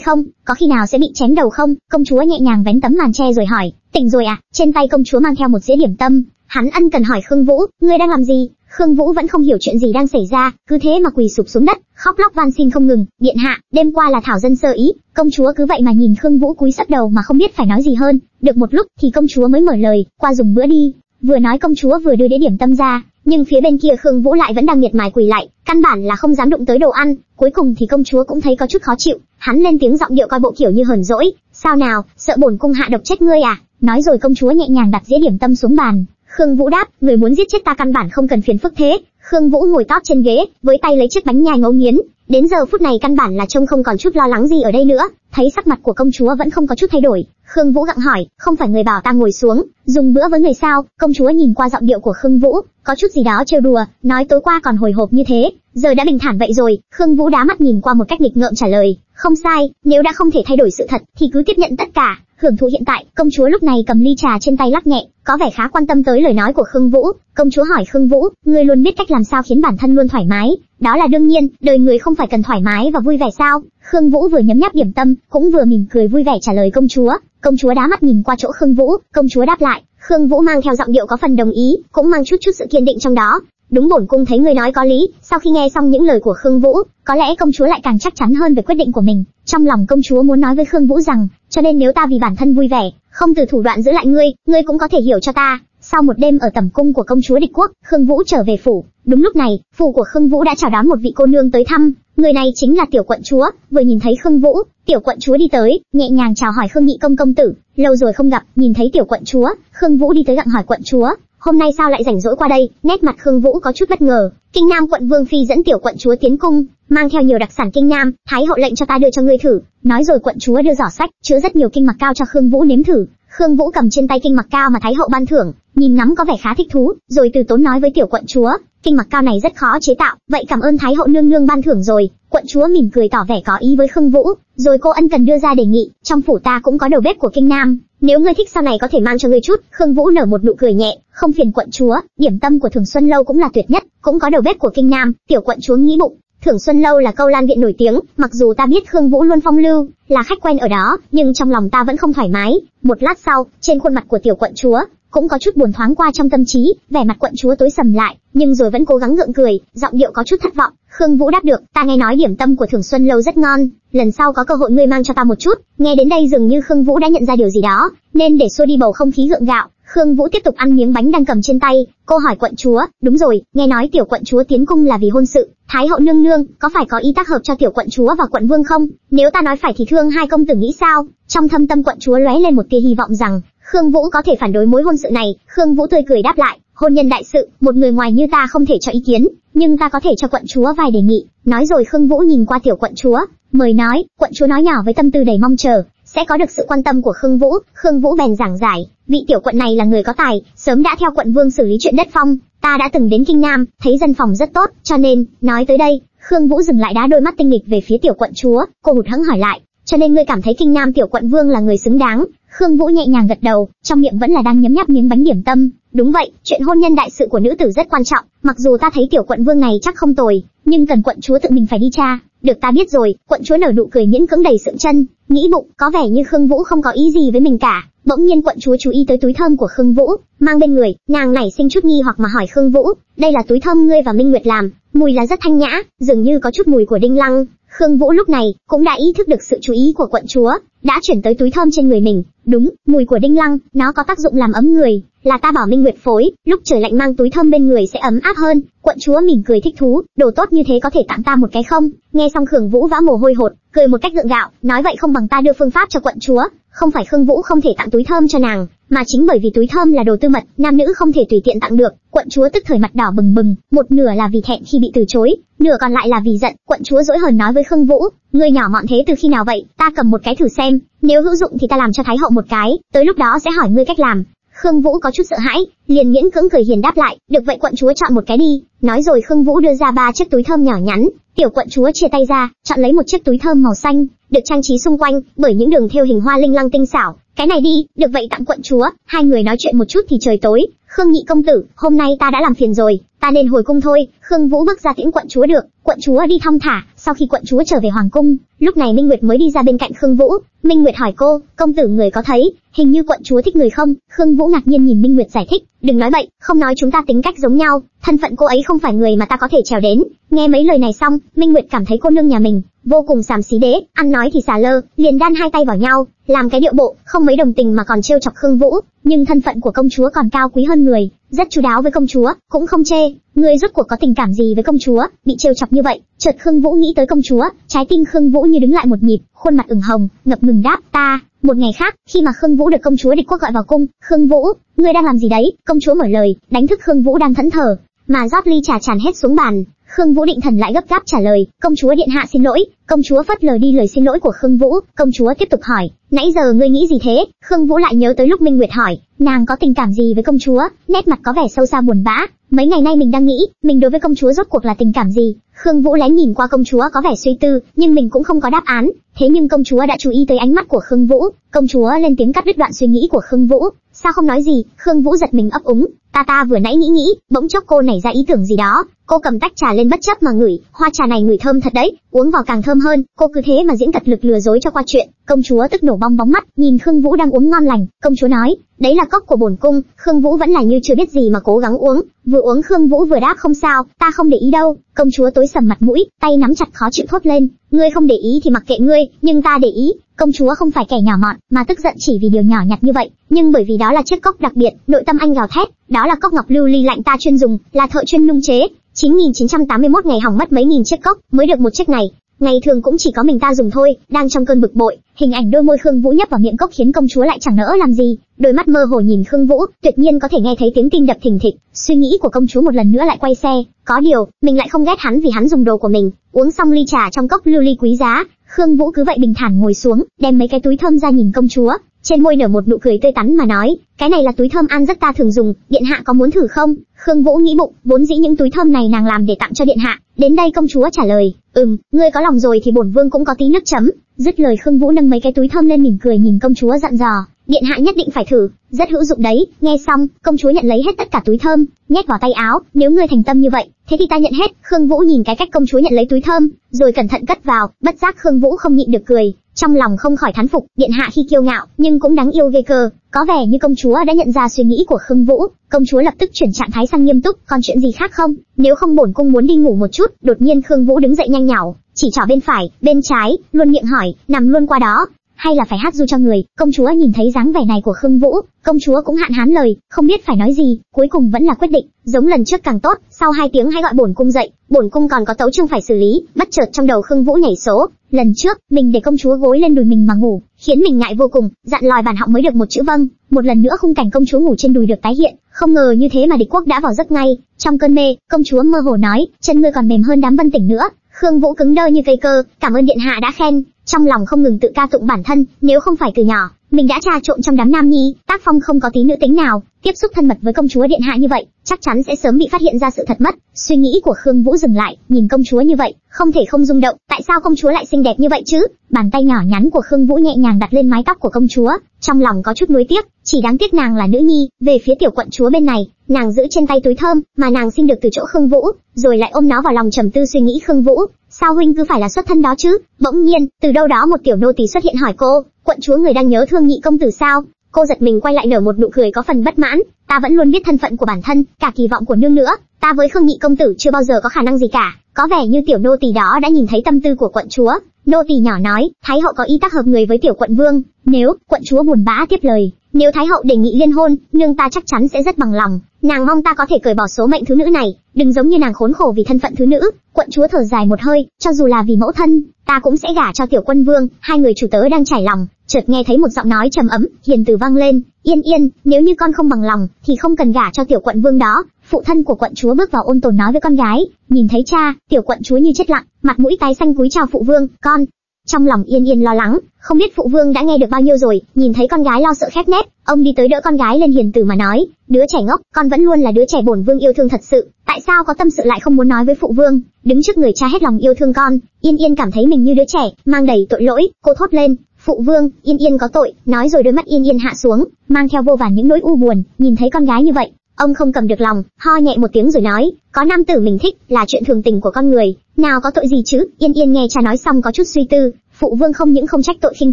không? Có khi nào sẽ bị chém đầu không? Công chúa nhẹ nhàng vén tấm màn che rồi hỏi, tỉnh rồi à? Trên tay công chúa mang theo một dĩa điểm tâm, hắn ân cần hỏi Khương Vũ, ngươi đang làm gì? Khương Vũ vẫn không hiểu chuyện gì đang xảy ra, cứ thế mà quỳ sụp xuống đất, khóc lóc van xin không ngừng. Điện hạ, đêm qua là thảo dân sơ ý, công chúa cứ vậy mà nhìn Khương Vũ cúi sấp đầu mà không biết phải nói gì hơn. Được một lúc thì công chúa mới mở lời, qua dùng bữa đi. Vừa nói công chúa vừa đưa đĩa điểm tâm ra, nhưng phía bên kia Khương Vũ lại vẫn đang miệt mài quỳ lại, căn bản là không dám đụng tới đồ ăn. Cuối cùng thì công chúa cũng thấy có chút khó chịu, hắn lên tiếng giọng điệu coi bộ kiểu như hờn dỗi, sao nào, sợ bổn cung hạ độc chết ngươi à? Nói rồi công chúa nhẹ nhàng đặt dĩa điểm tâm xuống bàn, Khương Vũ đáp, người muốn giết chết ta căn bản không cần phiền phức thế. Khương Vũ ngồi tóp trên ghế, với tay lấy chiếc bánh nhai ngấu nghiến. Đến giờ phút này căn bản là trông không còn chút lo lắng gì ở đây nữa. Thấy sắc mặt của công chúa vẫn không có chút thay đổi, Khương Vũ gặng hỏi, không phải người bảo ta ngồi xuống, dùng bữa với người sao? Công chúa nhìn qua giọng điệu của Khương Vũ, có chút gì đó trêu đùa, nói tối qua còn hồi hộp như thế, giờ đã bình thản vậy rồi. Khương Vũ đá mắt nhìn qua một cách nghịch ngợm trả lời, không sai, nếu đã không thể thay đổi sự thật, thì cứ tiếp nhận tất cả hưởng thụ hiện tại. Công chúa lúc này cầm ly trà trên tay lắc nhẹ, có vẻ khá quan tâm tới lời nói của Khương Vũ. Công chúa hỏi Khương Vũ, ngươi luôn biết cách làm sao khiến bản thân luôn thoải mái, đó là đương nhiên, đời người không phải cần thoải mái và vui vẻ sao? Khương Vũ vừa nhấm nháp điểm tâm, cũng vừa mỉm cười vui vẻ trả lời công chúa. Công chúa đá mắt nhìn qua chỗ Khương Vũ, công chúa đáp lại, Khương Vũ mang theo giọng điệu có phần đồng ý, cũng mang chút chút sự kiên định trong đó. Đúng bổn cung thấy người nói có lý, sau khi nghe xong những lời của Khương Vũ, có lẽ công chúa lại càng chắc chắn hơn về quyết định của mình. Trong lòng công chúa muốn nói với Khương Vũ rằng, cho nên nếu ta vì bản thân vui vẻ, không từ thủ đoạn giữ lại ngươi, ngươi cũng có thể hiểu cho ta. Sau một đêm ở tẩm cung của công chúa địch quốc, Khương Vũ trở về phủ. Đúng lúc này, phủ của Khương Vũ đã chào đón một vị cô nương tới thăm. Người này chính là tiểu quận chúa. Vừa nhìn thấy Khương Vũ, tiểu quận chúa đi tới, nhẹ nhàng chào hỏi Khương Nhị công công tử. Lâu rồi không gặp, nhìn thấy tiểu quận chúa, Khương Vũ đi tới gặng hỏi quận chúa, hôm nay sao lại rảnh rỗi qua đây? Nét mặt Khương Vũ có chút bất ngờ. Kinh Nam quận Vương phi dẫn tiểu quận chúa tiến cung, mang theo nhiều đặc sản Kinh Nam, Thái hậu lệnh cho ta đưa cho ngươi thử. Nói rồi quận chúa đưa giỏ sách, chứa rất nhiều kinh mặc cao cho Khương Vũ nếm thử. Khương Vũ cầm trên tay kinh mặc cao mà Thái hậu ban thưởng, nhìn ngắm có vẻ khá thích thú, rồi từ tốn nói với tiểu quận chúa, kinh mặc cao này rất khó chế tạo, vậy cảm ơn Thái hậu nương nương ban thưởng rồi. Quận chúa mỉm cười tỏ vẻ có ý với Khương Vũ, rồi cô ân cần đưa ra đề nghị, trong phủ ta cũng có đầu bếp của kinh nam, nếu ngươi thích sau này có thể mang cho ngươi chút. Khương Vũ nở một nụ cười nhẹ, không phiền quận chúa, điểm tâm của Thường Xuân lâu cũng là tuyệt nhất, cũng có đầu bếp của kinh nam. Tiểu quận chúa nghĩ bụng, Thưởng Xuân Lâu là câu lan viện nổi tiếng, mặc dù ta biết Khương Vũ luôn phong lưu, là khách quen ở đó, nhưng trong lòng ta vẫn không thoải mái. Một lát sau, trên khuôn mặt của tiểu quận chúa, cũng có chút buồn thoáng qua trong tâm trí, vẻ mặt quận chúa tối sầm lại, nhưng rồi vẫn cố gắng gượng cười, giọng điệu có chút thất vọng. Khương Vũ đáp được, ta nghe nói điểm tâm của Thường Xuân lâu rất ngon, lần sau có cơ hội ngươi mang cho ta một chút. Nghe đến đây dường như Khương Vũ đã nhận ra điều gì đó, nên để xua đi bầu không khí gượng gạo, Khương Vũ tiếp tục ăn miếng bánh đang cầm trên tay, cô hỏi quận chúa, đúng rồi, nghe nói tiểu quận chúa tiến cung là vì hôn sự, Thái hậu nương nương, có phải có ý tác hợp cho tiểu quận chúa và quận vương không? Nếu ta nói phải thì thương hai công tử nghĩ sao? Trong thâm tâm quận chúa lóe lên một tia hy vọng rằng, Khương Vũ có thể phản đối mối hôn sự này, Khương Vũ tươi cười đáp lại, hôn nhân đại sự, một người ngoài như ta không thể cho ý kiến, nhưng ta có thể cho quận chúa vài đề nghị. Nói rồi Khương Vũ nhìn qua tiểu quận chúa, mời nói, quận chúa nói nhỏ với tâm tư đầy mong chờ, sẽ có được sự quan tâm của Khương Vũ, Khương Vũ bèn giảng giải, vị tiểu quận này là người có tài, sớm đã theo quận vương xử lý chuyện đất phong, ta đã từng đến Kinh Nam, thấy dân phòng rất tốt, cho nên, nói tới đây, Khương Vũ dừng lại đá đôi mắt tinh nghịch về phía tiểu quận chúa, cô hụt hẫng hỏi lại, cho nên ngươi cảm thấy Kinh Nam tiểu quận vương là người xứng đáng? Khương Vũ nhẹ nhàng gật đầu, trong miệng vẫn là đang nhấm nháp miếng bánh điểm tâm. Đúng vậy, chuyện hôn nhân đại sự của nữ tử rất quan trọng, mặc dù ta thấy tiểu quận vương này chắc không tồi, nhưng cần quận chúa tự mình phải đi tra. Được ta biết rồi, quận chúa nở nụ cười miễn cưỡng đầy sượng chân, nghĩ bụng, có vẻ như Khương Vũ không có ý gì với mình cả. Bỗng nhiên quận chúa chú ý tới túi thơm của Khương Vũ, mang bên người, nàng nảy sinh chút nghi hoặc mà hỏi Khương Vũ, đây là túi thơm ngươi và Minh Nguyệt làm, mùi là rất thanh nhã, dường như có chút mùi của đinh lăng. Khương Vũ lúc này cũng đã ý thức được sự chú ý của quận chúa, đã chuyển tới túi thơm trên người mình. Đúng, mùi của đinh lăng, nó có tác dụng làm ấm người, là ta bảo Minh Nguyệt phối, lúc trời lạnh mang túi thơm bên người sẽ ấm áp hơn. Quận chúa mỉm cười thích thú, đồ tốt như thế có thể tặng ta một cái không? Nghe xong Khương Vũ vã mồ hôi hột, cười một cách gượng gạo, nói vậy không bằng ta đưa phương pháp cho quận chúa, không phải Khương Vũ không thể tặng túi thơm cho nàng, mà chính bởi vì túi thơm là đồ tư mật, nam nữ không thể tùy tiện tặng được. Quận chúa tức thời mặt đỏ bừng bừng, một nửa là vì thẹn khi bị từ chối, nửa còn lại là vì giận. Quận chúa dỗi hờn nói với Khương Vũ, ngươi nhỏ mọn thế từ khi nào vậy? Ta cầm một cái thử xem, nếu hữu dụng thì ta làm cho thái hậu một cái, tới lúc đó sẽ hỏi ngươi cách làm. Khương Vũ có chút sợ hãi, liền miễn cưỡng cười hiền đáp lại, được vậy quận chúa chọn một cái đi. Nói rồi Khương Vũ đưa ra ba chiếc túi thơm nhỏ nhắn, tiểu quận chúa chia tay ra, chọn lấy một chiếc túi thơm màu xanh, được trang trí xung quanh bởi những đường thêu hình hoa linh lăng tinh xảo. Cái này đi, được vậy tặng quận chúa. Hai người nói chuyện một chút thì trời tối. Khương nhị công tử, hôm nay ta đã làm phiền rồi, ta nên hồi cung thôi. Khương Vũ bước ra tiễn quận chúa được. Quận chúa đi thong thả. Sau khi quận chúa trở về hoàng cung, lúc này Minh Nguyệt mới đi ra bên cạnh Khương Vũ. Minh Nguyệt hỏi cô, công tử người có thấy, hình như quận chúa thích người không? Khương Vũ ngạc nhiên nhìn Minh Nguyệt giải thích, đừng nói vậy, không nói chúng ta tính cách giống nhau, thân phận cô ấy không phải người mà ta có thể trèo đến. Nghe mấy lời này xong, Minh Nguyệt cảm thấy cô nương nhà mình vô cùng xàm xí đế, ăn nói thì xà lơ, liền đan hai tay vào nhau, làm cái điệu bộ, không mấy đồng tình mà còn trêu chọc Khương Vũ, nhưng thân phận của công chúa còn cao quý hơn người, rất chú đáo với công chúa, cũng không chê. Người rốt cuộc có tình cảm gì với công chúa, bị trêu chọc như vậy, chợt Khương Vũ nghĩ tới công chúa, trái tim Khương Vũ như đứng lại một nhịp, khuôn mặt ửng hồng, ngập ngừng đáp, ta, một ngày khác, khi mà Khương Vũ được công chúa địch quốc gọi vào cung, Khương Vũ, ngươi đang làm gì đấy? Công chúa mở lời, đánh thức Khương Vũ đang thẫn thờ, mà rót ly trà tràn hết xuống bàn. Khương Vũ định thần lại gấp gáp trả lời, công chúa điện hạ xin lỗi. Công chúa phất lờ đi lời xin lỗi của Khương Vũ, công chúa tiếp tục hỏi, nãy giờ ngươi nghĩ gì thế? Khương Vũ lại nhớ tới lúc Minh Nguyệt hỏi, nàng có tình cảm gì với công chúa? Nét mặt có vẻ sâu xa buồn bã. Mấy ngày nay mình đang nghĩ, mình đối với công chúa rốt cuộc là tình cảm gì? Khương Vũ lén nhìn qua công chúa có vẻ suy tư, nhưng mình cũng không có đáp án. Thế nhưng công chúa đã chú ý tới ánh mắt của Khương Vũ, công chúa lên tiếng cắt đứt đoạn suy nghĩ của Khương Vũ. Sao không nói gì? Khương Vũ giật mình ấp úng, ta ta vừa nãy nghĩ nghĩ, bỗng chốc cô nảy ra ý tưởng gì đó. Cô cầm tách trà lên bất chấp mà ngửi, hoa trà này ngửi thơm thật đấy, uống vào càng thơm hơn. Cô cứ thế mà diễn cật lực lừa dối cho qua chuyện. Công chúa tức nổ bong bóng mắt, nhìn Khương Vũ đang uống ngon lành. Công chúa nói, đấy là cốc của bổn cung. Khương Vũ vẫn là như chưa biết gì mà cố gắng uống. Vừa uống Khương Vũ vừa đáp không sao, ta không để ý đâu. Công chúa tối sầm mặt mũi, tay nắm chặt khó chịu thốt lên, ngươi không để ý thì mặc kệ ngươi, nhưng ta để ý. Công chúa không phải kẻ nhỏ mọn, mà tức giận chỉ vì điều nhỏ nhặt như vậy, nhưng bởi vì đó là chiếc cốc đặc biệt, nội tâm anh gào thét, đó là cốc ngọc lưu ly lạnh ta chuyên dùng, là thợ chuyên nung chế. 9981 ngày hỏng mất mấy nghìn chiếc cốc, mới được một chiếc này. Ngày thường cũng chỉ có mình ta dùng thôi, đang trong cơn bực bội, hình ảnh đôi môi Khương Vũ nhấp vào miệng cốc khiến công chúa lại chẳng nỡ làm gì, đôi mắt mơ hồ nhìn Khương Vũ, tuyệt nhiên có thể nghe thấy tiếng tim đập thình thịch, suy nghĩ của công chúa một lần nữa lại quay xe, có điều, mình lại không ghét hắn vì hắn dùng đồ của mình, uống xong ly trà trong cốc lưu ly quý giá, Khương Vũ cứ vậy bình thản ngồi xuống, đem mấy cái túi thơm ra nhìn công chúa, trên môi nở một nụ cười tươi tắn mà nói, cái này là túi thơm an rất ta thường dùng, điện hạ có muốn thử không? Khương Vũ nghĩ bụng, vốn dĩ những túi thơm này nàng làm để tặng cho điện hạ. Đến đây công chúa trả lời, ừm, ngươi có lòng rồi thì bổn vương cũng có tí nước chấm. Dứt lời Khương Vũ nâng mấy cái túi thơm lên mỉm cười nhìn công chúa dặn dò, điện hạ nhất định phải thử, rất hữu dụng đấy. Nghe xong, công chúa nhận lấy hết tất cả túi thơm, nhét vào tay áo. Nếu ngươi thành tâm như vậy, thế thì ta nhận hết. Khương Vũ nhìn cái cách công chúa nhận lấy túi thơm, rồi cẩn thận cất vào, bất giác Khương Vũ không nhịn được cười, trong lòng không khỏi thán phục, điện hạ khi kiêu ngạo, nhưng cũng đáng yêu ghê cơ. Có vẻ như công chúa đã nhận ra suy nghĩ của Khương Vũ, công chúa lập tức chuyển trạng thái sang nghiêm túc, còn chuyện gì khác không? Nếu không bổn cung muốn đi ngủ một chút, đột nhiên Khương Vũ đứng dậy nhanh nhảu, chỉ trỏ bên phải, bên trái, luôn miệng hỏi, nằm luôn qua đó, hay là phải hát du cho người. Công chúa nhìn thấy dáng vẻ này của Khương Vũ, công chúa cũng hạn hán lời, không biết phải nói gì, cuối cùng vẫn là quyết định, giống lần trước càng tốt, sau hai tiếng hãy gọi bổn cung dậy, bổn cung còn có tấu chương phải xử lý, bất chợt trong đầu Khương Vũ nhảy số, lần trước, mình để công chúa gối lên đùi mình mà ngủ, khiến mình ngại vô cùng, dặn lòi bản họng mới được một chữ vâng, một lần nữa khung cảnh công chúa ngủ trên đùi được tái hiện, không ngờ như thế mà địch quốc đã vào giấc ngay, trong cơn mê, công chúa mơ hồ nói, chân ngươi còn mềm hơn đám vân tỉnh nữa, Khương Vũ cứng đơ như cây cơ, cảm ơn điện hạ đã khen, trong lòng không ngừng tự ca tụng bản thân, nếu không phải từ nhỏ, mình đã trà trộn trong đám nam nhi, tác phong không có tí nữ tính nào, tiếp xúc thân mật với công chúa điện hạ như vậy, chắc chắn sẽ sớm bị phát hiện ra sự thật mất. Suy nghĩ của Khương Vũ dừng lại, nhìn công chúa như vậy, không thể không rung động, tại sao công chúa lại xinh đẹp như vậy chứ? Bàn tay nhỏ nhắn của Khương Vũ nhẹ nhàng đặt lên mái tóc của công chúa, trong lòng có chút nuối tiếc, chỉ đáng tiếc nàng là nữ nhi, về phía tiểu quận chúa bên này, nàng giữ trên tay túi thơm mà nàng xin được từ chỗ Khương Vũ, rồi lại ôm nó vào lòng trầm tư suy nghĩ Khương Vũ, sao huynh cứ phải là xuất thân đó chứ? Bỗng nhiên, từ đâu đó một tiểu nô tỳ xuất hiện hỏi cô, quận chúa người đang nhớ thương nhị công tử sao? Cô giật mình quay lại nở một nụ cười có phần bất mãn, ta vẫn luôn biết thân phận của bản thân, cả kỳ vọng của nương nữa, ta với Khương nhị công tử chưa bao giờ có khả năng gì cả. Có vẻ như tiểu nô tỳ đó đã nhìn thấy tâm tư của quận chúa. Nô tỳ nhỏ nói, thái hậu có ý tác hợp người với tiểu quận vương, nếu quận chúa buồn bã tiếp lời, nếu thái hậu đề nghị liên hôn, nương ta chắc chắn sẽ rất bằng lòng. Nàng mong ta có thể cởi bỏ số mệnh thứ nữ này, đừng giống như nàng khốn khổ vì thân phận thứ nữ. Quận chúa thở dài một hơi, cho dù là vì mẫu thân, ta cũng sẽ gả cho tiểu quân vương. Hai người chủ tớ đang trải lòng, chợt nghe thấy một giọng nói trầm ấm, hiền từ vang lên. Yên yên, nếu như con không bằng lòng, thì không cần gả cho tiểu quận vương đó. Phụ thân của quận chúa bước vào ôn tồn nói với con gái, nhìn thấy cha, tiểu quận chúa như chết lặng, mặt mũi tái xanh cúi chào phụ vương, con, trong lòng Yên Yên lo lắng, không biết phụ vương đã nghe được bao nhiêu rồi, nhìn thấy con gái lo sợ khép nép, ông đi tới đỡ con gái lên hiền từ mà nói, đứa trẻ ngốc, con vẫn luôn là đứa trẻ bổn vương yêu thương thật sự, tại sao có tâm sự lại không muốn nói với phụ vương, đứng trước người cha hết lòng yêu thương con, Yên Yên cảm thấy mình như đứa trẻ, mang đầy tội lỗi, cô thốt lên, phụ vương, Yên Yên có tội, nói rồi đôi mắt Yên Yên hạ xuống, mang theo vô vàn những nỗi u buồn, nhìn thấy con gái như vậy, Ông không cầm được lòng, ho nhẹ một tiếng rồi nói, có nam tử mình thích là chuyện thường tình của con người, nào có tội gì chứ? Yên Yên nghe cha nói xong có chút suy tư, phụ vương không những không trách tội khinh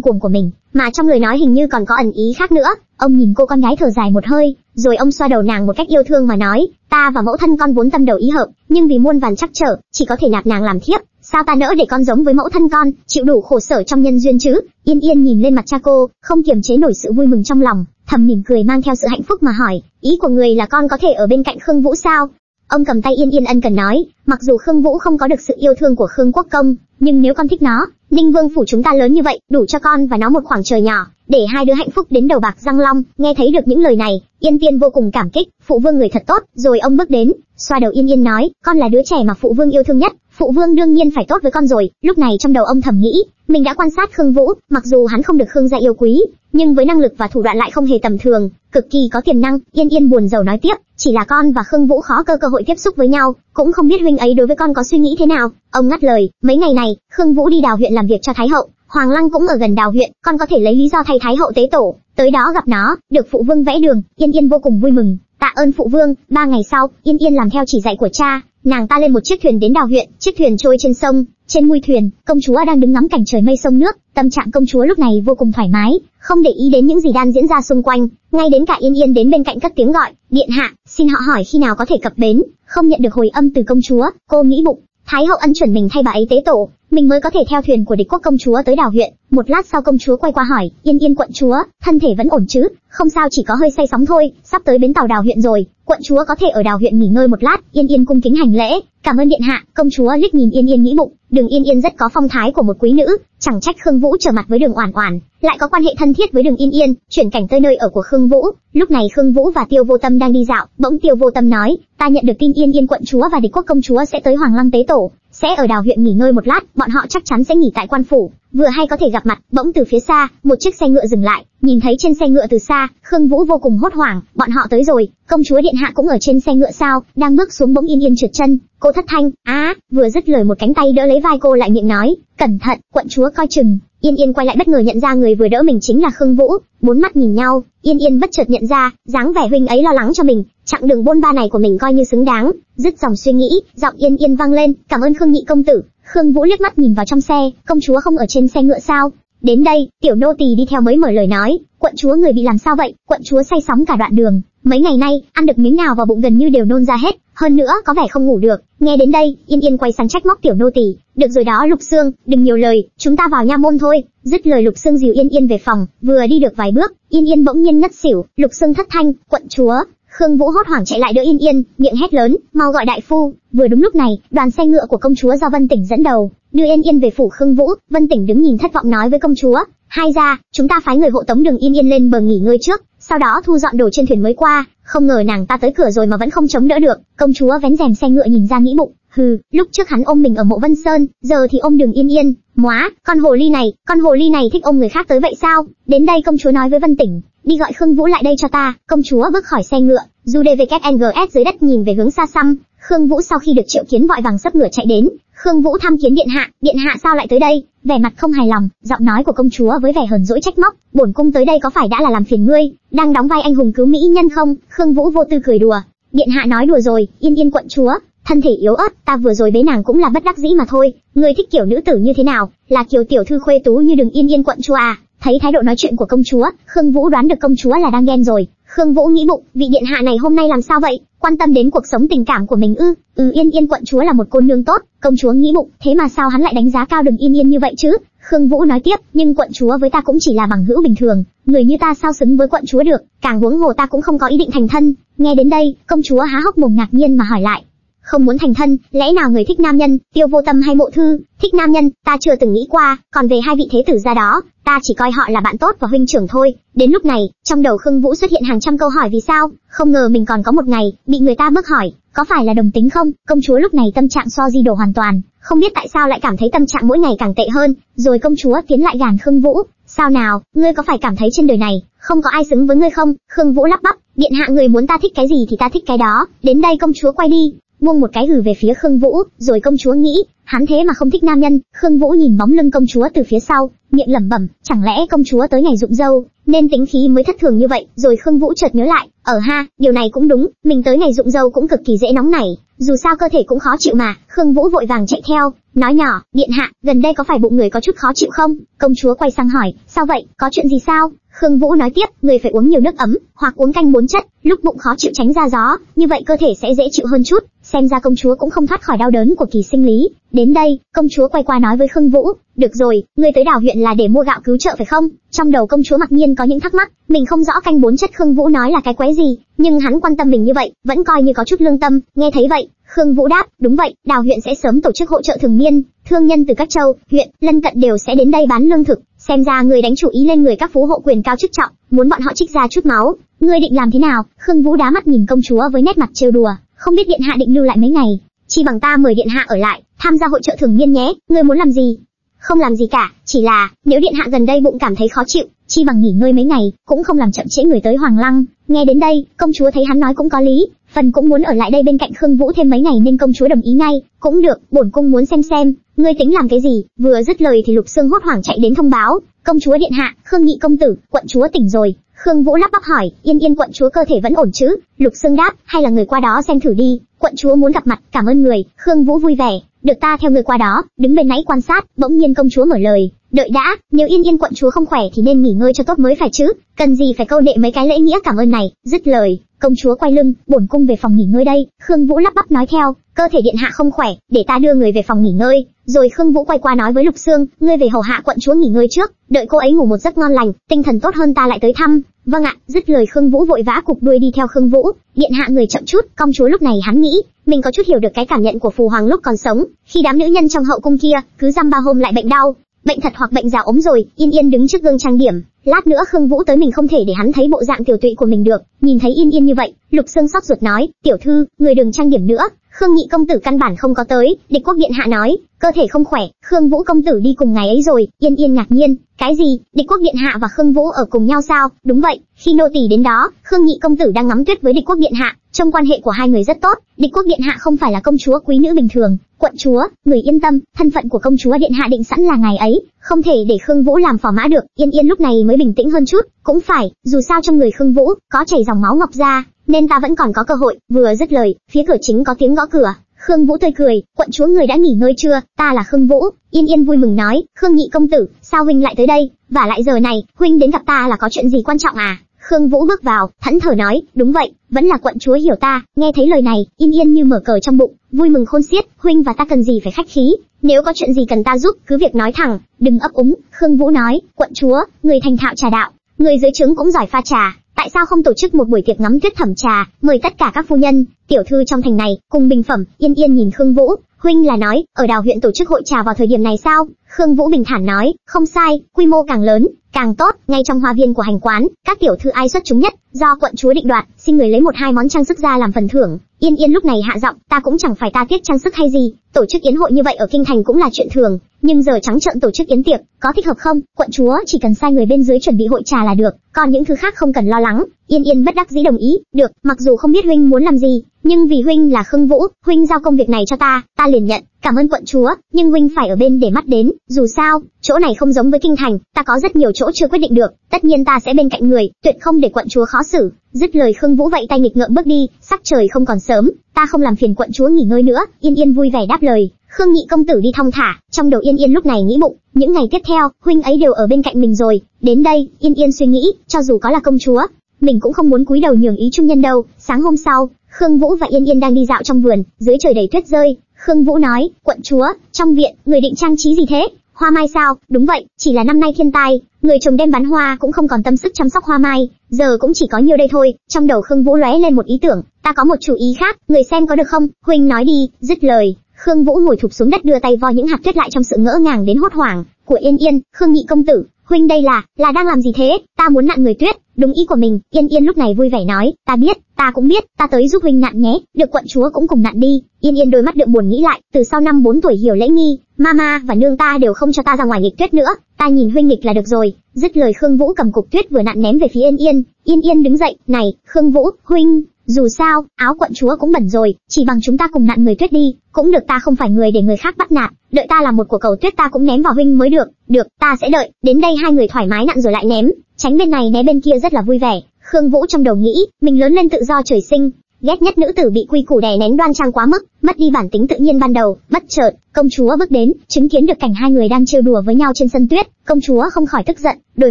cuồng của mình, mà trong lời nói hình như còn có ẩn ý khác nữa. Ông nhìn cô con gái thở dài một hơi, rồi ông xoa đầu nàng một cách yêu thương mà nói, ta và mẫu thân con vốn tâm đầu ý hợp, nhưng vì muôn vàn trắc trở, chỉ có thể nạp nàng làm thiếp. Sao ta nỡ để con giống với mẫu thân con, chịu đủ khổ sở trong nhân duyên chứ? Yên Yên nhìn lên mặt cha cô, không kiềm chế nổi sự vui mừng trong lòng, thầm mỉm cười mang theo sự hạnh phúc mà hỏi, ý của người là con có thể ở bên cạnh Khương Vũ sao? Ông cầm tay Yên Yên ân cần nói, mặc dù Khương Vũ không có được sự yêu thương của Khương Quốc Công, nhưng nếu con thích nó, Ninh Vương phủ chúng ta lớn như vậy, đủ cho con và nó một khoảng trời nhỏ, để hai đứa hạnh phúc đến đầu bạc răng long. Nghe thấy được những lời này, Yên Tiên vô cùng cảm kích, phụ vương người thật tốt. Rồi ông bước đến, xoa đầu Yên Yên nói, con là đứa trẻ mà phụ vương yêu thương nhất, phụ vương đương nhiên phải tốt với con rồi. Lúc này trong đầu ông thầm nghĩ, mình đã quan sát Khương Vũ, mặc dù hắn không được Khương gia yêu quý, nhưng với năng lực và thủ đoạn lại không hề tầm thường, cực kỳ có tiềm năng. Yên Yên buồn rầu nói tiếp, chỉ là con và Khương Vũ khó cơ cơ hội tiếp xúc với nhau, cũng không biết huynh ấy đối với con có suy nghĩ thế nào. Ông ngắt lời, mấy ngày này, Khương Vũ đi đào huyện làm việc cho Thái hậu, Hoàng Lăng cũng ở gần đào huyện, con có thể lấy lý do thay Thái hậu tế tổ, tới đó gặp nó, được phụ vương vẽ đường, Yên Yên vô cùng vui mừng, tạ ơn phụ vương. Ba ngày sau, Yên Yên làm theo chỉ dạy của cha, nàng ta lên một chiếc thuyền đến đào huyện, chiếc thuyền trôi trên sông, trên mui thuyền, công chúa đang đứng ngắm cảnh trời mây sông nước, tâm trạng công chúa lúc này vô cùng thoải mái, không để ý đến những gì đang diễn ra xung quanh, ngay đến cả Yên Yên đến bên cạnh các tiếng gọi, "Điện hạ, xin họ hỏi khi nào có thể cập bến?" Không nhận được hồi âm từ công chúa, cô nghĩ bụng, Thái hậu ân chuẩn mình thay bà ấy tế tổ, mình mới có thể theo thuyền của địch quốc công chúa tới đào huyện. Một lát sau công chúa quay qua hỏi, Yên Yên quận chúa, thân thể vẫn ổn chứ? Không sao chỉ có hơi say sóng thôi, sắp tới bến tàu đào huyện rồi, quận chúa có thể ở đào huyện nghỉ ngơi một lát. Yên Yên cung kính hành lễ, cảm ơn điện hạ. Công chúa liếc nhìn Yên Yên nghĩ bụng, Đường Yên Yên rất có phong thái của một quý nữ, chẳng trách Khương Vũ trở mặt với Đường Oản Oản, lại có quan hệ thân thiết với Đường Yên Yên. Chuyển cảnh tới nơi ở của Khương Vũ, lúc này Khương Vũ và Tiêu Vô Tâm đang đi dạo, bỗng Tiêu Vô Tâm nói, ta nhận được tin Yên Yên quận chúa và địch quốc công chúa sẽ tới Hoàng Lăng tế tổ, sẽ ở đào huyện nghỉ ngơi một lát, bọn họ chắc chắn sẽ nghỉ tại quan phủ, vừa hay có thể gặp mặt. Bỗng từ phía xa, một chiếc xe ngựa dừng lại, nhìn thấy trên xe ngựa từ xa, Khương Vũ vô cùng hốt hoảng, bọn họ tới rồi, công chúa điện hạ cũng ở trên xe ngựa sao? Đang bước xuống bỗng yên yên trượt chân, cô thất thanh, á, vừa dứt lời một cánh tay đỡ lấy vai cô lại miệng nói, cẩn thận, quận chúa coi chừng. Yên Yên quay lại bất ngờ nhận ra người vừa đỡ mình chính là Khương Vũ, bốn mắt nhìn nhau, Yên Yên bất chợt nhận ra, dáng vẻ huynh ấy lo lắng cho mình, chặng đường bôn ba này của mình coi như xứng đáng. Dứt dòng suy nghĩ, giọng Yên Yên vang lên, cảm ơn Khương nhị công tử. Khương Vũ liếc mắt nhìn vào trong xe, công chúa không ở trên xe ngựa sao? Đến đây, tiểu nô tỳ đi theo mới mở lời nói, quận chúa người bị làm sao vậy? Quận chúa say sóng cả đoạn đường, mấy ngày nay, ăn được miếng nào vào bụng gần như đều nôn ra hết, hơn nữa có vẻ không ngủ được. Nghe đến đây, Yên Yên quay sang trách móc tiểu nô tỳ, được rồi đó Lục Sương, đừng nhiều lời, chúng ta vào nha môn thôi. Dứt lời Lục Sương dìu Yên Yên về phòng, vừa đi được vài bước, Yên Yên bỗng nhiên ngất xỉu, Lục Sương thất thanh, quận chúa, Khương Vũ hốt hoảng chạy lại đỡ Yên Yên, miệng hét lớn, mau gọi đại phu. Vừa đúng lúc này, đoàn xe ngựa của công chúa do Vân Tỉnh dẫn đầu, đưa Yên Yên về phủ Khương Vũ. Vân Tỉnh đứng nhìn thất vọng nói với công chúa, hai gia, chúng ta phái người hộ tống đường Yên Yên lên bờ nghỉ ngơi trước, sau đó thu dọn đồ trên thuyền mới qua. Không ngờ nàng ta tới cửa rồi mà vẫn không chống đỡ được. Công chúa vén rèm xe ngựa nhìn ra nghĩ bụng, Hừ, lúc trước hắn ôm mình ở mộ Vân Sơn, giờ thì ôm đường yên yên. Móa, con hồ ly này, con hồ ly này thích ôm người khác tới vậy sao? Đến đây công chúa nói với Vân Tỉnh, đi gọi Khương Vũ lại đây cho ta. Công chúa bước khỏi xe ngựa, dù DVKNGS dưới đất nhìn về hướng xa xăm. Khương Vũ sau khi được triệu kiến vội vàng sấp ngựa chạy đến. Khương Vũ tham kiến điện hạ, điện hạ sao lại tới đây? Vẻ mặt không hài lòng, giọng nói của công chúa với vẻ hờn dỗi trách móc, bổn cung tới đây có phải đã là làm phiền ngươi, đang đóng vai anh hùng cứu mỹ nhân không? Khương Vũ vô tư cười đùa, điện hạ nói đùa rồi, yên yên quận chúa, thân thể yếu ớt, ta vừa rồi bế nàng cũng là bất đắc dĩ mà thôi. Ngươi thích kiểu nữ tử như thế nào? Là kiểu tiểu thư khuê tú như đừng yên yên quận chúa à? Thấy thái độ nói chuyện của công chúa, Khương Vũ đoán được công chúa là đang ghen rồi. Khương Vũ nghĩ bụng, vị điện hạ này hôm nay làm sao vậy? Quan tâm đến cuộc sống tình cảm của mình ư? Ừ Yên Yên quận chúa là một cô nương tốt, công chúa nghĩ bụng, thế mà sao hắn lại đánh giá cao Đường Yên Yên như vậy chứ? Khương Vũ nói tiếp, nhưng quận chúa với ta cũng chỉ là bằng hữu bình thường, người như ta sao xứng với quận chúa được? Càng huống hồ ta cũng không có ý định thành thân. Nghe đến đây, công chúa há hốc mồm ngạc nhiên mà hỏi lại, không muốn thành thân, lẽ nào người thích nam nhân, tiêu vô tâm hay mộ thư, thích nam nhân, ta chưa từng nghĩ qua, còn về hai vị thế tử ra đó, ta chỉ coi họ là bạn tốt và huynh trưởng thôi. Đến lúc này, trong đầu Khương Vũ xuất hiện hàng trăm câu hỏi vì sao, không ngờ mình còn có một ngày, bị người ta bước hỏi, có phải là đồng tính không? Công chúa lúc này tâm trạng so di đổ hoàn toàn, không biết tại sao lại cảm thấy tâm trạng mỗi ngày càng tệ hơn, rồi công chúa tiến lại gàn Khương Vũ, sao nào, ngươi có phải cảm thấy trên đời này, không có ai xứng với ngươi không? Khương Vũ lắp bắp, điện hạ người muốn ta thích cái gì thì ta thích cái đó, đến đây công chúa quay đi, buông một cái gửi về phía Khương Vũ, rồi công chúa nghĩ, hắn thế mà không thích nam nhân. Khương Vũ nhìn bóng lưng công chúa từ phía sau, miệng lẩm bẩm, chẳng lẽ công chúa tới ngày rụng dâu, nên tính khí mới thất thường như vậy. Rồi Khương Vũ chợt nhớ lại, ở ha, điều này cũng đúng, mình tới ngày rụng dâu cũng cực kỳ dễ nóng nảy, dù sao cơ thể cũng khó chịu mà. Khương Vũ vội vàng chạy theo, nói nhỏ, điện hạ, gần đây có phải bụng người có chút khó chịu không? Công chúa quay sang hỏi, sao vậy, có chuyện gì sao? Khương Vũ nói tiếp, người phải uống nhiều nước ấm, hoặc uống canh bốn chất, lúc bụng khó chịu tránh ra gió, như vậy cơ thể sẽ dễ chịu hơn chút xem ra công chúa cũng không thoát khỏi đau đớn của kỳ sinh lý. Đến đây, công chúa quay qua nói với Khương Vũ, được rồi, ngươi tới đảo huyện là để mua gạo cứu trợ phải không? Trong đầu công chúa mặc nhiên có những thắc mắc, mình không rõ canh bốn chất Khương Vũ nói là cái quái gì, nhưng hắn quan tâm mình như vậy, vẫn coi như có chút lương tâm, nghe thấy vậy, Khương Vũ đáp, đúng vậy, đào huyện sẽ sớm tổ chức hỗ trợ thường niên, thương nhân từ các châu, huyện, lân cận đều sẽ đến đây bán lương thực, xem ra người đánh chủ ý lên người các phú hộ quyền cao chức trọng, muốn bọn họ trích ra chút máu, ngươi định làm thế nào? Khương Vũ đá mắt nhìn công chúa với nét mặt trêu đùa, không biết điện hạ định lưu lại mấy ngày, chi bằng ta mời điện hạ ở lại, tham gia hội trợ thường niên nhé, ngươi muốn làm gì? Không làm gì cả, chỉ là, nếu điện hạ gần đây bụng cảm thấy khó chịu, chi bằng nghỉ ngơi mấy ngày, cũng không làm chậm trễ người tới Hoàng Lăng. Nghe đến đây, công chúa thấy hắn nói cũng có lý, phần cũng muốn ở lại đây bên cạnh Khương Vũ thêm mấy ngày nên công chúa đồng ý ngay, cũng được, bổn cung muốn xem xem, ngươi tính làm cái gì? Vừa dứt lời thì Lục Sương hốt hoảng chạy đến thông báo, công chúa điện hạ, Khương Nhị công tử, quận chúa tỉnh rồi, Khương Vũ lắp bắp hỏi, Yên Yên quận chúa cơ thể vẫn ổn chứ? Lục Sương đáp, hay là người qua đó xem thử đi, quận chúa muốn gặp mặt, cảm ơn người. Khương Vũ vui vẻ, được ta theo người qua đó, đứng bên nãy quan sát, bỗng nhiên công chúa mở lời, đợi đã, nếu Yên Yên quận chúa không khỏe thì nên nghỉ ngơi cho tốt mới phải chứ, cần gì phải câu đệ mấy cái lễ nghĩa cảm ơn này. Dứt lời, công chúa quay lưng, bổn cung về phòng nghỉ ngơi đây. Khương Vũ lắp bắp nói theo, cơ thể điện hạ không khỏe, để ta đưa người về phòng nghỉ ngơi. Rồi Khương Vũ quay qua nói với Lục Sương, ngươi về hầu hạ quận chúa nghỉ ngơi trước, đợi cô ấy ngủ một giấc ngon lành, tinh thần tốt hơn ta lại tới thăm. Vâng ạ, dứt lời Khương Vũ vội vã cục đuôi đi theo Khương Vũ, điện hạ người chậm chút, công chúa lúc này hắn nghĩ, mình có chút hiểu được cái cảm nhận của phù hoàng lúc còn sống, khi đám nữ nhân trong hậu cung kia, cứ dăm ba hôm lại bệnh đau, bệnh thật hoặc bệnh già ốm rồi, Yên Yên đứng trước gương trang điểm, lát nữa Khương Vũ tới mình không thể để hắn thấy bộ dạng tiểu tụy của mình được, nhìn thấy Yên Yên như vậy, Lục Sương sóc ruột nói, tiểu thư, người đừng trang điểm nữa, Khương Nhị công tử căn bản không có tới, địch quốc điện hạ nói, cơ thể không khỏe, Khương Vũ công tử đi cùng ngày ấy rồi, Yên Yên ngạc nhiên, cái gì, địch quốc điện hạ và Khương Vũ ở cùng nhau sao? Đúng vậy, khi nô tỳ đến đó, Khương Nhị công tử đang ngắm tuyết với địch quốc điện hạ, trong quan hệ của hai người rất tốt, địch quốc điện hạ không phải là công chúa quý nữ bình thường, quận chúa, người yên tâm, thân phận của công chúa điện hạ định sẵn là ngày ấy, không thể để Khương Vũ làm phò mã được, Yên Yên lúc này mới bình tĩnh hơn chút, cũng phải, dù sao trong người Khương Vũ có chảy dòng máu ngọc ra, nên ta vẫn còn có cơ hội. Vừa dứt lời, phía cửa chính có tiếng gõ cửa. Khương Vũ tươi cười, quận chúa người đã nghỉ ngơi chưa? Ta là Khương Vũ. Yên Yên vui mừng nói, Khương nhị công tử, sao huynh lại tới đây? Và lại giờ này, huynh đến gặp ta là có chuyện gì quan trọng à? Khương Vũ bước vào, thẫn thờ nói, đúng vậy, vẫn là quận chúa hiểu ta. Nghe thấy lời này, Yên Yên như mở cờ trong bụng, vui mừng khôn xiết, huynh và ta cần gì phải khách khí? Nếu có chuyện gì cần ta giúp, cứ việc nói thẳng, đừng ấp úng. Khương Vũ nói, quận chúa, người thành thạo trà đạo, người dưới trướng cũng giỏi pha trà, tại sao không tổ chức một buổi tiệc ngắm tuyết thẩm trà, mời tất cả các phu nhân, tiểu thư trong thành này, cùng bình phẩm, yên yên nhìn Khương Vũ, huynh là nói, ở đào huyện tổ chức hội trà vào thời điểm này sao? Khương Vũ bình thản nói, không sai, quy mô càng lớn, càng tốt, ngay trong hoa viên của hành quán, các tiểu thư ai xuất chúng nhất, do quận chúa định đoạt, xin người lấy một hai món trang sức ra làm phần thưởng. Yên Yên lúc này hạ giọng, ta cũng chẳng phải ta tiếc trang sức hay gì, tổ chức yến hội như vậy ở kinh thành cũng là chuyện thường, nhưng giờ trắng trợn tổ chức yến tiệc, có thích hợp không? Quận chúa chỉ cần sai người bên dưới chuẩn bị hội trà là được, còn những thứ khác không cần lo lắng. Yên Yên bất đắc dĩ đồng ý, được, mặc dù không biết huynh muốn làm gì, nhưng vì huynh là Khương Vũ, huynh giao công việc này cho ta, ta liền nhận. Cảm ơn quận chúa, nhưng huynh phải ở bên để mắt đến, dù sao, chỗ này không giống với kinh thành, ta có rất nhiều chỗ chưa quyết định được, tất nhiên ta sẽ bên cạnh người, tuyệt không để quận chúa khó xử. Dứt lời Khương Vũ vậy tay nghịch ngợm bước đi, sắc trời không còn sớm, ta không làm phiền quận chúa nghỉ ngơi nữa. Yên Yên vui vẻ đáp lời. Khương Nhị công tử đi thong thả, trong đầu Yên Yên lúc này nghĩ bụng, những ngày tiếp theo, huynh ấy đều ở bên cạnh mình rồi. Đến đây, Yên Yên suy nghĩ, cho dù có là công chúa, mình cũng không muốn cúi đầu nhường ý trung nhân đâu. Sáng hôm sau, Khương Vũ và Yên Yên đang đi dạo trong vườn, dưới trời đầy tuyết rơi. Khương Vũ nói, quận chúa, trong viện, người định trang trí gì thế? Hoa mai sao? Đúng vậy, chỉ là năm nay thiên tai, người trồng đem bán hoa cũng không còn tâm sức chăm sóc hoa mai, giờ cũng chỉ có nhiêu đây thôi. Trong đầu Khương Vũ lóe lên một ý tưởng, ta có một chủ ý khác, người xem có được không? Huynh nói đi, dứt lời, Khương Vũ ngồi thụp xuống đất đưa tay vo những hạt tuyết lại trong sự ngỡ ngàng đến hốt hoảng của Yên Yên, Khương Nhị công tử, huynh đây là, là đang làm gì thế? Ta muốn nặn người tuyết. Đúng ý của mình, Yên Yên lúc này vui vẻ nói, ta biết, ta cũng biết, ta tới giúp huynh nặn nhé. Được quận chúa cũng cùng nặn đi. Yên Yên đôi mắt đượm buồn nghĩ lại, từ sau năm 4 tuổi hiểu lễ nghi, mama và nương ta đều không cho ta ra ngoài nghịch tuyết nữa, ta nhìn huynh nghịch là được rồi. Dứt lời Khương Vũ cầm cục tuyết vừa nặn ném về phía Yên Yên. Yên Yên đứng dậy, này, Khương Vũ, huynh, dù sao, áo quận chúa cũng bẩn rồi, chỉ bằng chúng ta cùng nặn người tuyết đi, cũng được ta không phải người để người khác bắt nạt, đợi ta làm một của cầu tuyết ta cũng ném vào huynh mới được, được, ta sẽ đợi, đến đây hai người thoải mái nặn rồi lại ném, tránh bên này né bên kia rất là vui vẻ. Khương Vũ trong đầu nghĩ, mình lớn lên tự do trời sinh, ghét nhất nữ tử bị quy củ đè nén đoan trang quá mức, mất đi bản tính tự nhiên ban đầu. Bất chợt, công chúa bước đến, chứng kiến được cảnh hai người đang trêu đùa với nhau trên sân tuyết, công chúa không khỏi tức giận, đôi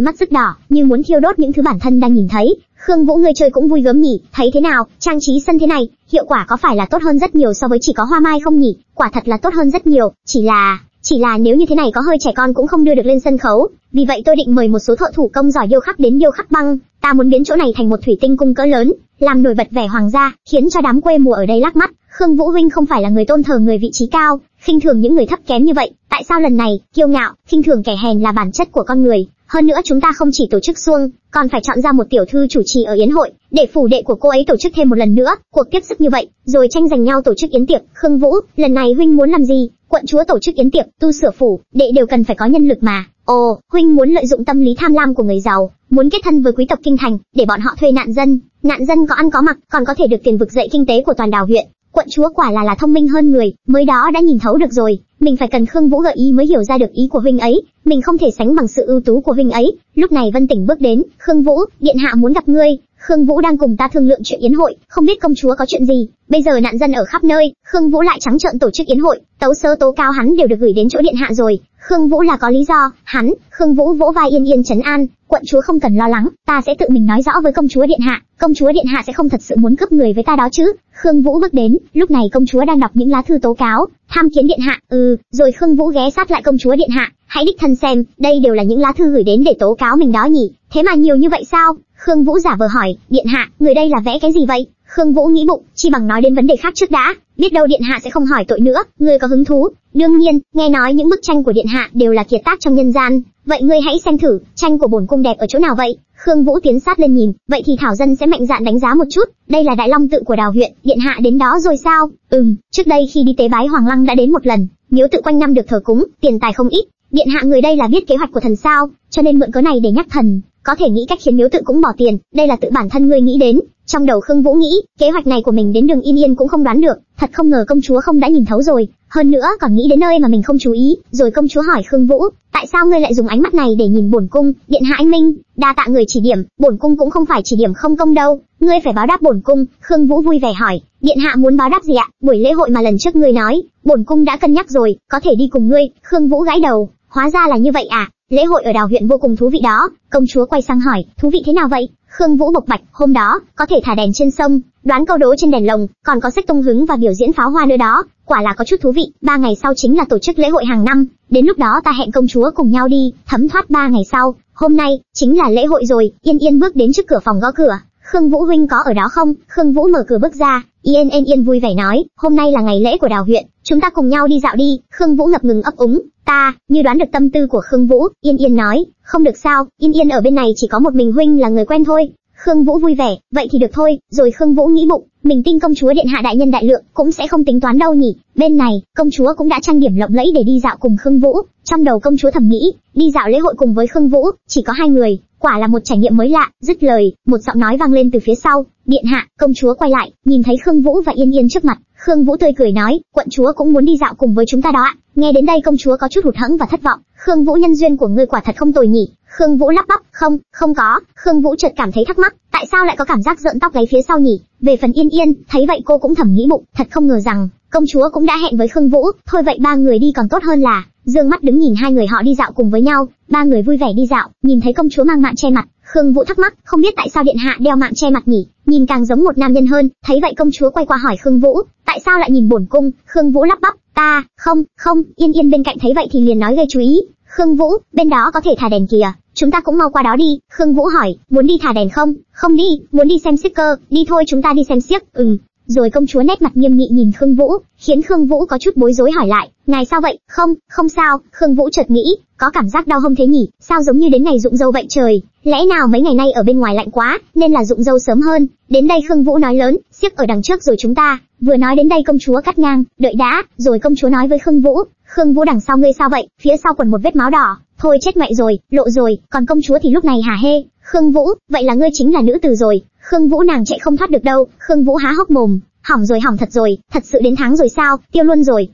mắt rực đỏ, như muốn thiêu đốt những thứ bản thân đang nhìn thấy. Khương Vũ người chơi cũng vui gớm nhỉ, thấy thế nào, trang trí sân thế này, hiệu quả có phải là tốt hơn rất nhiều so với chỉ có hoa mai không nhỉ? Quả thật là tốt hơn rất nhiều, chỉ là, chỉ là nếu như thế này có hơi trẻ con cũng không đưa được lên sân khấu, vì vậy tôi định mời một số thợ thủ công giỏi điêu khắc đến điêu khắc băng, ta muốn biến chỗ này thành một thủy tinh cung cỡ lớn, làm nổi bật vẻ hoàng gia, khiến cho đám quê mùa ở đây lắc mắt. Khương Vũ Huynh không phải là người tôn thờ người vị trí cao, khinh thường những người thấp kém như vậy, tại sao lần này, kiêu ngạo, khinh thường kẻ hèn là bản chất của con người, hơn nữa chúng ta không chỉ tổ chức xuông, còn phải chọn ra một tiểu thư chủ trì ở yến hội, để phủ đệ của cô ấy tổ chức thêm một lần nữa, cuộc tiếp sức như vậy, rồi tranh giành nhau tổ chức yến tiệc. Khương Vũ, lần này huynh muốn làm gì? Quận chúa tổ chức yến tiệc, tu sửa phủ, đệ đều cần phải có nhân lực mà. Ồ, huynh muốn lợi dụng tâm lý tham lam của người giàu, muốn kết thân với quý tộc kinh thành, để bọn họ thuê nạn dân, nạn dân có ăn có mặc, còn có thể được tiền vực dậy kinh tế của toàn đảo huyện. Quận chúa quả là là thông minh hơn người, mới đó đã nhìn thấu được rồi, mình phải cần Khương Vũ gợi ý mới hiểu ra được ý của huynh ấy, mình không thể sánh bằng sự ưu tú của huynh ấy. Lúc này Vân Tỉnh bước đến, "Khương Vũ, điện hạ muốn gặp ngươi." Khương Vũ đang cùng ta thương lượng chuyện yến hội, không biết công chúa có chuyện gì. Bây giờ nạn dân ở khắp nơi, Khương Vũ lại trắng trợn tổ chức yến hội, tấu sơ tố cáo hắn đều được gửi đến chỗ điện hạ rồi. Khương Vũ là có lý do, hắn, Khương Vũ vỗ vai Yên Yên trấn an, quận chúa không cần lo lắng, ta sẽ tự mình nói rõ với công chúa điện hạ, công chúa điện hạ sẽ không thật sự muốn cướp người với ta đó chứ. Khương Vũ bước đến, lúc này công chúa đang đọc những lá thư tố cáo, tham kiến điện hạ, ừ, rồi Khương Vũ ghé sát lại công chúa điện hạ, hãy đích thân xem, đây đều là những lá thư gửi đến để tố cáo mình đó nhỉ, thế mà nhiều như vậy sao? Khương Vũ giả vờ hỏi, điện hạ, người đây là vẽ cái gì vậy? Khương Vũ nghĩ bụng, chi bằng nói đến vấn đề khác trước đã, biết đâu điện hạ sẽ không hỏi tội nữa, ngươi có hứng thú? Đương nhiên, nghe nói những bức tranh của điện hạ đều là kiệt tác trong nhân gian, vậy ngươi hãy xem thử, tranh của bổn cung đẹp ở chỗ nào vậy? Khương Vũ tiến sát lên nhìn, vậy thì Thảo dân sẽ mạnh dạn đánh giá một chút, đây là Đại Long tự của Đào huyện, điện hạ đến đó rồi sao? Ừm, trước đây khi đi tế bái Hoàng Lăng đã đến một lần, miếu tự quanh năm được thờ cúng, tiền tài không ít, điện hạ người đây là biết kế hoạch của thần sao, cho nên mượn cớ này để nhắc thần, có thể nghĩ cách khiến miếu tự cũng bỏ tiền, đây là tự bản thân ngươi nghĩ đến. Trong đầu Khương Vũ nghĩ, kế hoạch này của mình đến đường Yên Yên cũng không đoán được, thật không ngờ công chúa không đã nhìn thấu rồi, hơn nữa còn nghĩ đến nơi mà mình không chú ý, rồi công chúa hỏi Khương Vũ, tại sao ngươi lại dùng ánh mắt này để nhìn bổn cung? Điện hạ anh minh, đa tạ người chỉ điểm, bổn cung cũng không phải chỉ điểm không công đâu, ngươi phải báo đáp bổn cung. Khương Vũ vui vẻ hỏi, điện hạ muốn báo đáp gì ạ? Buổi lễ hội mà lần trước ngươi nói, bổn cung đã cân nhắc rồi, có thể đi cùng ngươi. Khương Vũ gãi đầu, hóa ra là như vậy à? Lễ hội ở đào huyện vô cùng thú vị đó. Công chúa quay sang hỏi, thú vị thế nào vậy? Khương Vũ bộc bạch, hôm đó, có thể thả đèn trên sông, đoán câu đố trên đèn lồng, còn có sách tung hứng và biểu diễn pháo hoa nữa đó, quả là có chút thú vị. Ba ngày sau chính là tổ chức lễ hội hàng năm, đến lúc đó ta hẹn công chúa cùng nhau đi, thấm thoát ba ngày sau, hôm nay chính là lễ hội rồi. Yên Yên bước đến trước cửa phòng gõ cửa, Khương Vũ huynh có ở đó không? Khương Vũ mở cửa bước ra, Yên Yên Yên vui vẻ nói, hôm nay là ngày lễ của đào huyện, chúng ta cùng nhau đi dạo đi. Khương Vũ ngập ngừng ấp úng, ta, như đoán được tâm tư của Khương Vũ, Yên Yên nói, không được sao, Yên Yên ở bên này chỉ có một mình huynh là người quen thôi. Khương Vũ vui vẻ, vậy thì được thôi, rồi Khương Vũ nghĩ bụng, mình tin công chúa điện hạ đại nhân đại lượng cũng sẽ không tính toán đâu nhỉ. Bên này, công chúa cũng đã trang điểm lộng lẫy để đi dạo cùng Khương Vũ, trong đầu công chúa thầm nghĩ, đi dạo lễ hội cùng với Khương Vũ, chỉ có hai người, quả là một trải nghiệm mới lạ. Dứt lời, một giọng nói vang lên từ phía sau, điện hạ, công chúa quay lại, nhìn thấy Khương Vũ và Yên Yên trước mặt, Khương Vũ tươi cười nói, quận chúa cũng muốn đi dạo cùng với chúng ta đó ạ. Nghe đến đây công chúa có chút hụt hẫng và thất vọng, Khương Vũ nhân duyên của ngươi quả thật không tồi nhỉ. Khương Vũ lắp bắp, không, không có. Khương Vũ chợt cảm thấy thắc mắc, tại sao lại có cảm giác rợn tóc gáy phía sau nhỉ? Về phần Yên Yên, thấy vậy cô cũng thầm nghĩ bụng, thật không ngờ rằng công chúa cũng đã hẹn với Khương Vũ, thôi vậy ba người đi còn tốt hơn là. Dương mắt đứng nhìn hai người họ đi dạo cùng với nhau, ba người vui vẻ đi dạo, nhìn thấy công chúa mang mạng che mặt, Khương Vũ thắc mắc, không biết tại sao điện hạ đeo mạng che mặt nhỉ? Nhìn càng giống một nam nhân hơn, thấy vậy công chúa quay qua hỏi Khương Vũ, tại sao lại nhìn bổn cung? Khương Vũ lắp bắp, ta, không, không, Yên Yên bên cạnh thấy vậy thì liền nói gây chú ý, Khương Vũ, bên đó có thể thả đèn kìa, chúng ta cũng mau qua đó đi. Khương Vũ hỏi, muốn đi thả đèn không? Không đi, muốn đi xem xiếc cơ, đi thôi chúng ta đi xem xiếc. Ừm. Rồi công chúa nét mặt nghiêm nghị nhìn Khương Vũ, khiến Khương Vũ có chút bối rối hỏi lại, ngài sao vậy? Không, không sao. Khương Vũ chợt nghĩ, có cảm giác đau hông thế nhỉ? Sao giống như đến ngày rụng dâu vậy trời? Lẽ nào mấy ngày nay ở bên ngoài lạnh quá, nên là rụng dâu sớm hơn? Đến đây Khương Vũ nói lớn, xiếc ở đằng trước rồi chúng ta. Vừa nói đến đây công chúa cắt ngang, đợi đã, rồi công chúa nói với Khương Vũ, Khương Vũ đằng sau ngươi sao vậy? Phía sau quần một vết máu đỏ, thôi chết mẹ rồi, lộ rồi, còn công chúa thì lúc này hả hê, Khương Vũ, vậy là ngươi chính là nữ tử rồi, Khương Vũ nàng chạy không thoát được đâu, Khương Vũ há hốc mồm, hỏng rồi hỏng thật rồi, thật sự đến tháng rồi sao, tiêu luôn rồi,